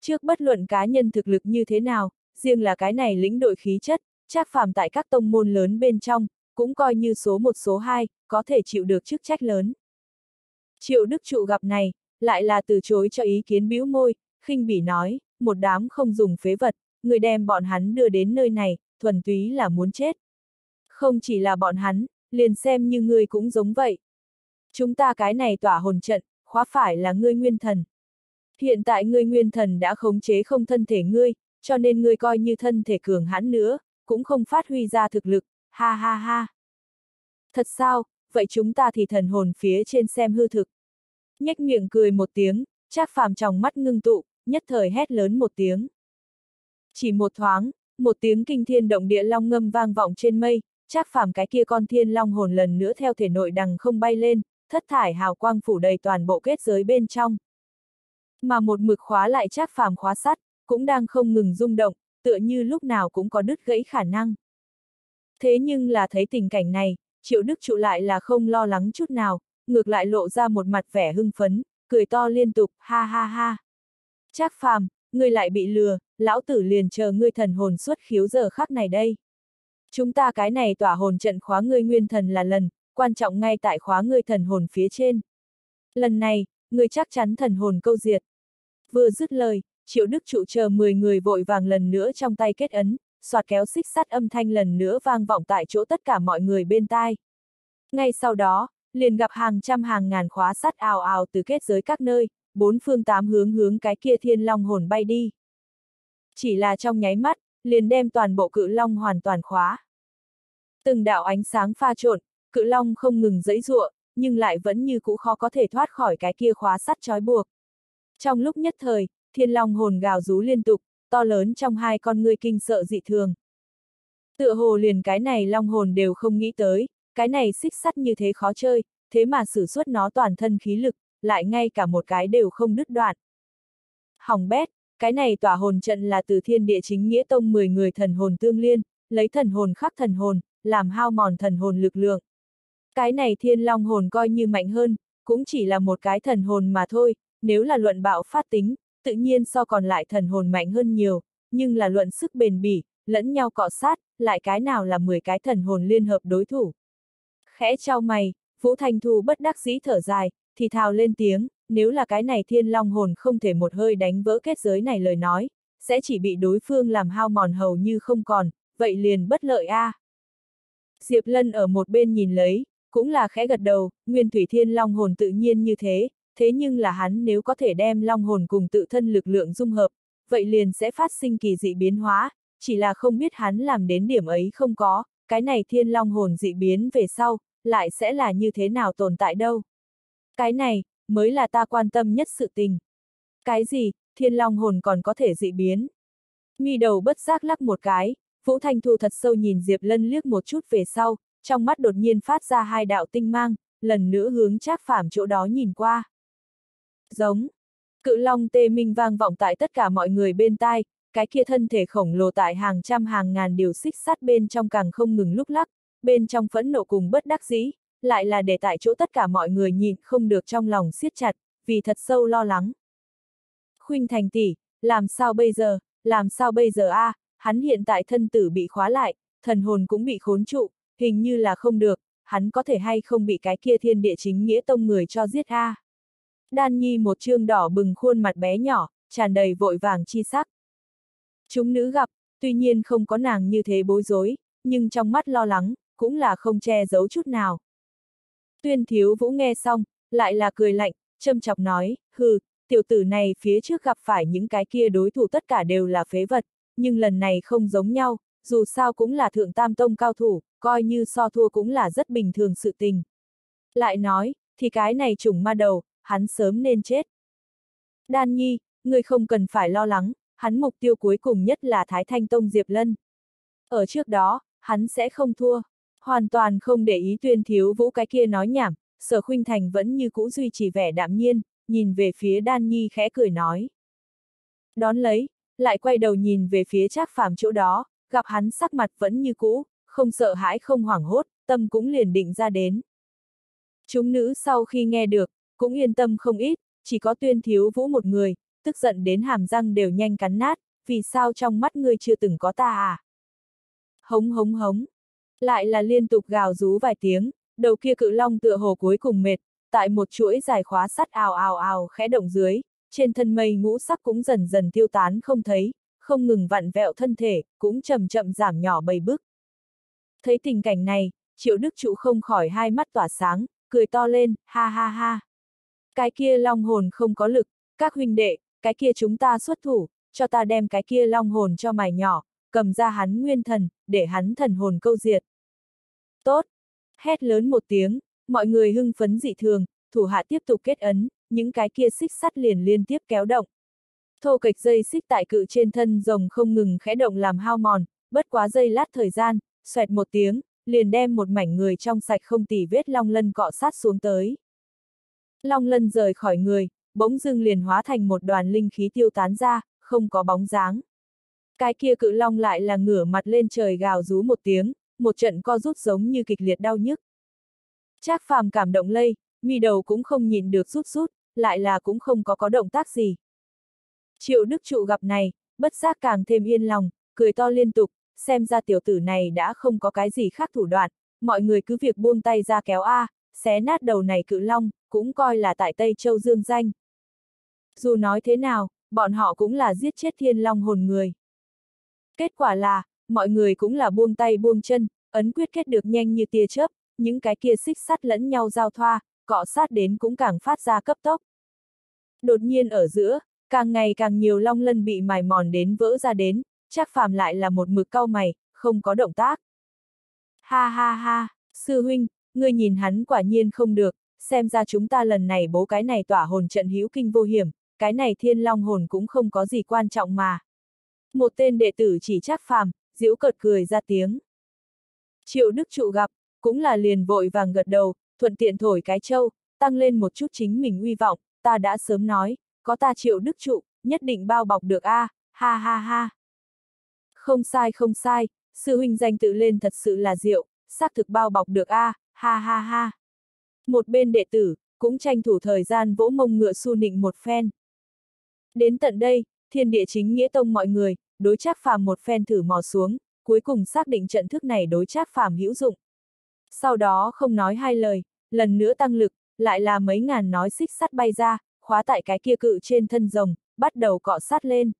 Trước bất luận cá nhân thực lực như thế nào, riêng là cái này lĩnh đội khí chất, chắc phàm tại các tông môn lớn bên trong, cũng coi như số một số hai, có thể chịu được chức trách lớn. Triệu Đức Trụ gặp này, lại là từ chối cho ý kiến bĩu môi, khinh bỉ nói, một đám không dùng phế vật, người đem bọn hắn đưa đến nơi này, thuần túy là muốn chết. Không chỉ là bọn hắn, liền xem như ngươi cũng giống vậy. Chúng ta cái này tỏa hồn trận, khóa phải là ngươi nguyên thần. Hiện tại ngươi nguyên thần đã khống chế không thân thể ngươi, cho nên ngươi coi như thân thể cường hãn nữa, cũng không phát huy ra thực lực, ha ha ha. Thật sao, vậy chúng ta thì thần hồn phía trên xem hư thực. Nhếch miệng cười một tiếng, Trác phàm trong mắt ngưng tụ, nhất thời hét lớn một tiếng. Chỉ một thoáng, một tiếng kinh thiên động địa long ngâm vang vọng trên mây, Trác phàm cái kia con thiên long hồn lần nữa theo thể nội đằng không bay lên, thất thải hào quang phủ đầy toàn bộ kết giới bên trong. Mà một mực khóa lại Trác phàm khóa sắt, cũng đang không ngừng rung động, tựa như lúc nào cũng có đứt gãy khả năng. Thế nhưng là thấy tình cảnh này, Triệu Đức trụ lại là không lo lắng chút nào, ngược lại lộ ra một mặt vẻ hưng phấn, cười to liên tục, ha ha ha. Trác phàm, ngươi lại bị lừa, lão tử liền chờ ngươi thần hồn xuất khiếu giờ khắc này đây. Chúng ta cái này tỏa hồn trận khóa ngươi nguyên thần là lần, quan trọng ngay tại khóa ngươi thần hồn phía trên. Lần này, ngươi chắc chắn thần hồn câu diệt. Vừa dứt lời, triệu đức trụ chờ 10 người vội vàng lần nữa trong tay kết ấn, soạt kéo xích sắt âm thanh lần nữa vang vọng tại chỗ tất cả mọi người bên tai. Ngay sau đó, liền gặp hàng trăm hàng ngàn khóa sắt ào ào từ kết giới các nơi, bốn phương tám hướng hướng cái kia thiên long hồn bay đi. Chỉ là trong nháy mắt, liền đem toàn bộ cự long hoàn toàn khóa. Từng đạo ánh sáng pha trộn, cự long không ngừng dẫy giụa, nhưng lại vẫn như cũ khó có thể thoát khỏi cái kia khóa sắt trói buộc. Trong lúc nhất thời, thiên long hồn gào rú liên tục, to lớn trong hai con ngươi kinh sợ dị thường. Tựa hồ liền cái này long hồn đều không nghĩ tới, cái này xích sắt như thế khó chơi, thế mà sử xuất nó toàn thân khí lực, lại ngay cả một cái đều không đứt đoạn. Hỏng bét, cái này tỏa hồn trận là từ thiên địa chính nghĩa tông 10 người thần hồn tương liên, lấy thần hồn khắc thần hồn, làm hao mòn thần hồn lực lượng. Cái này thiên long hồn coi như mạnh hơn, cũng chỉ là một cái thần hồn mà thôi, nếu là luận bạo phát tính, tự nhiên so còn lại thần hồn mạnh hơn nhiều, nhưng là luận sức bền bỉ, lẫn nhau cọ sát, lại cái nào là 10 cái thần hồn liên hợp đối thủ. Khẽ trao mày, Vũ thành thù bất đắc dĩ thở dài, thì thào lên tiếng, nếu là cái này thiên long hồn không thể một hơi đánh vỡ kết giới này lời nói, sẽ chỉ bị đối phương làm hao mòn hầu như không còn, vậy liền bất lợi a. À. Diệp Lân ở một bên nhìn lấy, cũng là khẽ gật đầu, nguyên thủy thiên long hồn tự nhiên như thế, thế nhưng là hắn nếu có thể đem long hồn cùng tự thân lực lượng dung hợp, vậy liền sẽ phát sinh kỳ dị biến hóa, chỉ là không biết hắn làm đến điểm ấy không có, cái này thiên long hồn dị biến về sau, lại sẽ là như thế nào tồn tại đâu. Cái này, mới là ta quan tâm nhất sự tình. Cái gì, thiên long hồn còn có thể dị biến? Nghi đầu bất giác lắc một cái, Vũ Thanh Thu thật sâu nhìn Diệp Lân liếc một chút về sau, trong mắt đột nhiên phát ra hai đạo tinh mang, lần nữa hướng Trác Phàm chỗ đó nhìn qua. Giống. Cự long tê minh vang vọng tại tất cả mọi người bên tai, cái kia thân thể khổng lồ tại hàng trăm hàng ngàn điều xích sắt bên trong càng không ngừng lúc lắc, bên trong phẫn nộ cùng bất đắc dĩ, lại là để tại chỗ tất cả mọi người nhìn không được trong lòng siết chặt, vì thật sâu lo lắng. Khuynh thành tỷ, làm sao bây giờ, làm sao bây giờ a? À, hắn hiện tại thân tử bị khóa lại, thần hồn cũng bị khốn trụ, hình như là không được, hắn có thể hay không bị cái kia thiên địa chính nghĩa tông người cho giết a? Đan Nhi một trương đỏ bừng khuôn mặt bé nhỏ, tràn đầy vội vàng chi sắc. Chúng nữ gặp, tuy nhiên không có nàng như thế bối rối, nhưng trong mắt lo lắng, cũng là không che giấu chút nào. Tuyên thiếu vũ nghe xong, lại là cười lạnh, châm chọc nói, hừ, tiểu tử này phía trước gặp phải những cái kia đối thủ tất cả đều là phế vật, nhưng lần này không giống nhau, dù sao cũng là thượng tam tông cao thủ, coi như so thua cũng là rất bình thường sự tình. Lại nói, thì cái này trùng ma đầu, hắn sớm nên chết. Đan Nhi, người không cần phải lo lắng, hắn mục tiêu cuối cùng nhất là Thái Thanh Tông Diệp Lân. Ở trước đó, hắn sẽ không thua. Hoàn toàn không để ý tuyên thiếu vũ cái kia nói nhảm, sở khuynh thành vẫn như cũ duy trì vẻ đạm nhiên, nhìn về phía đan nhi khẽ cười nói. Đón lấy, lại quay đầu nhìn về phía trác phàm chỗ đó, gặp hắn sắc mặt vẫn như cũ, không sợ hãi không hoảng hốt, tâm cũng liền định ra đến. Chúng nữ sau khi nghe được, cũng yên tâm không ít, chỉ có tuyên thiếu vũ một người, tức giận đến hàm răng đều nhanh cắn nát, vì sao trong mắt ngươi chưa từng có ta à? Hống hống hống. Lại là liên tục gào rú vài tiếng, đầu kia cự long tựa hồ cuối cùng mệt, tại một chuỗi dài khóa sắt ào ào ào khẽ động dưới, trên thân mây ngũ sắc cũng dần dần tiêu tán không thấy, không ngừng vặn vẹo thân thể, cũng chậm chậm giảm nhỏ bầy bước. Thấy tình cảnh này, triệu đức trụ không khỏi hai mắt tỏa sáng, cười to lên, ha ha ha. Cái kia long hồn không có lực, các huynh đệ, cái kia chúng ta xuất thủ, cho ta đem cái kia long hồn cho mày nhỏ, cầm ra hắn nguyên thần, để hắn thần hồn câu diệt. Tốt! Hét lớn một tiếng, mọi người hưng phấn dị thường, thủ hạ tiếp tục kết ấn, những cái kia xích sắt liền liên tiếp kéo động. Thô kịch dây xích tại cự trên thân rồng không ngừng khẽ động làm hao mòn, bất quá dây lát thời gian, xoẹt một tiếng, liền đem một mảnh người trong sạch không tỉ vết long lân cọ sát xuống tới. Long lân rời khỏi người, bỗng dưng liền hóa thành một đoàn linh khí tiêu tán ra, không có bóng dáng. Cái kia cự long lại là ngửa mặt lên trời gào rú một tiếng, một trận co rút giống như kịch liệt đau nhức. Trác phàm cảm động lây, mi đầu cũng không nhìn được rút rút, lại là cũng không có có động tác gì. Triệu Đức Trụ gặp này, bất giác càng thêm yên lòng, cười to liên tục, xem ra tiểu tử này đã không có cái gì khác thủ đoạn, mọi người cứ việc buông tay ra kéo A, xé nát đầu này cự long, cũng coi là tại Tây Châu Dương danh. Dù nói thế nào, bọn họ cũng là giết chết thiên long hồn người. Kết quả là, mọi người cũng là buông tay buông chân, ấn quyết kết được nhanh như tia chớp, những cái kia xích sắt lẫn nhau giao thoa, cọ sát đến cũng càng phát ra cấp tốc. Đột nhiên ở giữa, càng ngày càng nhiều long lân bị mài mòn đến vỡ ra đến, chắc phàm lại là một mực cau mày, không có động tác. Ha ha ha, sư huynh, ngươi nhìn hắn quả nhiên không được, xem ra chúng ta lần này bố cái này tỏa hồn trận hữu kinh vô hiểm, cái này thiên long hồn cũng không có gì quan trọng mà. Một tên đệ tử chỉ chắc phàm, diễu cợt cười ra tiếng. Triệu Đức Trụ gặp, cũng là liền vội vàng gật đầu, thuận tiện thổi cái châu, tăng lên một chút chính mình uy vọng, ta đã sớm nói, có ta Triệu Đức Trụ, nhất định bao bọc được a, ha ha ha. Không sai không sai, sư huynh danh tự lên thật sự là diệu, xác thực bao bọc được a, ha ha ha. Một bên đệ tử, cũng tranh thủ thời gian vỗ mông ngựa su nịnh một phen. Đến tận đây, thiên địa chính nghĩa tông mọi người, đối trác phàm một phen thử mò xuống, cuối cùng xác định trận thức này đối trác phàm hữu dụng. Sau đó không nói hai lời, lần nữa tăng lực, lại là mấy ngàn nói xích sắt bay ra, khóa tại cái kia cự trên thân rồng, bắt đầu cọ sát lên.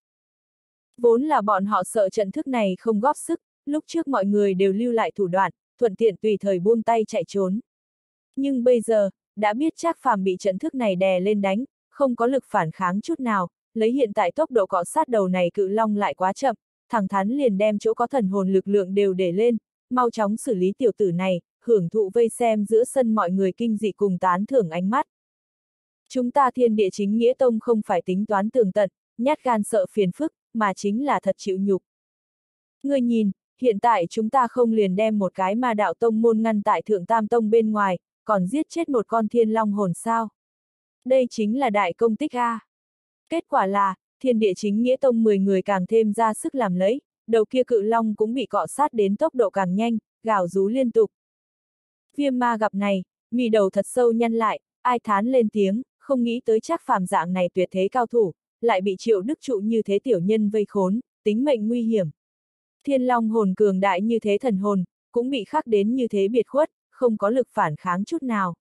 Vốn là bọn họ sợ trận thức này không góp sức, lúc trước mọi người đều lưu lại thủ đoạn, thuận tiện tùy thời buông tay chạy trốn. Nhưng bây giờ, đã biết chắc phàm bị trận thức này đè lên đánh, không có lực phản kháng chút nào, lấy hiện tại tốc độ cọ sát đầu này cự long lại quá chậm, thẳng thắn liền đem chỗ có thần hồn lực lượng đều để lên, mau chóng xử lý tiểu tử này, hưởng thụ vây xem giữa sân mọi người kinh dị cùng tán thưởng ánh mắt. Chúng ta thiên địa chính nghĩa tông không phải tính toán tường tận, nhát gan sợ phiền phức, mà chính là thật chịu nhục. Người nhìn, hiện tại chúng ta không liền đem một cái ma đạo tông môn ngăn tại thượng tam tông bên ngoài, còn giết chết một con thiên long hồn sao. Đây chính là đại công tích A. Kết quả là, thiên địa chính nghĩa tông 10 người càng thêm ra sức làm lấy, đầu kia cự long cũng bị cọ sát đến tốc độ càng nhanh, gào rú liên tục. Viêm ma gặp này, mì đầu thật sâu nhăn lại, ai thán lên tiếng, không nghĩ tới chắc phàm dạng này tuyệt thế cao thủ, lại bị triệu đức trụ như thế tiểu nhân vây khốn, tính mệnh nguy hiểm. Thiên long hồn cường đại như thế thần hồn, cũng bị khắc đến như thế biệt khuất, không có lực phản kháng chút nào.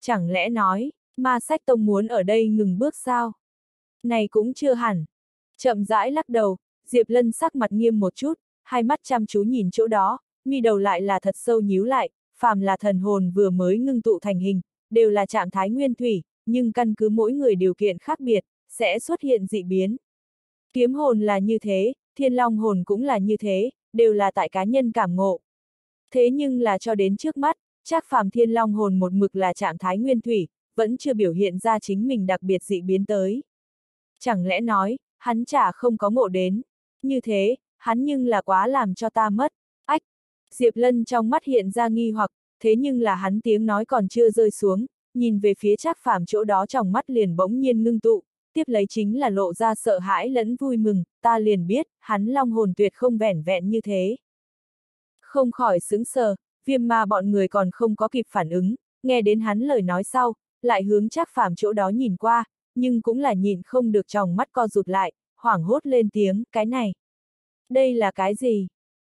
Chẳng lẽ nói, ma sách tông muốn ở đây ngừng bước sao? Này cũng chưa hẳn. Chậm rãi lắc đầu, Diệp Lân sắc mặt nghiêm một chút, hai mắt chăm chú nhìn chỗ đó, mi đầu lại là thật sâu nhíu lại, phàm là thần hồn vừa mới ngưng tụ thành hình, đều là trạng thái nguyên thủy, nhưng căn cứ mỗi người điều kiện khác biệt, sẽ xuất hiện dị biến. Kiếm hồn là như thế, thiên long hồn cũng là như thế, đều là tại cá nhân cảm ngộ. Thế nhưng là cho đến trước mắt, chắc phàm thiên long hồn một mực là trạng thái nguyên thủy, vẫn chưa biểu hiện ra chính mình đặc biệt dị biến tới. Chẳng lẽ nói, hắn chả không có ngộ đến. Như thế, hắn nhưng là quá làm cho ta mất. Diệp Lân trong mắt hiện ra nghi hoặc, thế nhưng là hắn tiếng nói còn chưa rơi xuống, nhìn về phía trác phàm chỗ đó trong mắt liền bỗng nhiên ngưng tụ, tiếp lấy chính là lộ ra sợ hãi lẫn vui mừng, ta liền biết, hắn long hồn tuyệt không vẻn vẹn như thế. Không khỏi sững sờ, viêm ma bọn người còn không có kịp phản ứng, nghe đến hắn lời nói sau, lại hướng Trác phàm chỗ đó nhìn qua, nhưng cũng là nhìn không được tròng mắt co rụt lại, hoảng hốt lên tiếng, cái này. Đây là cái gì?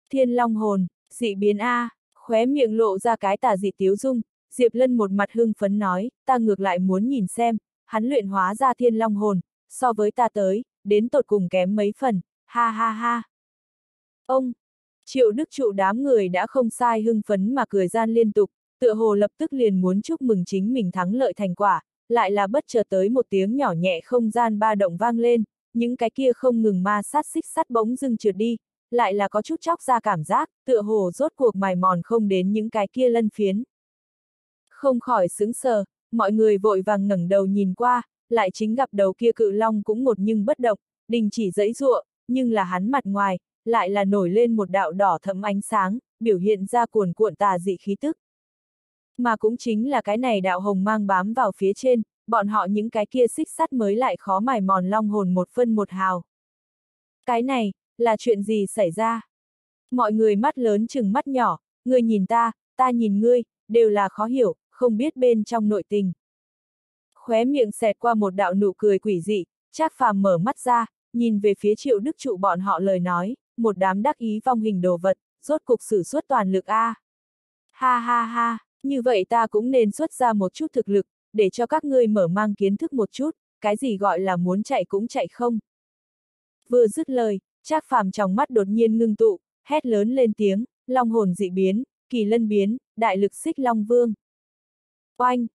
Thiên long hồn, dị biến A, khóe miệng lộ ra cái tà dị tiếu dung, Diệp Lân một mặt hưng phấn nói, ta ngược lại muốn nhìn xem, hắn luyện hóa ra thiên long hồn, so với ta tới, đến tột cùng kém mấy phần, ha ha ha. Ông, triệu đức trụ đám người đã không sai hưng phấn mà cười gian liên tục, tựa hồ lập tức liền muốn chúc mừng chính mình thắng lợi thành quả, lại là bất chợt tới một tiếng nhỏ nhẹ không gian ba động vang lên, những cái kia không ngừng ma sát xích sắt bỗng dưng trượt đi, lại là có chút chóc ra cảm giác, tựa hồ rốt cuộc mài mòn không đến những cái kia lân phiến. Không khỏi sững sờ, mọi người vội vàng ngẩng đầu nhìn qua, lại chính gặp đầu kia cự long cũng một nhưng bất động, đình chỉ dãy ruộng, nhưng là hắn mặt ngoài, lại là nổi lên một đạo đỏ thẫm ánh sáng, biểu hiện ra cuồn cuộn tà dị khí tức. Mà cũng chính là cái này đạo hồng mang bám vào phía trên, bọn họ những cái kia xích sắt mới lại khó mài mòn long hồn một phân một hào. Cái này, là chuyện gì xảy ra? Mọi người mắt lớn chừng mắt nhỏ, người nhìn ta, ta nhìn ngươi, đều là khó hiểu, không biết bên trong nội tình. Khóe miệng xẹt qua một đạo nụ cười quỷ dị, Trác Phàm mở mắt ra, nhìn về phía Triệu Đức Trụ bọn họ lời nói, một đám đắc ý vong hình đồ vật, rốt cục sử xuất toàn lực a. Ha ha ha, như vậy ta cũng nên xuất ra một chút thực lực, để cho các ngươi mở mang kiến thức một chút, cái gì gọi là muốn chạy cũng chạy không. Vừa dứt lời, Trác Phàm trong mắt đột nhiên ngưng tụ, hét lớn lên tiếng, long hồn dị biến, kỳ lân biến, đại lực xích long vương. Oanh!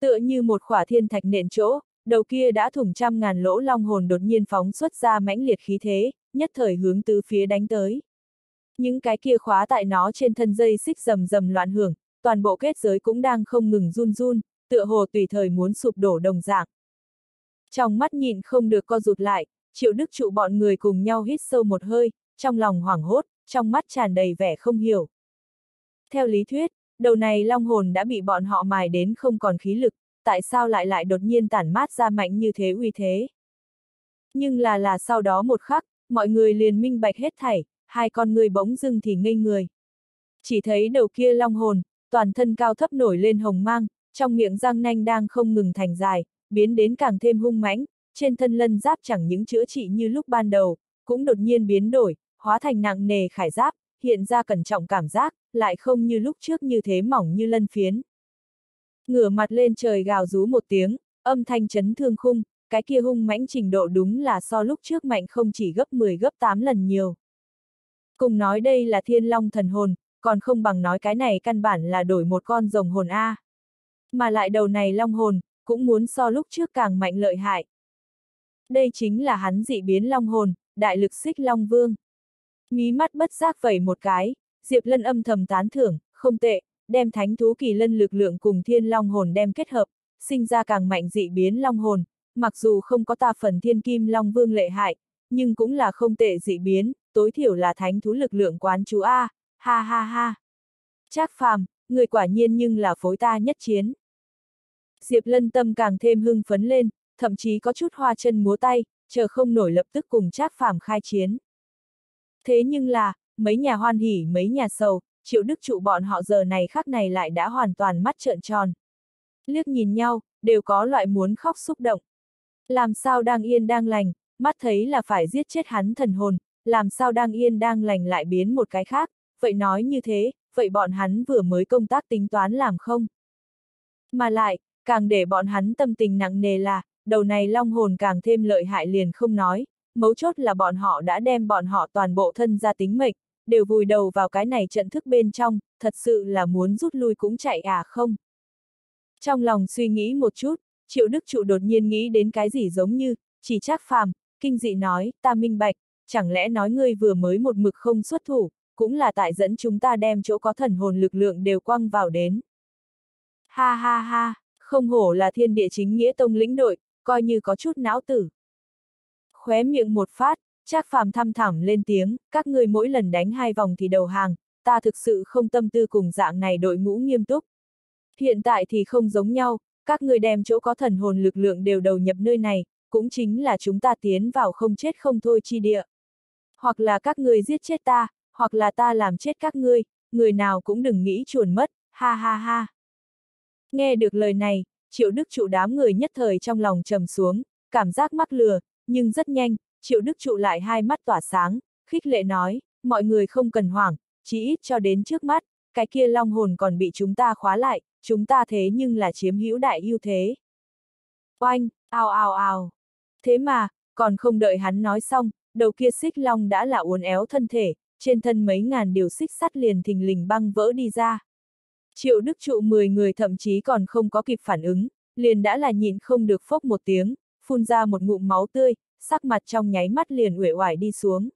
Tựa như một khỏa thiên thạch nện chỗ, đầu kia đã thủng trăm ngàn lỗ long hồn đột nhiên phóng xuất ra mãnh liệt khí thế, nhất thời hướng từ phía đánh tới. Những cái kia khóa tại nó trên thân dây xích rầm rầm loạn hưởng, toàn bộ kết giới cũng đang không ngừng run run, tựa hồ tùy thời muốn sụp đổ đồng dạng. Trong mắt nhìn không được co rụt lại, triệu đức trụ bọn người cùng nhau hít sâu một hơi, trong lòng hoảng hốt, trong mắt tràn đầy vẻ không hiểu. Theo lý thuyết, đầu này long hồn đã bị bọn họ mài đến không còn khí lực, tại sao lại lại đột nhiên tản mát ra mạnh như thế uy thế? Nhưng là là sau đó một khắc, mọi người liền minh bạch hết thảy, hai con người bỗng dưng thì ngây người. Chỉ thấy đầu kia long hồn, toàn thân cao thấp nổi lên hồng mang, trong miệng răng nanh đang không ngừng thành dài, biến đến càng thêm hung mãnh, trên thân lân giáp chẳng những chữa trị như lúc ban đầu, cũng đột nhiên biến đổi, hóa thành nặng nề khải giáp, hiện ra cẩn trọng cảm giác, lại không như lúc trước như thế mỏng như lân phiến. Ngửa mặt lên trời gào rú một tiếng, âm thanh chấn thương khung, cái kia hung mãnh trình độ đúng là so lúc trước mạnh không chỉ gấp 10 gấp 8 lần nhiều. Cùng nói đây là thiên long thần hồn, còn không bằng nói cái này căn bản là đổi một con rồng hồn A. Mà lại đầu này long hồn, cũng muốn so lúc trước càng mạnh lợi hại. Đây chính là hắn dị biến long hồn, đại lực xích long vương. Mí mắt bất giác vẩy một cái, Diệp Lân âm thầm tán thưởng, không tệ, đem thánh thú kỳ lân lực lượng cùng thiên long hồn đem kết hợp, sinh ra càng mạnh dị biến long hồn, mặc dù không có ta phần thiên kim long vương lệ hại, nhưng cũng là không tệ dị biến, tối thiểu là thánh thú lực lượng quán chú A, ha ha ha. Trác phàm, người quả nhiên nhưng là phối ta nhất chiến. Diệp Lân tâm càng thêm hưng phấn lên, thậm chí có chút hoa chân múa tay, chờ không nổi lập tức cùng Trác phàm khai chiến. Thế nhưng là, mấy nhà hoan hỉ mấy nhà sầu, triệu đức trụ bọn họ giờ này khắc này lại đã hoàn toàn mắt trợn tròn. Liếc nhìn nhau, đều có loại muốn khóc xúc động. Làm sao đang yên đang lành, mắt thấy là phải giết chết hắn thần hồn, làm sao đang yên đang lành lại biến một cái khác, vậy nói như thế, vậy bọn hắn vừa mới công tác tính toán làm không? Mà lại, càng để bọn hắn tâm tình nặng nề là, đầu này long hồn càng thêm lợi hại liền không nói, mấu chốt là bọn họ đã đem bọn họ toàn bộ thân ra tính mệnh, đều vùi đầu vào cái này trận thức bên trong, thật sự là muốn rút lui cũng chạy à không? Trong lòng suy nghĩ một chút, Triệu Đức Trụ đột nhiên nghĩ đến cái gì giống như, chỉ chắc phàm, kinh dị nói, ta minh bạch, chẳng lẽ nói ngươi vừa mới một mực không xuất thủ, cũng là tại dẫn chúng ta đem chỗ có thần hồn lực lượng đều quăng vào đến. Ha ha ha, không hổ là thiên địa chính nghĩa tông lĩnh đội, coi như có chút não tử. Khóe miệng một phát, Trác phàm thăm thẳm lên tiếng, các ngươi mỗi lần đánh hai vòng thì đầu hàng, ta thực sự không tâm tư cùng dạng này đội ngũ nghiêm túc. Hiện tại thì không giống nhau, các ngươi đem chỗ có thần hồn lực lượng đều đầu nhập nơi này, cũng chính là chúng ta tiến vào không chết không thôi chi địa. Hoặc là các ngươi giết chết ta, hoặc là ta làm chết các ngươi, người nào cũng đừng nghĩ chuồn mất, ha ha ha. Nghe được lời này, triệu đức trụ đám người nhất thời trong lòng trầm xuống, cảm giác mắc lừa, nhưng rất nhanh, triệu đức trụ lại hai mắt tỏa sáng, khích lệ nói, mọi người không cần hoảng, chỉ ít cho đến trước mắt, cái kia long hồn còn bị chúng ta khóa lại, chúng ta thế nhưng là chiếm hữu đại ưu thế. Oanh, ao ao ao. Thế mà, còn không đợi hắn nói xong, đầu kia xích long đã là uốn éo thân thể, trên thân mấy ngàn điều xích sắt liền thình lình băng vỡ đi ra. Triệu đức trụ 10 người thậm chí còn không có kịp phản ứng, liền đã là nhịn không được phốc một tiếng, phun ra một ngụm máu tươi, sắc mặt trong nháy mắt liền uể oải đi xuống.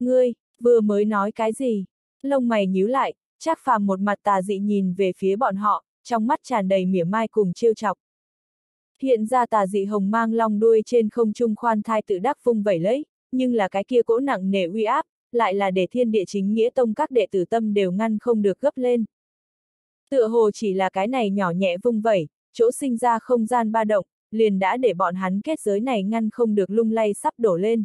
Ngươi, vừa mới nói cái gì? Lông mày nhíu lại, chắc phàm một mặt tà dị nhìn về phía bọn họ, trong mắt tràn đầy mỉa mai cùng trêu chọc. Hiện ra tà dị hồng mang long đuôi trên không trung khoan thai tự đắc vung vẩy lấy, nhưng là cái kia cỗ nặng nề uy áp, lại là để thiên địa chính nghĩa tông các đệ tử tâm đều ngăn không được gấp lên. Tựa hồ chỉ là cái này nhỏ nhẹ vung vẩy, chỗ sinh ra không gian ba động, liền đã để bọn hắn kết giới này ngăn không được lung lay sắp đổ lên.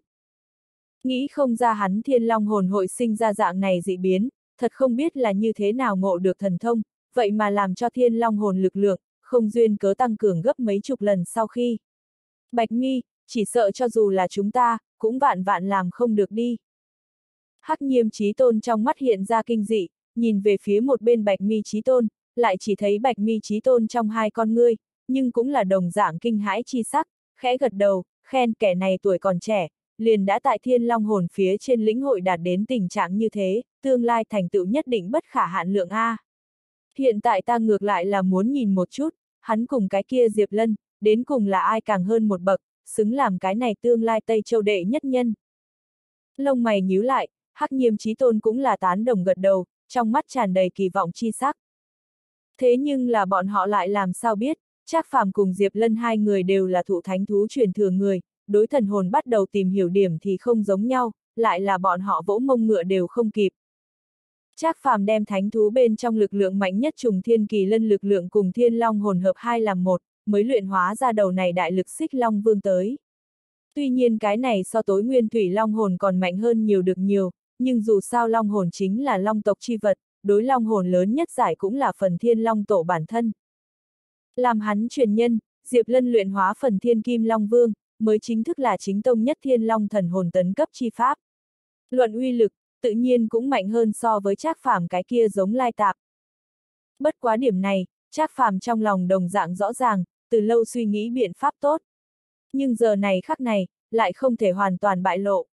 Nghĩ không ra hắn thiên long hồn hội sinh ra dạng này dị biến, thật không biết là như thế nào ngộ được thần thông, vậy mà làm cho thiên long hồn lực lượng, không duyên cớ tăng cường gấp mấy chục lần sau khi. Bạch mi, chỉ sợ cho dù là chúng ta, cũng vạn vạn làm không được đi. Hắc nhiêm trí tôn trong mắt hiện ra kinh dị, nhìn về phía một bên bạch mi trí tôn, lại chỉ thấy bạch mi trí tôn trong hai con ngươi, nhưng cũng là đồng dạng kinh hãi chi sắc, khẽ gật đầu, khen kẻ này tuổi còn trẻ, liền đã tại thiên long hồn phía trên lĩnh hội đạt đến tình trạng như thế, tương lai thành tựu nhất định bất khả hạn lượng A. Hiện tại ta ngược lại là muốn nhìn một chút, hắn cùng cái kia Diệp Lân, đến cùng là ai càng hơn một bậc, xứng làm cái này tương lai Tây Châu đệ nhất nhân. Lông mày nhíu lại, hắc nhiêm trí tôn cũng là tán đồng gật đầu, trong mắt tràn đầy kỳ vọng chi sắc. Thế nhưng là bọn họ lại làm sao biết, Trác Phàm cùng Diệp Lân hai người đều là thụ thánh thú truyền thừa người, đối thần hồn bắt đầu tìm hiểu điểm thì không giống nhau, lại là bọn họ vỗ mông ngựa đều không kịp. Trác Phàm đem thánh thú bên trong lực lượng mạnh nhất trùng thiên kỳ lân lực lượng cùng thiên long hồn hợp hai làm một, mới luyện hóa ra đầu này đại lực xích long vương tới. Tuy nhiên cái này so tối nguyên thủy long hồn còn mạnh hơn nhiều được nhiều, nhưng dù sao long hồn chính là long tộc chi vật, đối long hồn lớn nhất giải cũng là phần thiên long tổ bản thân. Làm hắn truyền nhân, Diệp Lân luyện hóa phần thiên kim long vương, mới chính thức là chính tông nhất thiên long thần hồn tấn cấp chi pháp. Luận uy lực, tự nhiên cũng mạnh hơn so với trác phàm cái kia giống lai tạp. Bất quá điểm này, trác phàm trong lòng đồng dạng rõ ràng, từ lâu suy nghĩ biện pháp tốt. Nhưng giờ này khắc này, lại không thể hoàn toàn bại lộ.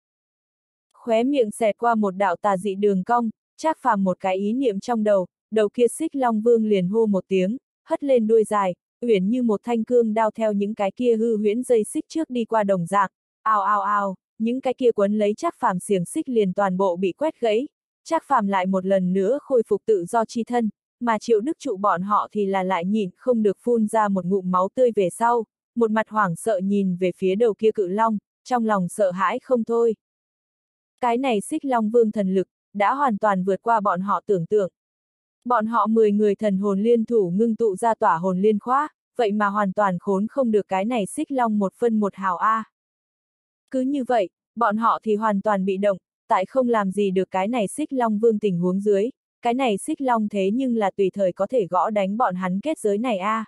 Khóe miệng xẹt qua một đạo tà dị đường cong, trác phàm một cái ý niệm trong đầu, đầu kia xích long vương liền hô một tiếng, hất lên đuôi dài, uyển như một thanh cương đao theo những cái kia hư huyễn dây xích trước đi qua đồng dạng, ao ao ao, những cái kia quấn lấy chắc phàm xiềng xích liền toàn bộ bị quét gãy, chắc phàm lại một lần nữa khôi phục tự do chi thân, mà triệu đức trụ bọn họ thì là lại nhìn không được phun ra một ngụm máu tươi về sau, một mặt hoảng sợ nhìn về phía đầu kia cự long, trong lòng sợ hãi không thôi. Cái này xích long vương thần lực, đã hoàn toàn vượt qua bọn họ tưởng tượng. Bọn họ 10 người thần hồn liên thủ ngưng tụ ra tỏa hồn liên khóa, vậy mà hoàn toàn khốn không được cái này xích long một phân một hào A. Cứ như vậy, bọn họ thì hoàn toàn bị động, tại không làm gì được cái này xích long vương tình huống dưới, cái này xích long thế nhưng là tùy thời có thể gõ đánh bọn hắn kết giới này A.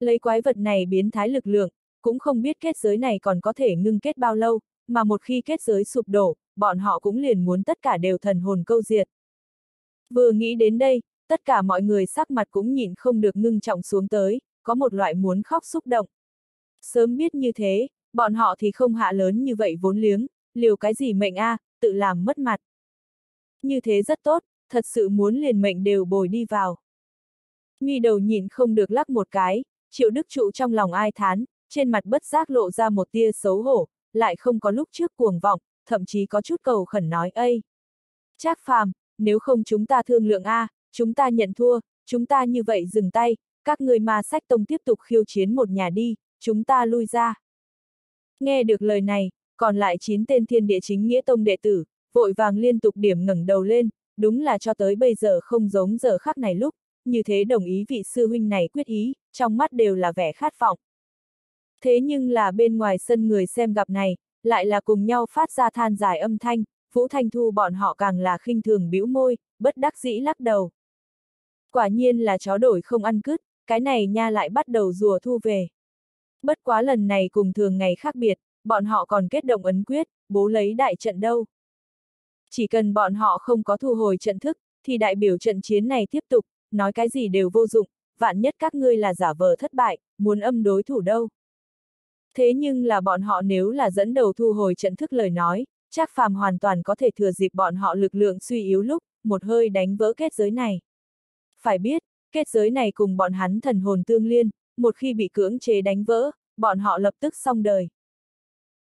Lấy quái vật này biến thái lực lượng, cũng không biết kết giới này còn có thể ngưng kết bao lâu, mà một khi kết giới sụp đổ, bọn họ cũng liền muốn tất cả đều thần hồn câu diệt. Vừa nghĩ đến đây, tất cả mọi người sắc mặt cũng nhìn không được ngưng trọng xuống tới, có một loại muốn khóc xúc động. Sớm biết như thế, bọn họ thì không hạ lớn như vậy vốn liếng, liều cái gì mệnh a, à, tự làm mất mặt. Như thế rất tốt, thật sự muốn liền mệnh đều bồi đi vào. Nghi đầu nhìn không được lắc một cái, triệu đức trụ trong lòng ai thán, trên mặt bất giác lộ ra một tia xấu hổ, lại không có lúc trước cuồng vọng, thậm chí có chút cầu khẩn nói ây. Trác phàm, nếu không chúng ta thương lượng A, chúng ta nhận thua, chúng ta như vậy dừng tay, các người ma sách tông tiếp tục khiêu chiến một nhà đi, chúng ta lui ra. Nghe được lời này, còn lại 9 tên thiên địa chính nghĩa tông đệ tử, vội vàng liên tục điểm ngẩng đầu lên, đúng là cho tới bây giờ không giống giờ khắc này lúc, như thế đồng ý vị sư huynh này quyết ý, trong mắt đều là vẻ khát vọng. Thế nhưng là bên ngoài sân người xem gặp này, lại là cùng nhau phát ra than dài âm thanh, Vũ Thanh Thu bọn họ càng là khinh thường bĩu môi, bất đắc dĩ lắc đầu. Quả nhiên là chó đổi không ăn cứt, cái này nha lại bắt đầu rùa thu về. Bất quá lần này cùng thường ngày khác biệt, bọn họ còn kết động ấn quyết, bố lấy đại trận đâu. Chỉ cần bọn họ không có thu hồi trận thức, thì đại biểu trận chiến này tiếp tục, nói cái gì đều vô dụng, vạn nhất các ngươi là giả vờ thất bại, muốn âm đối thủ đâu. Thế nhưng là bọn họ nếu là dẫn đầu thu hồi trận thức lời nói, chắc phàm hoàn toàn có thể thừa dịp bọn họ lực lượng suy yếu lúc, một hơi đánh vỡ kết giới này. Phải biết, kết giới này cùng bọn hắn thần hồn tương liên, một khi bị cưỡng chế đánh vỡ, bọn họ lập tức xong đời.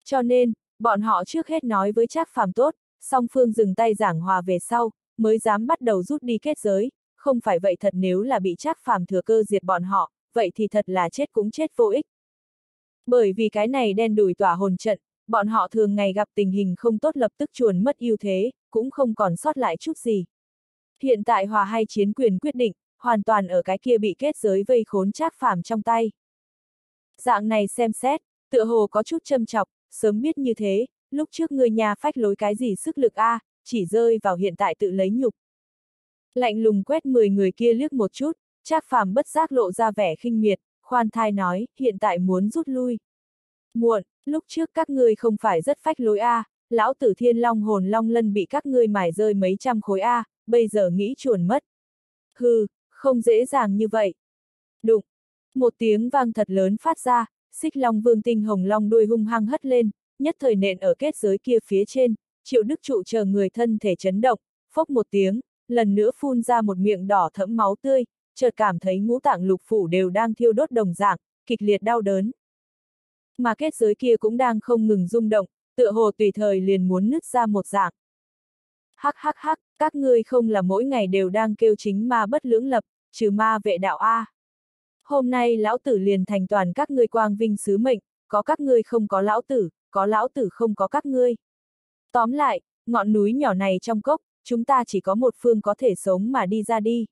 Cho nên, bọn họ trước hết nói với Trác Phàm tốt, song phương dừng tay giảng hòa về sau, mới dám bắt đầu rút đi kết giới, không phải vậy thật nếu là bị Trác Phàm thừa cơ diệt bọn họ, vậy thì thật là chết cũng chết vô ích. Bởi vì cái này đen đủi tỏa hồn trận, bọn họ thường ngày gặp tình hình không tốt lập tức chuồn mất ưu thế, cũng không còn sót lại chút gì. Hiện tại hòa hay chiến quyền quyết định, hoàn toàn ở cái kia bị kết giới vây khốn Trác Phàm trong tay. Dạng này xem xét, tựa hồ có chút châm chọc, sớm biết như thế, lúc trước người nhà phách lối cái gì sức lực a, à, chỉ rơi vào hiện tại tự lấy nhục. Lạnh lùng quét 10 người kia liếc một chút, Trác Phàm bất giác lộ ra vẻ khinh miệt, khoan thai nói, hiện tại muốn rút lui. Muộn, lúc trước các ngươi không phải rất phách lối a, à, lão tử thiên long hồn long lân bị các ngươi mài rơi mấy trăm khối a, à, bây giờ nghĩ chuồn mất. Hừ, không dễ dàng như vậy. Đụng, một tiếng vang thật lớn phát ra, xích long vương tinh hồng long đuôi hung hăng hất lên, nhất thời nện ở kết giới kia phía trên, triệu đức trụ chờ người thân thể chấn động, phốc một tiếng, lần nữa phun ra một miệng đỏ thẫm máu tươi, chợt cảm thấy ngũ tạng lục phủ đều đang thiêu đốt đồng dạng, kịch liệt đau đớn. Mà kết giới kia cũng đang không ngừng rung động, tựa hồ tùy thời liền muốn nứt ra một dạng. Hắc hắc hắc, các ngươi không là mỗi ngày đều đang kêu chính ma bất lưỡng lập, trừ ma vệ đạo A. Hôm nay lão tử liền thành toàn các ngươi quang vinh sứ mệnh, có các ngươi không có lão tử, có lão tử không có các ngươi. Tóm lại, ngọn núi nhỏ này trong cốc, chúng ta chỉ có một phương có thể sống mà đi ra đi.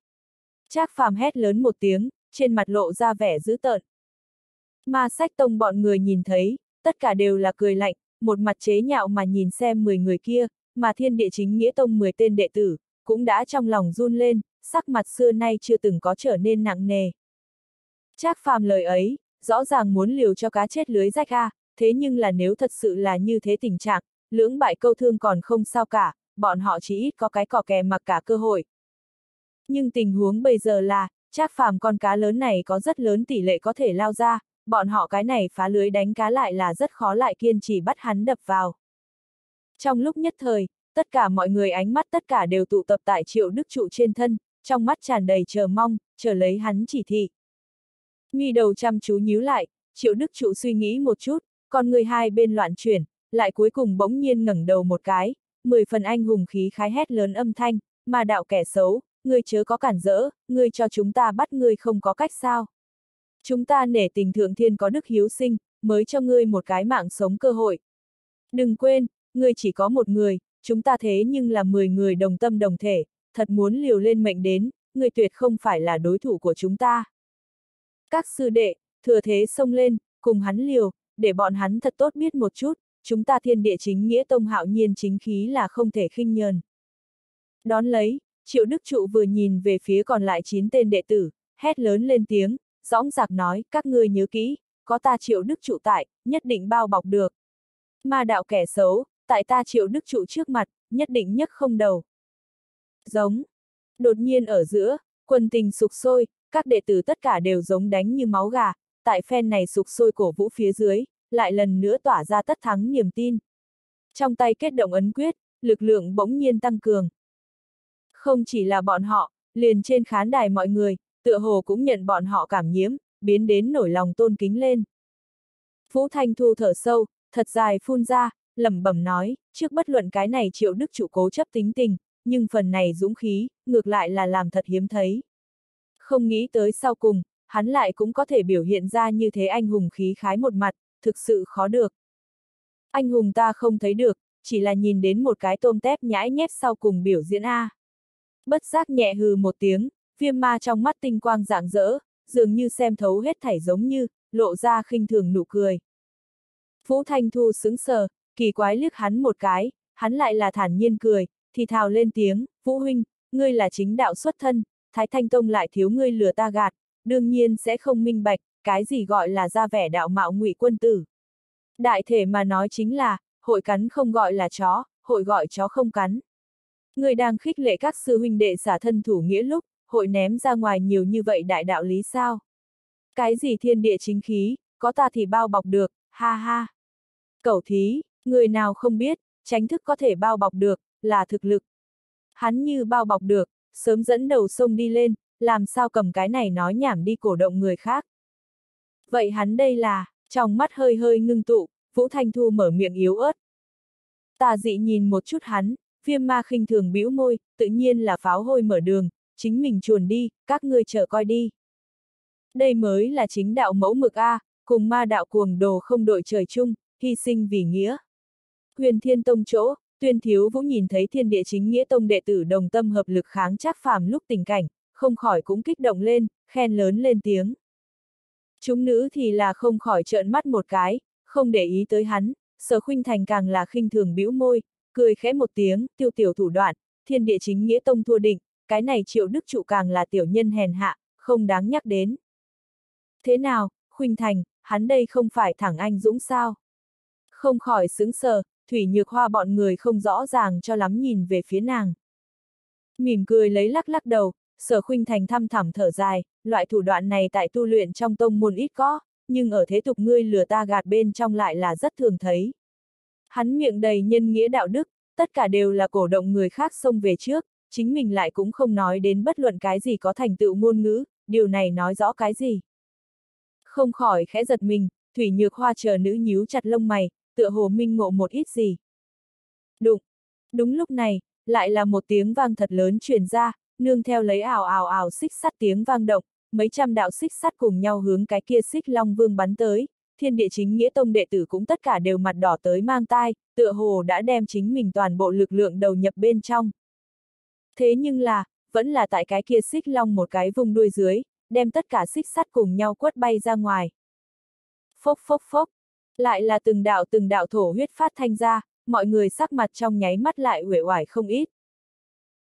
Trác phàm hét lớn một tiếng, trên mặt lộ ra vẻ dữ tợn. Ma sách tông bọn người nhìn thấy, tất cả đều là cười lạnh, một mặt chế nhạo mà nhìn xem 10 người kia, mà thiên địa chính nghĩa tông 10 tên đệ tử, cũng đã trong lòng run lên, sắc mặt xưa nay chưa từng có trở nên nặng nề. Trác phàm lời ấy, rõ ràng muốn liều cho cá chết lưới rách a, thế nhưng là nếu thật sự là như thế tình trạng, lưỡng bại câu thương còn không sao cả, bọn họ chỉ ít có cái cỏ kè mặc cả cơ hội. Nhưng tình huống bây giờ là, Trác phàm con cá lớn này có rất lớn tỷ lệ có thể lao ra, bọn họ cái này phá lưới đánh cá lại là rất khó lại kiên trì bắt hắn đập vào. Trong lúc nhất thời, tất cả mọi người ánh mắt tất cả đều tụ tập tại triệu đức trụ trên thân, trong mắt tràn đầy chờ mong, chờ lấy hắn chỉ thị. nghi đầu chăm chú nhíu lại, triệu đức trụ suy nghĩ một chút, còn người hai bên loạn chuyển, lại cuối cùng bỗng nhiên ngẩng đầu một cái, mười phần anh hùng khí khái hét lớn âm thanh, mà đạo kẻ xấu, ngươi chớ có cản rỡ, ngươi cho chúng ta bắt ngươi không có cách sao. Chúng ta nể tình thượng thiên có đức hiếu sinh, mới cho ngươi một cái mạng sống cơ hội. Đừng quên, ngươi chỉ có một người, chúng ta thế nhưng là 10 người đồng tâm đồng thể, thật muốn liều lên mệnh đến, ngươi tuyệt không phải là đối thủ của chúng ta. Các sư đệ, thừa thế xông lên, cùng hắn liều, để bọn hắn thật tốt biết một chút, chúng ta thiên địa chính nghĩa tông hạo nhiên chính khí là không thể khinh nhờn. Đón lấy, triệu đức trụ vừa nhìn về phía còn lại 9 tên đệ tử, hét lớn lên tiếng, dõng dạc nói, các ngươi nhớ kỹ, có ta triệu đức trụ tại, nhất định bao bọc được. Ma đạo kẻ xấu, tại ta triệu đức trụ trước mặt, nhất định nhất không đầu. Giống. Đột nhiên ở giữa, quần tình sục sôi, các đệ tử tất cả đều giống đánh như máu gà, tại phen này sục sôi cổ vũ phía dưới, lại lần nữa tỏa ra tất thắng niềm tin. Trong tay kết động ấn quyết, lực lượng bỗng nhiên tăng cường. Không chỉ là bọn họ, liền trên khán đài mọi người, tựa hồ cũng nhận bọn họ cảm nhiễm, biến đến nổi lòng tôn kính lên. phú Thanh Thu thở sâu, thật dài phun ra, lẩm bẩm nói, trước bất luận cái này triệu đức chủ cố chấp tính tình, nhưng phần này dũng khí, ngược lại là làm thật hiếm thấy. Không nghĩ tới sau cùng, hắn lại cũng có thể biểu hiện ra như thế anh hùng khí khái một mặt, thực sự khó được. Anh hùng ta không thấy được, chỉ là nhìn đến một cái tôm tép nhãi nhép sau cùng biểu diễn A. Bất giác nhẹ hừ một tiếng, viêm ma trong mắt tinh quang rạng rỡ, dường như xem thấu hết thảy giống như, lộ ra khinh thường nụ cười. Vũ Thanh Thu sững sờ, kỳ quái liếc hắn một cái, hắn lại là thản nhiên cười, thì thào lên tiếng, Vũ Huynh, ngươi là chính đạo xuất thân, Thái Thanh Tông lại thiếu ngươi lừa ta gạt, đương nhiên sẽ không minh bạch, cái gì gọi là ra vẻ đạo mạo ngụy quân tử. Đại thể mà nói chính là, hội cắn không gọi là chó, hội gọi chó không cắn. Người đang khích lệ các sư huynh đệ xả thân thủ nghĩa lúc, hội ném ra ngoài nhiều như vậy đại đạo lý sao? Cái gì thiên địa chính khí, có ta thì bao bọc được, ha ha. Cẩu thí, người nào không biết, tránh thức có thể bao bọc được, là thực lực. Hắn như bao bọc được, sớm dẫn đầu sông đi lên, làm sao cầm cái này nói nhảm đi cổ động người khác. Vậy hắn đây là, trong mắt hơi hơi ngưng tụ, Vũ Thanh Thu mở miệng yếu ớt. Tà dị nhìn một chút hắn, viêm ma khinh thường bĩu môi, tự nhiên là pháo hôi mở đường, chính mình chuồn đi, các ngươi chờ coi đi. Đây mới là chính đạo mẫu mực A, cùng ma đạo cuồng đồ không đội trời chung, hy sinh vì nghĩa. Huyền Thiên Tông chỗ, tuyên thiếu vũ nhìn thấy thiên địa chính nghĩa tông đệ tử đồng tâm hợp lực kháng chắc phàm lúc tình cảnh, không khỏi cũng kích động lên, khen lớn lên tiếng. Chúng nữ thì là không khỏi trợn mắt một cái, không để ý tới hắn, sở khuynh thành càng là khinh thường bĩu môi, cười khẽ một tiếng, tiêu tiểu thủ đoạn, thiên địa chính nghĩa tông thua định, cái này triệu đức trụ càng là tiểu nhân hèn hạ, không đáng nhắc đến. Thế nào, khuynh thành, hắn đây không phải thẳng anh dũng sao? Không khỏi sướng sờ, thủy nhược hoa bọn người không rõ ràng cho lắm nhìn về phía nàng. Mỉm cười lấy lắc lắc đầu, sở khuynh thành thăm thẳm thở dài, loại thủ đoạn này tại tu luyện trong tông môn ít có, nhưng ở thế tục ngươi lừa ta gạt bên trong lại là rất thường thấy. Hắn miệng đầy nhân nghĩa đạo đức, tất cả đều là cổ động người khác xông về trước, chính mình lại cũng không nói đến bất luận cái gì có thành tựu ngôn ngữ, điều này nói rõ cái gì. Không khỏi khẽ giật mình, Thủy Nhược Hoa chờ nữ nhíu chặt lông mày, tựa hồ minh ngộ một ít gì. Đụng! Đúng lúc này, lại là một tiếng vang thật lớn truyền ra, nương theo lấy ảo ảo ảo xích sắt tiếng vang động, mấy trăm đạo xích sắt cùng nhau hướng cái kia xích long vương bắn tới, thiên địa chính nghĩa tông đệ tử cũng tất cả đều mặt đỏ tới mang tai, tựa hồ đã đem chính mình toàn bộ lực lượng đầu nhập bên trong. Thế nhưng là, vẫn là tại cái kia xích long một cái vùng đuôi dưới, đem tất cả xích sắt cùng nhau quất bay ra ngoài. Phốc phốc phốc, lại là từng đạo từng đạo thổ huyết phát thanh ra, mọi người sắc mặt trong nháy mắt lại uể oải không ít.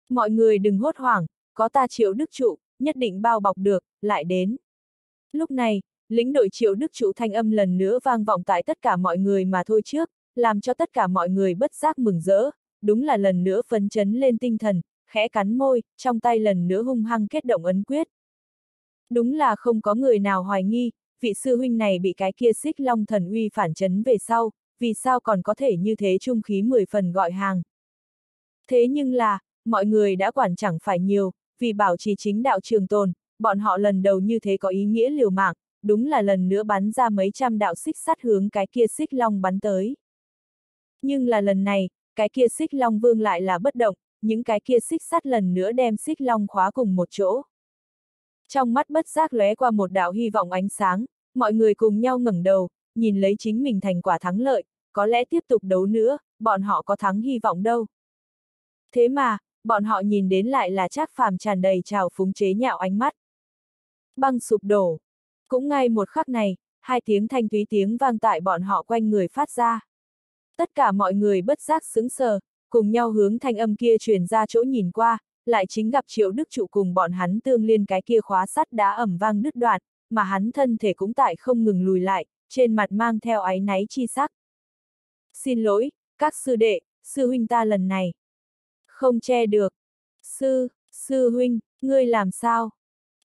Mọi người đừng hốt hoảng, có ta triệu đức trụ, nhất định bao bọc được, lại đến. Lúc này, lĩnh đội triệu đức trụ thanh âm lần nữa vang vọng tại tất cả mọi người mà thôi trước, làm cho tất cả mọi người bất giác mừng rỡ, đúng là lần nữa phấn chấn lên tinh thần, khẽ cắn môi, trong tay lần nữa hung hăng kết động ấn quyết. Đúng là không có người nào hoài nghi, vị sư huynh này bị cái kia xích long thần uy phản chấn về sau, vì sao còn có thể như thế trung khí 10 phần gọi hàng. Thế nhưng là, mọi người đã quản chẳng phải nhiều, vì bảo trì chính đạo trường tồn, bọn họ lần đầu như thế có ý nghĩa liều mạng, đúng là lần nữa bắn ra mấy trăm đạo xích sắt hướng cái kia xích long bắn tới. Nhưng là lần này, cái kia xích long vương lại là bất động, những cái kia xích sắt lần nữa đem xích long khóa cùng một chỗ. Trong mắt bất giác lóe qua một đạo hy vọng ánh sáng, mọi người cùng nhau ngẩng đầu, nhìn lấy chính mình thành quả thắng lợi, có lẽ tiếp tục đấu nữa, bọn họ có thắng hy vọng đâu. Thế mà, bọn họ nhìn đến lại là Trác Phàm tràn đầy trào phúng chế nhạo ánh mắt. Băng sụp đổ. Cũng ngay một khắc này, hai tiếng thanh thúy tiếng vang tại bọn họ quanh người phát ra. Tất cả mọi người bất giác sững sờ, cùng nhau hướng thanh âm kia truyền ra chỗ nhìn qua, lại chính gặp triệu đức trụ cùng bọn hắn tương liên cái kia khóa sắt đá ẩm vang đứt đoạn, mà hắn thân thể cũng tại không ngừng lùi lại, trên mặt mang theo áy náy chi sắc. Xin lỗi, các sư đệ, sư huynh ta lần này. Không che được. Sư, sư huynh, ngươi làm sao?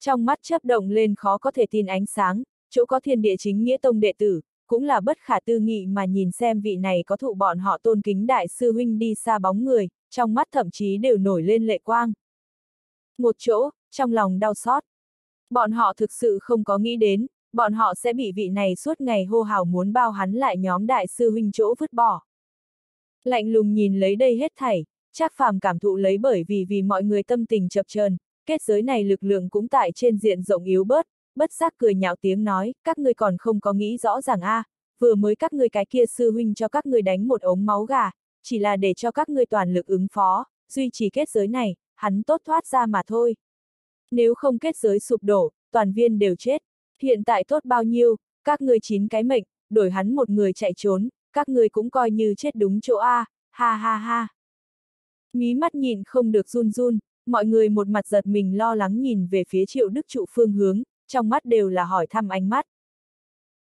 Trong mắt chấp động lên khó có thể tin ánh sáng, chỗ có thiên địa chính nghĩa tông đệ tử, cũng là bất khả tư nghị mà nhìn xem vị này có thụ bọn họ tôn kính đại sư huynh đi xa bóng người, trong mắt thậm chí đều nổi lên lệ quang. Một chỗ, trong lòng đau xót. Bọn họ thực sự không có nghĩ đến, bọn họ sẽ bị vị này suốt ngày hô hào muốn bao hắn lại nhóm đại sư huynh chỗ vứt bỏ. Lạnh lùng nhìn lấy đây hết thảy, chắc phàm cảm thụ lấy bởi vì vì mọi người tâm tình chập chờn, kết giới này lực lượng cũng tại trên diện rộng yếu bớt, bất giác cười nhạo tiếng nói, các ngươi còn không có nghĩ rõ ràng a, à, vừa mới các ngươi cái kia sư huynh cho các ngươi đánh một ống máu gà, chỉ là để cho các ngươi toàn lực ứng phó, duy trì kết giới này, hắn tốt thoát ra mà thôi. Nếu không kết giới sụp đổ, toàn viên đều chết. Hiện tại tốt bao nhiêu, các ngươi chín cái mệnh, đổi hắn một người chạy trốn, các ngươi cũng coi như chết đúng chỗ A, ha ha ha. Mí mắt nhìn không được run run, mọi người một mặt giật mình lo lắng nhìn về phía triệu đức trụ phương hướng, trong mắt đều là hỏi thăm ánh mắt.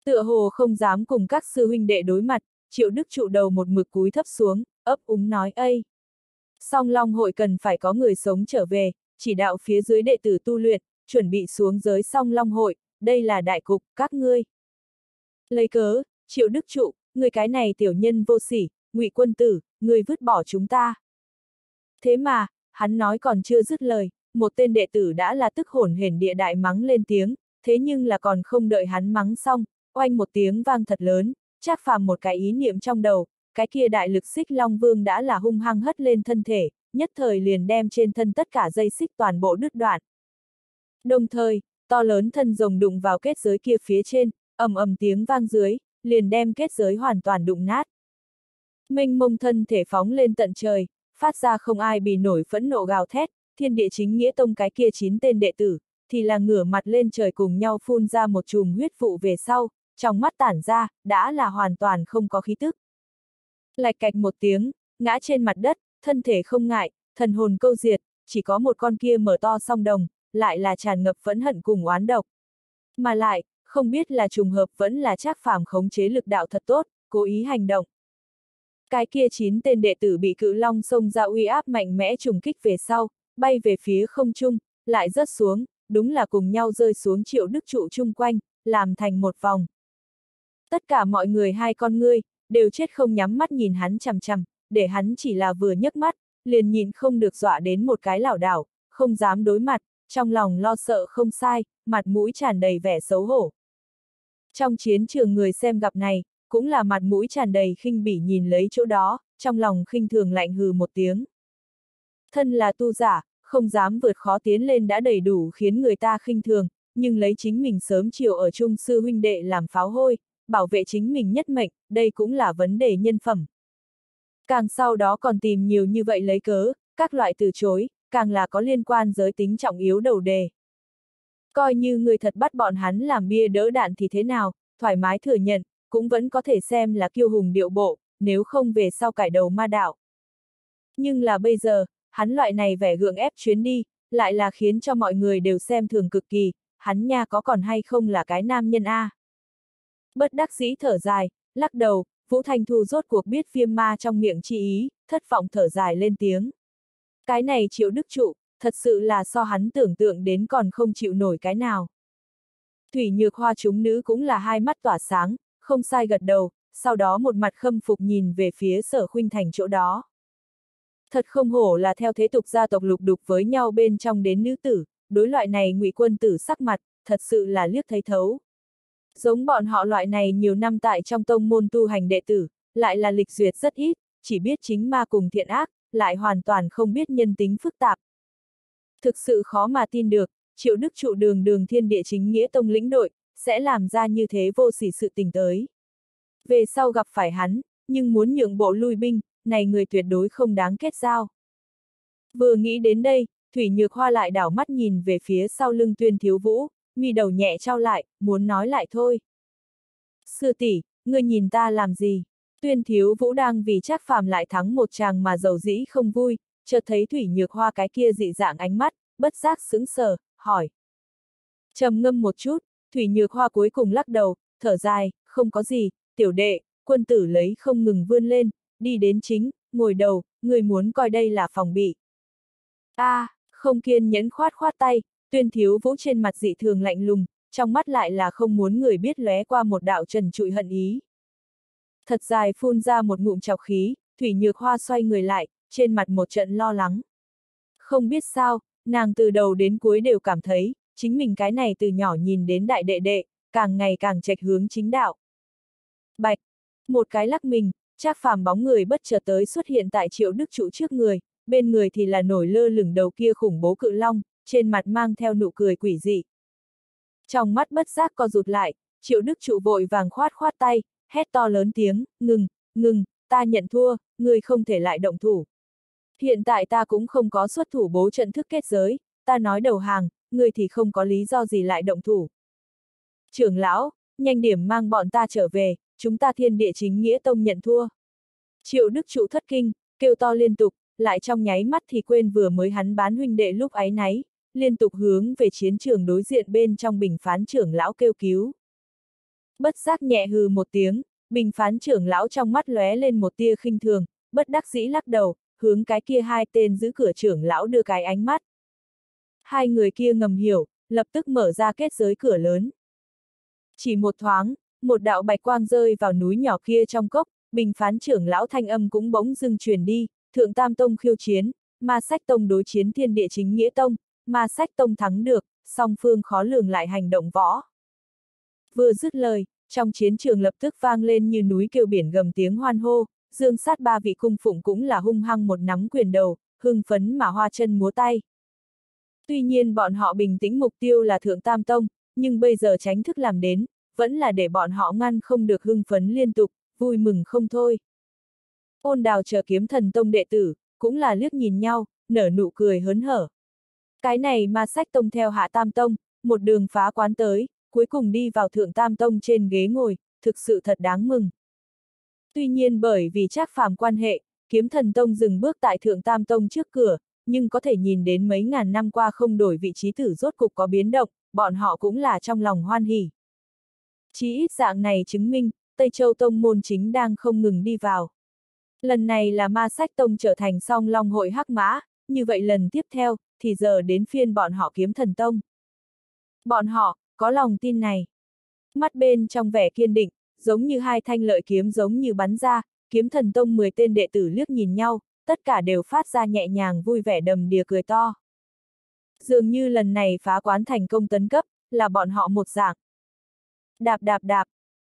Tựa hồ không dám cùng các sư huynh đệ đối mặt, triệu đức trụ đầu một mực cúi thấp xuống, ấp úng nói ây. Song Long hội cần phải có người sống trở về, chỉ đạo phía dưới đệ tử tu luyện, chuẩn bị xuống giới song Long hội, đây là đại cục, các ngươi. Lấy cớ, triệu đức trụ, người cái này tiểu nhân vô sỉ, ngụy quân tử, người vứt bỏ chúng ta. Thế mà, hắn nói còn chưa dứt lời, một tên đệ tử đã là tức hổn hển địa đại mắng lên tiếng, thế nhưng là còn không đợi hắn mắng xong, oanh một tiếng vang thật lớn, chắc phàm một cái ý niệm trong đầu, cái kia đại lực xích long vương đã là hung hăng hất lên thân thể, nhất thời liền đem trên thân tất cả dây xích toàn bộ đứt đoạn. Đồng thời, to lớn thân rồng đụng vào kết giới kia phía trên, ầm ầm tiếng vang dưới, liền đem kết giới hoàn toàn đụng nát. Minh mông thân thể phóng lên tận trời, phát ra không ai bị nổi phẫn nộ gào thét, thiên địa chính nghĩa tông cái kia chín tên đệ tử, thì là ngửa mặt lên trời cùng nhau phun ra một chùm huyết vụ về sau, trong mắt tản ra, đã là hoàn toàn không có khí tức. Lạch cạch một tiếng, ngã trên mặt đất, thân thể không ngại, thần hồn câu diệt, chỉ có một con kia mở to song đồng, lại là tràn ngập phẫn hận cùng oán độc. Mà lại, không biết là trùng hợp vẫn là chắc phàm khống chế lực đạo thật tốt, cố ý hành động. Cái kia chín tên đệ tử bị cự long xông ra uy áp mạnh mẽ trùng kích về sau, bay về phía không trung, lại rớt xuống, đúng là cùng nhau rơi xuống triệu đức trụ chung quanh, làm thành một vòng. Tất cả mọi người hai con ngươi, đều chết không nhắm mắt nhìn hắn chằm chằm, để hắn chỉ là vừa nhấc mắt, liền nhìn không được dọa đến một cái lảo đảo, không dám đối mặt, trong lòng lo sợ không sai, mặt mũi tràn đầy vẻ xấu hổ. Trong chiến trường người xem gặp này, cũng là mặt mũi tràn đầy khinh bỉ nhìn lấy chỗ đó, trong lòng khinh thường lạnh hừ một tiếng. Thân là tu giả, không dám vượt khó tiến lên đã đầy đủ khiến người ta khinh thường, nhưng lấy chính mình sớm chiều ở chung sư huynh đệ làm pháo hôi, bảo vệ chính mình nhất mệnh, đây cũng là vấn đề nhân phẩm. Càng sau đó còn tìm nhiều như vậy lấy cớ, các loại từ chối, càng là có liên quan giới tính trọng yếu đầu đề. Coi như người thật bắt bọn hắn làm bia đỡ đạn thì thế nào, thoải mái thừa nhận, cũng vẫn có thể xem là kiêu hùng điệu bộ, nếu không về sau cải đầu ma đạo. Nhưng là bây giờ, hắn loại này vẻ gượng ép chuyến đi, lại là khiến cho mọi người đều xem thường cực kỳ, hắn nha có còn hay không là cái nam nhân A. Bất đắc dĩ thở dài, lắc đầu, Vũ Thanh Thu rốt cuộc biết viêm ma trong miệng chi ý, thất vọng thở dài lên tiếng. Cái này triệu đức trụ, thật sự là so hắn tưởng tượng đến còn không chịu nổi cái nào. Thủy nhược hoa chúng nữ cũng là hai mắt tỏa sáng, không sai gật đầu, sau đó một mặt khâm phục nhìn về phía sở khuynh thành chỗ đó. Thật không hổ là theo thế tục gia tộc lục đục với nhau bên trong đến nữ tử, đối loại này ngụy quân tử sắc mặt, thật sự là liếc thấy thấu. Giống bọn họ loại này nhiều năm tại trong tông môn tu hành đệ tử, lại là lịch duyệt rất ít, chỉ biết chính ma cùng thiện ác, lại hoàn toàn không biết nhân tính phức tạp. Thực sự khó mà tin được, triệu đức trụ đường đường thiên địa chính nghĩa tông lĩnh đội, sẽ làm ra như thế vô sỉ sự tình tới. Về sau gặp phải hắn, nhưng muốn nhượng bộ lui binh, này người tuyệt đối không đáng kết giao. Vừa nghĩ đến đây, Thủy Nhược Hoa lại đảo mắt nhìn về phía sau lưng tuyên thiếu vũ, mi đầu nhẹ trao lại, muốn nói lại thôi. Sư tỷ, ngươi nhìn ta làm gì? Tuyên thiếu vũ đang vì chắc phàm lại thắng một chàng mà giàu dĩ không vui, chợt thấy Thủy Nhược Hoa cái kia dị dạng ánh mắt, bất giác sững sờ, hỏi. trầm ngâm một chút, Thủy Nhược Hoa cuối cùng lắc đầu, thở dài, không có gì, tiểu đệ, quân tử lấy không ngừng vươn lên, đi đến chính, ngồi đầu, người muốn coi đây là phòng bị. a à, không kiên nhẫn khoát khoát tay, tuyên thiếu vũ trên mặt dị thường lạnh lùng, trong mắt lại là không muốn người biết lóe qua một đạo trần trụi hận ý. Thật dài phun ra một ngụm chọc khí, Thủy Nhược Hoa xoay người lại, trên mặt một trận lo lắng. Không biết sao, nàng từ đầu đến cuối đều cảm thấy, chính mình cái này từ nhỏ nhìn đến đại đệ đệ, càng ngày càng trạch hướng chính đạo. Bạch, một cái lắc mình, Trác phàm bóng người bất chợt tới xuất hiện tại triệu đức trụ trước người, bên người thì là nổi lơ lửng đầu kia khủng bố cự long, trên mặt mang theo nụ cười quỷ dị. Trong mắt bất giác co rụt lại, triệu đức trụ vội vàng khoát khoát tay, hét to lớn tiếng, ngừng, ngừng, ta nhận thua, người không thể lại động thủ. Hiện tại ta cũng không có xuất thủ bố trận thức kết giới, ta nói đầu hàng, người thì không có lý do gì lại động thủ. Trưởng lão, nhanh điểm mang bọn ta trở về, chúng ta thiên địa chính nghĩa tông nhận thua. Triệu Đức Trụ thất kinh, kêu to liên tục, lại trong nháy mắt thì quên vừa mới hắn bán huynh đệ lúc ấy náy, liên tục hướng về chiến trường đối diện bên trong bình phán trưởng lão kêu cứu. Bất giác nhẹ hừ một tiếng, bình phán trưởng lão trong mắt lóe lên một tia khinh thường, bất đắc dĩ lắc đầu, hướng cái kia hai tên giữ cửa trưởng lão đưa cái ánh mắt. Hai người kia ngầm hiểu, lập tức mở ra kết giới cửa lớn. Chỉ một thoáng, một đạo bạch quang rơi vào núi nhỏ kia trong cốc, bình phán trưởng lão thanh âm cũng bỗng dưng truyền đi, thượng tam tông khiêu chiến, ma sách tông đối chiến thiên địa chính nghĩa tông, ma sách tông thắng được, song phương khó lường lại hành động võ. Vừa dứt lời, trong chiến trường lập tức vang lên như núi kêu biển gầm tiếng hoan hô, dương sát ba vị cung phụng cũng là hung hăng một nắm quyền đầu, hưng phấn mà hoa chân múa tay. Tuy nhiên bọn họ bình tĩnh mục tiêu là thượng tam tông, nhưng bây giờ tránh thức làm đến, vẫn là để bọn họ ngăn không được hưng phấn liên tục, vui mừng không thôi. Ôn đào chờ kiếm thần tông đệ tử, cũng là liếc nhìn nhau, nở nụ cười hớn hở. Cái này mà sách tông theo hạ tam tông, một đường phá quán tới, cuối cùng đi vào thượng tam tông trên ghế ngồi, thực sự thật đáng mừng. Tuy nhiên bởi vì chắc phàm quan hệ, kiếm thần tông dừng bước tại thượng tam tông trước cửa, nhưng có thể nhìn đến mấy ngàn năm qua không đổi vị trí tử rốt cục có biến động, bọn họ cũng là trong lòng hoan hỉ. Chí ít dạng này chứng minh, Tây Châu Tông môn chính đang không ngừng đi vào. Lần này là ma sách tông trở thành song long hội hắc mã, như vậy lần tiếp theo, thì giờ đến phiên bọn họ kiếm thần tông. Bọn họ, có lòng tin này. Mắt bên trong vẻ kiên định, giống như hai thanh lợi kiếm giống như bắn ra, kiếm thần tông 10 tên đệ tử liếc nhìn nhau, tất cả đều phát ra nhẹ nhàng vui vẻ đầm đìa cười to. Dường như lần này phá quán thành công tấn cấp, là bọn họ một dạng. Đạp đạp đạp,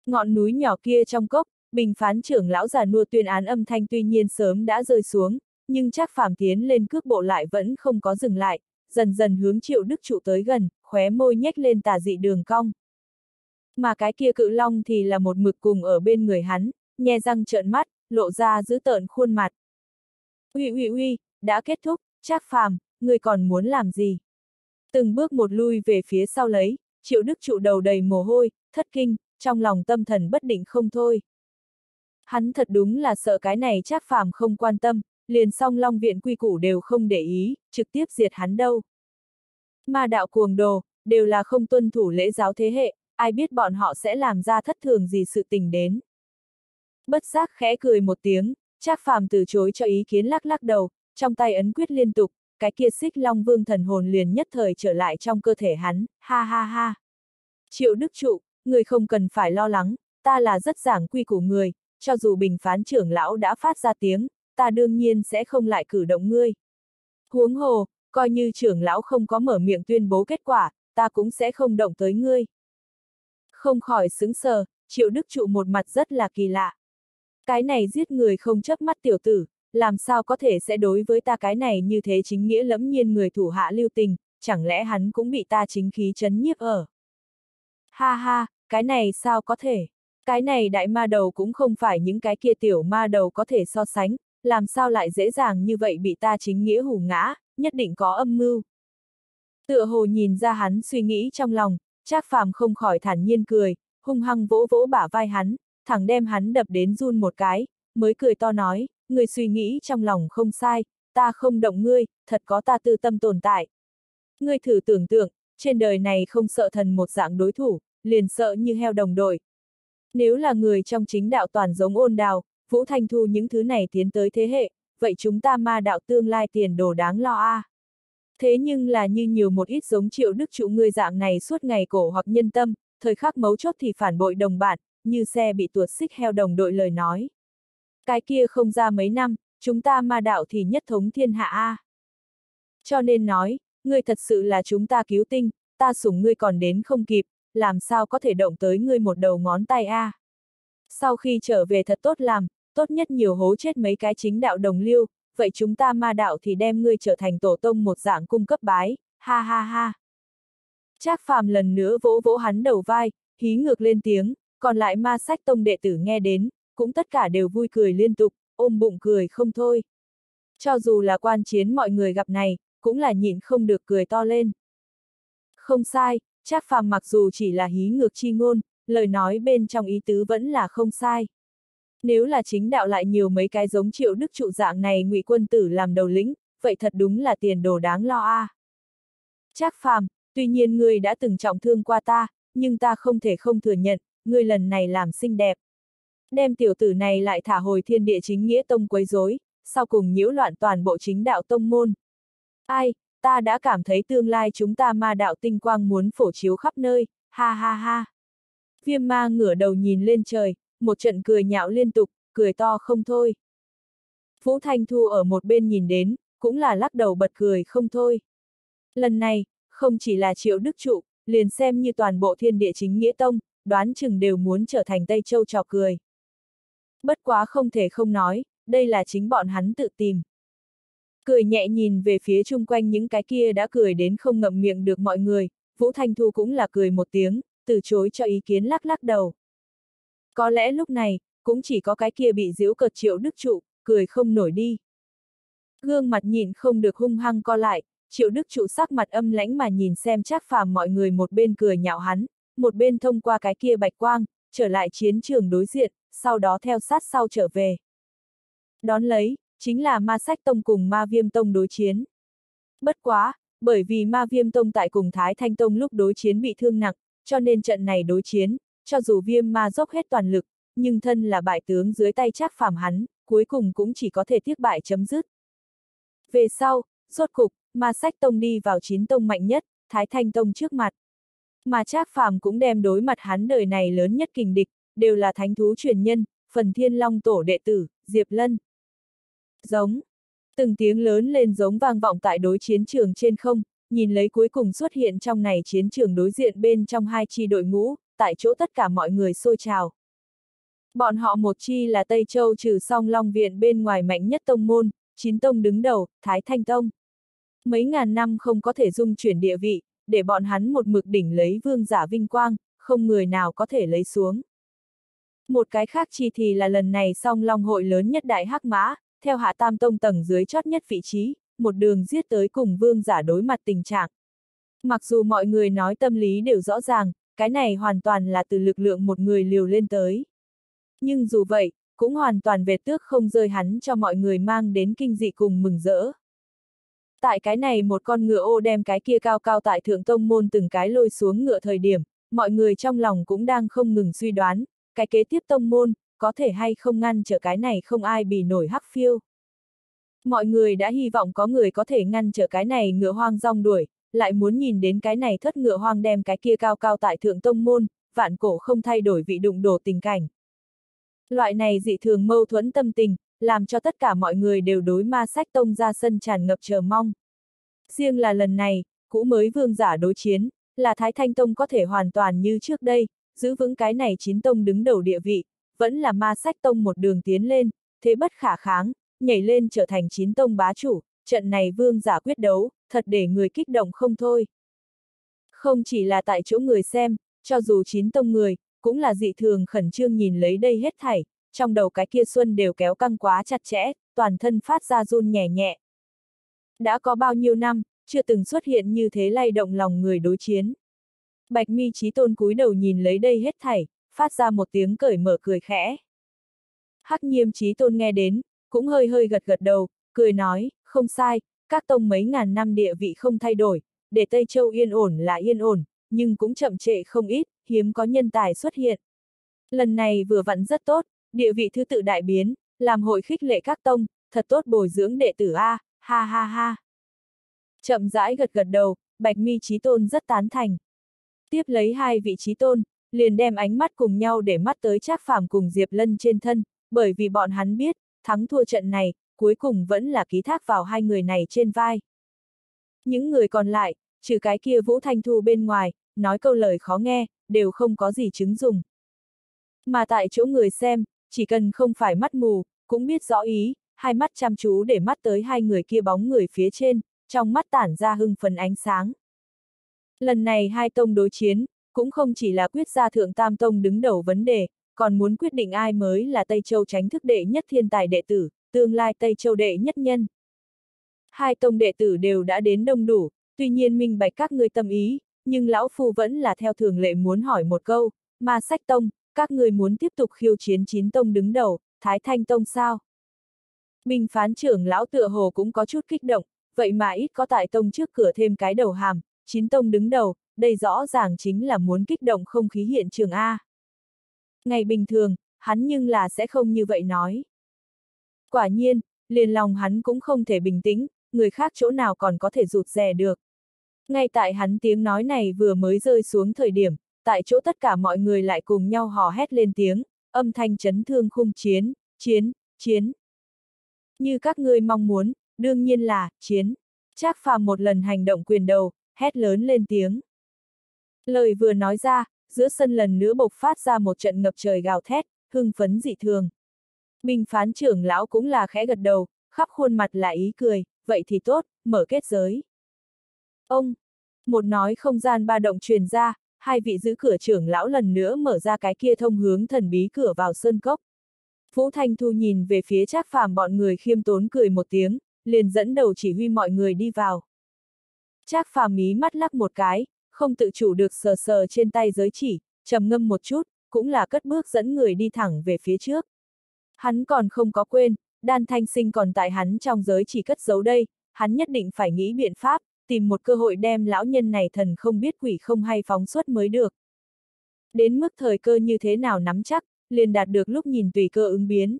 ngọn núi nhỏ kia trong cốc, bình phán trưởng lão già nua tuyên án âm thanh tuy nhiên sớm đã rơi xuống, nhưng chắc phàm tiến lên cước bộ lại vẫn không có dừng lại, dần dần hướng triệu đức trụ tới gần, khóe môi nhếch lên tà dị đường cong. Mà cái kia cự long thì là một mực cùng ở bên người hắn, nhe răng trợn mắt, lộ ra giữ tợn khuôn mặt. Uy uy uy, đã kết thúc, trác phàm, người còn muốn làm gì? Từng bước một lui về phía sau lấy, triệu đức trụ đầu đầy mồ hôi, thất kinh, trong lòng tâm thần bất định không thôi. Hắn thật đúng là sợ cái này trác phàm không quan tâm, liền song long viện quy củ đều không để ý, trực tiếp diệt hắn đâu. Ma đạo cuồng đồ, đều là không tuân thủ lễ giáo thế hệ, ai biết bọn họ sẽ làm ra thất thường gì sự tình đến. Bất giác khẽ cười một tiếng, Trác Phàm từ chối cho ý kiến lắc lắc đầu, trong tay ấn quyết liên tục, cái kia xích long vương thần hồn liền nhất thời trở lại trong cơ thể hắn, ha ha ha. Triệu Đức Trụ, người không cần phải lo lắng, ta là rất giảng quy của người, cho dù bình phán trưởng lão đã phát ra tiếng, ta đương nhiên sẽ không lại cử động ngươi. Huống hồ, coi như trưởng lão không có mở miệng tuyên bố kết quả, ta cũng sẽ không động tới ngươi. Không khỏi xứng sờ, triệu đức trụ một mặt rất là kỳ lạ. Cái này giết người không chấp mắt tiểu tử, làm sao có thể sẽ đối với ta cái này như thế chính nghĩa lẫm nhiên người thủ hạ lưu tình, chẳng lẽ hắn cũng bị ta chính khí chấn nhiếp ở. Ha ha, cái này sao có thể? Cái này đại ma đầu cũng không phải những cái kia tiểu ma đầu có thể so sánh, làm sao lại dễ dàng như vậy bị ta chính nghĩa hù ngã, nhất định có âm mưu. Tựa hồ nhìn ra hắn suy nghĩ trong lòng, Trác Phàm không khỏi thản nhiên cười, hung hăng vỗ vỗ bả vai hắn, thẳng đem hắn đập đến run một cái, mới cười to nói, người suy nghĩ trong lòng không sai, ta không động ngươi, thật có ta tư tâm tồn tại. Ngươi thử tưởng tượng, trên đời này không sợ thần một dạng đối thủ, liền sợ như heo đồng đội. Nếu là người trong chính đạo toàn giống ôn đào, Vũ Thanh Thu những thứ này tiến tới thế hệ, vậy chúng ta ma đạo tương lai tiền đồ đáng lo a. À. Thế nhưng là như nhiều một ít giống triệu đức trụ ngươi dạng này suốt ngày cổ hoặc nhân tâm, thời khắc mấu chốt thì phản bội đồng bạn, như xe bị tuột xích heo đồng đội lời nói. Cái kia không ra mấy năm, chúng ta ma đạo thì nhất thống thiên hạ a. À. Cho nên nói, ngươi thật sự là chúng ta cứu tinh, ta sủng ngươi còn đến không kịp, làm sao có thể động tới ngươi một đầu ngón tay a. À. Sau khi trở về thật tốt làm, tốt nhất nhiều hố chết mấy cái chính đạo đồng lưu vậy chúng ta ma đạo thì đem ngươi trở thành tổ tông một dạng cung cấp bái, ha ha ha. Trác phàm lần nữa vỗ vỗ hắn đầu vai, hí ngược lên tiếng, còn lại ma sách tông đệ tử nghe đến, cũng tất cả đều vui cười liên tục, ôm bụng cười không thôi. Cho dù là quan chiến mọi người gặp này, cũng là nhịn không được cười to lên. Không sai, Trác phàm mặc dù chỉ là hí ngược chi ngôn, lời nói bên trong ý tứ vẫn là không sai. Nếu là chính đạo lại nhiều mấy cái giống triệu đức trụ dạng này ngụy quân tử làm đầu lĩnh, vậy thật đúng là tiền đồ đáng lo a. À. Trác phàm, tuy nhiên ngươi đã từng trọng thương qua ta, nhưng ta không thể không thừa nhận, ngươi lần này làm xinh đẹp. Đem tiểu tử này lại thả hồi thiên địa chính nghĩa tông quấy rối, sau cùng nhiễu loạn toàn bộ chính đạo tông môn. Ai, ta đã cảm thấy tương lai chúng ta ma đạo tinh quang muốn phổ chiếu khắp nơi, ha ha ha. Viêm ma ngửa đầu nhìn lên trời, một trận cười nhạo liên tục, cười to không thôi. Vũ Thanh Thu ở một bên nhìn đến, cũng là lắc đầu bật cười không thôi. Lần này, không chỉ là triệu đức trụ, liền xem như toàn bộ thiên địa chính nghĩa tông, đoán chừng đều muốn trở thành Tây Châu trò cười. Bất quá không thể không nói, đây là chính bọn hắn tự tìm. Cười nhẹ nhìn về phía chung quanh những cái kia đã cười đến không ngậm miệng được mọi người, Vũ Thanh Thu cũng là cười một tiếng, từ chối cho ý kiến lắc lắc đầu. Có lẽ lúc này, cũng chỉ có cái kia bị giễu cợt triệu đức trụ, cười không nổi đi. Gương mặt nhìn không được hung hăng co lại, triệu đức trụ sắc mặt âm lãnh mà nhìn xem chắc phàm mọi người một bên cười nhạo hắn, một bên thông qua cái kia bạch quang, trở lại chiến trường đối diện, sau đó theo sát sau trở về. Đón lấy, chính là ma sách tông cùng ma viêm tông đối chiến. Bất quá, bởi vì ma viêm tông tại cùng Thái Thanh Tông lúc đối chiến bị thương nặng, cho nên trận này đối chiến, cho dù viêm ma dốc hết toàn lực, nhưng thân là bại tướng dưới tay chắc phàm hắn, cuối cùng cũng chỉ có thể tiếc bại chấm dứt. Về sau, rốt cục, ma sách tông đi vào chín tông mạnh nhất, Thái Thanh Tông trước mặt. Mà Trác Phàm cũng đem đối mặt hắn đời này lớn nhất kình địch, đều là thánh thú truyền nhân, phần thiên long tổ đệ tử, Diệp Lân. Giống. Từng tiếng lớn lên giống vang vọng tại đối chiến trường trên không, nhìn lấy cuối cùng xuất hiện trong này chiến trường đối diện bên trong hai chi đội ngũ, tại chỗ tất cả mọi người xôi trào. Bọn họ một chi là Tây Châu trừ song Long Viện bên ngoài mạnh nhất tông môn, chín tông đứng đầu, Thái Thanh Tông. Mấy ngàn năm không có thể dung chuyển địa vị, để bọn hắn một mực đỉnh lấy vương giả vinh quang, không người nào có thể lấy xuống. Một cái khác chi thì là lần này song Long hội lớn nhất đại hắc mã, theo hạ tam tông tầng dưới chót nhất vị trí, một đường giết tới cùng vương giả đối mặt tình trạng. Mặc dù mọi người nói tâm lý đều rõ ràng, cái này hoàn toàn là từ lực lượng một người liều lên tới. Nhưng dù vậy, cũng hoàn toàn về tước không rơi hắn cho mọi người mang đến kinh dị cùng mừng rỡ. Tại cái này một con ngựa ô đem cái kia cao cao tại thượng tông môn từng cái lôi xuống ngựa thời điểm, mọi người trong lòng cũng đang không ngừng suy đoán, cái kế tiếp tông môn, có thể hay không ngăn trở cái này không ai bị nổi hắc phiêu. Mọi người đã hy vọng có người có thể ngăn trở cái này ngựa hoang rong đuổi, lại muốn nhìn đến cái này thất ngựa hoang đem cái kia cao cao tại thượng tông môn, vạn cổ không thay đổi vị đụng đổ tình cảnh. Loại này dị thường mâu thuẫn tâm tình, làm cho tất cả mọi người đều đối ma sách tông ra sân tràn ngập chờ mong. Riêng là lần này, cũ mới vương giả đối chiến, là Thái Thanh Tông có thể hoàn toàn như trước đây, giữ vững cái này chín tông đứng đầu địa vị, vẫn là ma sách tông một đường tiến lên, thế bất khả kháng, nhảy lên trở thành chín tông bá chủ, trận này vương giả quyết đấu, thật để người kích động không thôi. Không chỉ là tại chỗ người xem, cho dù chín tông người, cũng là dị thường khẩn trương nhìn lấy đây hết thảy, trong đầu cái kia xuân đều kéo căng quá chặt chẽ, toàn thân phát ra run nhẹ nhẹ. Đã có bao nhiêu năm, chưa từng xuất hiện như thế lay động lòng người đối chiến. Bạch mi trí tôn cúi đầu nhìn lấy đây hết thảy, phát ra một tiếng cởi mở cười khẽ. Hắc nhiêm trí tôn nghe đến, cũng hơi hơi gật gật đầu, cười nói, không sai, các tông mấy ngàn năm địa vị không thay đổi, để Tây Châu yên ổn là yên ổn, nhưng cũng chậm trệ không ít, hiếm có nhân tài xuất hiện. Lần này vừa vặn rất tốt, địa vị thứ tự đại biến, làm hội khích lệ các tông, thật tốt bồi dưỡng đệ tử A, ha ha ha. Chậm rãi gật gật đầu, Bạch Mi Chí Tôn rất tán thành. Tiếp lấy hai vị trí tôn, liền đem ánh mắt cùng nhau để mắt tới Trác Phàm cùng Diệp Lân trên thân, bởi vì bọn hắn biết, thắng thua trận này, cuối cùng vẫn là ký thác vào hai người này trên vai. Những người còn lại, trừ cái kia Vũ Thanh Thu bên ngoài, nói câu lời khó nghe, đều không có gì chứng dùng. Mà tại chỗ người xem, chỉ cần không phải mắt mù, cũng biết rõ ý, hai mắt chăm chú để mắt tới hai người kia bóng người phía trên, trong mắt tản ra hưng phấn ánh sáng. Lần này hai tông đối chiến, cũng không chỉ là quyết gia thượng tam tông đứng đầu vấn đề, còn muốn quyết định ai mới là Tây Châu tránh thức đệ nhất thiên tài đệ tử, tương lai Tây Châu đệ nhất nhân. Hai tông đệ tử đều đã đến đông đủ, tuy nhiên minh bạch các ngươi tâm ý, nhưng lão phu vẫn là theo thường lệ muốn hỏi một câu, mà sách tông, các người muốn tiếp tục khiêu chiến chín tông đứng đầu, Thái Thanh Tông sao? Minh phán trưởng lão tựa hồ cũng có chút kích động, vậy mà ít có tại tông trước cửa thêm cái đầu hàm, chín tông đứng đầu, đây rõ ràng chính là muốn kích động không khí hiện trường A. Ngày bình thường, hắn nhưng là sẽ không như vậy nói. Quả nhiên, liền lòng hắn cũng không thể bình tĩnh, người khác chỗ nào còn có thể rụt rè được. Ngay tại hắn tiếng nói này vừa mới rơi xuống thời điểm, tại chỗ tất cả mọi người lại cùng nhau hò hét lên tiếng, âm thanh chấn thương khung chiến, chiến, chiến. Như các ngươi mong muốn, đương nhiên là, chiến. Trác phàm một lần hành động quyền đầu, hét lớn lên tiếng. Lời vừa nói ra, giữa sân lần nữa bộc phát ra một trận ngập trời gào thét, hưng phấn dị thường. Minh phán trưởng lão cũng là khẽ gật đầu, khắp khuôn mặt là ý cười, vậy thì tốt, mở kết giới. Ông, một nói không gian ba động truyền ra, hai vị giữ cửa trưởng lão lần nữa mở ra cái kia thông hướng thần bí cửa vào sơn cốc. Vũ Thanh Thu nhìn về phía Trác Phàm bọn người khiêm tốn cười một tiếng, liền dẫn đầu chỉ huy mọi người đi vào. Trác Phàm mí mắt lắc một cái, không tự chủ được sờ sờ trên tay giới chỉ, trầm ngâm một chút, cũng là cất bước dẫn người đi thẳng về phía trước. Hắn còn không có quên, đan thanh sinh còn tại hắn trong giới chỉ cất giấu đây, hắn nhất định phải nghĩ biện pháp, tìm một cơ hội đem lão nhân này thần không biết quỷ không hay phóng xuất mới được. Đến mức thời cơ như thế nào nắm chắc, liền đạt được lúc nhìn tùy cơ ứng biến.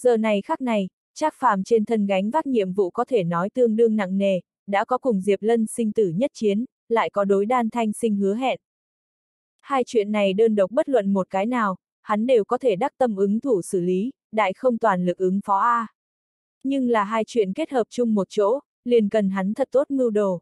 Giờ này khắc này, Trác Phàm trên thân gánh vác nhiệm vụ có thể nói tương đương nặng nề, đã có cùng Diệp Lân sinh tử nhất chiến, lại có đối đan thanh sinh hứa hẹn. Hai chuyện này đơn độc bất luận một cái nào, hắn đều có thể đắc tâm ứng thủ xử lý, đại không toàn lực ứng phó A. Nhưng là hai chuyện kết hợp chung một chỗ, liền cần hắn thật tốt mưu đồ.